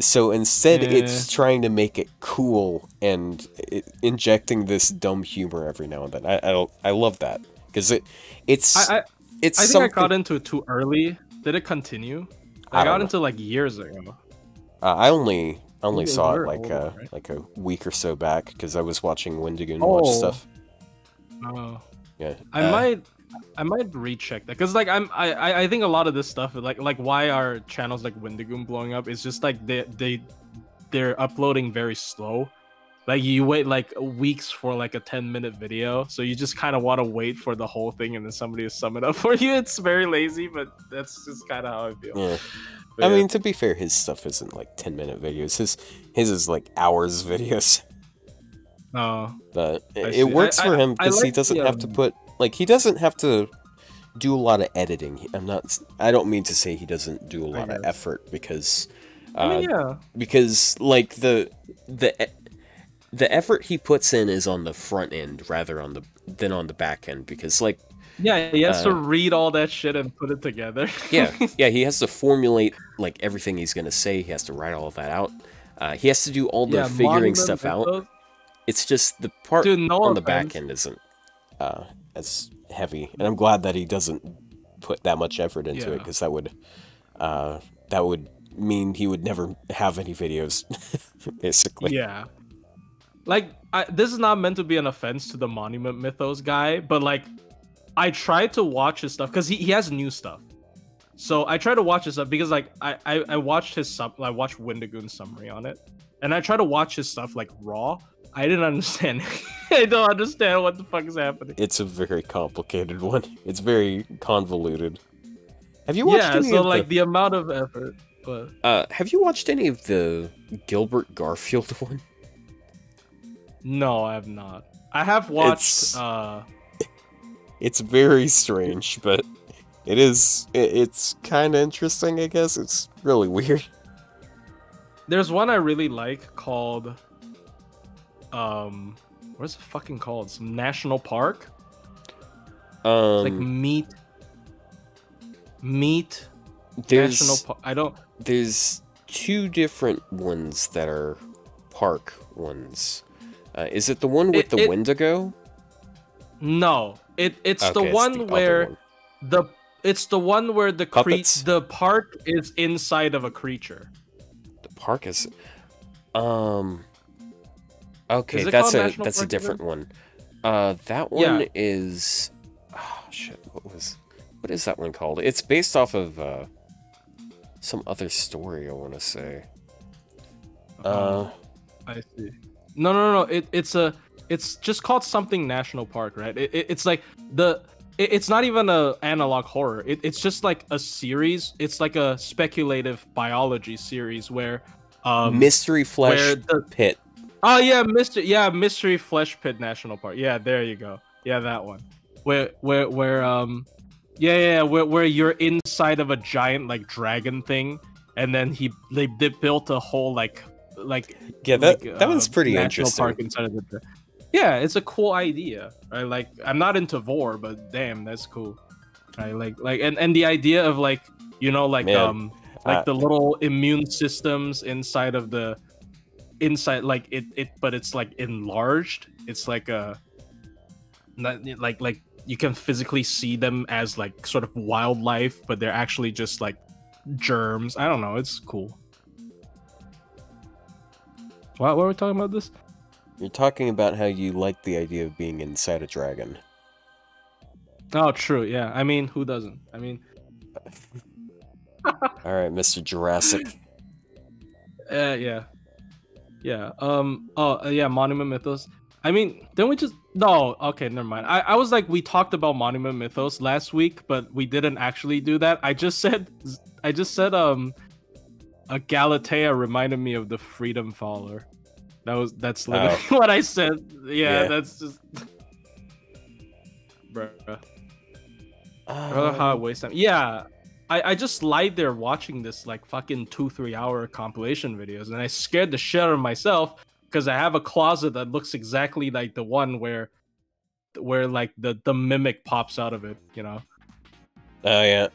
So instead, it's trying to make it cool and i injecting this dumb humor every now and then. I I, I love that because it it's I I, it's I think something. I got into it too early. Did it continue? I I, got know. into like years ago. Uh, I only I only they saw it like older, uh, right? like a week or so back because I was watching Wendigoon watch Oh. stuff. Oh. Yeah, I uh, might I might recheck that because like I'm I, I I think a lot of this stuff like like why are channels like Wendigoon blowing up is just like they they they're uploading very slow. Like you wait like weeks for like a 10 minute video, so you just kind of want to wait for the whole thing and then somebody to sum it up for you. It's very lazy, but that's just kind of how I feel. Yeah. But I yeah. mean, to be fair, his stuff isn't like ten minute videos. His his is like hours videos. no, But it, it works I- for I- him because he doesn't the, have to um, put like he doesn't have to do a lot of editing. I'm not. I don't mean to say he doesn't do a lot of effort because uh, I mean, yeah, because like the the the effort he puts in is on the front end rather on the than on the back end because like yeah, he has uh, to read all that shit and put it together. yeah yeah he has to formulate like everything he's gonna say. He has to write all of that out. Uh, he has to do all the Yeah, figuring stuff out. Mythos- it's just the part Dude, no on the back end isn't uh, as heavy. And i'm glad that he doesn't put that much effort into it because that would uh, that would mean he would never have any videos basically. Yeah. Like I, this is not meant to be an offense to the Monument Mythos guy, but like I tried to watch his stuff because he, he has new stuff. So I tried to watch his stuff because like I I, I watched his sub I watched Wendigoon's summary on it. And I tried to watch his stuff like raw. I didn't understand. I don't understand what the fuck is happening. it's a very complicated one it's very convoluted have you watched Yeah, any so of like the, the amount of effort. But uh, have you watched any of the gilbert garfield one no, I have not. I have watched It's- uh it's very strange, but it is it, it's kind of interesting, I guess. It's really weird. There's one I really like called um what's it fucking called? Some national park? Um, like meat meat there's national park. I don't there's two different ones that are park ones. Uh, is it the one with It- the it- Wendigo? no. It it's Okay, the it's one other where one. the it's the one where the cre- the park is inside of a creature. the park is. Um. Okay, that's a National that's a Park even? different one. Uh, that Yeah. one is. Oh shit! What was? What is that one called? It's based off of uh, some other story. I want to say. Uh, I see. No, no, no. no. It, it's a. It's just called something national park, right? It, it- it's like the. It, it's not even a analog horror. It, it's just like a series. It's like a speculative biology series where. Um, Mystery Flesh where the- Pit. Oh yeah, mystery. Yeah, Mystery Flesh Pit National Park. Yeah, there you go. Yeah, that one. Where, where, where? Um, yeah, yeah, yeah, where, where you're inside of a giant like dragon thing, and then he they, they built a whole like like Yeah, that like, that one's uh, pretty interesting. Park inside of the. Yeah, it's a cool idea. Right? Like I'm not into vor, but damn, that's cool. Right? Like like and and the idea of like you know like Man, um like uh, the little immune systems inside of the inside like it it but it's like enlarged. It's like a not like like you can physically see them as like sort of wildlife, but they're actually just like germs. I don't know. It's cool. What, what were we talking about this? You're talking about how you like the idea of being inside a dragon. Oh, true. Yeah. I mean, who doesn't? I mean, All right, Mr. Jurassic. uh, yeah, yeah. Um. Oh, uh, yeah. Monument Mythos. I mean, then we just no. Okay, never mind. I, I was like, we talked about Monument Mythos last week, but we didn't actually do that. I just said, I just said, um, a Galatea reminded me of the Freedom Faller. That was that's literally what I said. Yeah, Yeah. that's just. Bruh. I don't know how I Um, waste time. Yeah, I, I just lied there watching this like fucking two three hour compilation videos, and I scared the shit out of myself because I have a closet that looks exactly like the one where where like the the mimic pops out of it. You know, Oh yeah.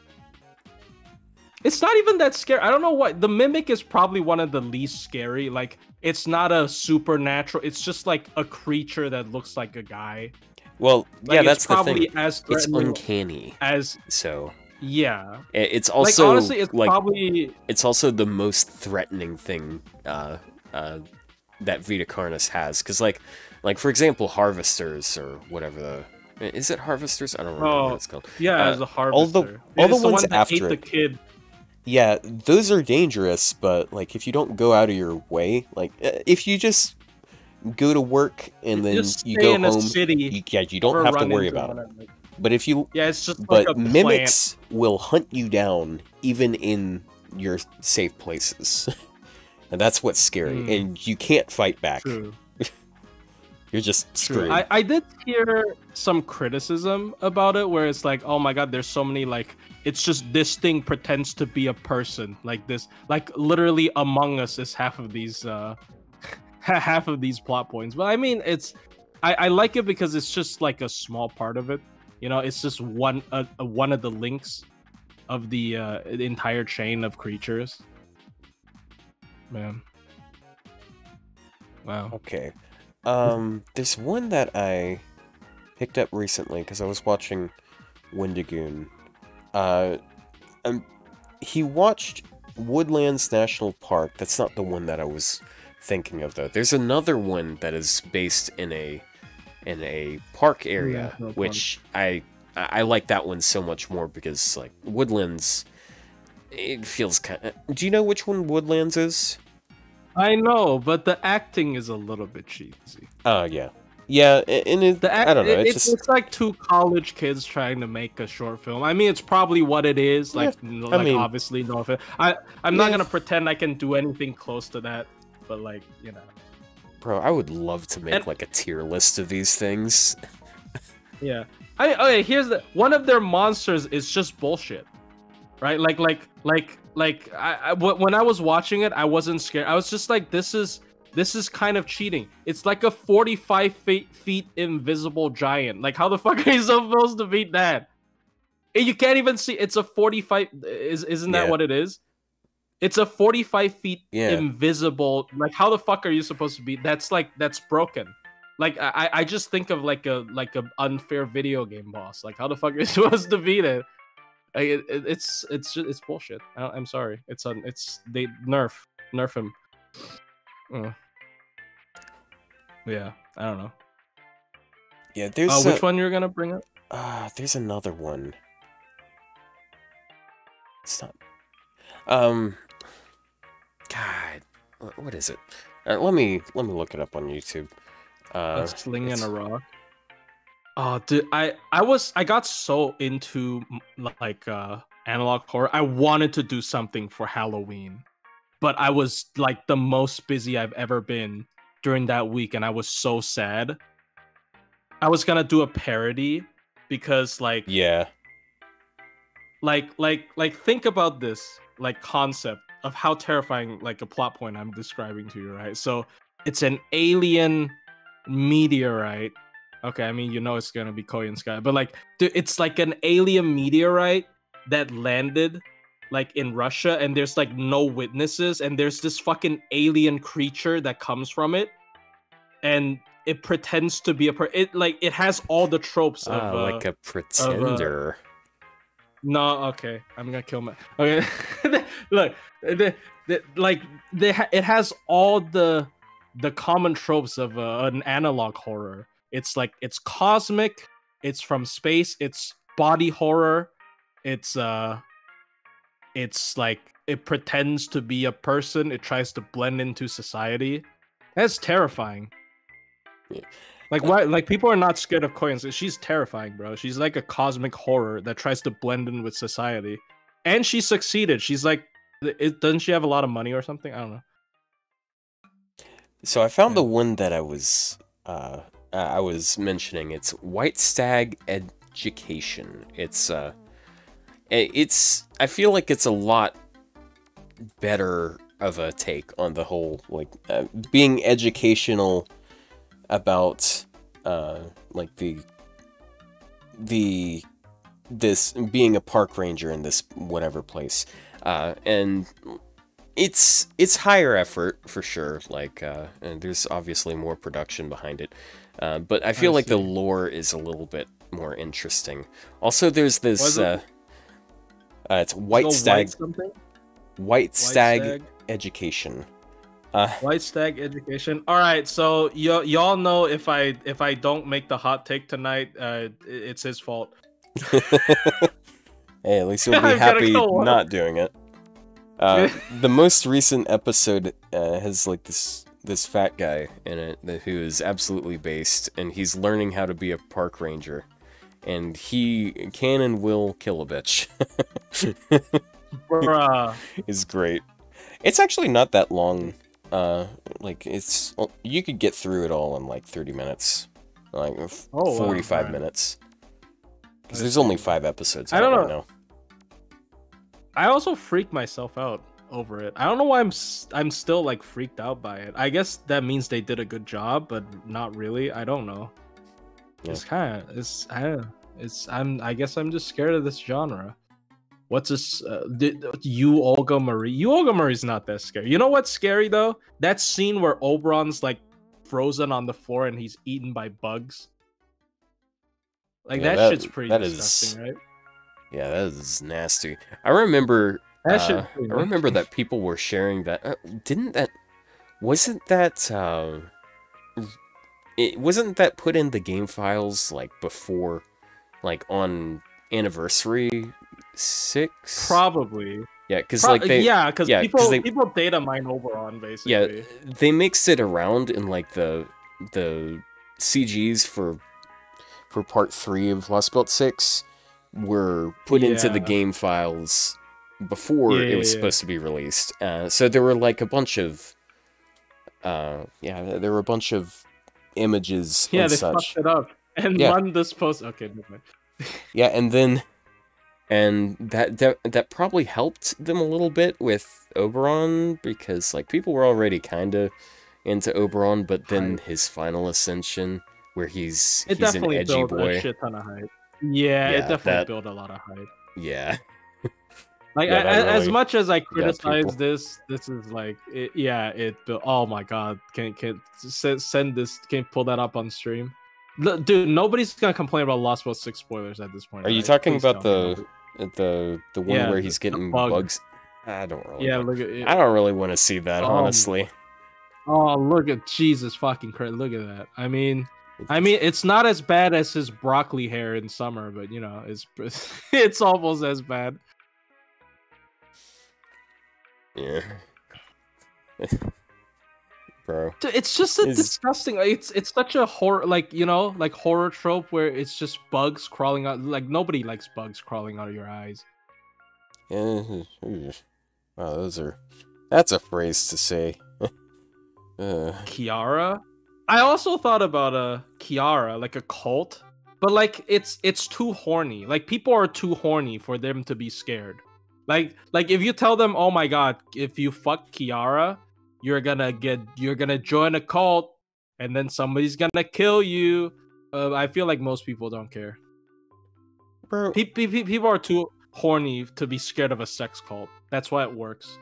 It's not even that scary. I don't know what the mimic is probably one of the least scary. Like it's not a supernatural. It's just like a creature that looks like a guy. Well, Like, yeah, that's the probably thing. as It's uncanny. as So yeah. it's also like honestly, it's like probably it's also the most threatening thing uh, uh, that Vita Carnis has. Because, like, like for example, harvesters or whatever the is it harvesters? I don't remember Oh, what it's called. yeah Uh, as a all the- harvester. all the ones one that after ate the it. kid. Yeah, those are dangerous, but like if you don't go out of your way, like uh, if you just go to work and then you go home, city. you, yeah, you don't have to worry about it. But if you Yeah, it's just but like mimics will hunt you down even in your safe places. and that's what's scary. Mm. And you can't fight back. True. You're just screwed. I, I did hear some criticism about it where it's like, oh my god, there's so many like it's just this thing pretends to be a person. Like this like literally Among Us is half of these uh half of these plot points. But I mean it's I, I like it because it's just like a small part of it. You know, it's just one uh, uh, one of the links of the uh entire chain of creatures. Man. Wow. Okay. Um, there's one that I picked up recently because I was watching Wendigoon. Uh, um, he watched Woodlands National Park. That's not the one that I was thinking of though. There's another one that is based in a in a park area, Park. which I I like that one so much more because like Woodlands. It feels kind. of... Do you know which one Woodlands is? I know, but the acting is a little bit cheesy. Oh yeah, yeah, and it, The I don't know. it- It's it's, just it's like two college kids trying to make a short film. I mean, it's probably what it is. Like, n- like mean- obviously, no offense. I I'm not gonna pretend I can do anything close to that, but like, you know, bro. I would love to make And- like a tier list of these things. yeah. I okay. Here's the one of their monsters is just bullshit, right? Like, like, like, like. I, I when I was watching it, I wasn't scared. I was just like, this is this is kind of cheating. It's like a 45 feet, feet invisible giant. Like, how the fuck are you supposed to beat that? And You can't even see. It's a 45. Is isn't that Yeah. what it is? It's a 45 feet Yeah. invisible. Like, how the fuck are you supposed to beat? That's like that's broken. Like I, I just think of like a like a unfair video game boss. Like how the fuck are you supposed to beat it? Like, it, it- it's it's just, it's bullshit. I, I'm sorry. It's un, it's they nerf nerf him. Uh. Yeah, I don't know. Yeah, there's which a- one you're gonna bring up? Ah, there's another one. It's not. Um. God, what is it? Uh, let me let me look it up on YouTube. Uh, a sling and a rock. Oh, dude, I I was I got so into like uh analog horror. I wanted to do something for Halloween, but I was like the most busy I've ever been during that week, and I was so sad. I was gonna do a parody because like yeah, like like like think about this like concept of how terrifying like a plot point i'm describing to you right? So it's an alien meteorite. Okay i mean you know it's gonna be korean sky but like it's like an alien meteorite that landed like in russia and there's like no witnesses and there's this fucking alien creature that comes from it and it pretends to be a per- it like it has all the tropes of ah, uh, like a pretender. no, okay. I'm gonna kill my. Okay, look, the, the, like they ha- it has all the the common tropes of uh, an analog horror. It's like it's cosmic. It's from space. It's body horror. It's uh, it's like it pretends to be a person. It tries to blend into society. That's terrifying. Yeah. Like why? Like people are not scared of coins. She's terrifying, bro. She's like a cosmic horror that tries to blend in with society, and she succeeded. She's like, it, doesn't she have a lot of money or something? I don't know. So I found Yeah. the one that I was uh I was mentioning. It's White Stag Education. It's uh it's I feel like it's a lot better of a take on the whole like uh, being educational about uh like the the this being a park ranger in this whatever place. Uh and it's it's higher effort for sure like uh and there's obviously more production behind it. Uh, but i feel I like the lore is a little bit more interesting. Also there's this uh, uh it's white Go stag something? white White stag education uh White stag education. All right, so y- y'all know if I if I don't make the hot take tonight, uh, it's his fault. Hey, at least you'll be happy go not doing it. Uh, the most recent episode uh, has like this this fat guy in it that, who is absolutely based, and he's learning how to be a park ranger, and he can and will kill a bitch. Bruh. is great. It's actually not that long. Uh, like it's well, you could get through it all in like thirty minutes, like f- Oh, wow, forty-five alright. minutes. Because there's only five episodes. I don't out right know. now. I also freak myself out over it. I don't know why I'm s- I'm still like freaked out by it. I guess that means they did a good job, but not really. I don't know. Yeah. It's kind of it's I don't know. It's I'm I guess I'm just scared of this genre. What's this? Uh, did, you Olga Marie? You Olga Marie's not that scary. You know what's scary though? That scene where Oberon's like frozen on the floor and he's eaten by bugs. Like Yeah, that, that- shit's pretty that is- disgusting, right? Yeah, that is nasty. I remember. That uh, I remember that people were sharing that. Uh, didn't that? Wasn't that? Uh, it wasn't that put in the game files like before, like on anniversary six. Probably. yeah, because Pro- like they yeah, because yeah, people they- people data mine Oberon basically. yeah they mixed it around in like the the CGs for for part three of Lost Belt Six were put into the game files before Yeah, it was yeah. supposed to be released. Uh, so there were like a bunch of uh yeah there were a bunch of images yeah, they such. fucked it up and Yeah. run this post. Okay, never mind. Yeah, and then and that, that that probably helped them a little bit with Oberon because like people were already kind of into Oberon, but then his final ascension where he's It he's an definitely edgy built a boy. shit ton of hype. Yeah, Yeah, it definitely that- built a lot of hype. Yeah. Like Yeah, a- that a- as much as I people. criticize this, this is like, it, yeah, it. Oh my god, can can send, send this? Can you pull that up on stream? Look, dude, nobody's gonna complain about Lost World Six spoilers at this point. Are you talking Please about tell me the the the one Yeah, where he's getting bug. bugs? I don't really. Yeah, want- look at it. I don't really want to see that, Um, honestly. Oh, look at Jesus fucking Christ! Look at that. I mean, I mean, it's not as bad as his broccoli hair in summer, but you know, it's it's almost as bad. Yeah. Bro. It's just a Is- disgusting. like, It's it's such a horror, like you know, like horror trope where it's just bugs crawling out. Like nobody likes bugs crawling out of your eyes. Yeah. Wow, those are. That's a phrase to say. uh, Kiara. I also thought about a Kiara, like a cult, but like it's it's too horny. Like people are too horny for them to be scared. Like like if you tell them, oh my god, if you fuck Kiara, you're gonna get you're gonna join a cult, and then somebody's gonna kill you. Uh, I feel like most people don't care. bro. Pe- pe- pe- people are too horny to be scared of a sex cult. That's why it works.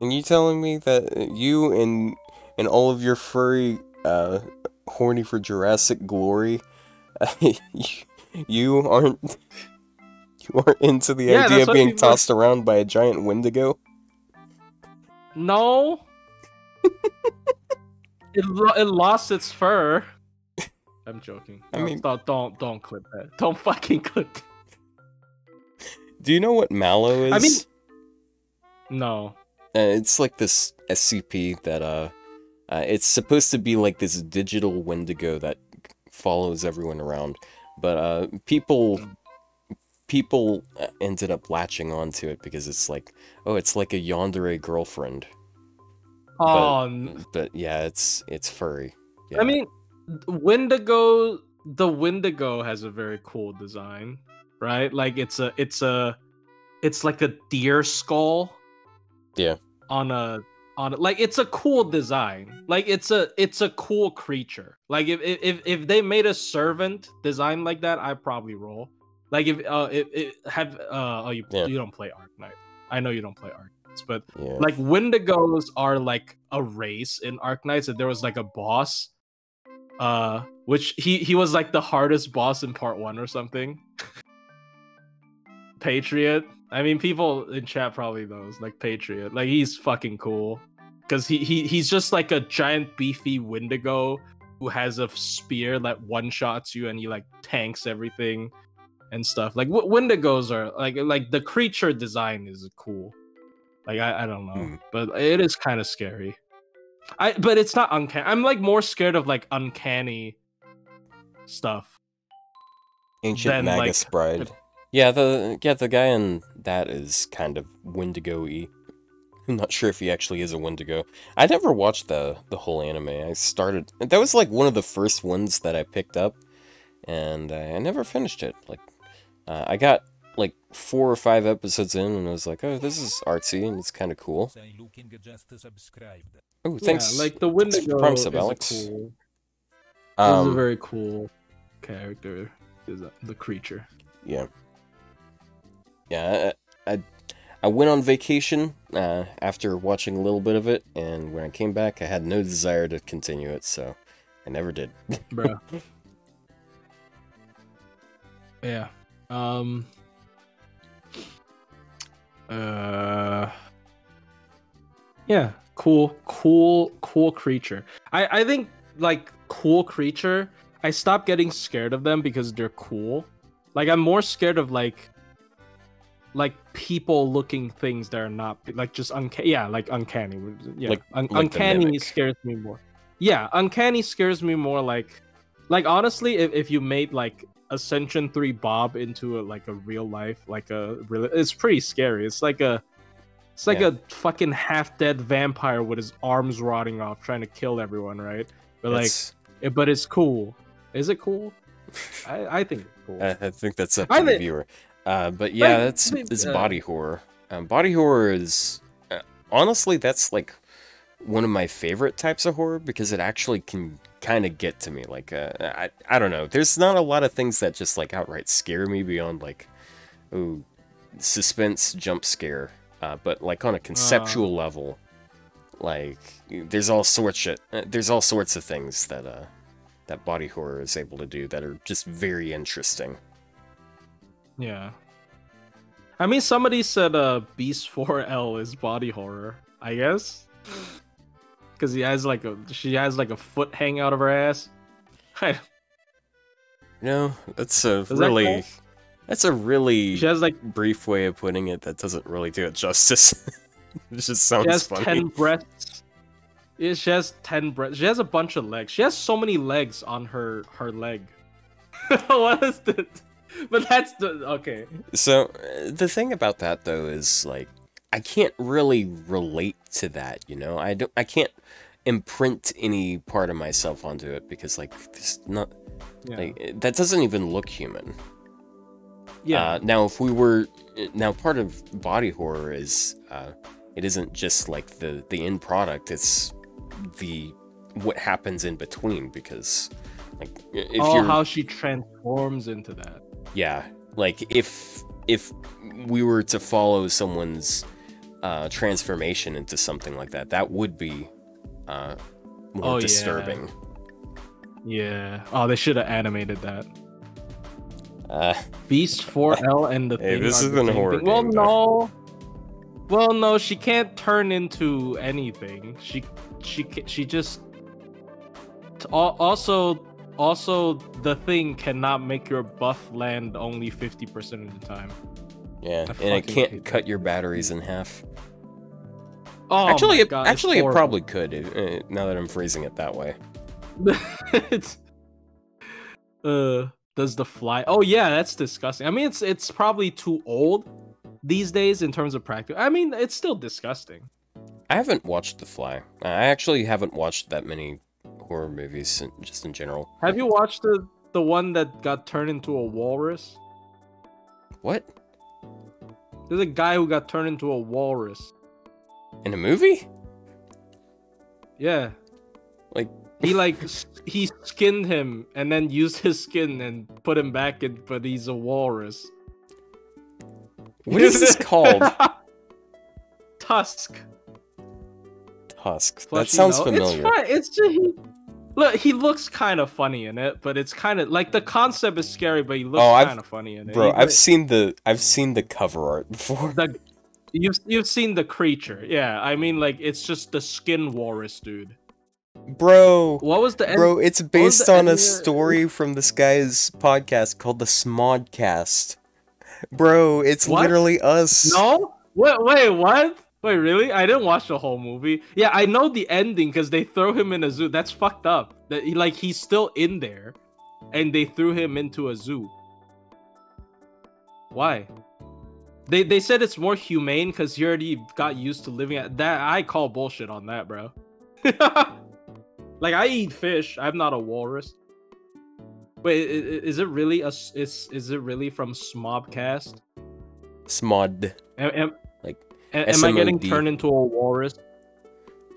And you telling me that you and and all of your furry, uh, horny for Jurassic glory, you, you aren't you aren't into the Yeah, idea of being are- tossed around by a giant Wendigo? No. it lo- it lost its fur. I'm joking. I mean- don't don't don't clip that. Don't fucking clip. that. Do you know what Mallow is? I mean- No. Uh, it's like this SCP that uh, uh, it's supposed to be like this digital Wendigo that follows everyone around, but uh, people people uh, ended up latching onto it because it's like, oh, it's like a yandere girlfriend. Oh, n- But yeah, it's it's furry. Yeah. I mean, Wendigo. The Wendigo has a very cool design, right? Like it's a it's a it's like a deer skull. Yeah. On a on a, like it's a cool design. Like it's a it's a cool creature. Like if if if they made a servant design like that, I probably roll. Like if uh it, it have uh oh you Yeah. you don't play Arc Arknight. I know you don't play Arc Arknights, but Yeah. like Wendigos are like a race in Arc Arknights, and there was like a boss, uh, which he he was like the hardest boss in part one or something. Patriot. I mean, people in chat probably knows like Patriot. Like he's fucking cool because he, he he's just like a giant beefy Wendigo who has a spear that one shots you and he like tanks everything and stuff. Like w- Wendigos are like like the creature design is cool. Like I, I don't know, Hmm. but it is kind of scary. I but it's not uncanny. I'm like more scared of like uncanny stuff. Ancient then, like- Magus Bride. Yeah, the yeah the guy in that is kind of Wendigo-y. I'm not sure if he actually is a Wendigo. I never watched the the whole anime. I started that was like one of the first ones that I picked up, and I, I never finished it. Like, uh, I got like four or five episodes in, and I was like, oh, this is artsy and it's kind of cool. Oh, thanks. Yeah, like the Wendigo Prime is sub, a Alex. cool. is Um, a very cool character. Is the creature. Yeah. Yeah, I, I, I went on vacation uh, after watching a little bit of it, and when I came back, I had no desire to continue it, so I never did. bro. yeah. Um. Uh. Yeah. Cool. Cool. Cool creature. I I think like cool creature. I stopped getting scared of them because they're cool. Like I'm more scared of like like people looking things that are not like just uncanny. Yeah, like uncanny. Yeah, Like- un- like uncanny scares me more. Yeah, uncanny scares me more. Like, like honestly, if, if you made like Ascension Three Bob into a like a real life, like a real, it's pretty scary. It's like a, it's like Yeah. a fucking half dead vampire with his arms rotting off, trying to kill everyone, right? But like, It's- it, but it's cool. Is it cool? I I think it's cool. I, I think that's up I to the thi- viewer. Uh, but yeah, that's it's uh, body horror. Um, body horror is uh, honestly that's like one of my favorite types of horror because it actually can kind of get to me. Like uh, I I don't know. There's not a lot of things that just like outright scare me beyond like oh suspense jump scare. Uh, but like on a conceptual level, like there's all sorts of uh, there's all sorts of things that uh that body horror is able to do that are just very interesting. Yeah. I mean, somebody said uh, Beast 4L is body horror, I guess. Because he has like a, she has like a foot hang out of her ass. I- No, that's a that really count? that's a really she has like, brief way of putting it that doesn't really do it justice. it just sounds she has funny. 10 breasts. Yeah, she has 10 breasts. She has a bunch of legs. She has so many legs on her, her leg. what is this? But that's the, okay. So uh, the thing about that though is like I can't really relate to that, you know. I don't I can't imprint any part of myself onto it because like this not Yeah. like that doesn't even look human. yeah. Uh, now, if we were now part of body horror is uh, it isn't just like the the end product; it's the what happens in between. Because like if oh, you're how she transforms into that. yeah, like if if we were to follow someone's uh, transformation into something like that, that would be uh, more Oh, disturbing. Yeah. Oh, they should have animated that. Uh, Beast 4L and the Hey, thing. this are the isn't a same horror thing. Well, no. Well, no, she can't turn into anything. She she she just t- also also the thing cannot make your buff land only 50% of the time. Yeah, I and it can't cut your batteries in half. Oh, actually, it, God, actually, it probably could. uh, now that I'm phrasing it that way. it's uh does the fly oh yeah that's disgusting i mean it's it's probably too old these days in terms of practice i mean it's still disgusting I haven't watched The Fly. I actually haven't watched that many horror movies, just in general. have you watched the the one that got turned into a walrus What? There's a guy who got turned into a walrus. In a movie? Yeah. Like He like he skinned him and then used his skin and put him back in, but he's a walrus. what is this called? Tusk. Tusk. That sounds nose. familiar. It's fine. It's just he, look. He looks kind of funny in it, but it's kind of like the concept is scary, but he looks Oh, I've- kind of funny in it. Bro, He- I've seen the I've seen the cover art before. the you've you've seen the creature. Yeah, I mean like it's just the skin walrus dude. Bro, What was the end? bro, it's based on end a of story from this guy's podcast called the Smodcast. Bro, it's What? literally us. No. Wait, wait, what? Wait, really? I didn't watch the whole movie. Yeah, I know the ending because they throw him in a zoo. That's fucked up. That he like he's still in there, and they threw him into a zoo. Why? They they said it's more humane because he already got used to living at that. I call bullshit on that, bro. like I eat fish. I'm not a walrus. Wait, is it really a? Is is it really from Smobcast? Smod. Am, am, a- am I getting turned into a walrus?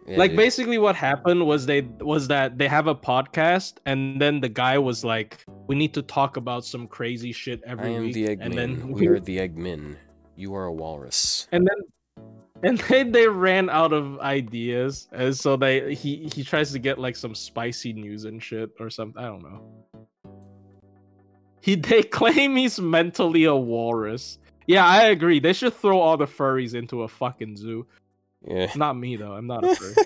Yeah, like dude. basically what happened was they was that they have a podcast and then the guy was like, "We need to talk about some crazy shit every I am week." the and Eggman. then We are the Eggmen. You are a walrus. and then and then they ran out of ideas, and so they he he tries to get like some spicy news and shit or something. I don't know. He they claim he's mentally a walrus. Yeah, I agree. They should throw all the furries into a fucking zoo. Yeah. Not me though. I'm not a furry.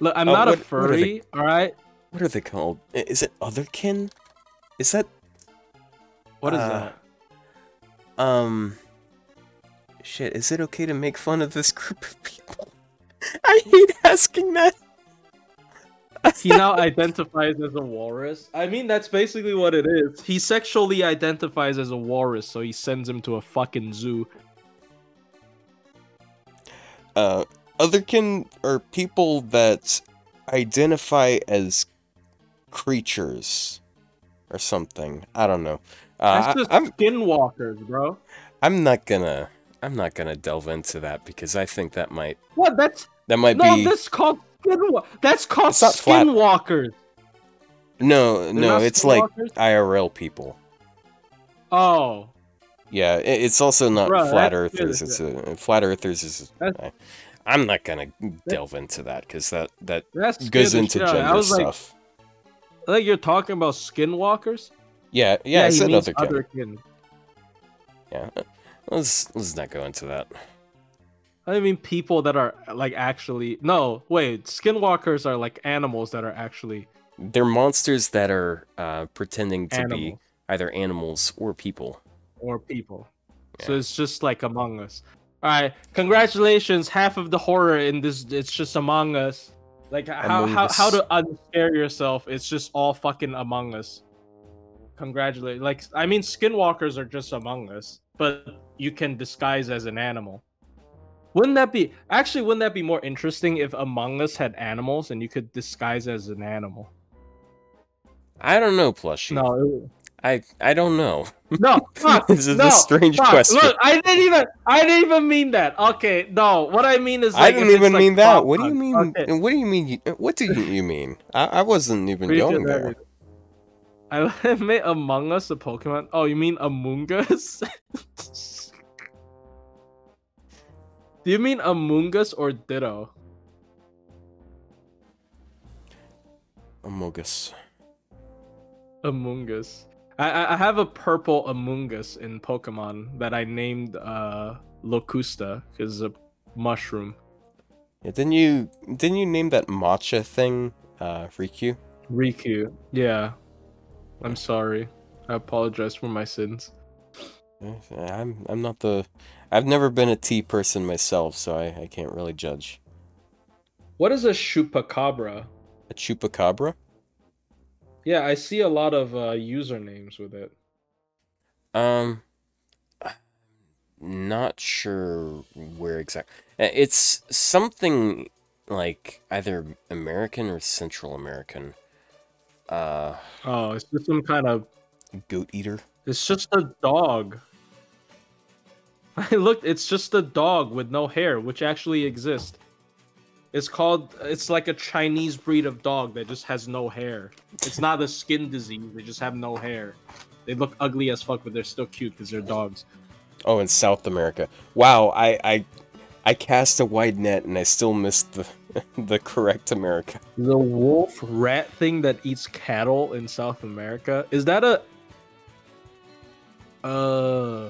Look, I'm Oh, not what- a what are they- furry. All right. What are they called? Is it Otherkin? Is that What is Uh, that? um shit, is it okay to make fun of this group of people? I hate asking that. He now identifies as a walrus. I mean, that's basically what it is. He sexually identifies as a walrus, so he sends him to a fucking zoo. Uh Otherkin are people that identify as creatures or something. I don't know. Uh, That's just I, I'm skinwalkers, bro. I'm not gonna I'm not gonna delve into that because I think that might What? That's that might no. be That's called That's called It's skinwalkers. no They're no it's like? IRL people. Oh, Yeah, i- it's also not Bruh, flat earthers. It's a flat earthers is. I, I'm not gonna delve into that because that that goes into shit out of me. gender I was like, stuff. like you're talking about skinwalkers. yeah, yeah, I he said means other kin. Yeah, uh, let's let's not go into that. I mean, people that are like actually no. Wait, skinwalkers are like animals that are actually They're monsters that are uh, pretending to be either animals or people. or people. So it's just like Among Us. All right, congratulations. Half of the horror in this it's just Among Us. Like how Among how Us. how to unscare yourself? It's just all fucking Among Us. Congratulate. Like I mean, skinwalkers are just Among Us, but you can disguise as an animal. Wouldn't that be actually? Wouldn't that be more interesting if Among Us had animals and you could disguise as an animal? I don't know, plushie. No, it- I I don't know. no, fuck, This is a strange fuck. question. Look, I didn't even, I didn't even mean that. Okay, no, what I mean is, I didn't even like, mean that. What do you mean? okay. What do you mean? you- What do you, mean? I, I wasn't even going there. I made Among Us a Pokemon. Oh, you mean Among Us? Do you mean Among Us or Ditto? Among Us. I, I have a purple Among Us in Pokemon that I named uh Locusta because it's a mushroom. Yeah, didn't you didn't you name that matcha thing uh Rikyu? Rikyu. Yeah. I'm sorry. I apologize for my sins. I'm I'm not the I've never been a tea person myself, so I, I can't really judge. What is a Chupacabra? A chupacabra? Yeah, I see a lot of uh, usernames with it. Um not sure where exactly. it's something like either American or Central American. Uh Oh, it's just some kind of goat eater. It's just a dog. I looked. It's just a dog with no hair, which actually exists. It's called. It's like a Chinese breed of dog that just has no hair. It's not a skin disease. They just have no hair. They look ugly as fuck, but they're still cute because they're dogs. Oh, in South America. Wow, I I I cast a wide net and I still missed the the correct America. The wolf rat thing that eats cattle in South America is that a? Uh,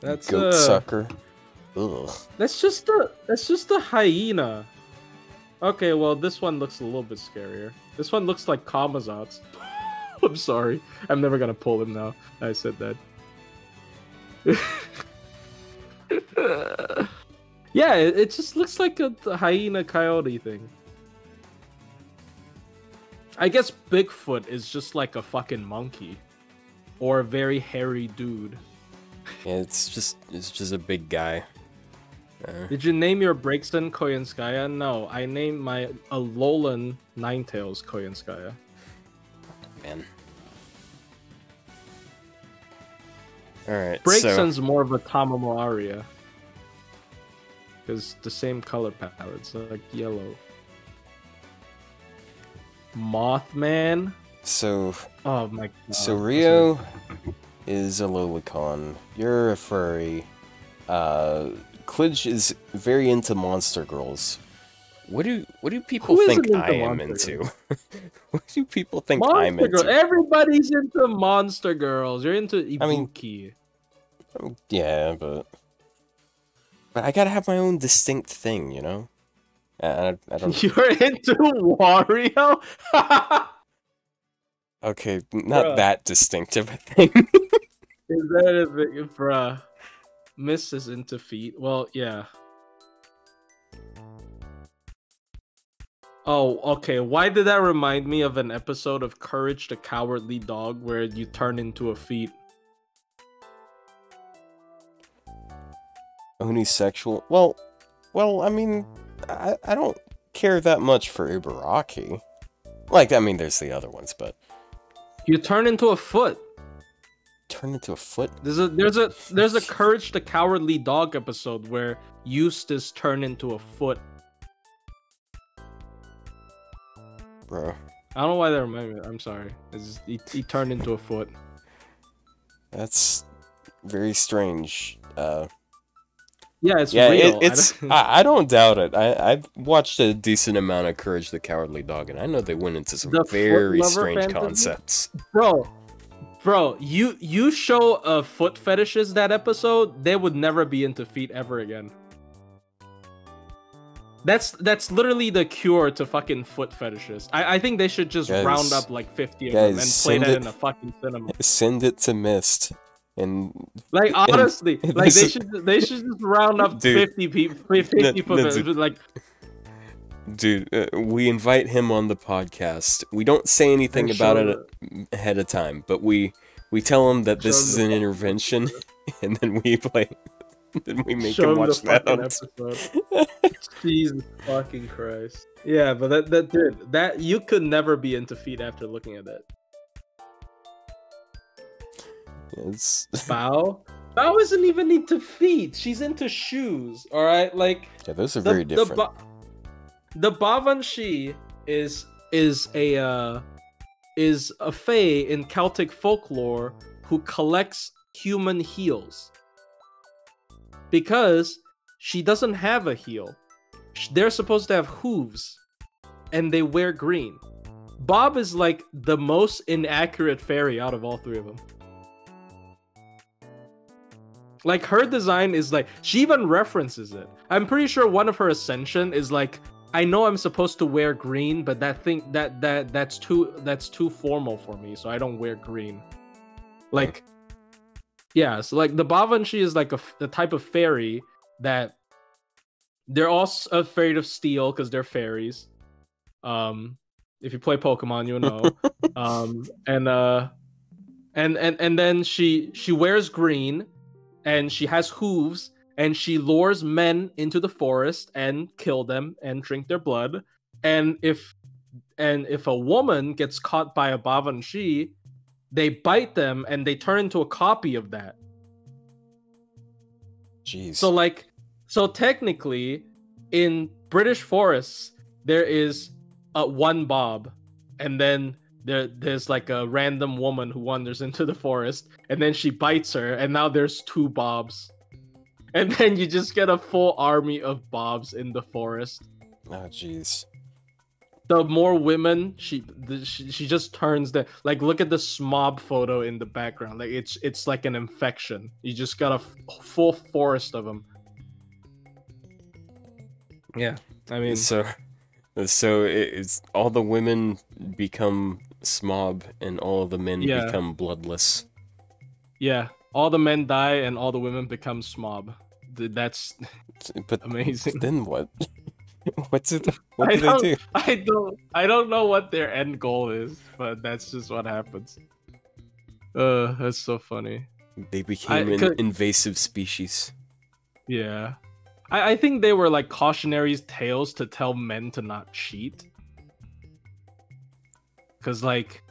that's Goat a. sucker. Ugh. That's just a. That's just a hyena. Okay, well this one looks a little bit scarier. This one looks like Camazotz. I'm sorry. I'm never gonna pull him now. I said that. yeah, it, it just looks like a, a hyena coyote thing. I guess Bigfoot is just like a fucking monkey. Or a very hairy dude. Yeah, it's just it's just a big guy. Uh, Did you name your Braixen Koyanskaya? No, I named my Alolan Ninetales Koyanskaya. man. All right. So, more of a Tamamo Aria. Because the same color palette, so like yellow. Mothman? so Oh my god. so Rio is a lolicon. You're a furry. Uh, Klidge is very into monster girls. What do what do people Who think I am into? what do people think Monster I'm into? Girl. Everybody's into Monster Girls. You're into Ibuki. I mean- Yeah, but but I gotta have my own distinct thing, you know. I, I, I don't. You're into Wario? Okay, not Bruh. that distinctive. I think. Is that a big bruh? Miss is into feet. Well, yeah. Oh, okay. Why did that remind me of an episode of Courage the Cowardly Dog where you turn into a feet? Unisexual. Well, well, I mean, I, I don't care that much for Ibaraki. Like, I mean, there's the other ones, but You turn into a foot. turn into a foot. There's a there's a there's a Courage the Cowardly Dog episode where Eustace turned into a foot. Bro, I don't know why that reminded me. I'm sorry. It's just, he, he turned into a foot. that's very strange. Uh, Yeah, it's yeah, real. it, it's. I don't- I, don't doubt it. I, I've watched a decent amount of Courage the Cowardly Dog, and I know they went into some The very strange fantasy? concepts. bro bro you you show a foot fetishes that episode they would never be into feet ever again that's that's literally the cure to fucking foot fetishes i, I think they should just Guys- round up like 50 of them and play that it- in a fucking cinema Send it to Mist, and like honestly and like they should they should just round up Dude. 50 people 50 No, foot no, dude. like dude, uh, we invite him on the podcast. We don't say anything And about show it ahead of time, but we we tell him that this Show is an intervention, and then we play. Then we make show him him watch that. fucking on- episode Jesus fucking Christ. Yeah, but that that dude, that you could never be into feet after looking at that. It's Bao? Bao isn't even into feet. She's into shoes. All right, like yeah, those are the very the, different. ba- the Baobhan Sith is is a uh, is a fae in Celtic folklore who collects human heels because she doesn't have a heel. They're supposed to have hooves, and they wear green. Bob is like the most inaccurate fairy out of all three of them. Like her design is like she even references it. I'm pretty sure one of her ascension is like I know I'm supposed to wear green, but that thing that that that's too that's too formal for me, so I don't wear green. Like yeah, so like the Baobhan Sith is like a, a type of fairy that they're all afraid of steel because they're fairies. Um, if you play Pokemon, you'll know. um, and uh, and and and then she she wears green, and she has hooves, and she lures men into the forest and kill them and drink their blood. And if and if a woman gets caught by a Baobhan Sith, they bite them and they turn into a copy of that. Jeez. So like so technically in British forests there is a one bob and then there there's like a random woman who wanders into the forest and then she bites her and now there's two bobs. And then you just get a full army of bobs in the forest. oh, jeez. The more women she, the, she she just turns the like look at the smob photo in the background like it's it's like an infection. You just got a f- full forest of them. Yeah, I mean, So, so it's all the women become smob and all the men Yeah. become bloodless. yeah, all the men die and all the women become smob. That's But amazing. then what? What's it? What I do they don't. I don't, I don't know what their end goal is, but that's just what happens. Uh, that's so funny. They became an invasive species. Yeah, I, I think they were like cautionary tales to tell men to not cheat. Cause like,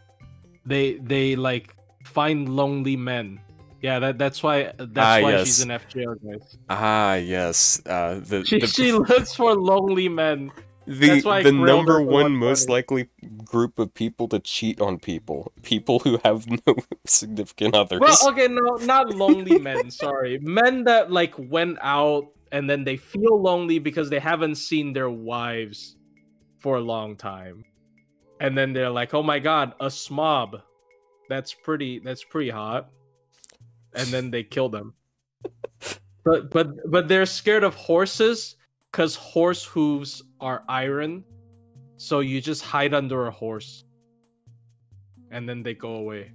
they they like find lonely men. Yeah, that that's why that's Ah, why yes. she's an FGO guys. Ah, yes. Uh, the She the, she looks for lonely men. the, that's why the number one one most funny. likely group of people to cheat on people, people who have no significant others. Well, okay, no, not lonely men. Sorry, men that like went out and then they feel lonely because they haven't seen their wives for a long time, and then they're like, "Oh my god, a smob, that's pretty. That's pretty hot," and then they kill them. But but but they're scared of horses because horse hooves are iron, so you just hide under a horse, and then they go away.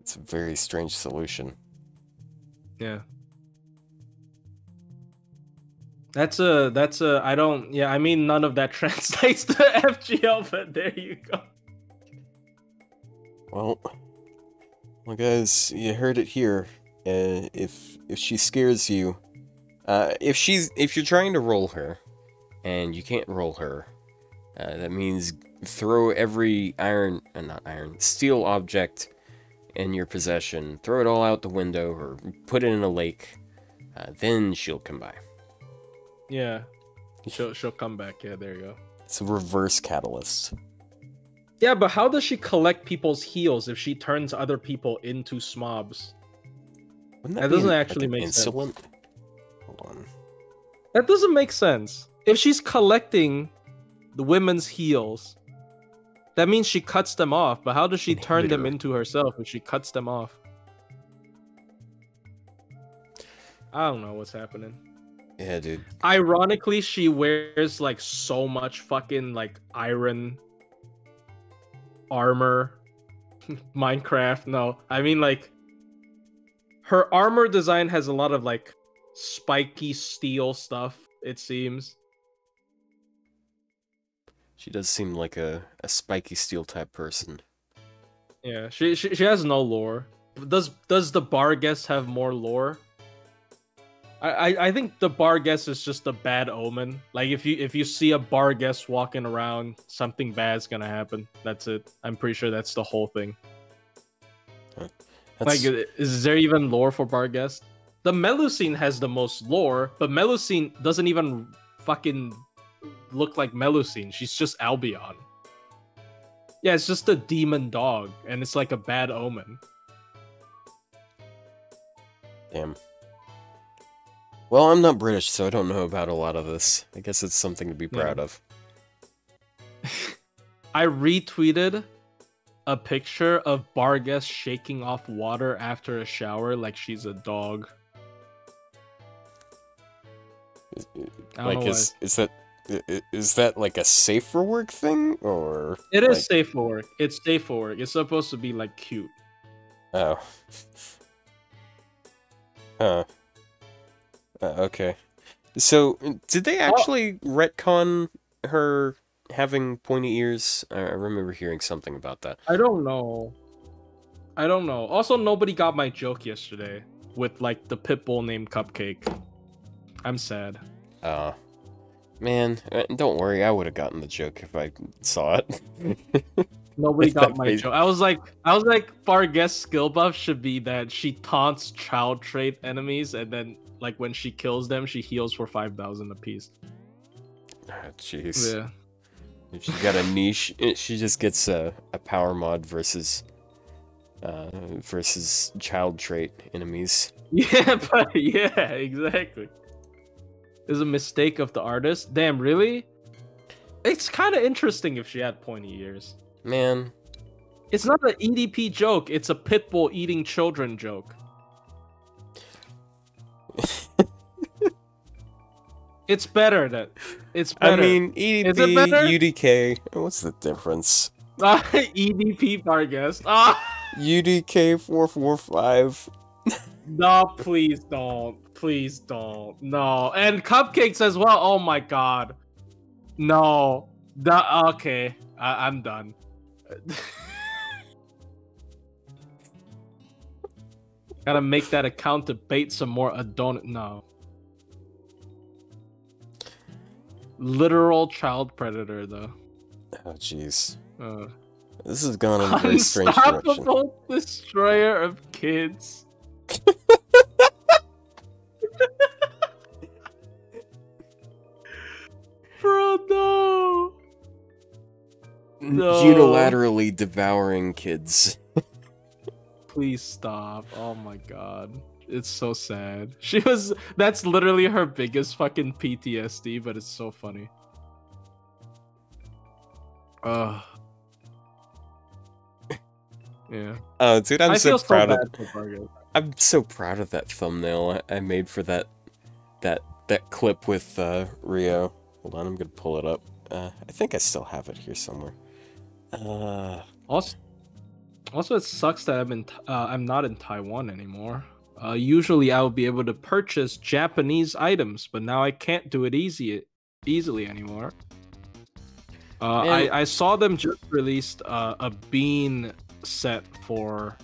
It's a very strange solution. Yeah. That's a that's a I don't yeah I mean none of that translates to FGL but there you go. Well, well, guys, you heard it here. Uh, if if she scares you, uh, if she's if you're trying to roll her, and you can't roll her, uh, that means throw every iron, uh, not iron, steel object in your possession, throw it all out the window, or put it in a lake. Uh, then she'll come by. Yeah. She'll she'll come back. Yeah, there you go. It's a reverse catalyst. Yeah, but how does she collect people's heels if she turns other people into smobs? Wouldn't That be doesn't an- actually an make sense. Hold on. That doesn't make sense. If she's collecting the women's heels, that means she cuts them off. But how does she turn them into herself if she cuts them off? I don't know what's happening. Yeah, dude. Ironically, she wears like so much fucking like iron armor. Minecraft, no. I mean like her armor design has a lot of like spiky steel stuff, it seems. She does seem like a, a spiky steel type person. Yeah, she, she she has no lore. Does does the Barghest have more lore? I, I think the Barghest is just a bad omen. Like if you if you see a Barghest walking around, something bad's gonna happen. That's it. I'm pretty sure that's the whole thing. That's, Like, is there even lore for Barghest? The Melusine has the most lore, but Melusine doesn't even fucking look like Melusine. She's just Albion. Yeah, it's just a demon dog, and it's like a bad omen. damn. Well, I'm not British, so I don't know about a lot of this. I guess it's something to be Yeah. proud of. I retweeted a picture of Barghest shaking off water after a shower like she's a dog. Is- Like, why. is is that is that like a safe for work thing or? It is like- safe for work. It's safe for work. It's supposed to be like cute. Oh. Huh. Uh, okay. So, did they actually retcon her having pointy ears? I remember hearing something about that. I don't know. I don't know. Also, nobody got my joke yesterday with like the pit bull named Cupcake. I'm sad. Uh, man, uh, don't worry, I would have gotten the joke if I saw it. Nobody got my joke. I was like, I was like, Barghest's skill buff should be that she taunts child trait enemies, and then like when she kills them, she heals for five thousand apiece. Ah, Jeez. Yeah. If she got a niche, she just gets a, a power mod versus uh versus child trait enemies. Yeah, but yeah, exactly. Is a mistake of the artist. Damn, really? It's kind of interesting if she had pointy ears. Man, It's not an EDP joke. It's a pitbull eating children joke. It's better that It's I mean EDP. UDK. What's the difference? Uh, EDP Barghest. Ah, UDK four four five. no, please don't. Please don't. No, and cupcakes as well. Oh my god. No. Okay, I- I'm done. Gotta make that account to bait some more Adon. No. Literal child predator, though. Oh jeez, Uh, this has gone in a very strange direction. unstoppable destroyer of kids. Bro, no. No. Unilaterally devouring kids. Please stop. Oh my god. It's so sad. She was that's literally her biggest fucking PTSD, but it's so funny. Ugh. Yeah. Oh, dude, I'm I so feel so proud bad of. I'm so proud of that thumbnail I I made for that that that clip with uh, Rio. Hold on, I'm gonna pull it up. Uh, I think I still have it here somewhere. Uh, Also, also it sucks that I'm in. Uh, I'm not in Taiwan anymore. Uh, usually I would be able to purchase Japanese items, but now I can't do it easy easily anymore. Uh, Man. I I saw them just released uh, a bean set for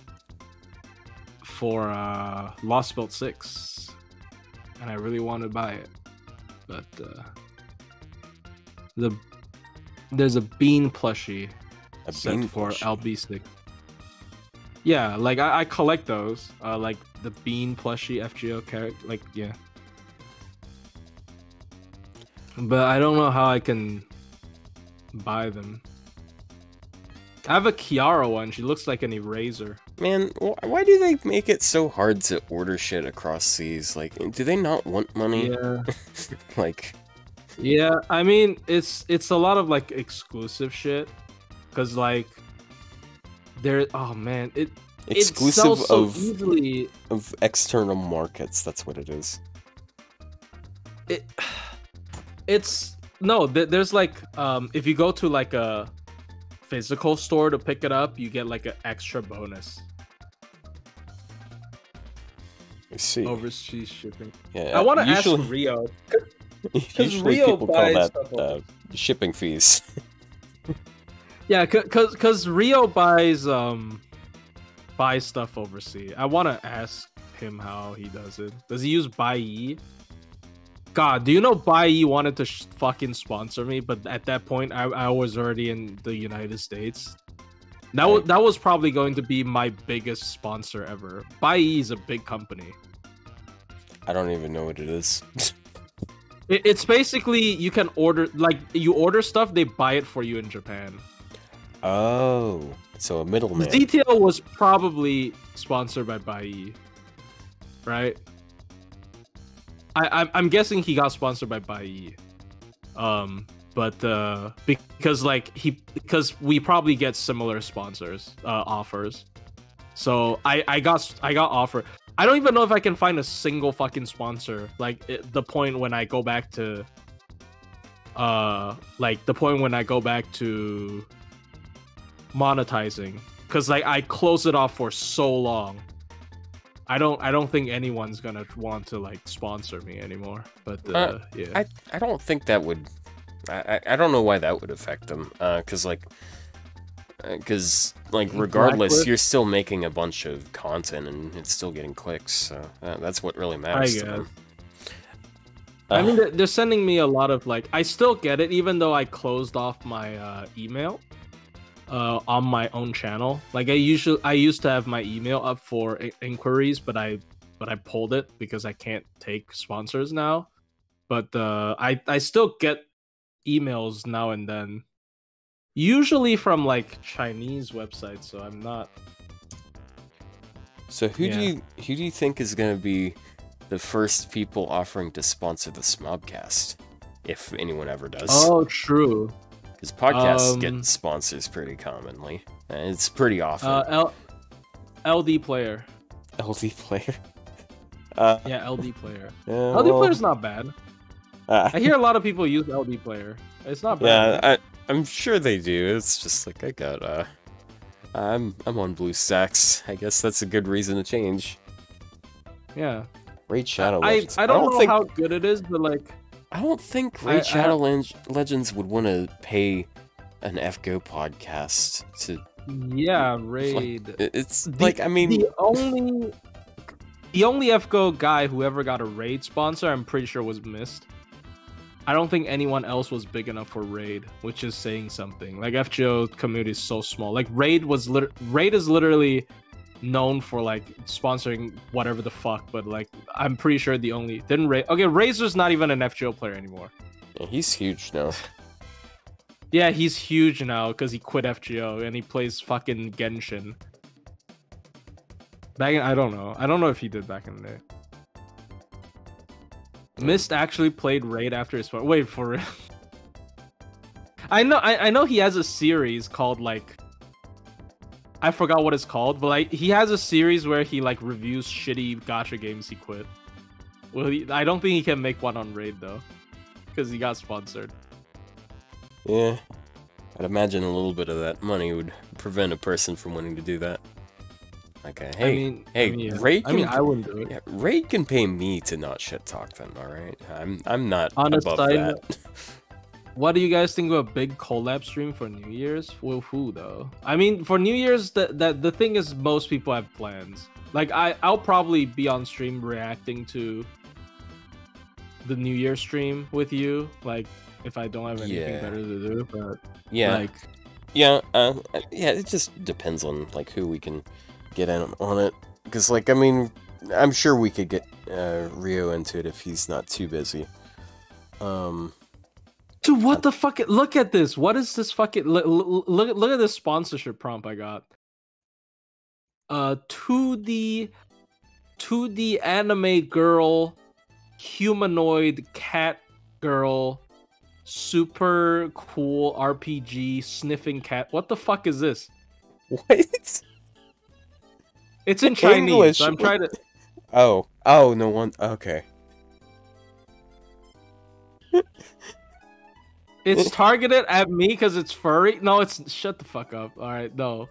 for uh, Lost Belt Six, and I really want to buy it, but uh, the there's a bean plushie a set bean for plushie. LB6. Yeah, like I, I collect those. Uh, like the bean plushie FGO character. Like yeah. But I don't know how I can buy them. I have a Kiara one. She looks like an eraser. Man, wh- why do they make it so hard to order shit across seas? Like, do they not want money? Yeah. like, Yeah, I mean it's it's a lot of like exclusive shit, cause like there. Oh man, it it exclusive sells so of easily. of external markets. That's what it is. it it's no th- there's like um if you go to like a physical store to pick it up you get like an extra bonus I see. overseas shipping yeah, i want to ask rio usually Rio people call that uh, shipping fees. yeah because because rio buys um buys stuff overseas i want to ask him how he does it does he use Buyee? God, do you know Buyee wanted to sh- fucking sponsor me, but at that point I, I was already in the United States. That was that was probably going to be my biggest sponsor ever. Buyee is a big company. I don't even know what it is. It, it's basically you can order like you order stuff, they buy it for you in Japan. Oh, so a middleman. ZTL was probably sponsored by Buyee, right? I, I'm, I'm guessing he got sponsored by Buyee, um, but uh, because like he because we probably get similar sponsors uh, offers, so I I got I got offer. I don't even know if I can find a single fucking sponsor. Like it, the point when I go back to, uh, like the point when I go back to monetizing because like i close it off for so long i don't i don't think anyone's gonna want to like sponsor me anymore but uh, Uh, yeah I I don't think that would. I I, I don't know why that would affect them. Uh, cause like, uh, cause like regardless, you're still making a bunch of content and it's still getting clicks. So uh, that's what really matters to them. i Uh, mean they're, they're sending me a lot of like i still get it even though i closed off my uh, email uh, on my own channel. Like I usually I used to have my email up for i- inquiries, but I but I pulled it because I can't take sponsors now. But uh, I I still get emails now and then, usually from like Chinese websites. So I'm not. So who do you who do you think is gonna be the first people offering to sponsor the Smobcast, if anyone ever does? Oh, true. Because podcasts um, get sponsors pretty commonly. and It's pretty often. Uh, L- LD player. LD player. Uh, Yeah, LD player. yeah, LD well, player's not bad. uh, I hear a lot of people use LD player. It's not yeah, bad. I, I'm sure they do. It's just like I got uh, I'm I'm on Blue BlueStacks. I guess that's a good reason to change. Yeah. Raid Shadow I, Legends. I don't, know think how good it is, but like I don't think I- Raid I- Shadow Leg- Legends would want to pay an FGO podcast to. yeah, raid. it- It's The- like I mean, the only the only FGO guy who ever got a raid sponsor, I'm pretty sure was Mist. I don't think anyone else was big enough for raid, which is saying something. Like FGO community is so small. Like raid was lit- raid is literally known for like sponsoring whatever the fuck, but like I'm pretty sure the only didn't raid. Okay, Razor's not even an FGO player anymore. yeah, he's huge now. Yeah, he's huge now because he quit FGO and he plays fucking Genshin. Back in, I don't know. I don't know if he did back in the day. Hmm. Mist actually played Raid after his wait for real. I know I, I know he has a series called like I forgot what it's called, but like he has a series where he like reviews shitty gacha games he quit. Well, he, I don't think he can make one on Raid though, because he got sponsored. Yeah, I'd imagine a little bit of that money would prevent a person from wanting to do that. Okay, hey, I mean, hey, I mean, yeah. Raid I mean, can- I wouldn't do it. yeah, Raid can pay me to not shit talk them. All right, I'm I'm not On above that. What do you guys think of a big collab stream for New Year's? With who though? I mean, for New Year's, the, the the thing is, most people have plans. Like I, I'll probably be on stream reacting to the New Year stream with you. Like if I don't have anything Yeah. better to do, but Yeah, like yeah, uh, yeah. It just depends on like who we can get in on it. Because like I mean, I'm sure we could get uh, Rio into it if he's not too busy. Um, Dude, what the fuck? Look at this. What is this fucking look? Look, look, at this sponsorship prompt I got. Uh, to the to the anime girl, humanoid cat girl, super cool RPG sniffing cat. What the fuck is this? what? It's in Chinese. English. I'm trying to. Oh, oh no one. Okay. It's targeted at me because it's furry. No, it's shut the fuck up. All right, no.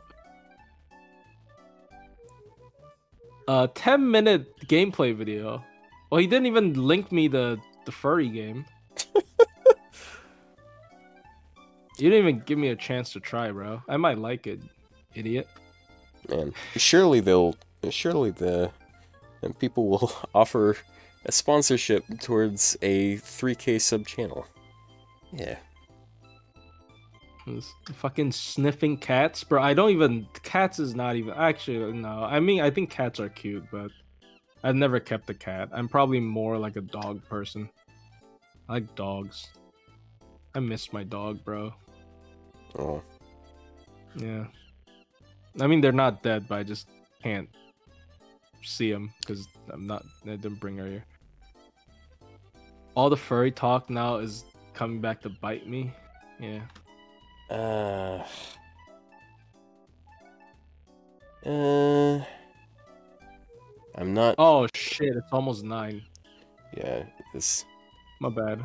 Uh, ten minute gameplay video. Well, he didn't even link me the the furry game. you didn't even give me a chance to try, bro. I might like it, idiot. Man, surely they'll, surely the, and people will offer a sponsorship towards a 3K sub channel. Yeah. Fucking sniffing cats, bro. I don't even. Cats is not even. Actually, no. I mean, I think cats are cute, but I've never kept a cat. I'm probably more like a dog person. I like dogs. I miss my dog, bro. Oh, Yeah. I mean, they're not dead, but I just can't see them because I'm not. I didn't bring her here. All the furry talk now is coming back to bite me. Yeah. Uh, uh, I'm not. Oh shit! It's almost nine. Yeah, this. My bad.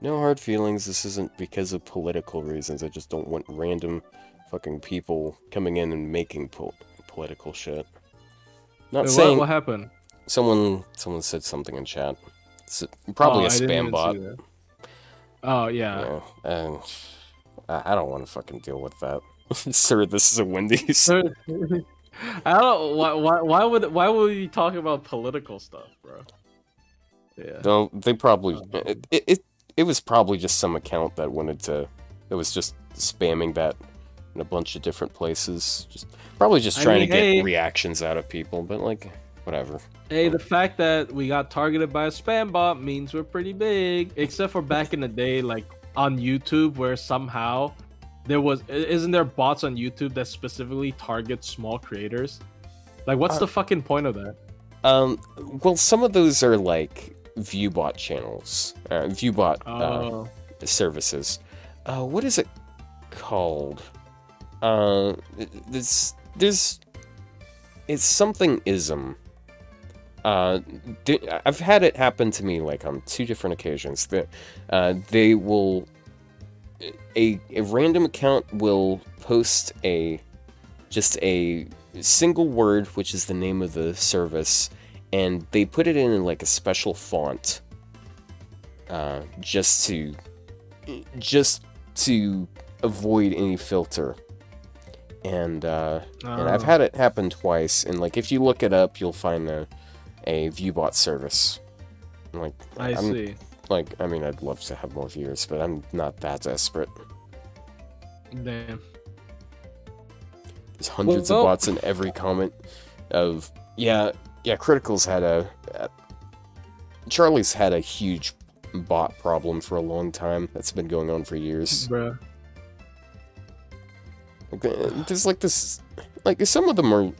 No hard feelings. This isn't because of political reasons. I just don't want random fucking people coming in and making po- political shit. Not Wait, saying what happened? someone someone said something in chat. It's probably Oh, a spam bot. Oh yeah. Yeah, and I I don't want to fucking deal with that. Sir, this is a Wendy's. Sir- I don't. Why, why? Why would? Why would we talk about political stuff, bro? Yeah. No, they probably Oh. it, it it it was probably just some account that wanted to that was just spamming that in a bunch of different places. Just probably just I trying mean, to get hey. reactions out of people, but like whatever. Hey, the fact that we got targeted by a spam bot means we're pretty big. Except for back in the day, like on YouTube, where somehow there was isn't there bots on YouTube that specifically target small creators? Like, what's Uh, the fucking point of that? Um, well, some of those are like ViewBot channels, uh, ViewBot uh, Oh, services. Uh, what is it called? Uh, this there's it's something ism. Uh, I've had it happen to me like on two different occasions. That uh, they will a a random account will post a just a single word, which is the name of the service, and they put it in like a special font, uh, just to just to avoid any filter. And uh, and I've Oh. had it happen twice. And like if you look it up, you'll find a a ViewBot service. Like I I'm- see. Like I mean, I'd love to have more viewers, but I'm not that desperate. Damn. There's hundreds Well- of bots in every comment of yeah, yeah. Critical's had a uh, Charlie's had a huge bot problem for a long time. That's been going on for years. Bruh. Like, uh, There's like this, like some of them are,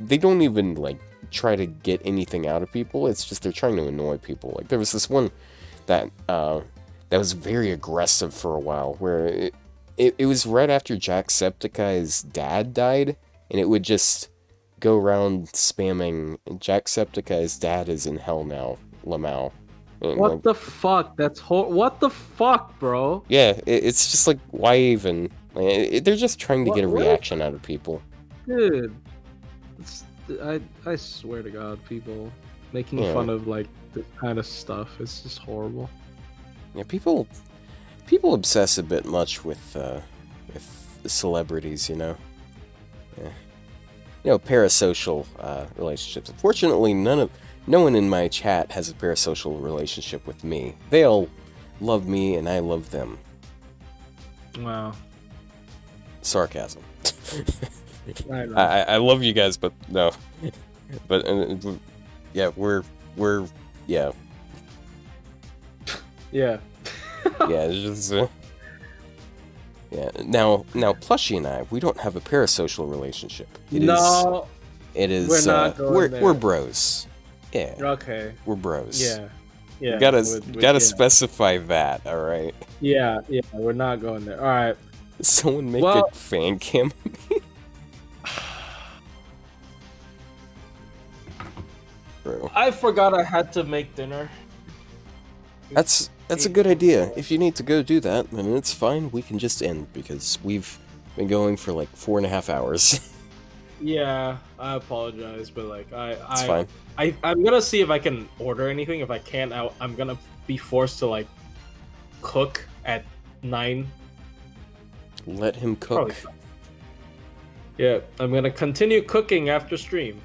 they don't even like try to get anything out of people. It's just they're trying to annoy people. Like there was this one that uh, that was very aggressive for a while, where it, it, it was right after Jacksepticeye's dad died, and it would just go around spamming Jacksepticeye's dad is in hell now, Lamau. And, What like, the fuck? That's what the fuck, bro? yeah, it, it's just like why even? Like, it, they're just trying to What- get a reaction out of people. Dude, it's, I I swear to God, people making Yeah. fun of like this kind of stuff is just horrible. Yeah, people people obsess a bit much with uh, with celebrities, you know. Yeah. You know, parasocial uh, relationships. Fortunately, none of no one in my chat has a parasocial relationship with me. They all love me, and I love them. Wow. Sarcasm. I. I, love you guys, but no. But uh, yeah, we're we're yeah yeah. yeah, just uh, yeah. Now, now, Plushie and I, we don't have a parasocial relationship. It is, no. it is. we're not uh, going we're there. we're bros. Yeah, Okay. we're bros. Yeah. Yeah. gotta with- with- gotta yeah. specify that. All right. Yeah. Yeah. We're not going there. All right. Someone make Well- a fan cam. Bro, I forgot I had to make dinner. that's that's a good idea. If you need to go do that, then it's fine. We can just end because we've been going for like four and a half hours. Yeah. I apologize, but like I it's I fine. I I'm gonna see if I can order anything. If I can't, I, I'm gonna be forced to like cook at nine. Let him cook. Yeah, I'm gonna continue cooking after stream.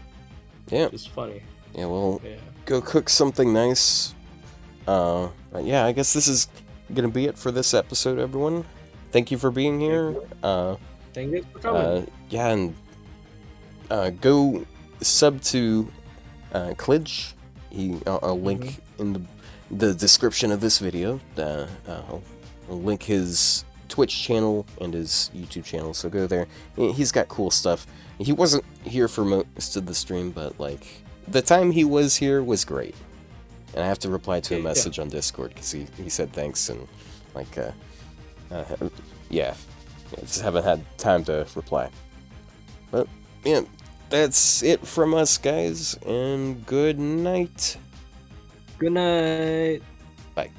Yeah. It's funny. Yeah. Well, Yeah. go cook something nice. Uh, but yeah, I guess this is gonna be it for this episode, everyone. Thank you for being here. Uh, Thank you for coming. uh yeah, and uh, go sub to uh, Klidge. He, I'll, I'll link in the the description of this video. Uh, uh, I'll, I'll link his Twitch channel and his YouTube channel. So go there. He's got cool stuff. He wasn't here for most of the stream, but like the time he was here was great. And I have to reply to a Yeah, yeah. message on Discord because he, he said thanks and like uh, uh yeah, I just haven't had time to reply. But yeah, that's it from us guys, and good night. Good night. Bye.